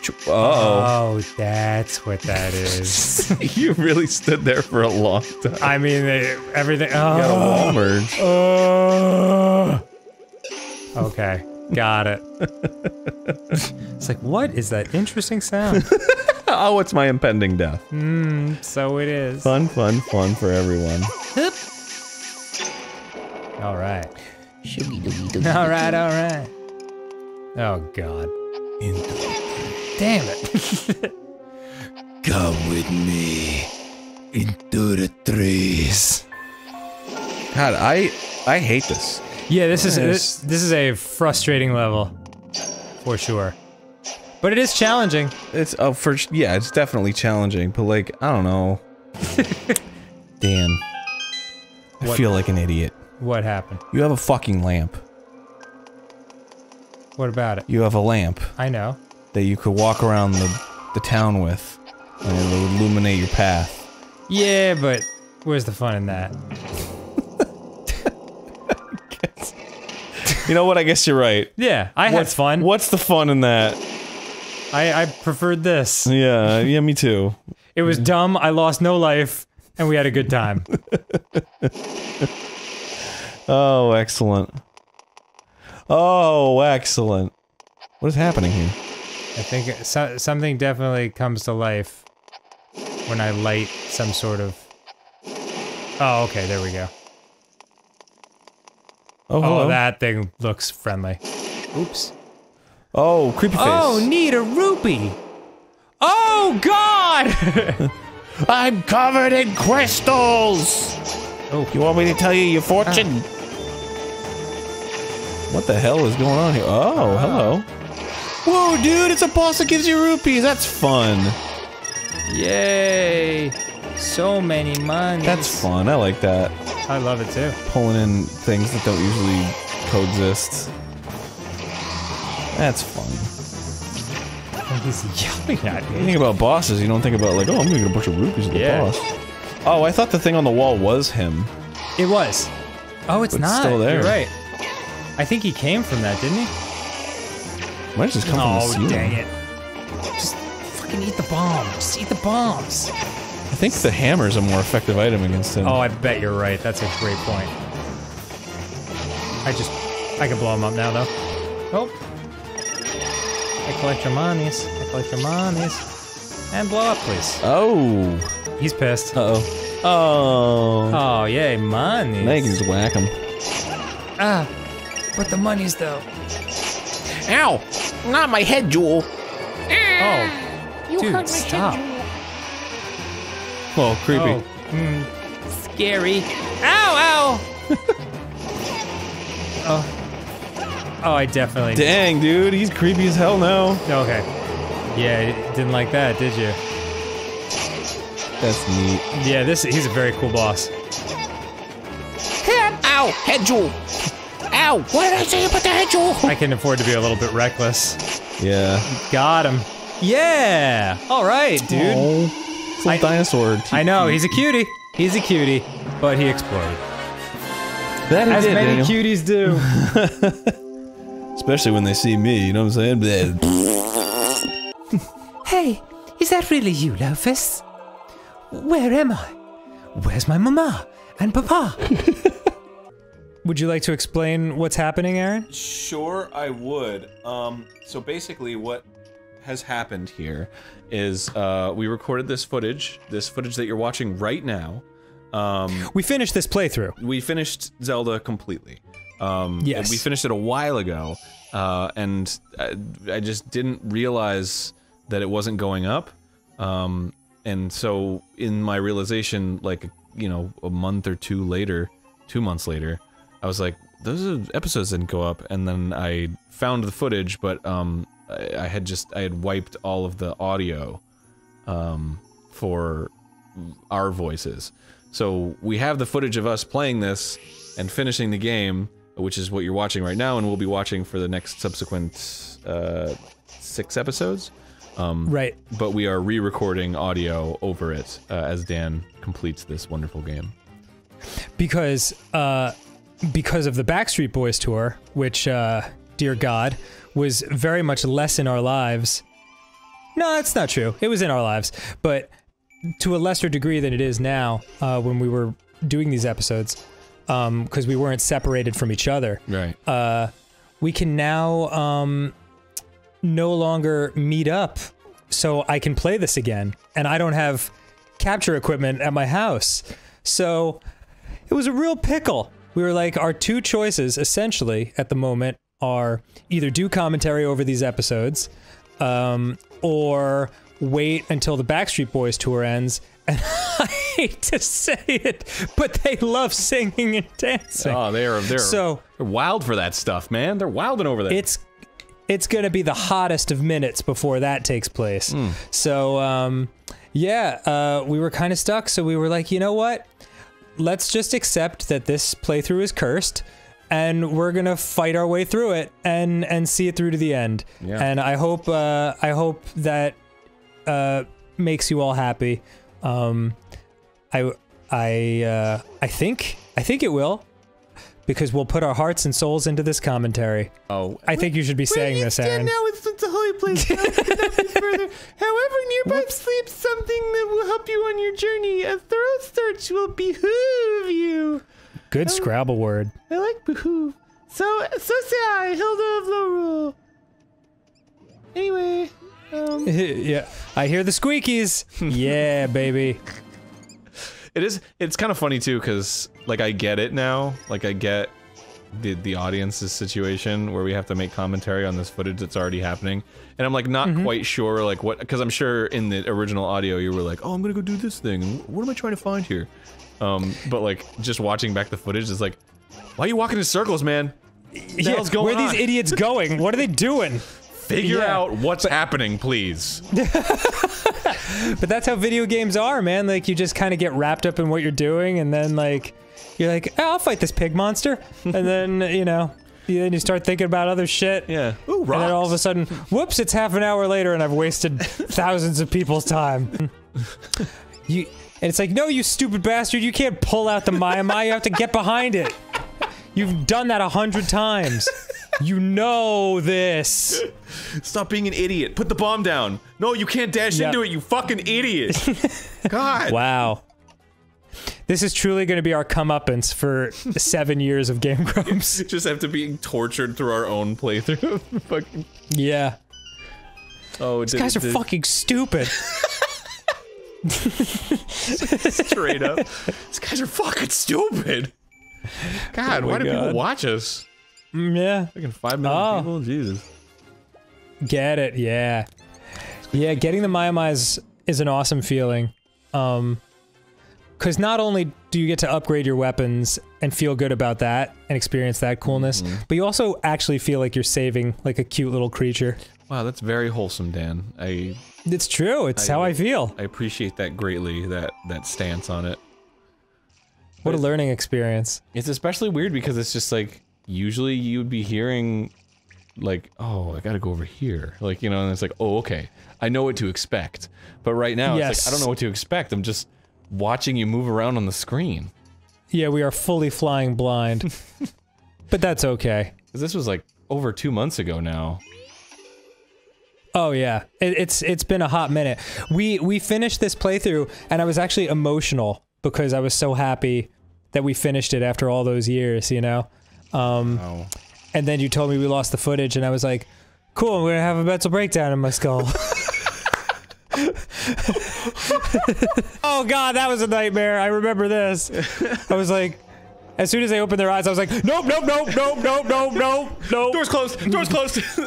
Uh oh. Oh, that's what that is. *laughs* you really stood there for a long time. I mean, they, everything. Oh. You got a wall merge. Oh. Okay, got it. *laughs* it's like, what is that interesting sound? *laughs* oh, it's my impending death. Hmm, so it is. Fun, fun, fun for everyone. All right. Shooby-dooby-dooby. All right, all right. Oh, God. Damn it. Come with me into the trees. God, I I hate this. yeah, this is this, this is a frustrating level, for sure. But it is challenging. It's oh for yeah, it's definitely challenging, but like I don't know. *laughs* Dan, I feel like an idiot. What happened? You have a fucking lamp. What about it? You have a lamp I know. that you could walk around the the town with, and it will illuminate your path. Yeah, but where's the fun in that? You know what? I guess you're right. Yeah, I had What's fun. What's the fun in that? I, I preferred this. Yeah, yeah, me too. It was dumb. I lost no life, and we had a good time. *laughs* Oh, excellent. Oh, excellent. What is happening here? I think so, something definitely comes to life when I light some sort of. Oh, okay. There we go. Oh, hello. Oh, that thing looks friendly. Oops. Oh, creepy face. Oh, need a rupee. Oh God! *laughs* I'm covered in crystals. oh, You want me to tell you your fortune? Ah. What the hell is going on here? Oh, hello. Whoa, dude, it's a boss that gives you rupees. That's fun. yay! So many money. That's fun. I like that. I love it too. Pulling in things that don't usually coexist. That's fun. He's yelling at You me. think about bosses, you don't think about like, oh, I'm gonna get a bunch of rupees at the Yeah. boss. Oh, I thought the thing on the wall was him. It was. Oh, it's But it's not. still there. You're right. I think he came from that, didn't he? Might just come from the Oh, dang it. Just fucking eat the bomb. Just eat the bombs. I think the hammer's a more effective item against him. Oh, I bet you're right. That's a great point. I just, I can blow him up now, though. Oh. I collect your monies. I collect your monies. And blow up, please. Oh. He's pissed. Uh-oh. Oh. Oh, yay, monies. You can just whack him. Ah, but the monies, though. Ow! Not my head, Jewel. Oh, dude, stop. Well, creepy. Oh, mm, scary. Ow, ow! *laughs* oh. Oh, I definitely. Dang, dude, he's creepy as hell now. Okay. Yeah, didn't like that, did you? That's neat. Yeah, this he's a very cool boss. Ow! Head Jewel! Ow! What did I say about the head I can afford to be a little bit reckless. Yeah. Got him. Yeah. All right, dude. Oh, it's a dinosaur. I know he's a cutie. He's a cutie, but he exploded. That As did, many Daniel. cuties do. *laughs* Especially when they see me, you know what I'm saying? *laughs* Hey, is that really you, Lofus? Where am I? Where's my mama and papa? *laughs* Would you like to explain what's happening, Arin? Sure, I would. Um, so basically, what has happened here is uh, we recorded this footage, this footage that you're watching right now. Um, We finished this playthrough. we finished Zelda completely. Um, Yes. we finished it a while ago, uh, and I, I just didn't realize that it wasn't going up. Um, and so, in my realization, like you know, a month or two later, two months later, I was like, those episodes didn't go up. And then I found the footage, but um, I, I had just I had wiped all of the audio um, for our voices. So we have the footage of us playing this and finishing the game, which is what you're watching right now, and we'll be watching for the next subsequent uh, six episodes. Um, Right. But we are re-recording audio over it uh, as Dan completes this wonderful game. because uh, because of the Backstreet Boys tour, which, uh, dear God, was very much less in our lives. No, that's not true. It was in our lives, but to a lesser degree than it is now uh, when we were doing these episodes, because we weren't separated from each other. Right. Uh, we can now um, no longer meet up, so I can play this again, and I don't have capture equipment at my house. So it was a real pickle. We were like, our two choices essentially at the moment are either do commentary over these episodes, um, or wait until the Backstreet Boys tour ends. *laughs* And I hate to say it, but they love singing and dancing. Oh, they are they're So- they're wild for that stuff, man. They're wilding over there. it's it's gonna be the hottest of minutes before that takes place. So um, yeah, uh, we were kind of stuck. So we were like, you know what? Let's just accept that this playthrough is cursed, and we're gonna fight our way through it and and see it through to the end. Yeah. And I hope uh, I hope that uh, makes you all happy. Um, I I uh, I think I think it will. Because we'll put our hearts and souls into this commentary. oh, I think you should be saying this, Arin. now it's, it's a holy place. Cannot further. However, nearby sleeps something that will help you on your journey. A thorough search will behoove you. Good Scrabble word. I like behoove. So, so say I, Hilda of Lorule. Anyway, um, *laughs* yeah, I hear the squeakies. *laughs* yeah, baby. It is. It's kind of funny too, because like I get it now. Like I get the the audience's situation where we have to make commentary on this footage that's already happening, and I'm like not quite sure like what because I'm sure in the original audio you were like, oh, I'm gonna go do this thing. and What am I trying to find here? Um, but like just watching back the footage is like, why are you walking in circles, man? The Yeah, where are these idiots *laughs* going? What are they doing? Figure Yeah. out what's happening, please. *laughs* But that's how video games are, man. Like you just kind of get wrapped up in what you're doing, and then like you're like, oh, I'll fight this pig monster, and then *laughs* you know, you, then you start thinking about other shit. Yeah. Ooh, And then all of a sudden, whoops! It's half an hour later, and I've wasted *laughs* thousands of people's time. *laughs* You and it's like, no, you stupid bastard! You can't pull out the Maiamai. You have to get behind it. You've done that a hundred times. You know this. Stop being an idiot. Put the bomb down. No, you can't dash Yep. into it, you fucking idiot. God. Wow. This is truly going to be our comeuppance for *laughs* seven years of Game Grumps. *laughs* Just have to be tortured through our own playthrough. fucking. Yeah. Oh, These guys are fucking stupid. *laughs* straight up. These guys are fucking stupid. God, Oh my why do people watch us? Mm, yeah. Fucking five million Oh. people? Jesus. Get it, yeah. Yeah, getting the Maiamais is an awesome feeling. Um cuz not only do you get to upgrade your weapons and feel good about that and experience that coolness, Mm-hmm. but you also actually feel like you're saving like a cute little creature. Wow, that's very wholesome, Dan. I It's true, it's how I feel. I appreciate that greatly, that that stance on it. What a learning experience. It's especially weird because it's just like usually you would be hearing like, oh, I gotta go over here. Like, you know, and it's like, oh, okay. I know what to expect. But right now it's Yes. like I don't know what to expect. I'm just watching you move around on the screen. Yeah, we are fully flying blind. *laughs* but that's okay. this was like over two months ago now. Oh yeah, it, it's it's been a hot minute. We we finished this playthrough, and I was actually emotional because I was so happy that we finished it after all those years. You know, um, Oh. and then you told me we lost the footage, and I was like, "Cool, I'm gonna have a mental breakdown in my skull." *laughs* oh god, that was a nightmare. I remember this. I was like. As soon as they opened their eyes, I was like, nope, nope, nope, nope, nope, nope, nope, nope. Doors closed. Doors closed. *laughs*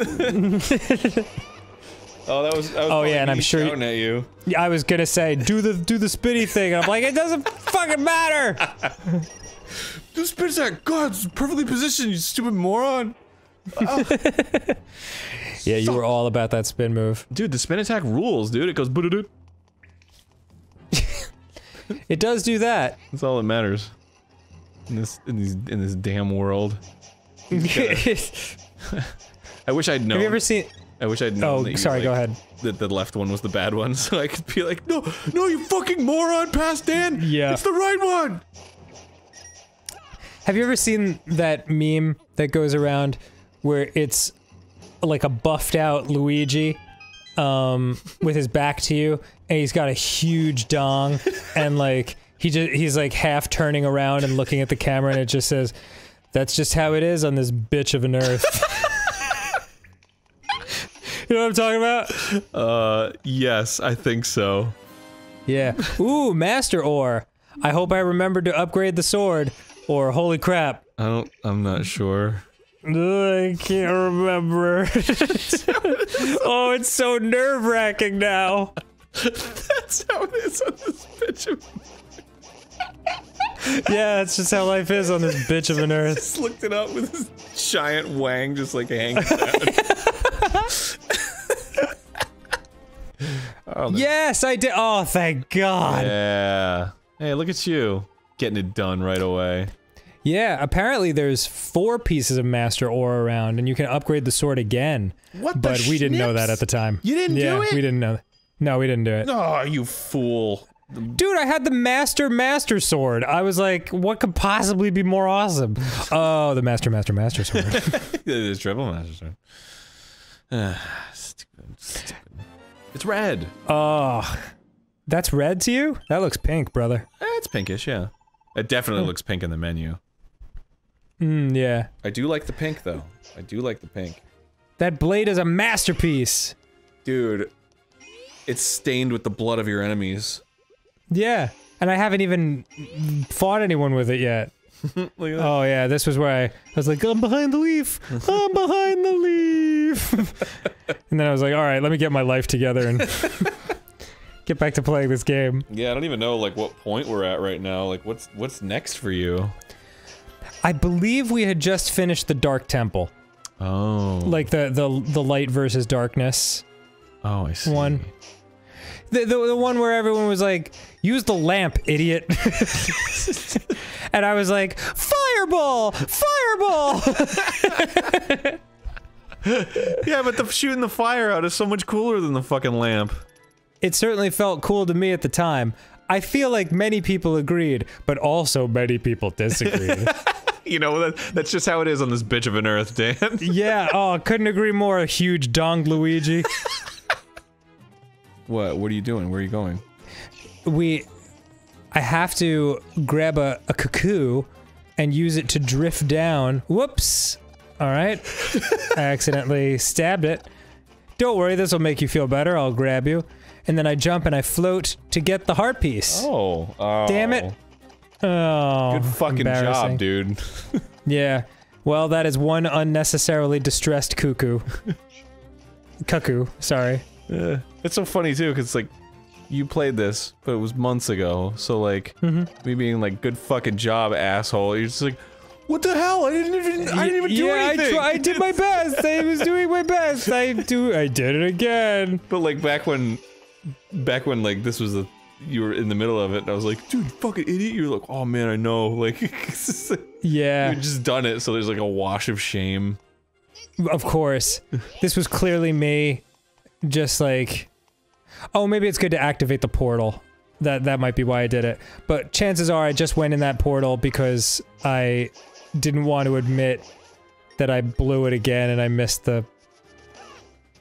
oh, that was. That was Oh, yeah, and me I'm sure- shouting at you. Yeah, I was gonna say do the do the spitty thing, and I'm like, it doesn't fucking matter. *laughs* This spin's at God, perfectly positioned. You stupid moron. *laughs* Yeah, you were all about that spin move. Dude, the spin attack rules, dude. It goes. "Boo-doo-doo." *laughs* It does do that. That's all that matters. In this in these in this damn world. *laughs* I wish I'd known. Have you ever seen? I wish I'd known. Oh, sorry. like, Go ahead. That the left one was the bad one, *laughs* so I could be like, no, no, you fucking moron, past Dan. Yeah. it's the right one. Have you ever seen that meme that goes around where it's like a buffed out Luigi um, with his back to you, and he's got a huge dong, and like he just he's like half turning around and looking at the camera, and it just says, "That's just how it is on this bitch of an earth." *laughs* you know what I'm talking about? Uh, yes, I think so. Yeah. Ooh, Master Ore. I hope I remembered to upgrade the sword. Or holy crap. I don't. I'm not sure. I can't remember. *laughs* oh, it's so nerve wracking now. That's how it is on this bitch. Of Yeah, that's just how life is on this bitch of an *laughs* earth. just looked it up with his giant wang just like hanging *laughs* down. oh, Yes, I did. Oh, thank God. yeah. Hey, look at you getting it done right away. Yeah, apparently there's four pieces of Master Ore around, and you can upgrade the sword again. What the But we didn't know that at the time. You didn't yeah, do it? we didn't know. No, we didn't do it. Oh, you fool! Dude, I had the Master Master Sword. I was like, what could possibly be more awesome? Oh, the Master Master Master Sword. *laughs* It's triple master sword. *sighs* Ah, stupid, stupid. It's red. Oh, that's red to you? That looks pink, brother. Eh, it's pinkish, yeah. It definitely looks pink in the menu. Mm, yeah. I do like the pink though. I do like the pink. That blade is a masterpiece. Dude, it's stained with the blood of your enemies. Yeah. And I haven't even fought anyone with it yet. *laughs* Look at that. Oh yeah, this was where I, I was like, I'm behind the leaf. I'm behind the leaf. *laughs* and then I was like, all right, let me get my life together and *laughs* get back to playing this game. Yeah, I don't even know like what point we're at right now. Like what's what's next for you? I believe we had just finished the Dark Temple, Oh. like the the the light versus darkness oh, I see. one. The, the, the one where everyone was like, use the lamp, idiot. *laughs* and I was like, fireball! Fireball! *laughs* Yeah, but the shooting the fire out is so much cooler than the fucking lamp. it certainly felt cool to me at the time. I feel like many people agreed, but also many people disagreed. *laughs* *laughs* you know that, that's just how it is on this bitch of an earth, Dan. *laughs* yeah, oh, couldn't agree more. A huge dong, Luigi. *laughs* what? What are you doing? Where are you going? we I have to grab a, a cuckoo and use it to drift down. Whoops. All right. I accidentally stabbed it. Don't worry, this will make you feel better. I'll grab you. And then I jump and I float to get the heart piece. Oh, oh. Damn it. Oh. Good fucking job, dude. *laughs* Yeah. Well, that is one unnecessarily distressed cuckoo. Cuckoo, sorry. Yeah. It's so funny too, because like you played this, but it was months ago. So like Mm-hmm. me being like, "Good fucking job, asshole." You're just like, "What the hell? I didn't even. I didn't even do yeah, anything." I, I did my best. I was doing my best. I do. I did it again. But like back when, back when like this was the, you were in the middle of it, and I was like, "Dude, fucking idiot!" You're like, "Oh man, I know." Like, *laughs* like- Yeah. you just done it, so there's like a wash of shame. Of course. This was clearly me. Just like, oh, maybe it's good to activate the portal. That that might be why I did it. But chances are I just went in that portal because I didn't want to admit that I blew it again and I missed the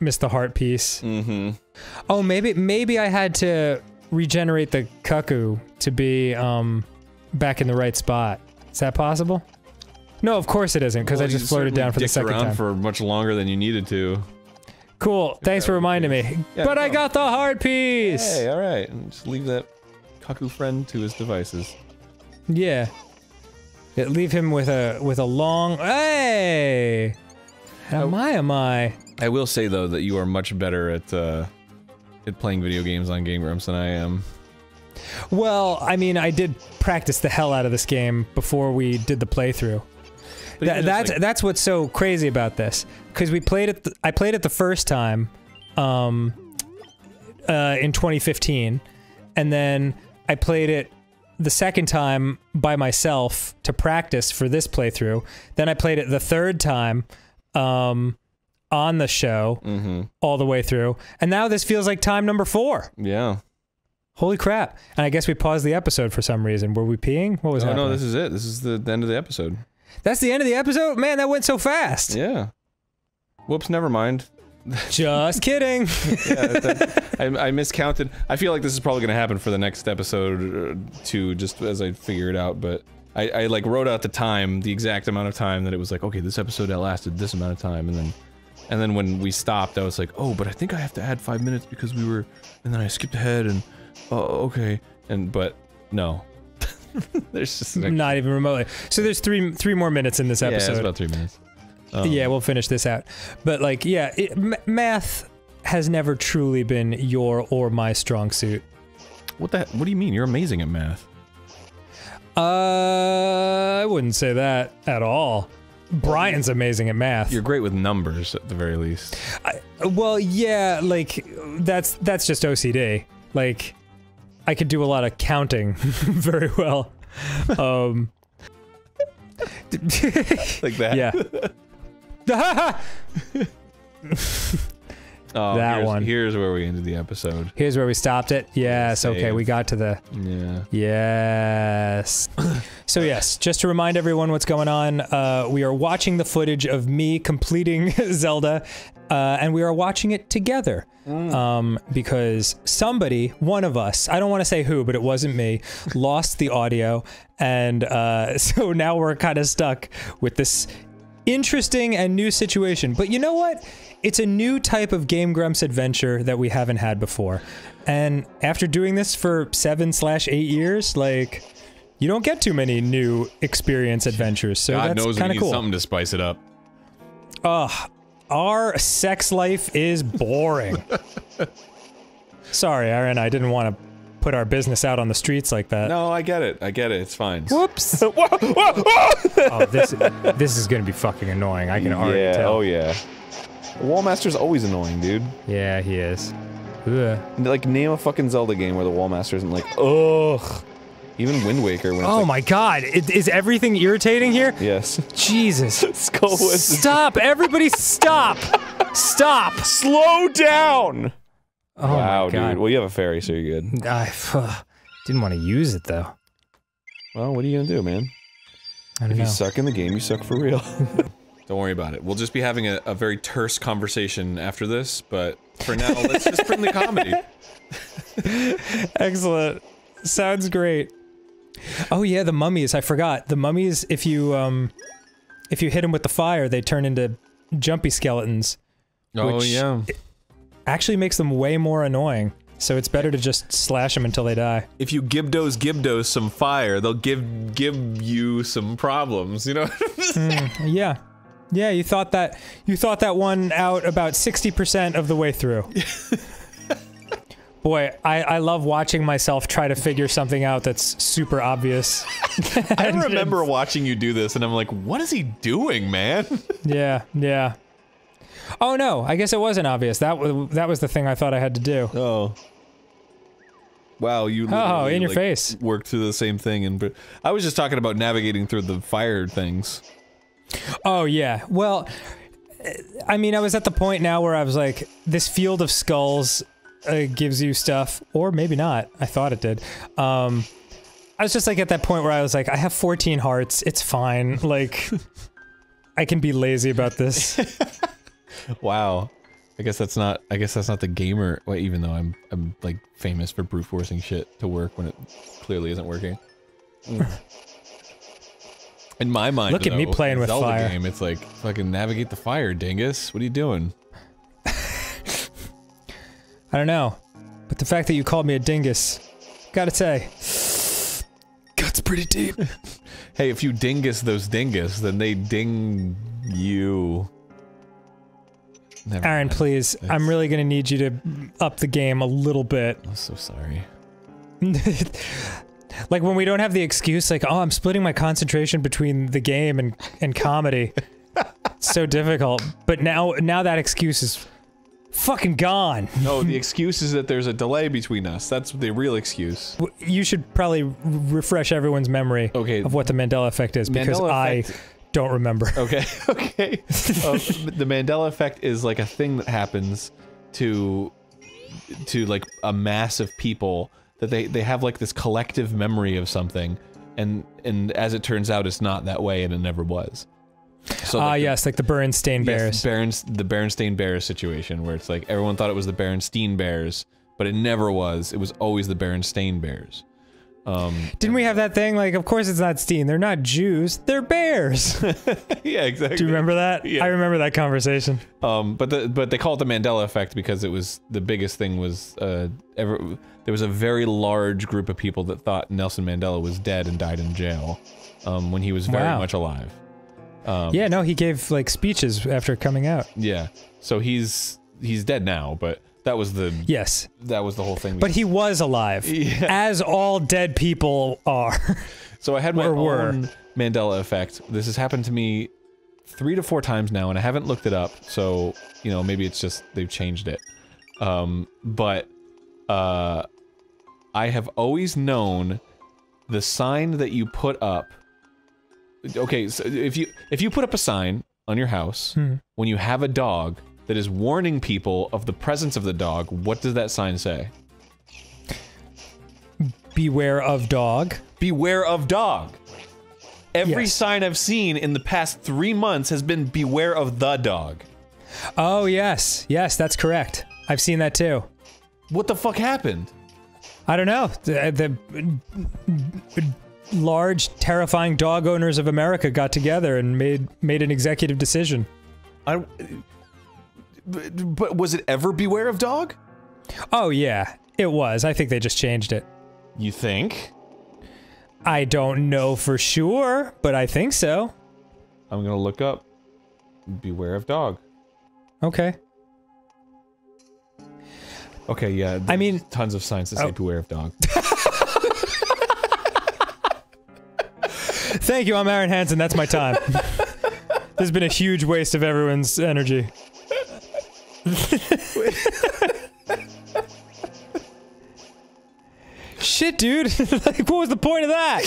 missed the heart piece. Mm-hmm. Oh, maybe maybe I had to regenerate the cuckoo to be um back in the right spot. Is that possible? No, of course it isn't because I Well, you just floated down for the second around time. for much longer than you needed to. Cool. Thanks for reminding me. Yeah, but I got the heart piece. Hey, all right, just leave that cuckoo friend to his devices. Yeah. Yeah, leave him with a with a long. Hey. Am I? Am I? I will say though that you are much better at uh, at playing video games on Game Grumps than I am. Well, I mean, I did practice the hell out of this game before we did the playthrough. But That, even just, that's like- that's what's so crazy about this because we played it. th- I played it the first time, um, uh, in 2015, and then I played it the second time by myself to practice for this playthrough. Then I played it the third time, um, on the show Mm-hmm. all the way through, and now this feels like time number four. Yeah. Holy crap! And I guess we paused the episode for some reason. Were we peeing? What was Oh happening? no, this is it. This is the, the end of the episode. That's the end of the episode. Man, that went so fast. Yeah. Whoops. Never mind. *laughs* Just kidding. *laughs* yeah, that- I, I miscounted. I feel like this is probably going to happen for the next episode uh, too, just as I figure it out. But I, I like wrote out the time, the exact amount of time that it was like, okay, this episode that lasted this amount of time, and then, and then when we stopped, I was like, oh, but I think I have to add five minutes because we were, and then I skipped ahead, and oh, okay, and but no, *laughs* there's just Not even remotely. So there's three three more minutes in this episode. Yeah, it's about three minutes. Um, yeah, we'll finish this out. But like, yeah, it, m- math has never truly been your or my strong suit. What the? What do you mean? You're amazing at math. Uh, I wouldn't say that at all. Brian's amazing at math. You're great with numbers at the very least. Well, yeah, like that's that's just OCD. Like I could do a lot of counting *laughs* very well. Um *laughs* like that. Yeah. *laughs* Oh, That here's, one. Here's where we ended the episode. Here's where we stopped it. Yes, okay, we got to the Yeah. Yes. so yes, just to remind everyone what's going on, uh, we are watching the footage of me completing *laughs* Zelda, uh, and we are watching it together. Um, because somebody, one of us, I don't want to say who, but it wasn't me, lost the audio, and uh, *laughs* so now we're kind of stuck with this interesting and new situation. But you know what? It's a new type of Game Grumps adventure that we haven't had before. And after doing this for seven slash eight years, like, you don't get too many new experience adventures. So God that's knows we kind of need cool. something to spice it up. Ugh, our sex life is boring. *laughs* Sorry, Arin, I didn't want to put our business out on the streets like that. No, I get it. I get it. It's fine. Whoops. *laughs* *laughs* oh, this this is gonna be fucking annoying. I can already yeah. tell. Oh yeah. Wallmaster's always annoying, dude. Yeah, he is. Ugh. Like name a fucking Zelda game where the Wallmaster isn't like, ugh. Even Wind Waker when it's Oh like, my god, I- is everything irritating here? Yes. Jesus. *laughs* Skull Stop! Everybody stop! Stop! Slow down! Oh wow, my god. dude. Well, you have a fairy, so you're good. *laughs* I phew, didn't want to use it though. Well, what are you gonna do, man? I don't If know. you suck in the game, you suck for real. *laughs* Don't worry about it. We'll just be having a, a very terse conversation after this, but for now, let's just bring the comedy. *laughs* Excellent. Sounds great. Oh yeah, the mummies. I forgot. The mummies if you um if you hit them with the fire, they turn into jumpy skeletons. Oh, which yeah. Actually makes them way more annoying. So it's better to just slash them until they die. If you Gibdos Gibdos some fire, they'll give give you some problems, you know? *laughs* Mm, yeah. Yeah, you thought that you thought that one out about 60% of the way through. Boy, I, I love watching myself try to figure something out that's super obvious. I *laughs* remember watching you do this, and I'm like, what is he doing, man? *laughs* Yeah, yeah. Oh no, I guess it wasn't obvious. That was that was the thing I thought I had to do. Oh. Wow, you Oh, in your like, face. worked through the same thing, and I was just talking about navigating through the fire things. Oh yeah. Well, I mean, I was at the point now where I was like, this field of skulls uh, gives you stuff, or maybe not. I thought it did. Um, I was just like at that point where I was like, I have 14 hearts. It's fine. Like, *laughs* I can be lazy about this. *laughs* Wow. I guess that's not. I guess that's not the gamer. Well, even though I'm, I'm like famous for brute forcing shit to work when it clearly isn't working. *laughs* In my mind, Look at me playing with Zelda fire. Game, it's like fucking navigate the fire, dingus. What are you doing? *laughs* I don't know, but the fact that you called me a dingus, gotta say, *sighs* guts pretty deep. *laughs* Hey, if you dingus those dingus, then they ding you. Never Arin, mind. please, I'm really gonna need you to up the game a little bit. I'm so sorry. *laughs* like when we don't have the excuse, like, oh, I'm splitting my concentration between the game and and comedy. it's so difficult. But now, now that excuse is fucking gone. No, the excuse is that there's a delay between us. That's the real excuse. You should probably refresh everyone's memory Okay. of what the Mandela effect is because Mandela I effect- don't remember. *laughs* Okay, *laughs* okay. Uh, the Mandela effect is like a thing that happens to to like a mass of people that they they have like this collective memory of something, and and as it turns out, it's not that way, and it never was. So Ah, like the- yes, like the Berenstain Bears. Yes, Berens, the Berenstain Bears situation, where it's like everyone thought it was the Berenstein Bears, but it never was. It was always the Berenstain Bears. Um, Didn't we have that thing? Like, of course it's not Steen. They're not Jews. They're bears. *laughs* yeah, exactly. Do you remember that? Yeah. I remember that conversation. Um, but the but they call it the Mandela effect because it was the biggest thing was uh, ever there was a very large group of people that thought Nelson Mandela was dead and died in jail, um, when he was very Wow. much alive. Um, yeah, no, he gave like speeches after coming out. yeah. So he's he's dead now, but that was the Yes. that was the whole thing. But he was alive, Yeah. as all dead people are. So I had my own Mandela effect. This has happened to me three to four times now, and I haven't looked it up. So you know, maybe it's just they've changed it. Um, but uh, I have always known the sign that you put up. Okay, so if you if you put up a sign on your house Hmm. when you have a dog that is warning people of the presence of the dog, what does that sign say? Beware of dog. Beware of dog. Every Yes. sign I've seen in the past three months has been beware of the dog. Oh yes, yes, that's correct. I've seen that too. What the fuck happened? I don't know. The, the large, terrifying dog owners of America got together and made made an executive decision. I. But, was it ever beware of dog? Oh yeah, it was. I think they just changed it. You think? I don't know for sure, but I think so. I'm gonna look up. Beware of dog. Okay. Okay, yeah. I mean- tons of signs that say Oh. beware of dog. *laughs* Thank you. I'm Arin Hanson. That's my time. *laughs* this has been a huge waste of everyone's energy. *laughs* Shit, dude. *laughs* like, what was the point of that?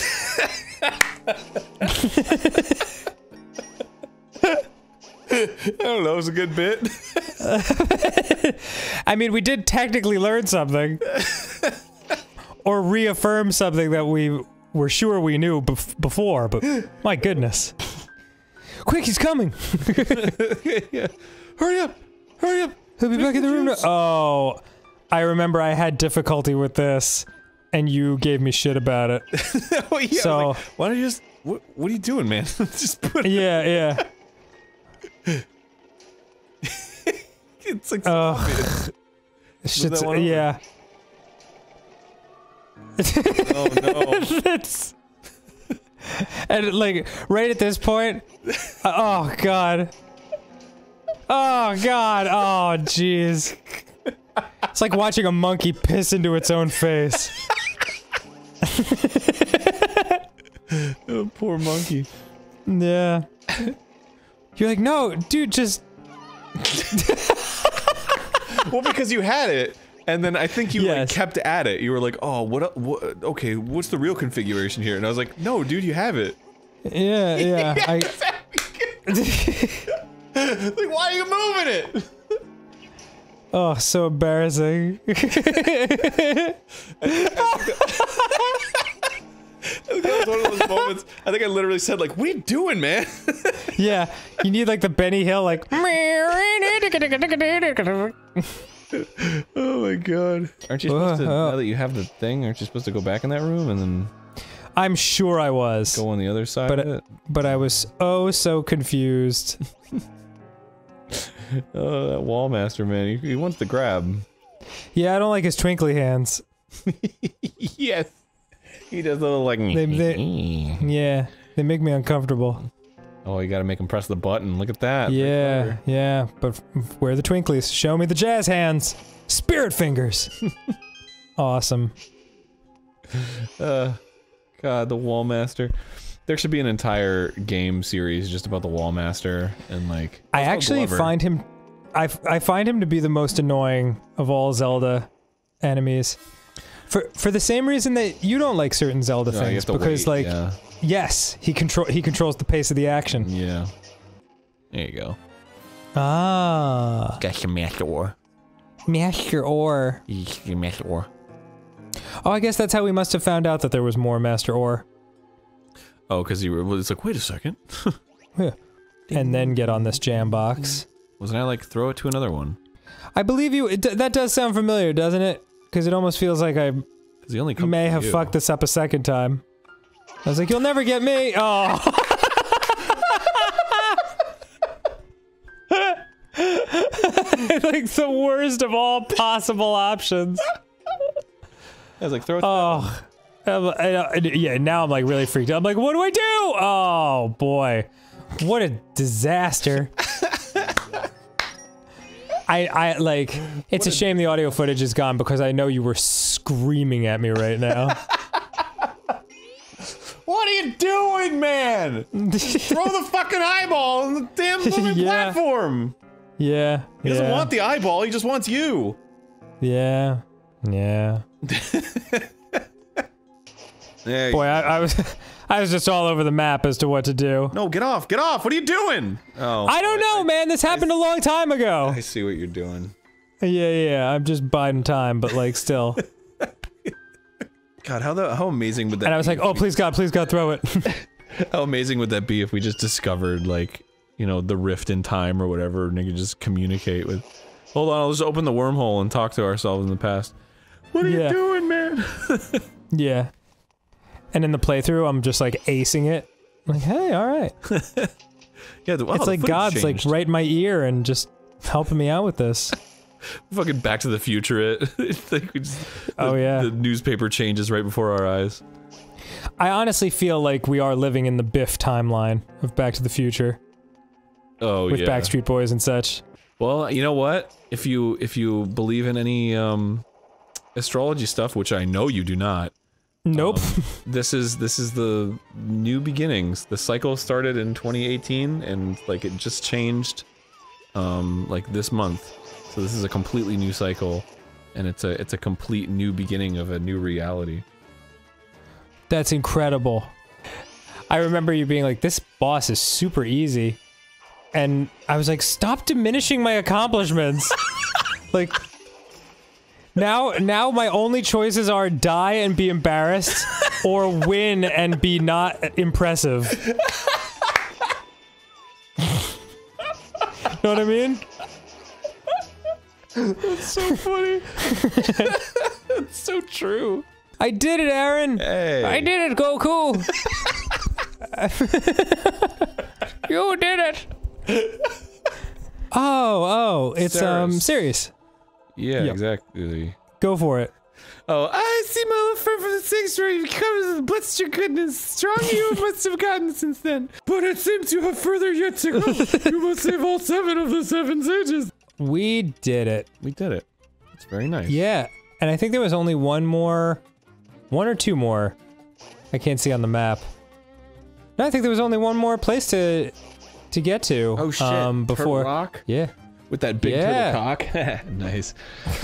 *laughs* I don't know. It was a good bit. I mean, we did technically learn something. or reaffirm something that we were sure we knew bef- before, but my goodness. Quick, he's coming! yeah. Hurry up! Hurry up! He'll be back in the room. Oh, I remember I had difficulty with this, and you gave me shit about it. *laughs* oh yeah. So- like, why don't you just? What, what are you doing, man? *laughs* just put it. Yeah, yeah. *laughs* It's like so Oh. Shit's, yeah. Oh no. And like right at this point, uh, oh god, oh god, oh jeez. It's like watching a monkey piss into its own face. *laughs* oh, poor monkey. Yeah. You're like, no, dude, just well, because you had it, and then I think you like kept at it. You were like, "Oh, what? what okay, what's the real configuration here?" And I was like, "No, dude, you have it." yeah, yeah. *laughs* I, *laughs* *laughs* like, why are you moving it? *laughs* oh, so embarrassing. *laughs* That was one of those moments. I think I literally said, "Like, what are you doing, man?" yeah, you need like the Benny Hill, like. oh my god! Aren't you supposed to? Uh, uh. Now that you have the thing, aren't you supposed to go back in that room and then I'm sure I was. go on the other side but of it? but I was oh so confused. *laughs* Oh, that wall master man, he, he wants to grab. Yeah, I don't like his twinkly hands. *laughs* yes, he does a little like. They, they, *laughs* yeah, they make me uncomfortable. Oh, you got to make him press the button. Look at that. Yeah, yeah, but f- where are the twinklies? Show me the jazz hands. Spirit fingers. awesome. Uh, God, the wall master. There should be an entire game series just about the wall master and like. I actually Glover. find him I, I find him to be the most annoying of all Zelda enemies. For for the same reason that you don't like certain Zelda No, things because wait, like yeah. yes, he control he controls the pace of the action. Yeah. There you go. Ah. Got your master ore. Master ore. Your master ore. Oh, I guess that's how we must have found out that there was more Master Ore. Oh, because you were. Well, it's like, wait a second. *laughs* Yeah. And then get on this jam box. Wasn't I like throw it to another one? I believe you. It, that does sound familiar, doesn't it? Because it almost feels like I he only may have you. fucked this up a second time. I was like, you'll never get me. Oh. *laughs* like the worst of all possible options. I was like, throw it. To Oh. I- I- uh, yeah, now I'm like really freaked out. I'm like, what do I do? Oh boy, what a disaster. *laughs* I, I like, it's a shame the audio footage is gone because I know you were screaming at me right now. *laughs* What are you doing, man? *laughs* throw the fucking eyeball on the damn moving Yeah. platform. yeah. He doesn't yeah, want the eyeball. He just wants you. Yeah. Yeah. Yeah. Boy, I, I was, *laughs* I was just all over the map as to what to do. No, get off. Get off. What are you doing? Oh. I don't know, man. This happened a long time ago. I see what you're doing. Yeah, yeah. I'm just biding time, but like still. *laughs* God, how the how amazing would that? And I was like, oh, please God, please God, throw it. *laughs* How amazing would that be if we just discovered like, you know, the rift in time or whatever, and they could just communicate with. Hold on, I'll just open the wormhole and talk to ourselves in the past. What are Yeah. you doing, man? yeah. And in the playthrough, I'm just like acing it. Like, hey, all right. *laughs* Yeah, the, wow, it's like God's like right in my ear and just helping me out with this. *laughs* fucking Back to the Future. It. *laughs* it's like we just, Oh, the- yeah. The newspaper changes right before our eyes. I honestly feel like we are living in the Biff timeline of Back to the Future Oh with yeah. With Backstreet Boys and such. Well, you know what? If you if you believe in any um, astrology stuff, which I know you do not, Nope. *laughs* this is this is the new beginnings. The cycle started in 2018, and like it just changed, um, like this month. So this is a completely new cycle, and it's a it's a complete new beginning of a new reality. That's incredible. I remember you being like, this boss is super easy. And I was like, stop diminishing my accomplishments. *laughs* like, now, now my only choices are die and be embarrassed, or win and be not impressive. You know what I mean? That's so funny. That's so true. I did it, Arin. Hey. I did it, Goku. *laughs* you did it. Oh, oh, it's um Seres. Yeah, Yep. exactly. Go for it. Oh, I see my little friend from the sanctuary comes with blessed your goodness. Strong you *laughs* must have gotten since then. But it seems you have further yet to go. you must save all seven of the seven sages. We did it. We did it. It's very nice. Yeah, and I think there was only one more, one or two more. I can't see on the map. No, I think there was only one more place to to get to. Oh shit. Um, before. Rock Yeah. With that big Yeah. turtle cock. *laughs* nice.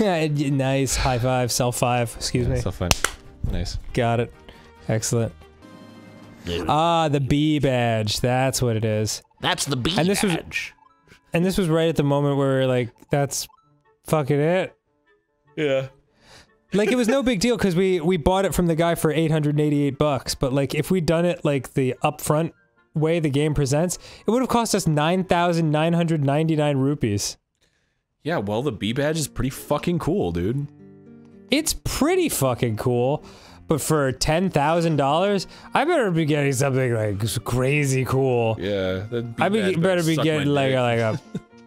*laughs* nice. High five. Self five. Excuse me. So five. Nice. Got it. Excellent. Ah, the B badge. That's what it is. That's the B And this was- badge. And this was right at the moment where we're like, that's fucking it. Yeah. Like it was no big deal because we we bought it from the guy for 888 bucks. But like if we'd done it like the upfront way the game presents, it would have cost us 9,999 rupees. Yeah, well, the B badge is pretty fucking cool, dude. It's pretty fucking cool. But for ten thousand dollars, I better be getting something like crazy cool. Yeah, that B I be, badge better be suck getting my like dick. a, like a.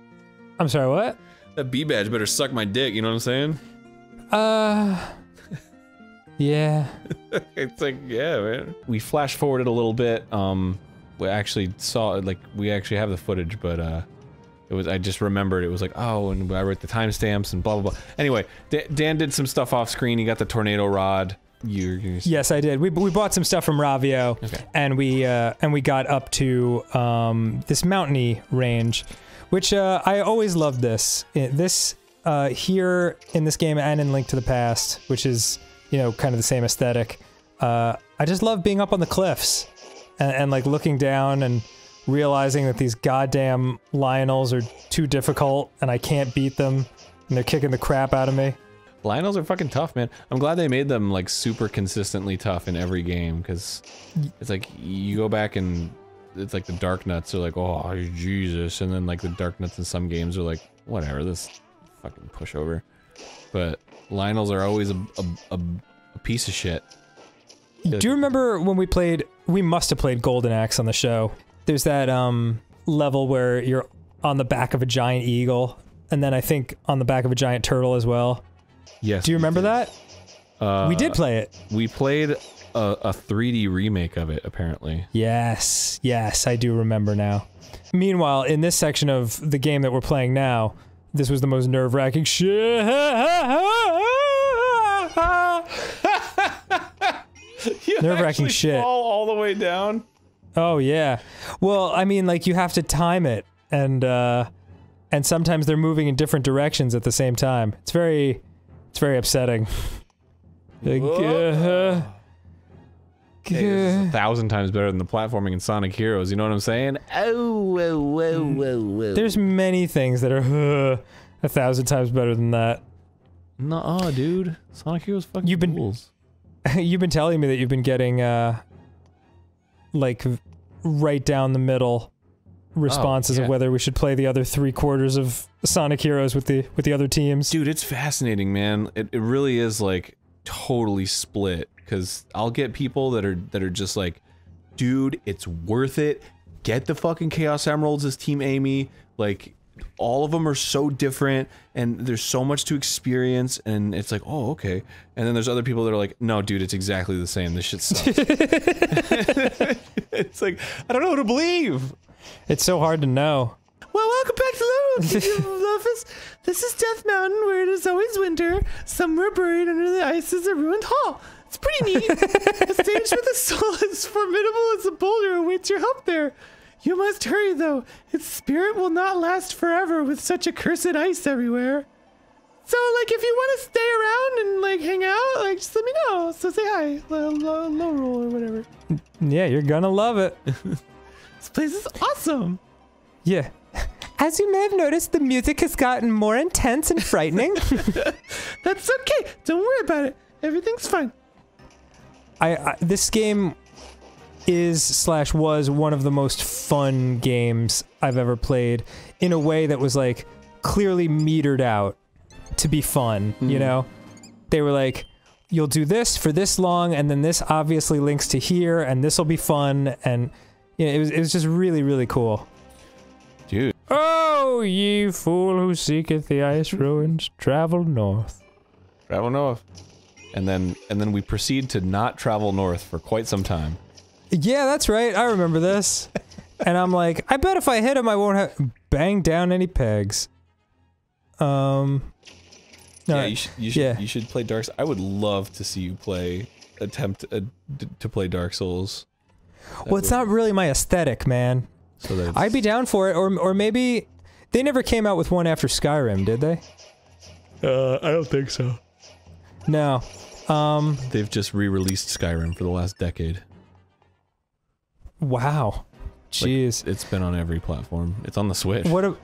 *laughs* I'm sorry, what? That B badge better suck my dick. You know what I'm saying? Uh. *laughs* Yeah. *laughs* it's like, yeah, man. We flash forwarded a little bit. Um, we actually saw like we actually have the footage, but uh, it was I just remembered it was like oh, and I wrote the timestamps and blah blah blah. Anyway, Da- Dan did some stuff off screen. He got the tornado rod. You're Yes, I did. We, we bought some stuff from Ravio, Okay. and we uh, and we got up to um, this mountainy range, which uh, I always loved. This this uh, here in this game and in Link to the Past, which is you know kind of the same aesthetic. Uh, I just love being up on the cliffs and, and like looking down and realizing that these goddamn Lynels are too difficult and I can't beat them, and they're kicking the crap out of me. Lynels are fucking tough, man. I'm glad they made them like super consistently tough in every game because it's like you go back and it's like the dark nuts are like, oh Jesus, and then like the dark nuts in some games are like, whatever, this fucking pushover. But Lynels are always a, a, a, a piece of shit. Do you remember when we played? We must have played Golden Axe on the show. There's that um level where you're on the back of a giant eagle, and then I think on the back of a giant turtle as well. Yes. Do you remember that? Uh, we did play it. We played a, a 3D remake of it, apparently. Yes, yes, I do remember now. Meanwhile, in this section of the game that we're playing now, this was the most nerve-wracking shit. *laughs* Nerve-wracking shit. Fall all the way down. Oh yeah. Well, I mean, like you have to time it, and uh, and sometimes they're moving in different directions at the same time. It's very, it's very upsetting. *laughs* Like, uh, Hey, this is a thousand times better than the platforming in Sonic Heroes. You know what I'm saying? Oh, whoa, whoa, whoa, whoa. there's many things that are uh, *laughs* a thousand times better than that. Nuh-uh, dude. Sonic Heroes fucking You've been- rules. *laughs* you've been telling me that you've been getting uh, like right down the middle responses oh, yeah. of whether we should play the other three quarters of Sonic Heroes with the with the other teams. Dude, it's fascinating, man. It, it really is like totally split because I'll get people that are that are just like, dude, it's worth it. Get the fucking Chaos Emeralds as Team Amy. Like, all of them are so different, and there's so much to experience. And it's like, oh, okay. And then there's other people that are like, no, dude, it's exactly the same. This shit sucks. *laughs* it's like I don't know who to believe. It's so hard to know. Well, welcome back to Lofus. This is Death Mountain, where it is always winter. Somewhere buried under the ice is a ruined hall. It's pretty neat. *laughs* a stage with a soul as formidable as a boulder awaits your help there. You must hurry, though. Its spirit will not last forever with such accursed ice everywhere. So, like, if you want to stay around and, like, hang out, like, just let me know. So say hi, low, low, low roll or whatever. Yeah, you're gonna love it. *laughs* This place is awesome. Yeah. As you may have noticed, the music has gotten more intense and frightening. *laughs* That's okay. Don't worry about it. Everything's fine. I, I this game is slash was one of the most fun games I've ever played in a way that was like clearly metered out to be fun, you mm-hmm. know? They were like you'll do this for this long and then this obviously links to here and this will be fun and you know, it was it was just really really cool. Dude. Oh, ye fool who seeketh the ice ruins, travel north. Travel north. And then and then we proceed to not travel north for quite some time. Yeah, that's right. I remember this. and I'm like, I bet if I hit him, I won't have bang down any pegs. Um. yeah, alright. you should you should yeah. you should play Dark. I would love to see you play attempt uh, d- to play Dark Souls. Well, it's not really my aesthetic, man. So that I'd be down for it, or or maybe they never came out with one after Skyrim, did they? uh, I don't think so. No. Um. They've just re-released Skyrim for the last decade. Wow. Like, Jeez. it's been on every platform. It's on the Switch. what? A,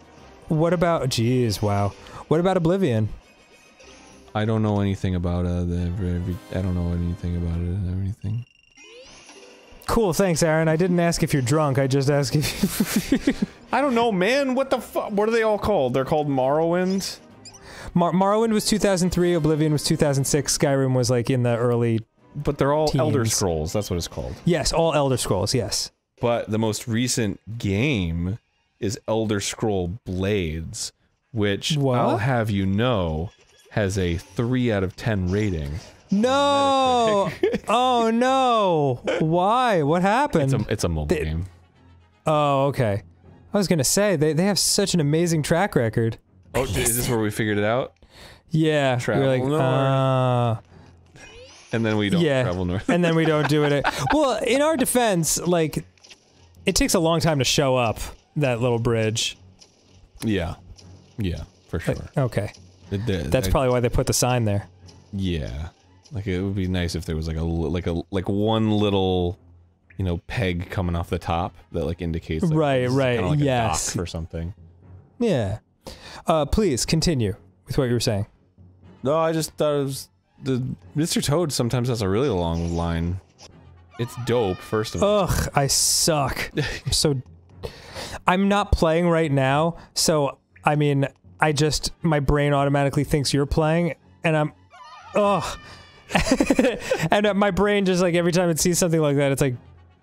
what about? Jeez. Wow. What about Oblivion? I don't know anything about uh, the. Every, I don't know anything about it. or Anything. Cool. Thanks, Arin. I didn't ask if you're drunk. I just asked if. *laughs* I don't know, man. What the fuck? What are they all called? They're called Morrowind. Mar- Morrowind was 2003. Oblivion was 2006. Skyrim was like in the early. But they're all Elder Scrolls. That's what it's called. Yes, all Elder Scrolls. Yes. But the most recent game is Elder Scroll Blades, which What? I'll have you know has a 3 out of 10 rating. No. *laughs* oh no. Why? What happened? It's a, it's a mobile They- game. oh, okay. I was gonna say they they have such an amazing track record. Oh, is this where we figured it out? Yeah. Travel We're like, uh, And then we don't yeah. travel north. and then we don't do it. *laughs* well, in our defense, like, it takes a long time to show up that little bridge. yeah. Yeah, for sure. Okay. The- the- That's the- probably why they put the sign there. Yeah, like it would be nice if there was like a like a like one little, you know, peg coming off the top that like indicates. Like, Right, right, kinda like yes. A dock or something. Yeah. Uh, please continue with what you were saying. No, I just thought it was the Mr. Toad sometimes has a really long line. It's dope. First of all, Ugh, I suck. *laughs* So I'm not playing right now, so I mean, I just my brain automatically thinks you're playing, and I'm, ugh, *laughs* and uh, my brain just like every time it sees something like that, it's like,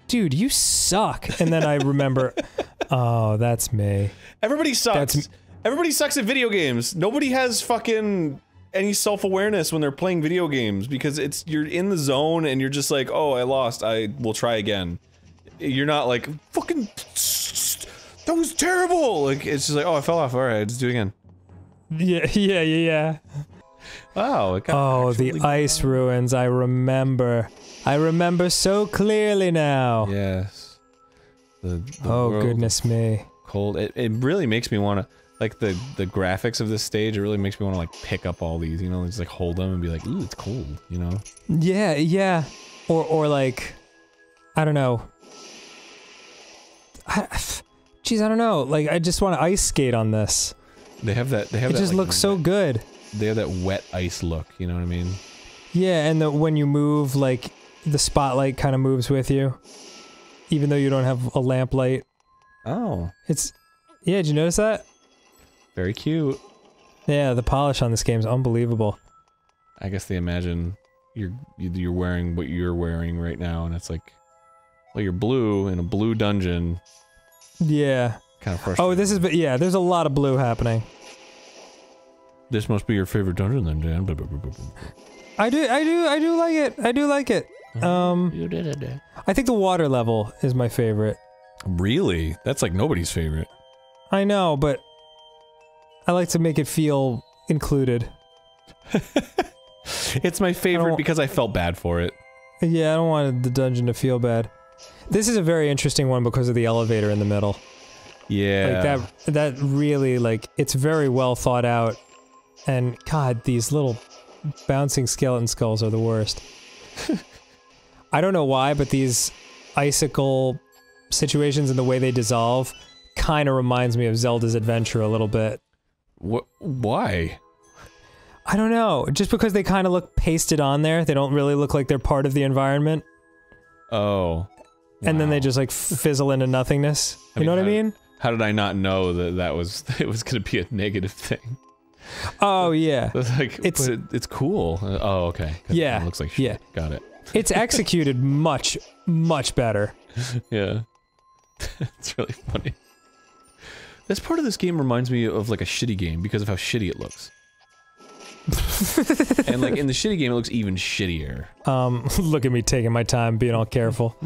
dude, you suck, and then I remember, *laughs* oh, that's me. everybody sucks. That's- Everybody sucks at video games. Nobody has fucking any self-awareness when they're playing video games because it's you're in the zone and you're just like, "Oh, I lost. I will try again." You're not like, "Fucking *laughs* that was terrible." Like it's just like, "Oh, I fell off. All right, just do it again." Yeah, *laughs* yeah, yeah, yeah. Wow. It Oh, the actually- ice ruins. I remember. I remember so clearly now. Yes. The, the Oh world goodness me. cold. It, it really makes me want to like the the graphics of this stage. It really makes me want to like pick up all these, you know, just like hold them and be like, "Ooh, it's cold," you know. Yeah, yeah. Or or like I don't know. I, geez, I don't know. Like I just want to ice skate on this. They have that. They have It that. just like, looks so good. They have that wet ice look. You know what I mean? Yeah, and the, when you move, like the spotlight kind of moves with you, even though you don't have a lamplight. Oh, It's yeah. Did you notice that? Very cute. Yeah, the polish on this game is unbelievable. I guess they imagine you're you're wearing what you're wearing right now, and it's like, well, you're blue in a blue dungeon. Yeah. Kind of frustrating. Oh, this is yeah. There's a lot of blue happening. this must be your favorite dungeon then, Dan. I do, I do, I do like it. I do like it. Um, I think the water level is my favorite. Really? That's like nobody's favorite. I know, but I like to make it feel included. *laughs* It's my favorite because I felt bad for it. Yeah, I don't want the dungeon to feel bad. This is a very interesting one because of the elevator in the middle. Yeah. Like that that really like it's very well thought out. And god, these little bouncing skeleton skulls are the worst. *laughs* I don't know why, but these icicle situations and the way they dissolve kind of reminds me of Zelda's Adventure a little bit. What? Why? I don't know. Just because they kind of look pasted on there, they don't really look like they're part of the environment, Oh. and then they just like fizzle into nothingness. *laughs* You know what I mean? How did I not know that that was *laughs* it was going to be a negative thing? Oh yeah, *laughs* It's like It's- it, it's cool. Uh, oh, okay. Yeah, It looks like shit. yeah. Got it. it's executed much, much better. Yeah. it's really funny. This part of this game reminds me of like a shitty game because of how shitty it looks. *laughs* and like in the shitty game, it looks even shittier. Um, *laughs* look at me taking my time, being all careful.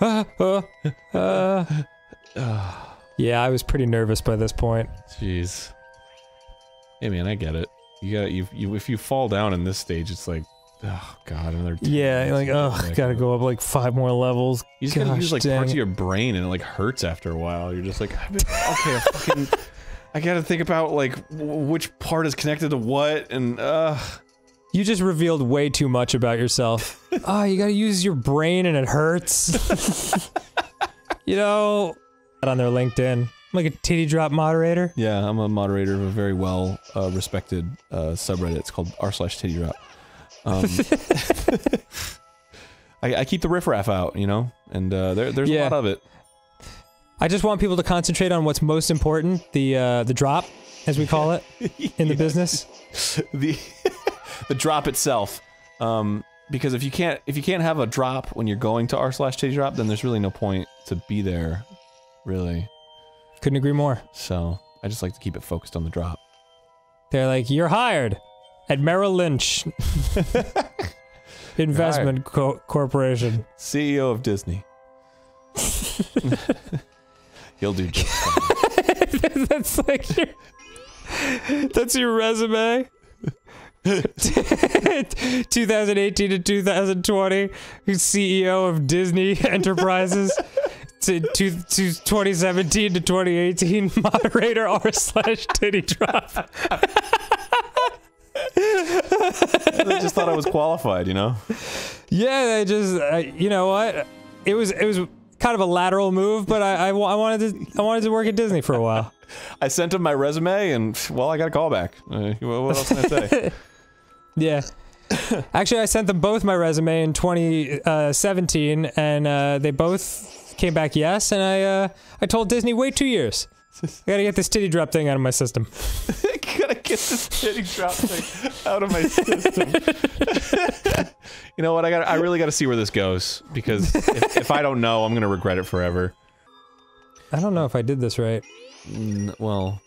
Uh, uh, uh. yeah, I was pretty nervous by this point. Jeez. Hey man, I get it. You got you, you if you fall down in this stage, it's like, oh god, another. 10 Yeah, minutes like, to go ugh, back gotta go up like five more levels. You just gotta Gosh use like parts it. of your brain, and it like hurts after a while. You're just like, I've been, *laughs* okay, I fucking, I gotta think about like w- which part is connected to what, and uh. You just revealed way too much about yourself. oh, *laughs* you gotta use your brain and it hurts. *laughs* you know, on their LinkedIn, I'm like a titty drop moderator. Yeah, I'm a moderator of a very well uh, respected uh, subreddit. It's called r slash titty drop. Um, *laughs* *laughs* I, I keep the riffraff out, you know, and uh, there, there's a lot of it. I just want people to concentrate on what's most important, the uh, the drop, as we call it *laughs* in the business. the the drop itself. Um, because if you can't if you can't have a drop when you're going to r slash titty drop, then there's really no point to be there, really. Couldn't agree more. So I just like to keep it focused on the drop. They're like, you're hired at Merrill Lynch *laughs* Investment Co- Corporation. CEO of Disney. *laughs* He'll do just fine. *laughs* that's like your, that's your resume. 2018 to 2020, CEO of Disney Enterprises. To, to, to 2017 to 2018, moderator r slash titty drop. I just thought I was qualified, you know. Yeah, I just, uh, you know what? It was it was kind of a lateral move, but I, I, I wanted to I wanted to work at Disney for a while. *laughs* I sent him my resume, and well, I got a call back. Uh, what else can I say? *laughs* Yeah. *laughs* Actually, I sent them both my resume in 2017, and uh, they both came back yes. And I uh, I told Disney, wait two years. I gotta get this titty drop thing out of my system. *laughs* gotta get this titty drop thing out of my system. *laughs* you know what? I got. I really got to see where this goes because if, if I don't know, I'm gonna regret it forever. I don't know if I did this right. Mm, well,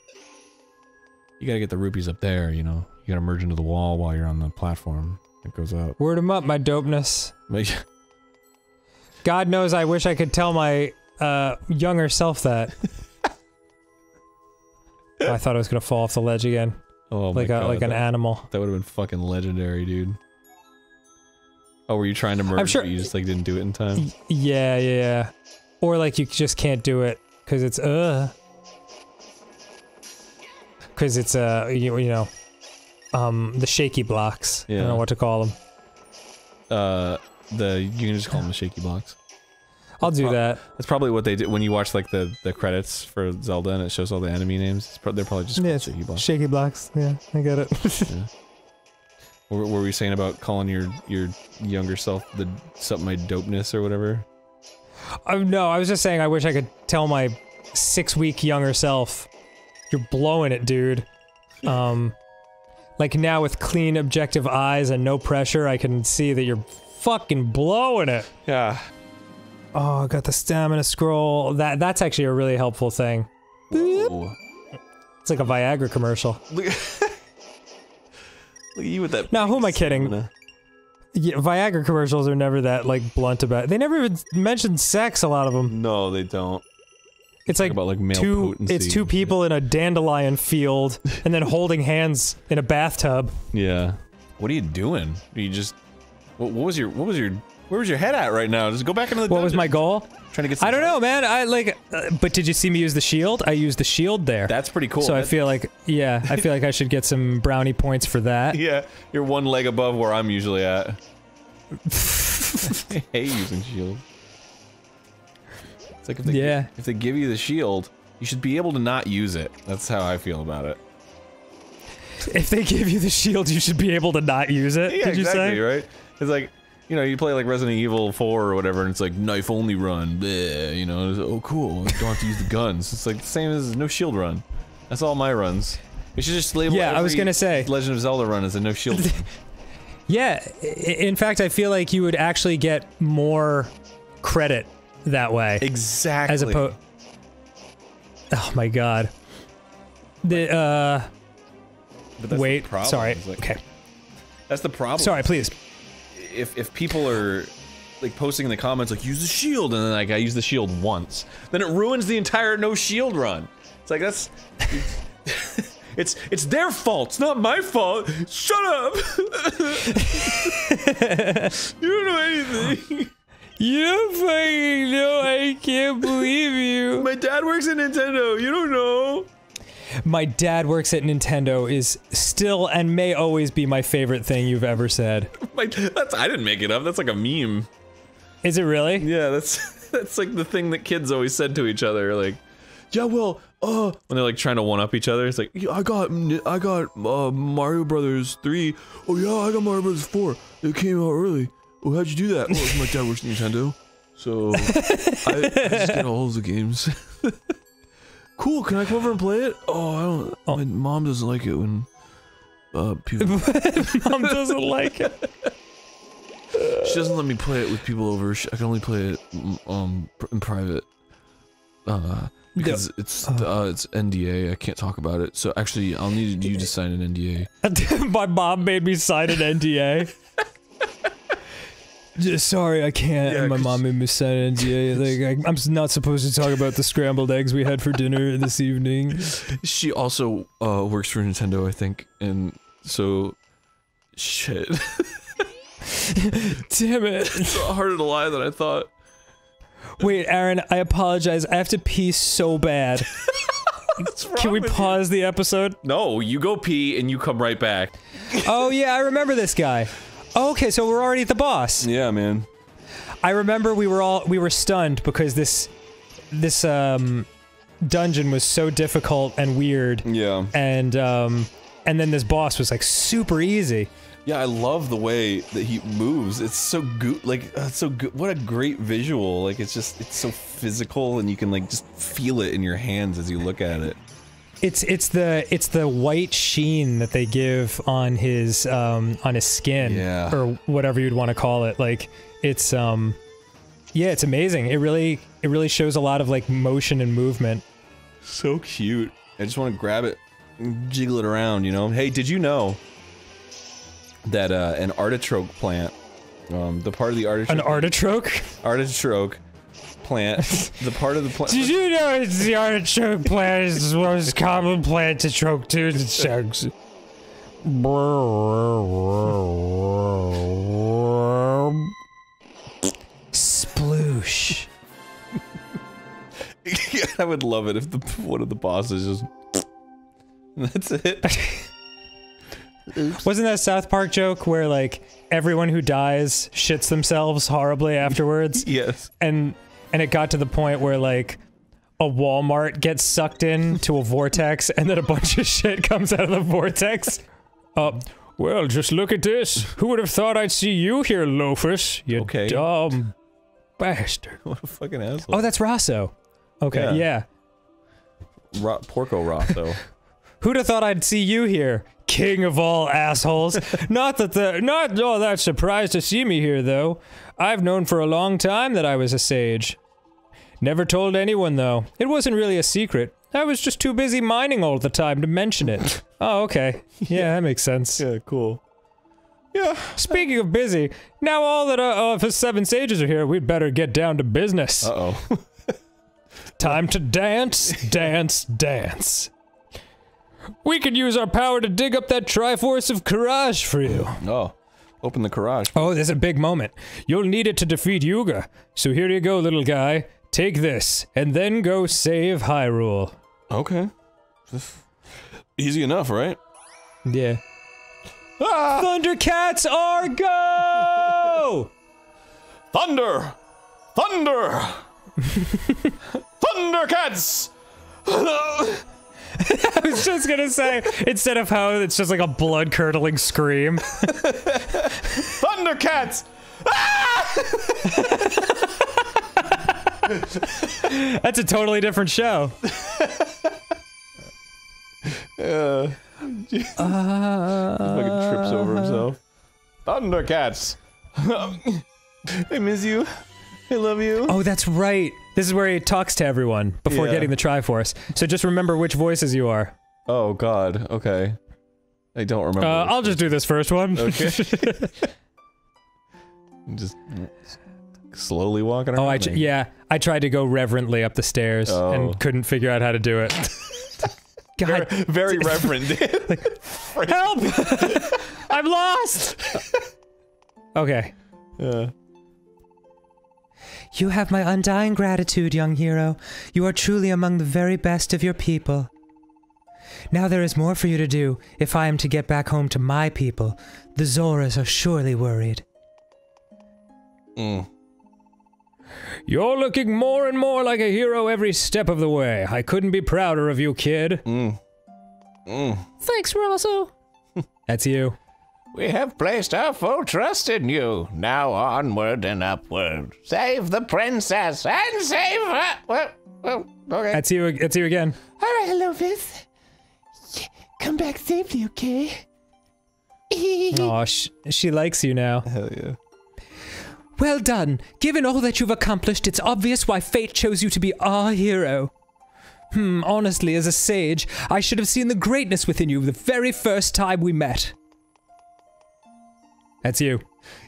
you gotta get the rupees up there. You know, you gotta merge into the wall while you're on the platform. It goes up. Word 'em up, my dopeness. But- *laughs* God knows I wish I could tell my uh, younger self that. *laughs* I thought I was gonna fall off the ledge again, Oh my like a, god, like an that, animal. that would have been fucking legendary, dude. Oh, were you trying to merge? sure- but you just like didn't do it in time. Yeah, yeah, yeah. Or like you just can't do it because it's uh. Because it's uh you, you know, um the shaky blocks. I don't know what to call them. Uh, the you can just call them the shaky blocks. I'll do that. That's probably what they did when you watch like the the credits for Zelda and it shows all the enemy names. It's pro- they're probably just Yeah, shaky blocks. shaky blocks. Yeah, I get it. *laughs* What, what were we saying about calling your your younger self the something my dopeness or whatever? Oh no, I was just saying I wish I could tell my six week younger self, you're blowing it, dude. Um, like now with clean, objective eyes and no pressure, I can see that you're fucking blowing it. Yeah. Oh, I got the stamina scroll. That that's actually a really helpful thing. Whoa. It's like a Viagra commercial. Look, *laughs* look at you with that. Now, who am I kidding? stamina. Yeah, Viagra commercials are never that like blunt about. It. They never even mention sex. A lot of them. No, they don't. It's like about like male two. potency. It's two people in a dandelion field and then holding hands in a bathtub. Yeah. What are you doing? Are you just. What, what was your What was your Where was your head at right now? Just go back into the. What was my goal? Trying to get. Some I don't know, man. I like, uh, but did you see me use the shield? I used the shield there. That's pretty cool. so I feel like, yeah, I feel like I should get some brownie points for that. *laughs* Yeah, you're one leg above where I'm usually at. *laughs* I hate using shield. It's like if they, Yeah. if they give you the shield, you should be able to not use it. That's how I feel about it. If they give you the shield, you should be able to not use it. Yeah, did you exactly, say? right? It's like, you know, you play like Resident Evil 4 or whatever, and it's like knife only run. Bleh, you know, it's, oh cool, I don't have to use the guns. It's like the same as no shield run. That's all my runs. You should just label. Yeah, I was gonna say. Legend of Zelda run as a no shield. run. *laughs* Yeah. In fact, I feel like you would actually get more credit that way. exactly. As opposed. Oh my god. The uh. But that's the Wait. problem, Sorry. like, Okay. That's the problem. Sorry. Please. If if people are like posting in the comments like use the shield and then like I use the shield once, then it ruins the entire no shield run. It's like that's *laughs* it's it's their fault. It's not my fault. Shut up. *laughs* you don't know anything. You don't fucking know. I can't believe you. My dad works at Nintendo. You don't know. My dad works at Nintendo is still and may always be my favorite thing you've ever said. *laughs* My that's I didn't make it up. That's like a meme. Is it really? Yeah, that's *laughs* that's like the thing that kids always said to each other. Like, yeah, well, uh, when they're like trying to one up each other, it's like, yeah, I got I got uh, Mario Brothers three. Oh yeah, I got Mario Brothers four. It came out early. Oh, how'd you do that? Oh, my dad works at Nintendo, so *laughs* I, I just get all of the games. Cool. Can I come over and play it? Oh, I don't. My mom doesn't like it when uh people. *laughs* Mom doesn't like it. *laughs* She doesn't let me play it with people over. She, I can only play it um in private. Uh, because it's uh, it's NDA. I can't talk about it. So actually, I'll need you to sign an NDA. *laughs* my mom made me sign an NDA. Just sorry, I can't. Yeah, my 'cause- mom made me sign an NDA. *laughs* Like, I, I'm not supposed to talk about the scrambled eggs we had for dinner this evening. She also uh works for Nintendo, I think, and so shit. *laughs* Damn it! it's harder to lie than I thought. Wait, Arin, I apologize. I have to pee so bad. *laughs* Can we pause the episode? No, you go pee and you come right back. Oh yeah, I remember this guy. Okay, so we're already at the boss. Yeah, man. I remember we were all we were stunned because this this um dungeon was so difficult and weird. Yeah. And um and then this boss was like super easy. Yeah, I love the way that he moves. It's so good. Like, uh, it's so good. What a great visual. Like, it's just, it's so physical, and you can like just feel it in your hands as you look at it. It's it's the it's the white sheen that they give on his um on his skin Yeah. or whatever you'd want to call it. Like it's um yeah, it's amazing. It really it really shows a lot of like motion and movement. So cute. I just want to grab it, and jiggle it around. You know. Hey, did you know that uh, an artichoke plant, um, the part of the artichoke, An artichoke? artichoke plant, the part of the plant. Did you know it's the artichoke plant is the most common plant to choke to the chugs? Sploosh. *laughs* I would love it if the one of the bosses just. That's it. Wasn't that a South Park joke where like everyone who dies shits themselves horribly afterwards? yes. And and it got to the point where like a Walmart gets sucked into a vortex and then a bunch of shit comes out of the vortex. *laughs* Uh, well, just look at this. Who would have thought I'd see you here, Lofus? You Okay. dumb *laughs* bastard. What a fucking asshole. Oh, that's Rosso. Okay, yeah. Ro- Porco Rosso. *laughs* Who'd have thought I'd see you here, king of all assholes? not that the not all that surprised to see me here, though. I've known for a long time that I was a sage. Never told anyone though. It wasn't really a secret. I was just too busy mining all the time to mention it. *laughs* oh, okay. Yeah, that makes sense. *laughs* yeah, cool. Yeah. Speaking of busy, now all that uh, of his seven sages are here, we'd better get down to business. Uh oh. *laughs* Time to dance, dance, dance. We could use our power to dig up that Triforce of Courage for you. oh. Open the garage. Oh, there's a big moment. You'll need it to defeat Yuga. So here you go, little guy. Take this, and then go save Hyrule. Okay. Easy enough, right? Yeah. Ah! Thundercats are go! *laughs* Thunder! Thunder! *laughs* Thundercats! *laughs* I was just gonna say, instead of how it's just like a blood curdling scream. Thundercats! Ah! *laughs* That's a totally different show. Uh, uh, fucking trips over himself. Thundercats! *laughs* I miss you. I love you. Oh, that's right. This is where he talks to everyone before Yeah. getting the Triforce. So just remember which voices you are. Oh god, okay. I don't remember. Uh, I'll just do this first one. Okay. *laughs* just slowly walking around. oh, I tr- yeah, I tried to go reverently up the stairs Oh. and couldn't figure out how to do it. *laughs* God, Very *laughs* reverend. help! *laughs* I'm lost. okay. Yeah. You have my undying gratitude, young hero. You are truly among the very best of your people. Now there is more for you to do if I am to get back home to my people. The Zoras are surely worried. Mm. You're looking more and more like a hero every step of the way. I couldn't be prouder of you, kid. Mm. Mm. Thanks, Rosso. *laughs* That's you. We have placed our full trust in you. Now onward and upward. Save the princess and save her. Well, well, okay. That's you. That's you again. All right, Lofus. Come back safely, okay? Oh, sh- she likes you now. Hell yeah. Well done. Given all that you've accomplished, it's obvious why fate chose you to be our hero. Hmm, honestly, as a sage, I should have seen the greatness within you the very first time we met. That's you.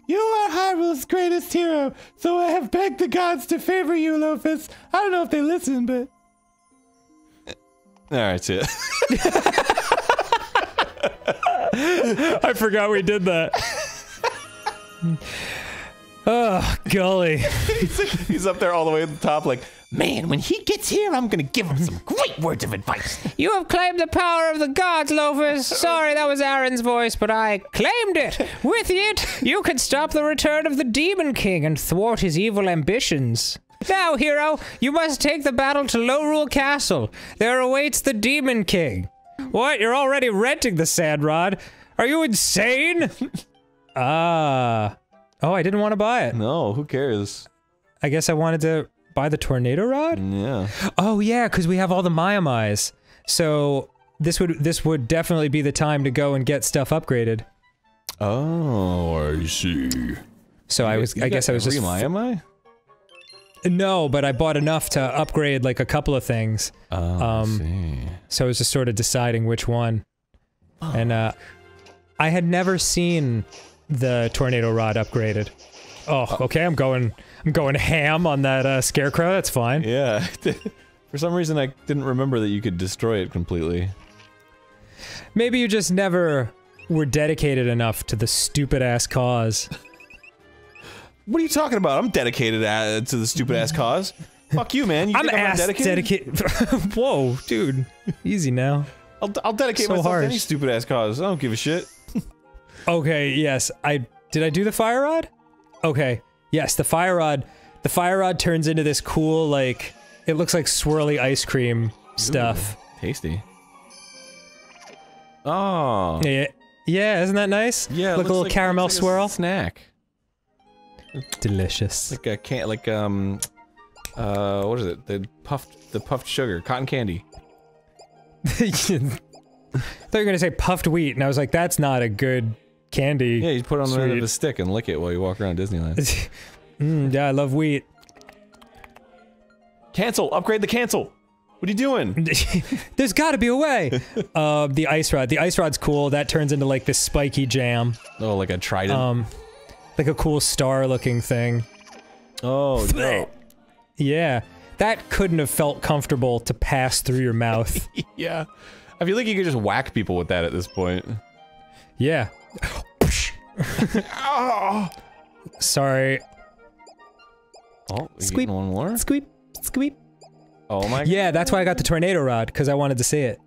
You are Hyrule's greatest hero, so I have begged the gods to favor you, Lofus. I don't know if they listen, but All right, see ya. *laughs* I forgot we did that. *laughs* oh, golly. *laughs* He's up there all the way at the top, like, Man, when he gets here, I'm gonna give him some great words of advice. You have claimed the power of the gods, Lofus. Sorry, that was Arin's voice, but I claimed it. With it, you can stop the return of the Demon King and thwart his evil ambitions. Now, hero, you must take the battle to Lorule Castle. There awaits the Demon King. What? You're already renting the sand rod? Are you insane? *laughs* Ah. Oh, I didn't want to buy it. no, who cares? I guess I wanted to buy the tornado rod? Yeah. Oh yeah, because we have all the Maiamais. So this would this would definitely be the time to go and get stuff upgraded. Oh, I see. So I was I guess I was just Am I? no, but I bought enough to upgrade like a couple of things. Oh, Um, I see. So I was just sort of deciding which one. And uh I had never seen the tornado rod upgraded. Oh, okay, I'm going I'm going ham on that uh, scarecrow. That's fine. Yeah. *laughs* For some reason, I didn't remember that you could destroy it completely. Maybe you just never were dedicated enough to the stupid ass cause. What are you talking about? I'm dedicated uh, to the stupid ass cause. Fuck you, man. You I'm ass dedicated. *laughs* Whoa, dude, easy now. I'll, I'll dedicate So myself to any stupid ass cause. I don't give a shit. Okay, yes, I did. I do the fire rod. Okay, yes, the fire rod. The fire rod turns into this cool, like it looks like swirly ice cream stuff. Tasty. Oh. Yeah, yeah, isn't that nice? Yeah. it like a little like- caramel looks like a swirl. snack. Delicious. Like a can like um uh what is it? The puffed the puffed sugar, cotton candy. I *laughs* thought you were gonna say puffed wheat, and I was like, that's not a good candy. Yeah, you put it on the end of Sweet. a stick and lick it while you walk around Disneyland. *laughs* mm, yeah, I love wheat. cancel! Upgrade the cancel! What are you doing? *laughs* There's got to be a way. *laughs* uh, the ice rod. The ice rod's cool. That turns into like this spiky jam. Oh, like a trident. Um, like a cool star-looking thing. oh no. Yeah, that couldn't have felt comfortable to pass through your mouth. yeah. I feel like you could just whack people with that at this point. yeah. *laughs* Sorry. Oh, you Squeep. one more? Squeep, squeep. Oh my Yeah, that's why I got the tornado rod because I wanted to see it.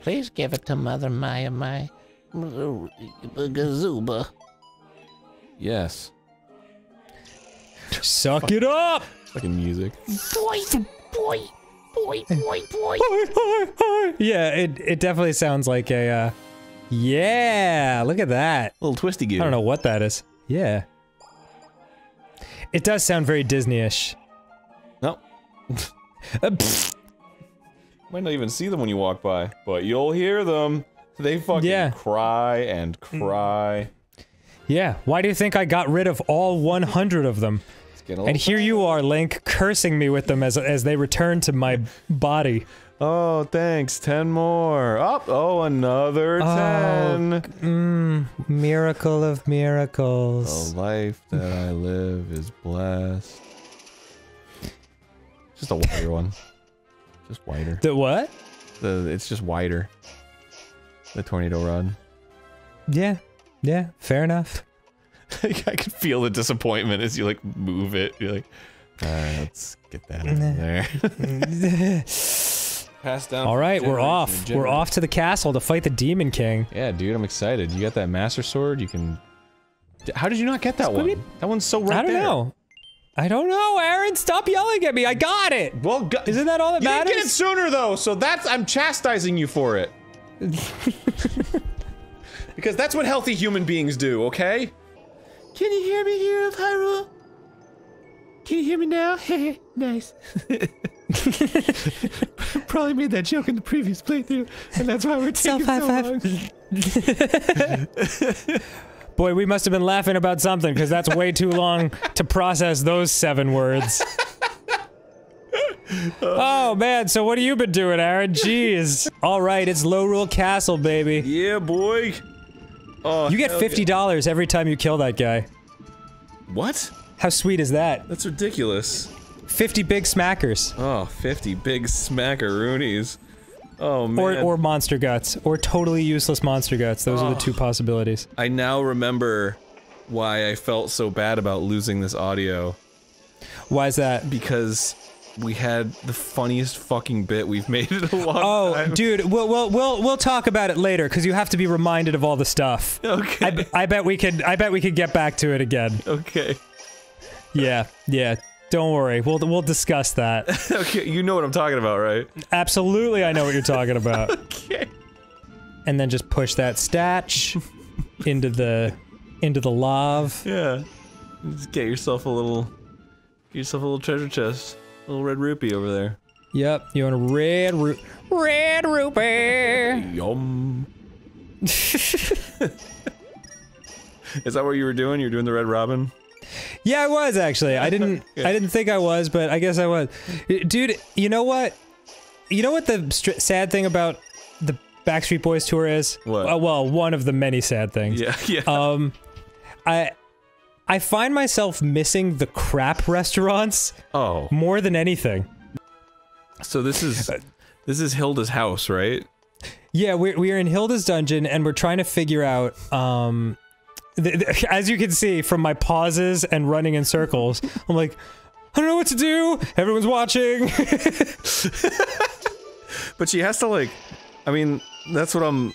Please give it to Mother Maiamai. Gazuba. Yes. Suck it up. Fucking music. Boy, boy, boy, boy, boy. Yeah, it it definitely sounds like a. Uh, yeah, look at that. little twisty gear. I don't know what that is. Yeah. It does sound very Disney-ish. No. Uh. *laughs* *laughs* Might not even see them when you walk by, but you'll hear them. They fucking Yeah. cry and cry. yeah. Why do you think I got rid of all 100 of them? A And here you are, Link, cursing me with them as as they return to my body. Oh, thanks. Ten more. Up. Oh, another oh, ten. Mmm, miracle of miracles. The life that I live is blessed. Just a wider one. Just wider. The what? The it's just wider. The tornado rod. Yeah, yeah, fair enough. *laughs* I can feel the disappointment as you like move it. You're like, alright, let's get that of there. *laughs* *laughs* Pass down. All right, we're off. We're off to the castle to fight the Demon King. Yeah, dude, I'm excited. You got that master sword. You can. How did you not get that one? That one's so right I don't there. know. I don't know, Arin. Stop yelling at me. I got it. Well, go- Isn't that all that you didn't get it sooner though, so that's I'm chastising you for it. *laughs* because that's what healthy human beings do. Okay. Can you hear me here of Hyrule? Can you hear me now? *laughs* nice. *laughs* *laughs* Probably made that joke in the previous playthrough, and that's why we're taking so long. *laughs* Boy, we must have been laughing about something because that's way too long to process those seven words. *laughs* Oh man, so what have you been doing, Arin? Jeez. All right, it's Lorule Castle, baby. Yeah, boy. Oh, You get fifty dollars every time you kill that guy. What? How sweet is that? That's ridiculous. Fifty big smackers, Oh, 50 big smackaroonies. Oh man. or or monster guts, or totally useless monster guts. Those are the two oh. possibilities. I now remember why I felt so bad about losing this audio Why is that? because we had the funniest fucking bit we've *laughs* made in a long Oh, time. dude, we'll we'll we'll well talk about it later because you have to be reminded of all the stuff. Okay. I, I bet we could I bet we could get back to it again. okay. Yeah, yeah. Don't worry. We'll we'll discuss that. *laughs* Okay, you know what I'm talking about, right? Absolutely, I know what you're talking about. *laughs* Okay. And then just push that statch into the into the lava. Yeah. Just get yourself a little get yourself a little treasure chest. A little red rupee over there. Yep, you want a red ru- red rupee. Yum. *laughs* Is that what you were doing? You're doing the red robin? Yeah, I was actually. I didn't. *laughs* I didn't think I was, but I guess I was. Dude, you know what? You know what the str- sad thing about the Backstreet Boys tour is? What? Uh, well, one of the many sad things. Yeah, *laughs* yeah. Um, I I find myself missing the crap restaurants oh. more than anything. So this is this is Hilda's house, right? Yeah, we're we're in Hilda's dungeon and we're trying to figure out. Um, *laughs* as you can see from my pauses and running in circles, I'm like, I don't know what to do. Everyone's watching. *laughs* But she has to like I mean, that's what I'm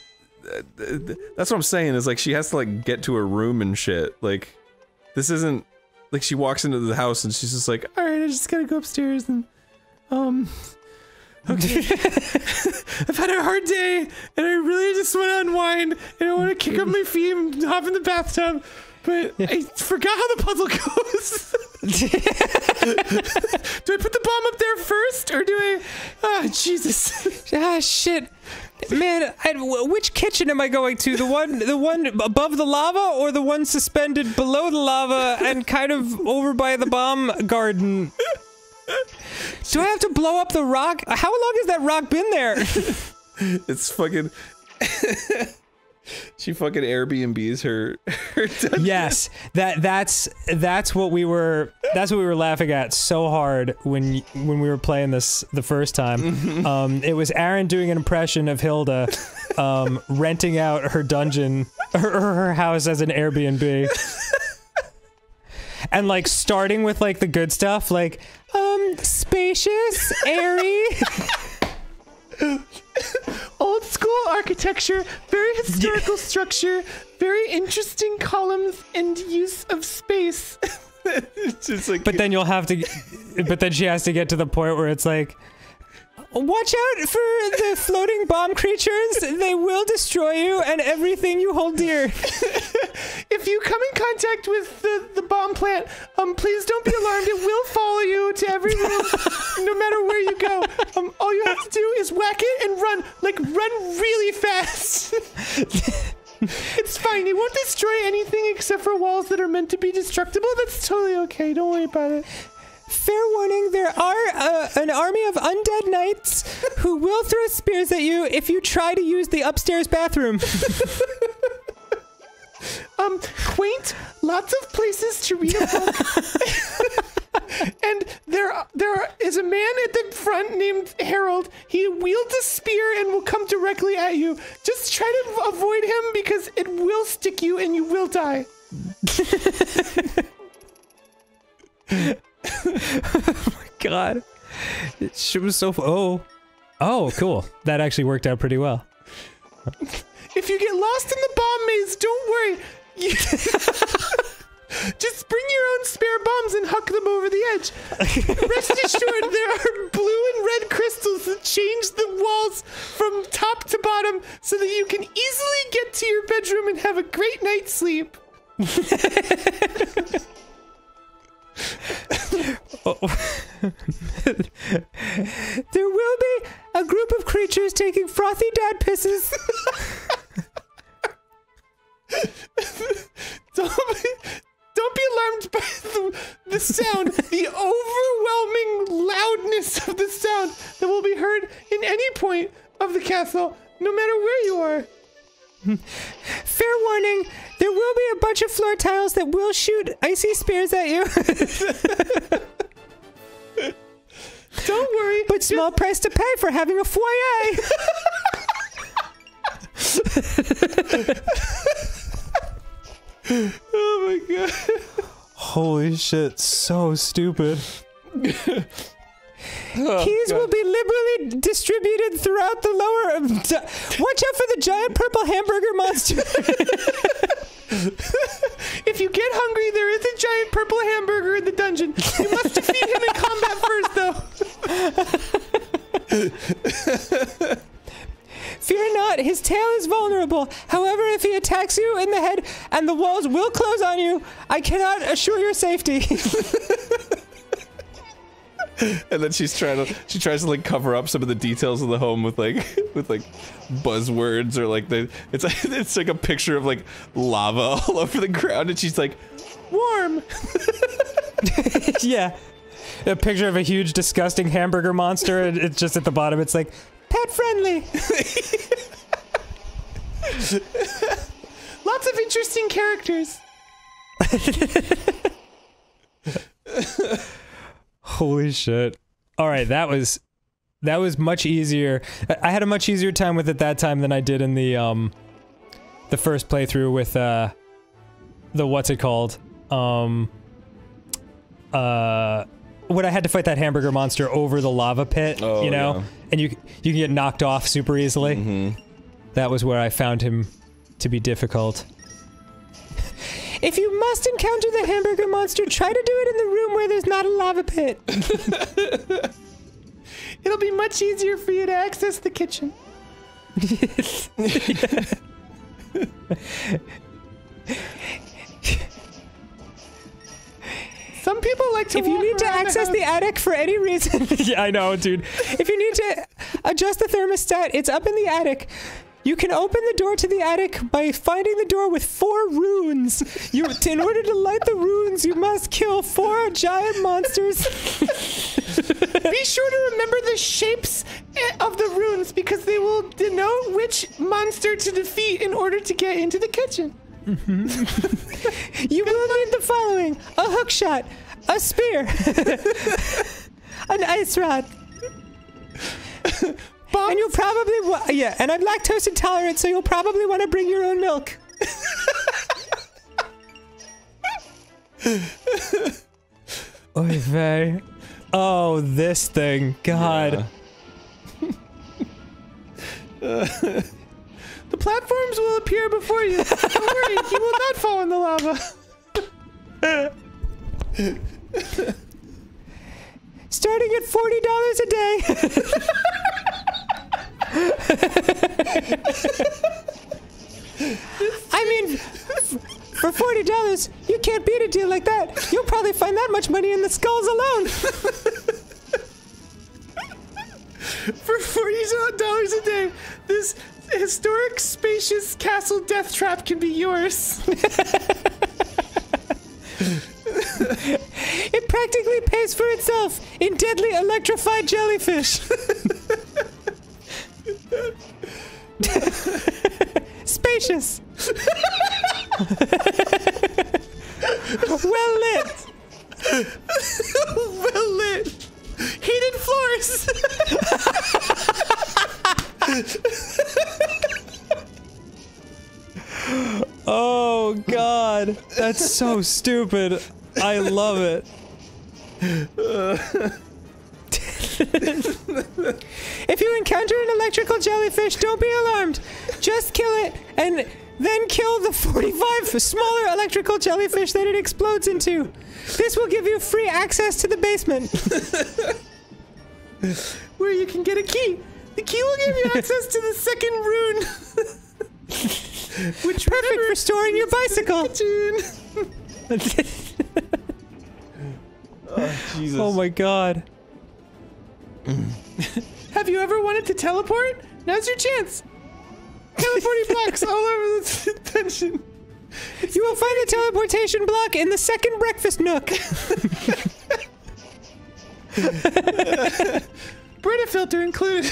that's what I'm saying is like she has to like get to her room and shit. Like this isn't like she walks into the house and she's just like, All right, I just gotta go upstairs and um. Okay. *laughs* I've had a hard day, and I really just want to unwind, and I want to kick up my feet and hop in the bathtub, but I forgot how the puzzle goes. *laughs* do I put the bomb up there first, or do I? Ah, Jesus! *laughs* ah, shit. Man, I, which kitchen am I going to? The one, the one above the lava, or the one suspended below the lava and kind of over by the bomb garden? *laughs* Do I have to blow up the rock? How long has that rock been there? *laughs* it's fucking *laughs* She fucking Airbnbs her her yes, that that's that's what we were that's what we were laughing at so hard when when we were playing this the first time. Um, it was Arin doing an impression of Hilda um, renting out her dungeon her, her house as an Airbnb. And like starting with like the good stuff, like um spacious, airy. *laughs* Old school architecture, very historical structure, very interesting columns and use of space. *laughs* it's just like But then you'll have to. But then she has to get to the point where it's like, watch out for the floating bomb creatures. They will destroy you and everything you hold dear. *laughs* If you come in contact with the, the bomb plant, um, please don't be alarmed. It will follow you to every room, no matter where you go. Um, all you have to do is whack it and run, like run really fast. *laughs* it's fine. It won't destroy anything except for walls that are meant to be destructible. That's totally okay. Don't worry about it. Fair warning: there are uh, an army of undead knights who will throw spears at you if you try to use the upstairs bathroom. *laughs* Um, quaint, lots of places to read a book. *laughs* and there, there is a man at the front named Harold. He wields a spear and will come directly at you. Just try to avoid him because it will stick you and you will die. *laughs* Oh *laughs* my god, she was so. Oh, oh, cool. That actually worked out pretty well. If you get lost in the bomb maze, don't worry. *laughs* Just bring your own spare bombs and huck them over the edge. Rest assured, there are blue and red crystals that change the walls from top to bottom so that you can easily get to your bedroom and have a great night's sleep. *laughs* There will be a group of creatures taking frothy dad pisses. Don't be, don't be alarmed by the, the sound, the overwhelming loudness of the sound that will be heard in any point of the castle, no matter where you are. Fair warning: there will be a bunch of floor tiles that will shoot icy spears at you. *laughs* Don't worry. but small price to pay for having a foyer. *laughs* Oh my god. Holy shit! So stupid. *laughs* Keys will be liberally distributed throughout the lower. um, Watch out for the giant purple hamburger monster. *laughs* If you get hungry, there is a giant purple hamburger in the dungeon. You must defeat him in combat first, though. *laughs* Fear not, his tail is vulnerable. However, if he attacks you in the head and the walls will close on you, I cannot assure your safety. *laughs* *laughs* and then she's trying to she tries to like cover up some of the details of the home with like *laughs* with like buzzwords or like the it's like *laughs* it's like a picture of like lava all over the ground and she's like Warm. yeah. A picture of a huge, disgusting hamburger monster, and it's just at the bottom. It's like, pet friendly. Lots of interesting characters. Holy shit. All right, that was that was much easier. I- had a much easier time with it that time than I did in the um the first playthrough with uh the what's it called? Um uh when I had to fight that hamburger monster over the lava pit, Oh, you know, yeah. and you you can get knocked off super easily. Mm-hmm. That was where I found him to be difficult. If you must encounter the hamburger monster, try to do it in the room where there's not a lava pit. *laughs* It'll be much easier for you to access the kitchen. *laughs* Some people like to if you need to access house- the attic for any reason, *laughs* yeah, I know, dude. If you need to adjust the thermostat, it's up in the attic. You can open the door to the attic by finding the door with four runes. You, in order to light the runes, you must kill four giant monsters. *laughs* Be sure to remember the shapes eh, of the runes because they will denote which monster to defeat in order to get into the kitchen. You will need the following: a hook shot, a spear, *laughs* an ice rod. And you'll probably wa- yeah, and I'm lactose intolerant, so you'll probably want to bring your own milk. *laughs* Oy vey. Oh, this thing. God. *laughs* The platforms will appear before you. Don't worry, you will not fall in the lava. *laughs* Starting at forty dollars a day. I mean, for forty dollars, you can't beat a deal like that. You'll probably find that much money in the skulls alone. For forty dollars a day, this historic, spacious castle death trap can be yours. It practically pays for itself in deadly electrified jellyfish. *laughs* *laughs* Spacious. *laughs* well lit. *laughs* well lit. Heated floors. Oh god, that's so stupid. I love it. If you encounter an electrical jellyfish, don't be alarmed. Just kill it and then kill the 45 smaller electrical jellyfish that it explodes into. This will give you free access to the basement. *laughs* Where you can get a key. The key will give you access to the second rune. *laughs* Which Perfect for storing your bicycle. *laughs* Oh, Jesus. Oh my god. *laughs* Have you ever wanted to teleport? Now's your chance. Teleporting blocks all over the *laughs* dimension. You will find the teleportation block in the second breakfast nook. *laughs* Brita filter included.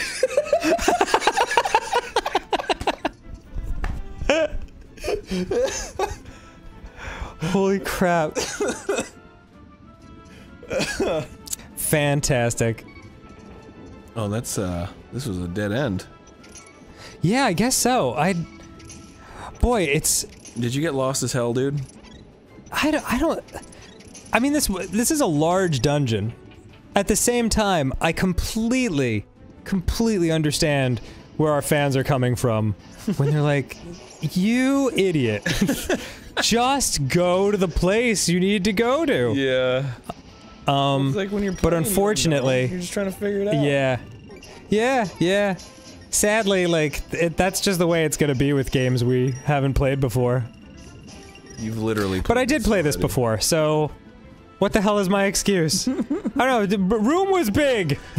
Holy crap. Fantastic. Oh, that's uh, this was a dead end. Yeah, I guess so. I. Boy, it's. Did you get lost as hell, dude? I don't. I don't. I mean, this this is a large dungeon. At the same time, I completely, completely understand where our fans are coming from *laughs* when they're like, "You idiot! *laughs* Just go to the place you need to go to." Yeah. Um. It's like when you're but playing, you know. unfortunately, you're just trying to figure it out. Yeah. Yeah, yeah. Sadly, like, it, that's just the way it's gonna be with games we haven't played before. You've literally. But I did play this before, so what the hell is my excuse? *laughs* I don't know. The room was big. *laughs*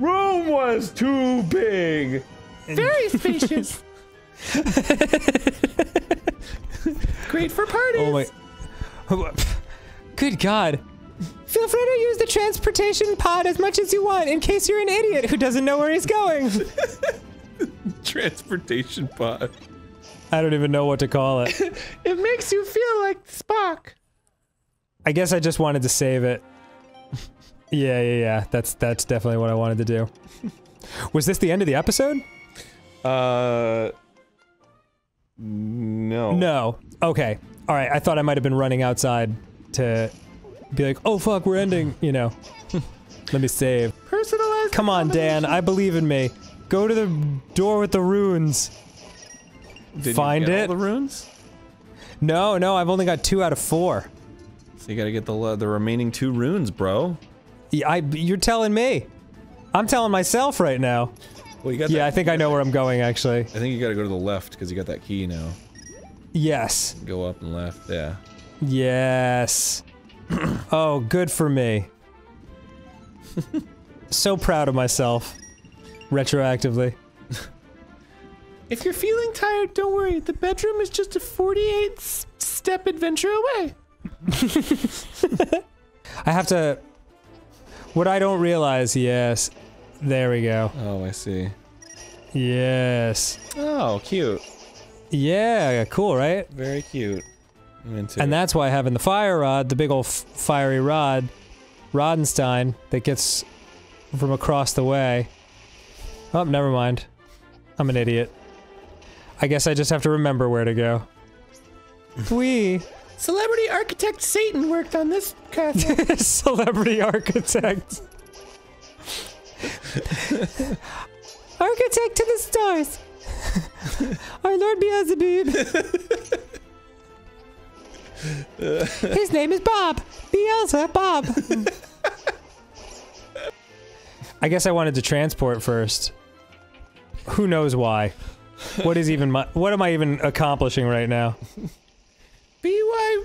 Room was too big. Very spacious. *laughs* Great for parties. Oh my. Good God. Feel free to use the transportation pod as much as you want in case you're an idiot who doesn't know where he's going. *laughs* Transportation pod. I don't even know what to call it. *laughs* It makes you feel like Spock. I guess I just wanted to save it. *laughs* Yeah, yeah, yeah. That's that's definitely what I wanted to do. Was this the end of the episode? Uh. No. No. Okay. All right. I thought I might have been running outside to be like, "Oh fuck, we're ending." You know. *laughs* Let me save. Personalized. Come on, Dan. I believe in me. Go to the door with the runes. Did Find you get it. All the runes. No, no. I've only got two out of four. So you gotta get the uh, the remaining two runes, bro. Yeah, I. You're telling me. I'm telling myself right now. Well, you got. Yeah, I think I know where I'm going. Actually. I think you gotta go to the left because you got that key now. Yes. Go up and left. Yeah. Yes. oh, good for me. so proud of myself. Retroactively. *laughs* If you're feeling tired, don't worry. The bedroom is just a 48 step adventure away. *laughs* I have to. What I don't realize, yes. There we go. Oh, I see. Yes. Oh, cute. Yeah, cool, right? Very cute. I'm into And it. that's why having the fire rod, the big old f- fiery rod, Rodenstein, that gets from across the way. Oh, never mind. I'm an idiot. I guess I just have to remember where to go. *laughs* We Celebrity architect Satan worked on this castle. *laughs* celebrity architect. *laughs* Architect to the stars. Our Lord Beelzebub. His name is Bob. Beelzebub Bob. I guess I wanted to transport first. Who knows why? What is even my? What am I even accomplishing right now? BY.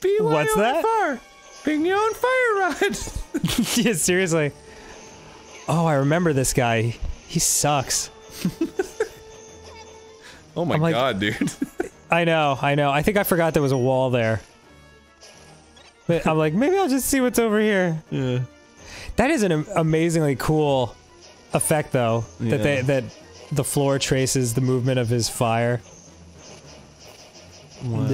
BY What's that? Fire. Bring your own fire rod. *laughs* yeah, seriously. Oh, I remember this guy. He sucks. Oh my I'm like- god, dude. *laughs* I know, I know. I think I forgot there was a wall there. But I'm like, maybe I'll just see what's over here. Yeah. That is an amazingly cool effect, though. That yeah. they that the floor traces the movement of his fire. Wow.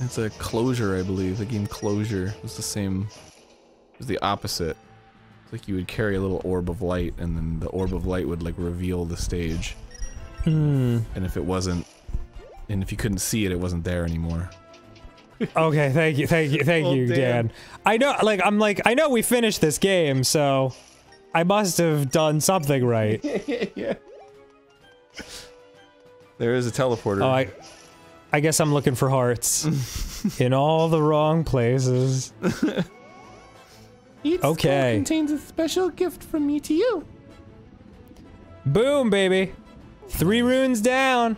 It's a closure, I believe. The game closure was the same. It was the opposite. It's like you would carry a little orb of light, and then the orb of light would like reveal the stage. Hmm. And if it wasn't, and if you couldn't see it, it wasn't there anymore. *laughs* Okay, thank you, thank you, thank Well, *laughs* you, damn. Dan. I know, like, I'm like, I know we finished this game, so I must have done something right. *laughs* yeah. There is a teleporter. Oh, I, I guess I'm looking for hearts in all the wrong places. Each Okay. contains a special gift from me to you. Boom, baby. Three runes down.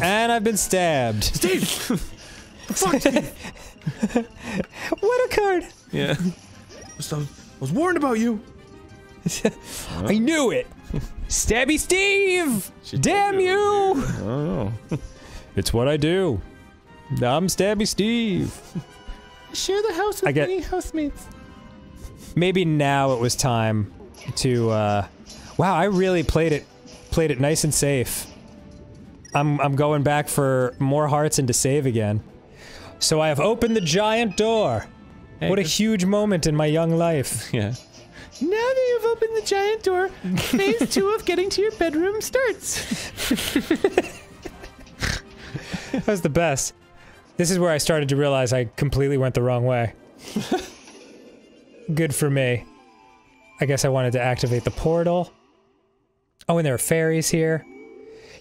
And I've been stabbed. Steve! *laughs* what occurred? Yeah. So, I was warned about you. *laughs* I knew it. Stabby Steve! Damn you! Oh. *laughs* It's what I do. I'm Stabby Steve. Share the house with I get- many housemates. Maybe now it was time to uh Wow, I really played it played it nice and safe. I'm I'm going back for more hearts and to save again. So I have opened the giant door. what a huge moment in my young life. *laughs* Yeah. Now that you've opened the giant door, phase two of getting to your bedroom starts. That was the best. This is where I started to realize I completely went the wrong way. *laughs* Good for me. I guess I wanted to activate the portal. Oh, and there are fairies here.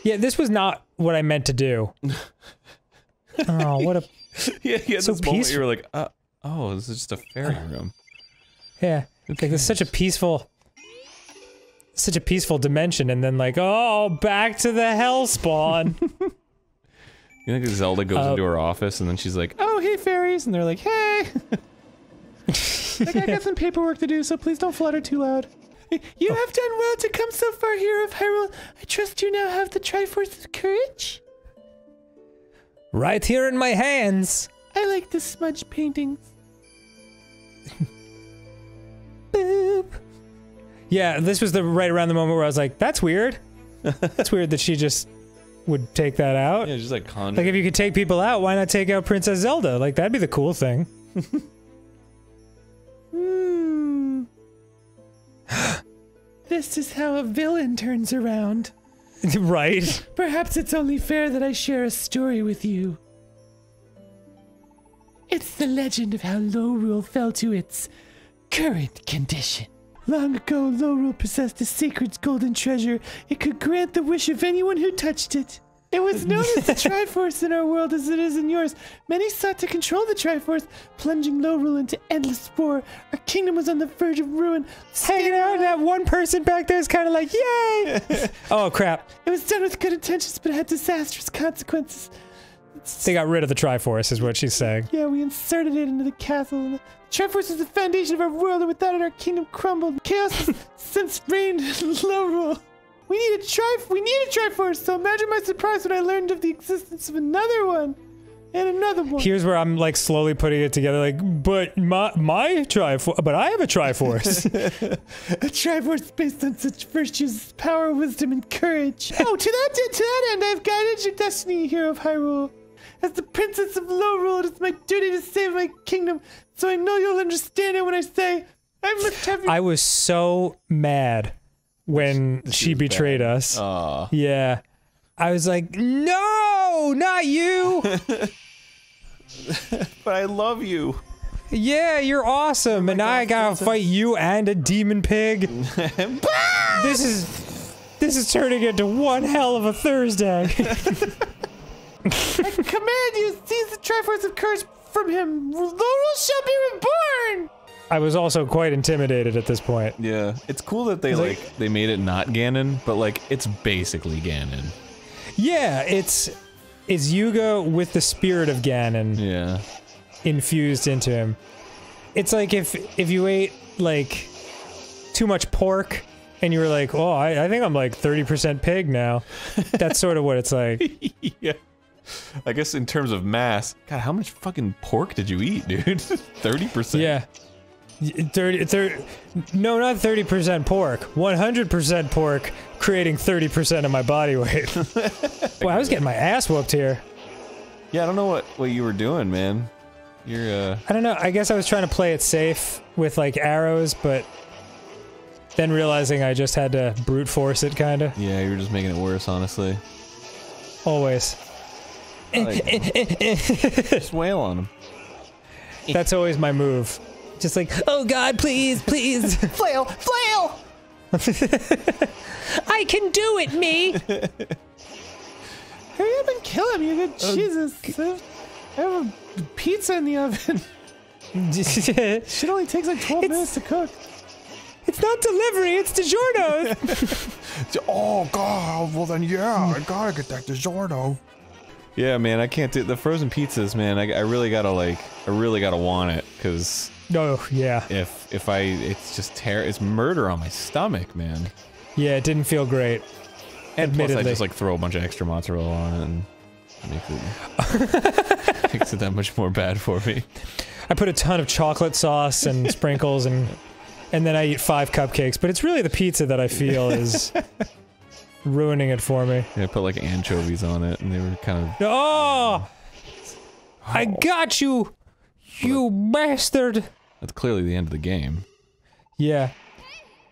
Yeah, this was not what I meant to do. *laughs* oh, what a *laughs* Yeah, yeah. So this moment you were like, uh, oh, this is just a fairy room. yeah. Like this is such a peaceful such a peaceful dimension and then like, oh, back to the hell spawn. *laughs* You think Zelda goes Uh, into her office and then she's like, Oh, hey, fairies. And they're like, hey. like, I got some paperwork to do, so please don't flutter too loud. You oh. have done well to come so far, hero of Hyrule. I trust you now have the Triforce of Courage. right here in my hands. I like the smudge paintings. *laughs* Boop. Yeah, this was the right around the moment where I was like, that's weird. *laughs* That's weird that she just would take that out. yeah, just like conjure. Like if you could take people out, why not take out Princess Zelda? Like that'd be the cool thing. *laughs* this is how a villain turns around. *laughs* right? Perhaps it's only fair that I share a story with you. It's the legend of how Lorule fell to its current condition. Long ago, Lorule possessed a sacred golden treasure. It could grant the wish of anyone who touched it. It was known as the Triforce *laughs* in our world as it is in yours. Many sought to control the Triforce, plunging Lorule into endless war. Our kingdom was on the verge of ruin. Hanging out, and that one person back there is kind of like, yay! *laughs* oh crap! It was done with good intentions, but it had disastrous consequences. They got rid of the Triforce, is what she's saying. Yeah, we inserted it into the castle. And the Triforce is the foundation of our world, and without it, our kingdom crumbled. Chaos *laughs* since reigned in Lorule. We need a tri. We need a Triforce. So imagine my surprise when I learned of the existence of another one, and another one. Here's where I'm like slowly putting it together. Like, but my my Triforce, but I have a Triforce. *laughs* *laughs* a Triforce based on such virtues as power, wisdom, and courage. *laughs* oh, to that to that end, I've guided your destiny, hero of Hyrule. As the princess of Lorule, it is my duty to save my kingdom. So I know you'll understand it when I say I must have I was so mad when she betrayed us. Aw. Yeah. I was like, no, not you. *laughs* but I love you. Yeah, you're awesome, oh and now I gotta fight you and a demon pig. *laughs* this is this is turning into one hell of a Thursday. *laughs* I command you, seize the Triforce of Courage from him. Lorule shall be reborn. I was also quite intimidated at this point. Yeah, it's cool that they like, like- they made it not Ganon, but like it's basically Ganon. Yeah, it's it's Yuga with the spirit of Ganon Yeah. infused into him. It's like if if you ate like too much pork and you were like, "Oh, I, I think I'm like 30% pig now." *laughs* That's sort of what it's like. *laughs* yeah. I guess in terms of mass, God, how much fucking pork did you eat, dude? *laughs* Thirty percent. Yeah. Y- 30, 30 no, not 30% pork. 100% pork, creating 30% of my body weight. *laughs* well, I was getting my ass whooped here. Yeah, I don't know what what you were doing, man. You're uh. I don't know. I guess I was trying to play it safe with like arrows, but then realizing I just had to brute force it, kind of. Yeah, you were just making it worse, honestly. Always. *laughs* Just wail on him. That's always my move. Just like, oh god, please, please. *laughs* Flail, flail. *laughs* I can do it, me. Hurry up and kill him, you good oh, Jesus. I have a pizza in the oven. it's *laughs* Shit only takes like 12 minutes to cook. It's not delivery, it's DiGiorno. Oh god, well then yeah, I gotta get that DiGiorno. Yeah, man, I can't do the frozen pizzas, man. I, I really gotta like, I really gotta want it, cause no, yeah. if if I, it's just terror, it's murder on my stomach, man. Yeah, it didn't feel great. And plus, I just like throw a bunch of extra mozzarella on it and makes it *laughs* makes it that much more bad for me. I put a ton of chocolate sauce and *laughs* sprinkles and and then I eat five cupcakes, but it's really the pizza that I feel *laughs* is ruining it for me. Yeah, I put like anchovies on it, and they were kind of. Oh! oh. I got you! You bastard! That's clearly the end of the game. Yeah.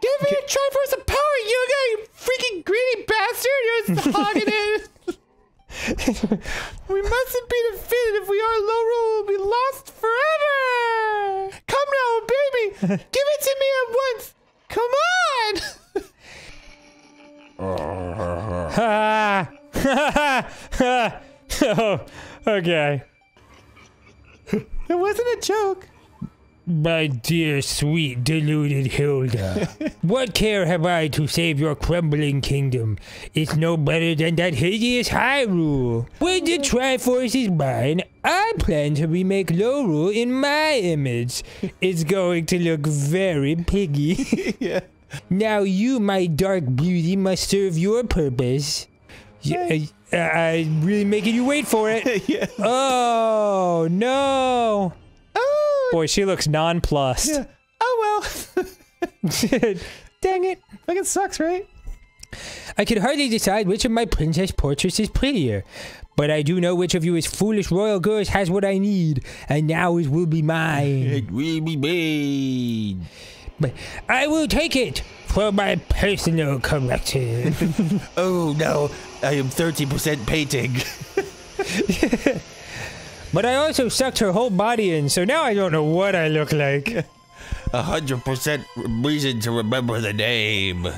Give me a Triforce of power, Yuga, you freaking greedy bastard! You're just hogging it! *laughs* we mustn't be defeated. If we are, Lorule will be lost forever! Come now, baby! *laughs* Give it to me at once! Come on! Ha! Ha! oh, okay. It wasn't a joke. My dear, sweet, deluded Hilda, *laughs* what care have I to save your crumbling kingdom? It's no better than that hideous Hyrule. When the Triforce is mine, I plan to remake Lorule in my image. It's going to look very piggy. yeah. *laughs* *laughs* Now you, my dark beauty, must serve your purpose. Yeah, uh, I, uh, I really making you wait for it. yeah. Oh no! Oh, Boy, she looks nonplussed. yeah. oh well. *laughs* Dang it. Fucking sucks, right? I can hardly decide which of my princess portraits is prettier. But I do know which of you is foolish royal girls has what I need, and now it will be mine. *laughs* It will be mine. But I will take it for my personal collection. *laughs* Oh no, I am 30% painting. But I also sucked her whole body in, so now I don't know what I look like. *laughs* A hundred percent reason to remember the name. *laughs* ha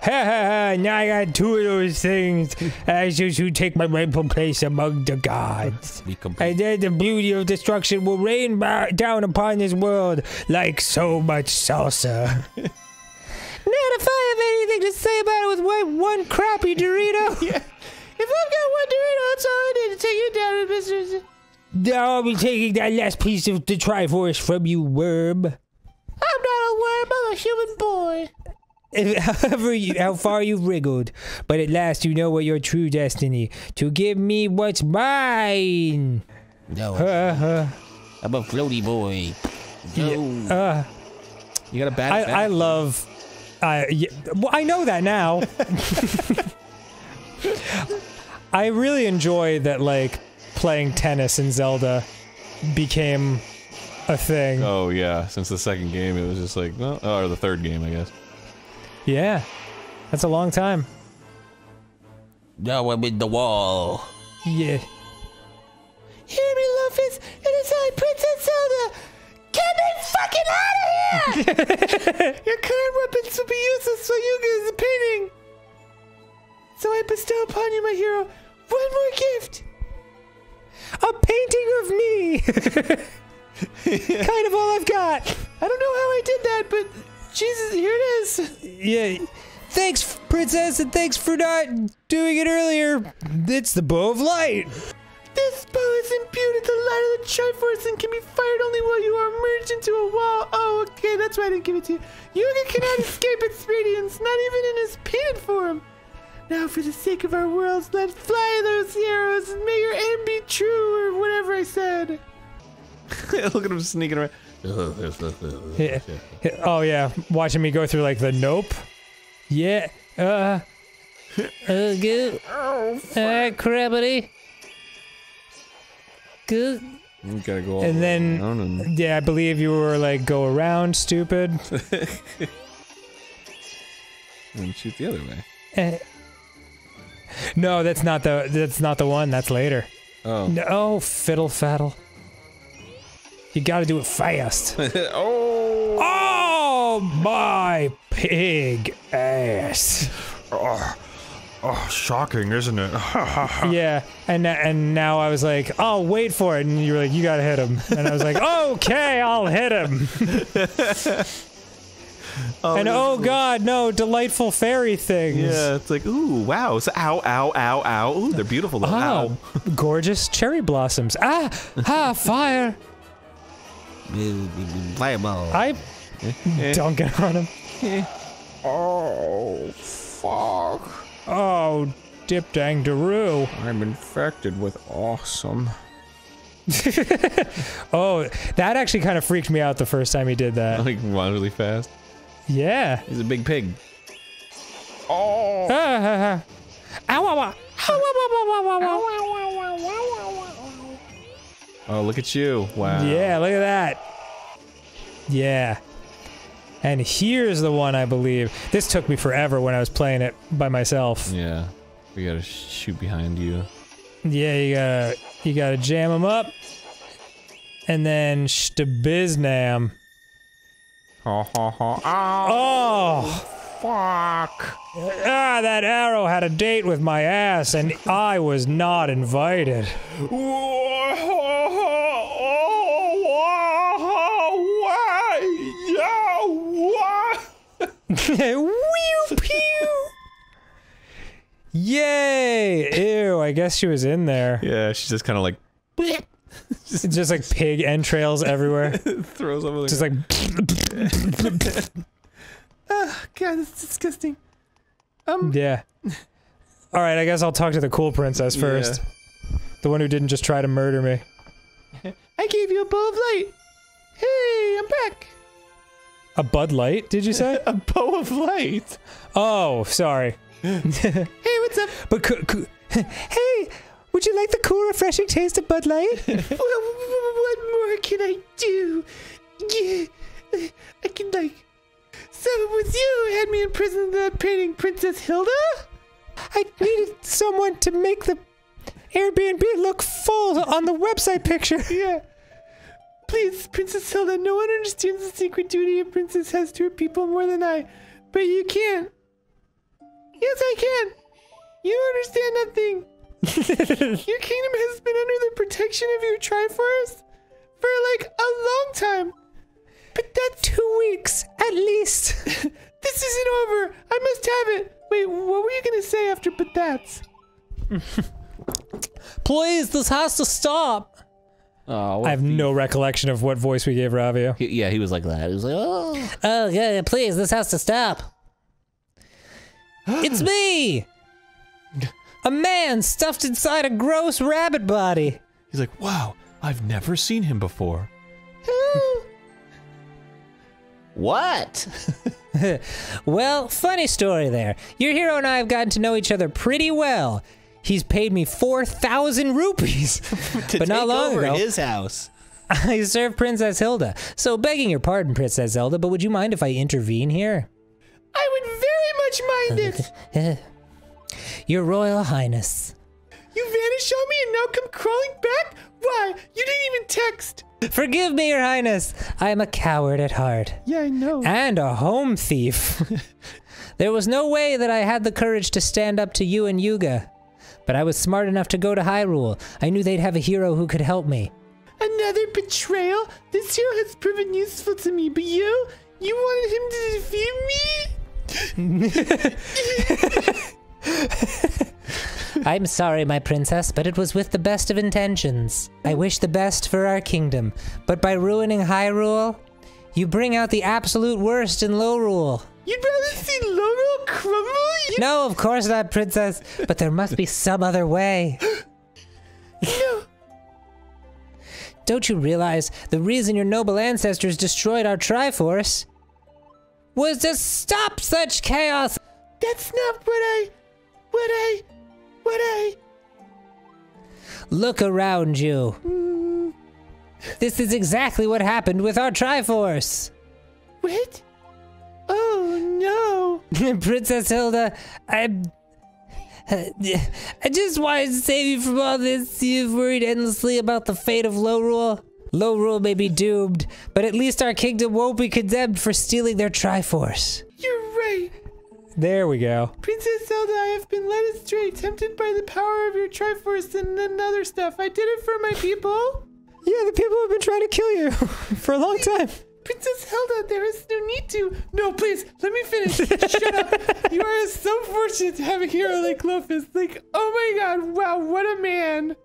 ha ha, now I got two of those things. I should take my rightful place among the gods. And then the beauty of destruction will rain down upon this world like so much salsa. *laughs* Not if I have anything to say about it with one, one crappy Dorito. Yeah. If I've got one Dorito, that's all I need to take you down, Mr. Now I'll be taking that last piece of the Triforce from you, worm. I'm not a worm, I'm a human boy. *laughs* However, you, how far you've wriggled, but at last you know what your true destiny to give me what's mine. No, Uh, I'm a floaty boy. No. uh, You got a bad. I, I love. I yeah, well, I know that now. *laughs* *laughs* I really enjoy that, like playing tennis in Zelda became a thing. Oh yeah, since the second game, it was just like, well, oh, or the third game, I guess. Yeah, that's a long time. Now I'm in the wall. yeah. Hear me, Lofus. It is I, Princess Zelda. Get me fucking out of here! *laughs* Your current weapons will be useless, so Yuga is painting. So I bestow upon you, my hero, one more gift. A painting of me. *laughs* kind of all I've got. I don't know how I did that, but Jesus, here it is. Yeah. Thanks, princess, and thanks for not doing it earlier. It's the bow of light. This bow is imbued with the light of the Triforce and can be fired only while you are merged into a wall. Oh, okay, that's why I didn't give it to you. Yuga cannot *laughs* escape its radiance, not even in his painted form. Now, for the sake of our worlds, let's fly those arrows and may your aim be true, or whatever I said. *laughs* Look at him sneaking around. Yeah. *laughs* Oh yeah, watching me go through like the nope. Yeah. Uh. Uh, good. Alright, crabbity. Good. You gotta go all And then, around and- yeah, I believe you were like, go around, stupid. *laughs* and shoot the other way. Eh. No, that's not the that's not the one. That's later. Oh. No, oh, fiddle faddle. You gotta do it fast. *laughs* oh. Oh my pig ass. Oh, oh, shocking, isn't it? *laughs* yeah, and and now I was like, oh, wait for it, and you were like, you gotta hit him, and I was like, *laughs* okay, I'll hit him. And oh god, no, delightful fairy things. Yeah, it's like, ooh, wow. So, ow, ow, ow, ow. Ooh, they're beautiful though. Ah, Ow. *laughs* gorgeous cherry blossoms. Ah, ah, fire. Fireball. I dunking on him. Oh, fuck. Oh, dip dang daroo. I'm infected with awesome. *laughs* Oh, that actually kind of freaked me out the first time he did that. Like, run really fast. Yeah. He's a big pig. Oh. Ah, ah, ah. Ow, ow, ow. Ow, ow, ow, ow, ow, ow. Oh, look at you. Wow. Yeah, look at that. Yeah. And here's the one I believe. This took me forever when I was playing it by myself. Yeah. We gotta shoot behind you. Yeah, you gotta you gotta jam them up, and then shtabiznam. Ha ha ha. Oh, Fuck. ah! That arrow had a date with my ass, and I was not invited. *laughs* Whew, *laughs* pew. Yay! Ew, I guess she was in there. Yeah, she's just kind of like *laughs* Just like pig entrails everywhere. *laughs* throws over the. Just like oh *laughs* God, that's disgusting. Um, Yeah. All right, I guess I'll talk to the cool princess first. The one who didn't just try to murder me. I gave you a bow of light. Hey, I'm back. A Bud Light, did you say? A bow of light. oh, sorry. Hey, what's up? But hey, would you like the cool, refreshing taste of Bud Light? *laughs* What more can I do? Yeah, I can like. So it was you who had me imprisoned in that painting, Princess Hilda? I needed someone to make the Airbnb look full on the website picture. *laughs* Yeah. Please, Princess Hilda, no one understands the secret duty a princess has to her people more than I. But you can't. Yes, I can. You understand nothing. *laughs* your kingdom has been under the protection of your Triforce for like a long time. But that's Two weeks, at least. *laughs* this isn't over. I must have it. Wait, what were you gonna say after but that's? *laughs* Please, this has to stop. Oh, I have no recollection of what voice we gave Ravio. He- yeah, he was like that. He was like, oh. Oh, yeah, yeah, please, this has to stop. it's me! A man stuffed inside a gross rabbit body. He's like, wow, I've never seen him before. *laughs* What? *laughs* Well, funny story there. Your hero and I have gotten to know each other pretty well. He's paid me 4,000 rupees. *laughs* but not Take long over ago, his house. I served Princess Hilda. So, begging your pardon, Princess Hilda, but would you mind if I intervene here? I would very much mind it. Your Royal Highness. You vanished on me and now come crawling back? Why? You didn't even text. Forgive me, Your Highness. I am a coward at heart. Yeah, I know. And a home thief. *laughs* there was no way that I had the courage to stand up to you and Yuga. But I was smart enough to go to Hyrule. I knew they'd have a hero who could help me. Another betrayal? This hero has proven useful to me, but you? You wanted him to defeat me? *laughs* *laughs* *laughs* I'm sorry, my princess, but it was with the best of intentions. I wish the best for our kingdom, but by ruining Hyrule, you bring out the absolute worst in Lorule. You'd rather see Lorule crumble? You No, of course not, princess, but there must be some other way. *gasps* no. Don't you realize the reason your noble ancestors destroyed our Triforce was to stop such chaos? That's not what I. What I. What I. Look around you. This is exactly what happened with our Triforce. What? Oh no. *laughs* Princess Hilda, I. I just wanted to save you from all this. You've worried endlessly about the fate of Lorule. Lorule may be doomed, but at least our kingdom won't be condemned for stealing their Triforce. There we go. Princess Zelda, I have been led astray, tempted by the power of your Triforce and, and other stuff. I did it for my people. Yeah, the people have been trying to kill you *laughs* for a long time. Princess Hilda, there is no need to. No, please, let me finish. Shut up. You are so fortunate to have a hero like Lofus. Like, oh my god, wow, what a man.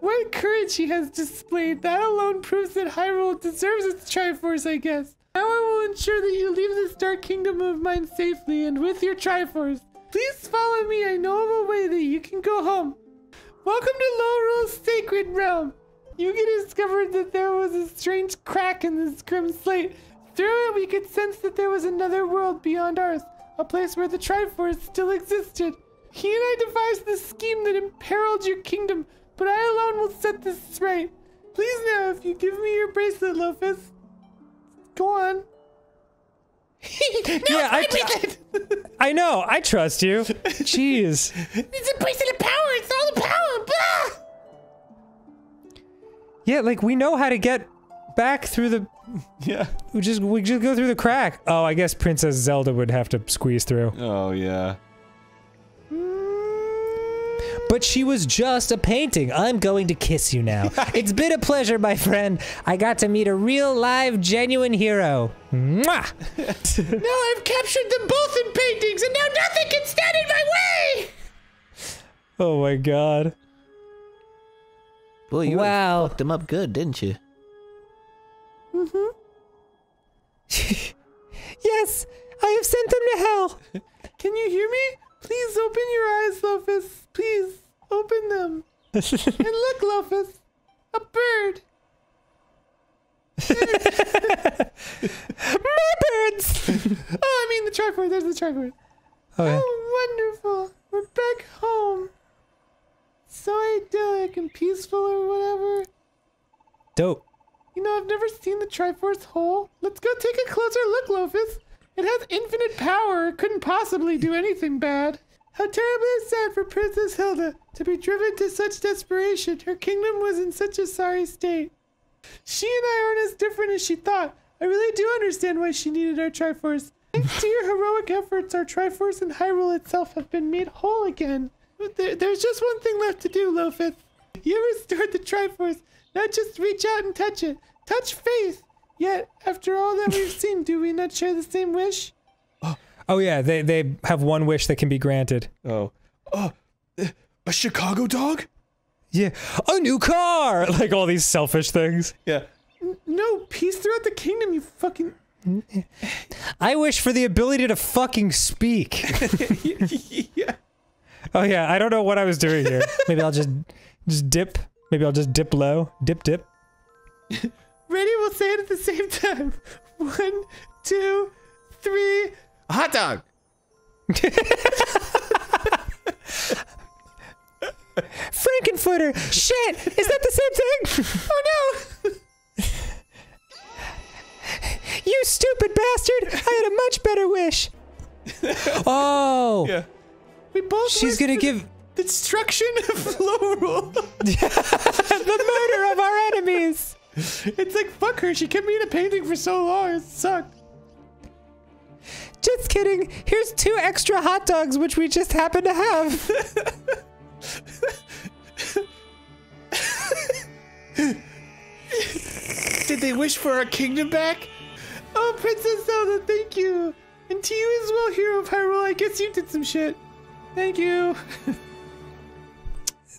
What courage he has displayed. That alone proves that Hyrule deserves its Triforce, I guess. Now I will ensure that you leave this dark kingdom of mine safely and with your Triforce. Please follow me. I know of a way that you can go home. Welcome to Lorule's sacred realm. Yuga discovered that there was a strange crack in this grim slate. Through it, we could sense that there was another world beyond ours, a place where the Triforce still existed. He and I devised the scheme that imperiled your kingdom, but I alone will set this right. Please now, if you give me your bracelet, Lofus. Go on. *laughs* no, Yeah, I- it's I know. I trust you. Jeez. *laughs* It's a place of power. It's all the power. Blah! Yeah, like we know how to get back through the. *laughs* Yeah. We just we just go through the crack. Oh, I guess Princess Zelda would have to squeeze through. Oh yeah. But she was just a painting. I'm going to kiss you now. *laughs* it's been a pleasure, my friend. I got to meet a real, live, genuine hero. Mwah! *laughs* Now I've captured them both in paintings, and now nothing can stand in my way! Oh my god. Boy, you Wow. really fucked him up good, didn't you? Mm-hmm. *laughs* Yes, I have sent them to hell. Can you hear me? Please open your eyes, Lofus. Please open them. *laughs* and look, Lofus, a bird. *laughs* My birds. *laughs* Oh, I mean the Triforce. There's the Triforce. Oh. Oh, wonderful. We're back home. So idyllic and peaceful or whatever. Dope. You know, I've never seen the Triforce whole. Let's go take a closer look, Lofus. It has infinite power. It couldn't possibly do anything bad. How terribly sad for Princess Hilda to be driven to such desperation. Her kingdom was in such a sorry state. She and I aren't as different as she thought. I really do understand why she needed our Triforce. Thanks to your heroic efforts, our Triforce and Hyrule itself have been made whole again. But there, there's just one thing left to do, Lofith. You restored the Triforce. Now just reach out and touch it. Touch faith. Yet, after all that we've seen, do we not share the same wish? Oh oh yeah, they they have one wish that can be granted. Oh. Oh. A Chicago dog? Yeah. A new car. *laughs* Like all these selfish things. Yeah. No, peace throughout the kingdom, you fucking. *laughs* I wish for the ability to fucking speak. *laughs* yeah. Oh yeah, I don't know what I was doing here. Maybe I'll just just dip. Maybe I'll just dip low. Dip dip. Ready? We'll say it at the same time. One, two, three. A hot dog. Frankenfooter! Shit! Is that the same thing? oh no! you stupid bastard! I had a much better wish. Oh. Yeah. We both. She's gonna give destruction of *laughs* Lorule. *laughs* the murder of our enemies. It's like, fuck her. She kept me in a painting for so long. It sucked. Just kidding. Here's two extra hot dogs, which we just happen to have. Did they wish for our kingdom back? Oh, Princess Zelda, thank you. And to you as well, Hero of Hyrule. I guess you did some shit. Thank you. *laughs*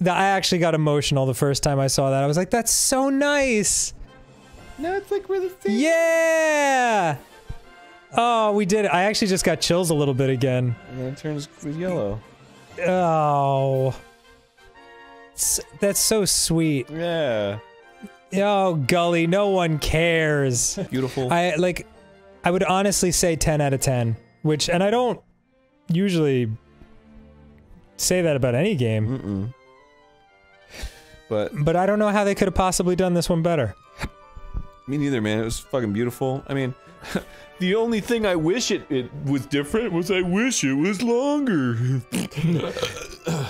I actually got emotional the first time I saw that. I was like, that's so nice. Now it's like we're the same. Yeah. Oh, we did it. I actually just got chills a little bit again. And then it turns yellow. Oh. That's so sweet. Yeah. Oh, Gulley, no one cares. *laughs* Beautiful. I like I would honestly say 10 out of 10, which and I don't usually say that about any game, Mm-mm. But but I don't know how they could have possibly done this one better. me neither, man. It was fucking beautiful. I mean, *laughs* the only thing I wish it, it was different was I wish it was longer. *laughs*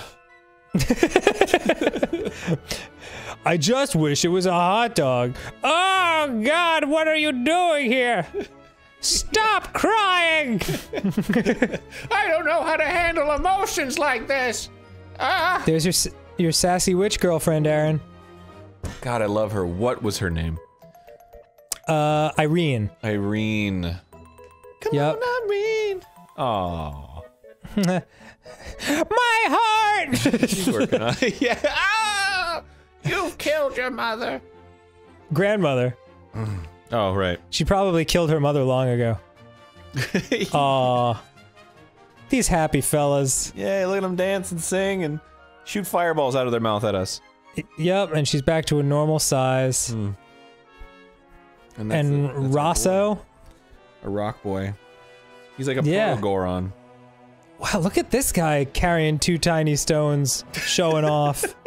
I just wish it was a hot dog. Oh god, what are you doing here? Stop crying! *laughs* I don't know how to handle emotions like this. Ah! There's your s- your sassy witch girlfriend, Arin. God, I love her. What was her name? Uh, Irene. Irene. Come yep. On, Irene. Aw. *laughs* My heart! *laughs* She's working on it. *laughs* yeah. Ah! You've killed your mother. Grandmother. Oh, right. She probably killed her mother long ago. Aw. These happy fellas. Yeah, look at them dance and sing and shoot fireballs out of their mouth at us. Yep, and she's back to a normal size. And, that's And a- that's. Rosso. A rock boy. He's like a Yeah. proto Goron. Wow, look at this guy carrying two tiny stones, showing off. *laughs*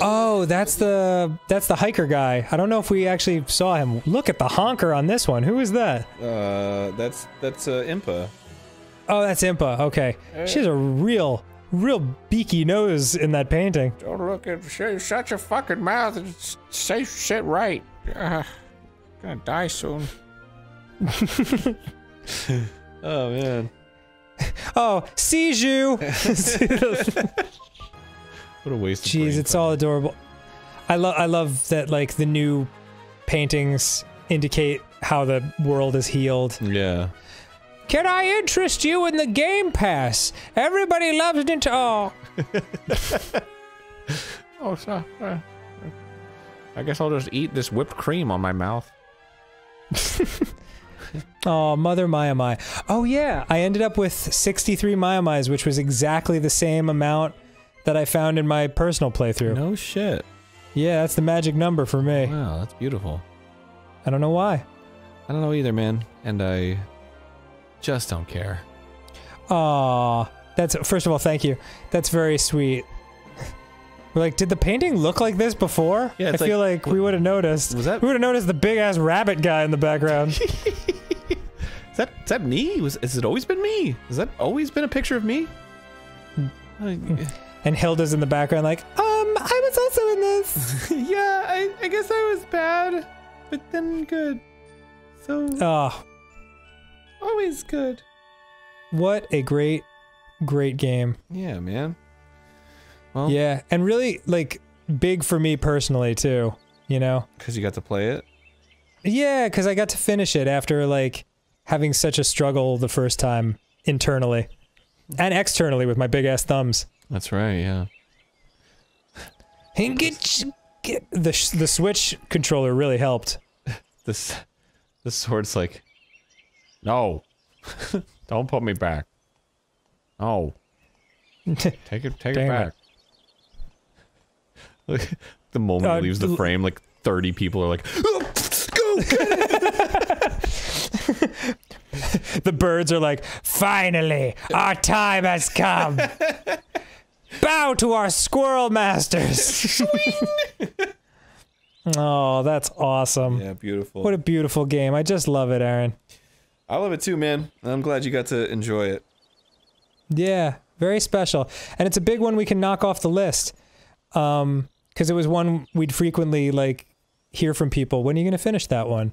Oh, that's the that's the hiker guy. I don't know if we actually saw him. Look at the honker on this one. Who is that? Uh, that's that's uh, Impa. Oh, that's Impa. Okay, she has a real, real beaky nose in that painting. Don't look at sh- shut your fucking mouth and say shit right. Uh, gonna die soon. *laughs* Oh man, *laughs* Oh, Siju. *laughs* what a waste. of Jeez, brain it's all adorable. I love I love that like the new paintings indicate how the world is healed. Yeah. Can I interest you in the Game Pass? Everybody loves it. Oh, *laughs* Oh, so, uh, I guess I'll just eat this whipped cream on my mouth. *laughs* oh, Mother Maiamai. Oh yeah, I ended up with 63 Maiamais, which was exactly the same amount that I found in my personal playthrough. No shit. Yeah, that's the magic number for me. Wow, that's beautiful. I don't know why. I don't know either, man. And I just don't care. Aw, that's first of all, thank you. That's very sweet. We're like, did the painting look like this before? Yeah, I it's feel like- like we would have noticed. Was that- we would have noticed the big ass rabbit guy in the background? *laughs* Is that is that me? Was has it always been me? Has that always been a picture of me? And Hilda's in the background, like, um, I was also in this. *laughs* yeah, I, I guess I was bad, but then good. So oh, always good. what a great, great game. yeah, man. Well, Yeah, and really like big for me personally too. You know? because you got to play it. Yeah, because I got to finish it after like having such a struggle the first time internally and externally with my big ass thumbs. That's right. Yeah. And get, get the the Switch controller really helped. *laughs* This this sword's like No. *laughs* Don't put me back. No. *laughs* Take it, take Damn it back. Look, the moment Uh, it leaves the frame, like thirty people are like, *laughs* The birds are like, finally, our time has come. Bow to our squirrel masters. oh, that's awesome. "Yeah, beautiful." What a beautiful game. I just love it, Arin. I love it too, man. I'm glad you got to enjoy it. Yeah, very special. And it's a big one we can knock off the list. Um, because it was one we'd frequently like hear from people. When are you going to finish that one?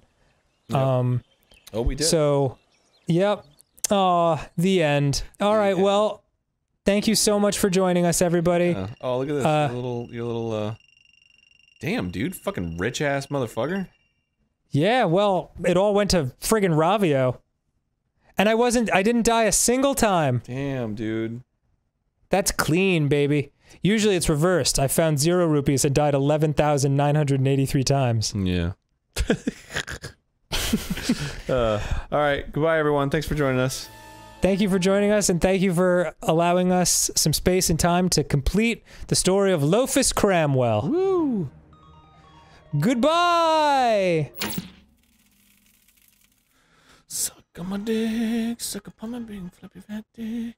Um, Oh, we did. so, yep. Oh, the end. All right. Well, thank you so much for joining us, everybody. Yeah. Oh, look at this. Uh, your little, your little uh, Damn, dude. Fucking rich ass motherfucker. Yeah, well, it all went to friggin' Ravio. And I wasn't, I didn't die a single time. Damn, dude. That's clean, baby. Usually it's reversed. I found zero rupees and died 11,983 times. Yeah. *laughs* uh, all right. Goodbye, everyone. Thanks for joining us. Thank you for joining us and thank you for allowing us some space and time to complete the story of Lofus Cramwell. Woo! Goodbye! On my dick, suck upon my big flappy fat dick.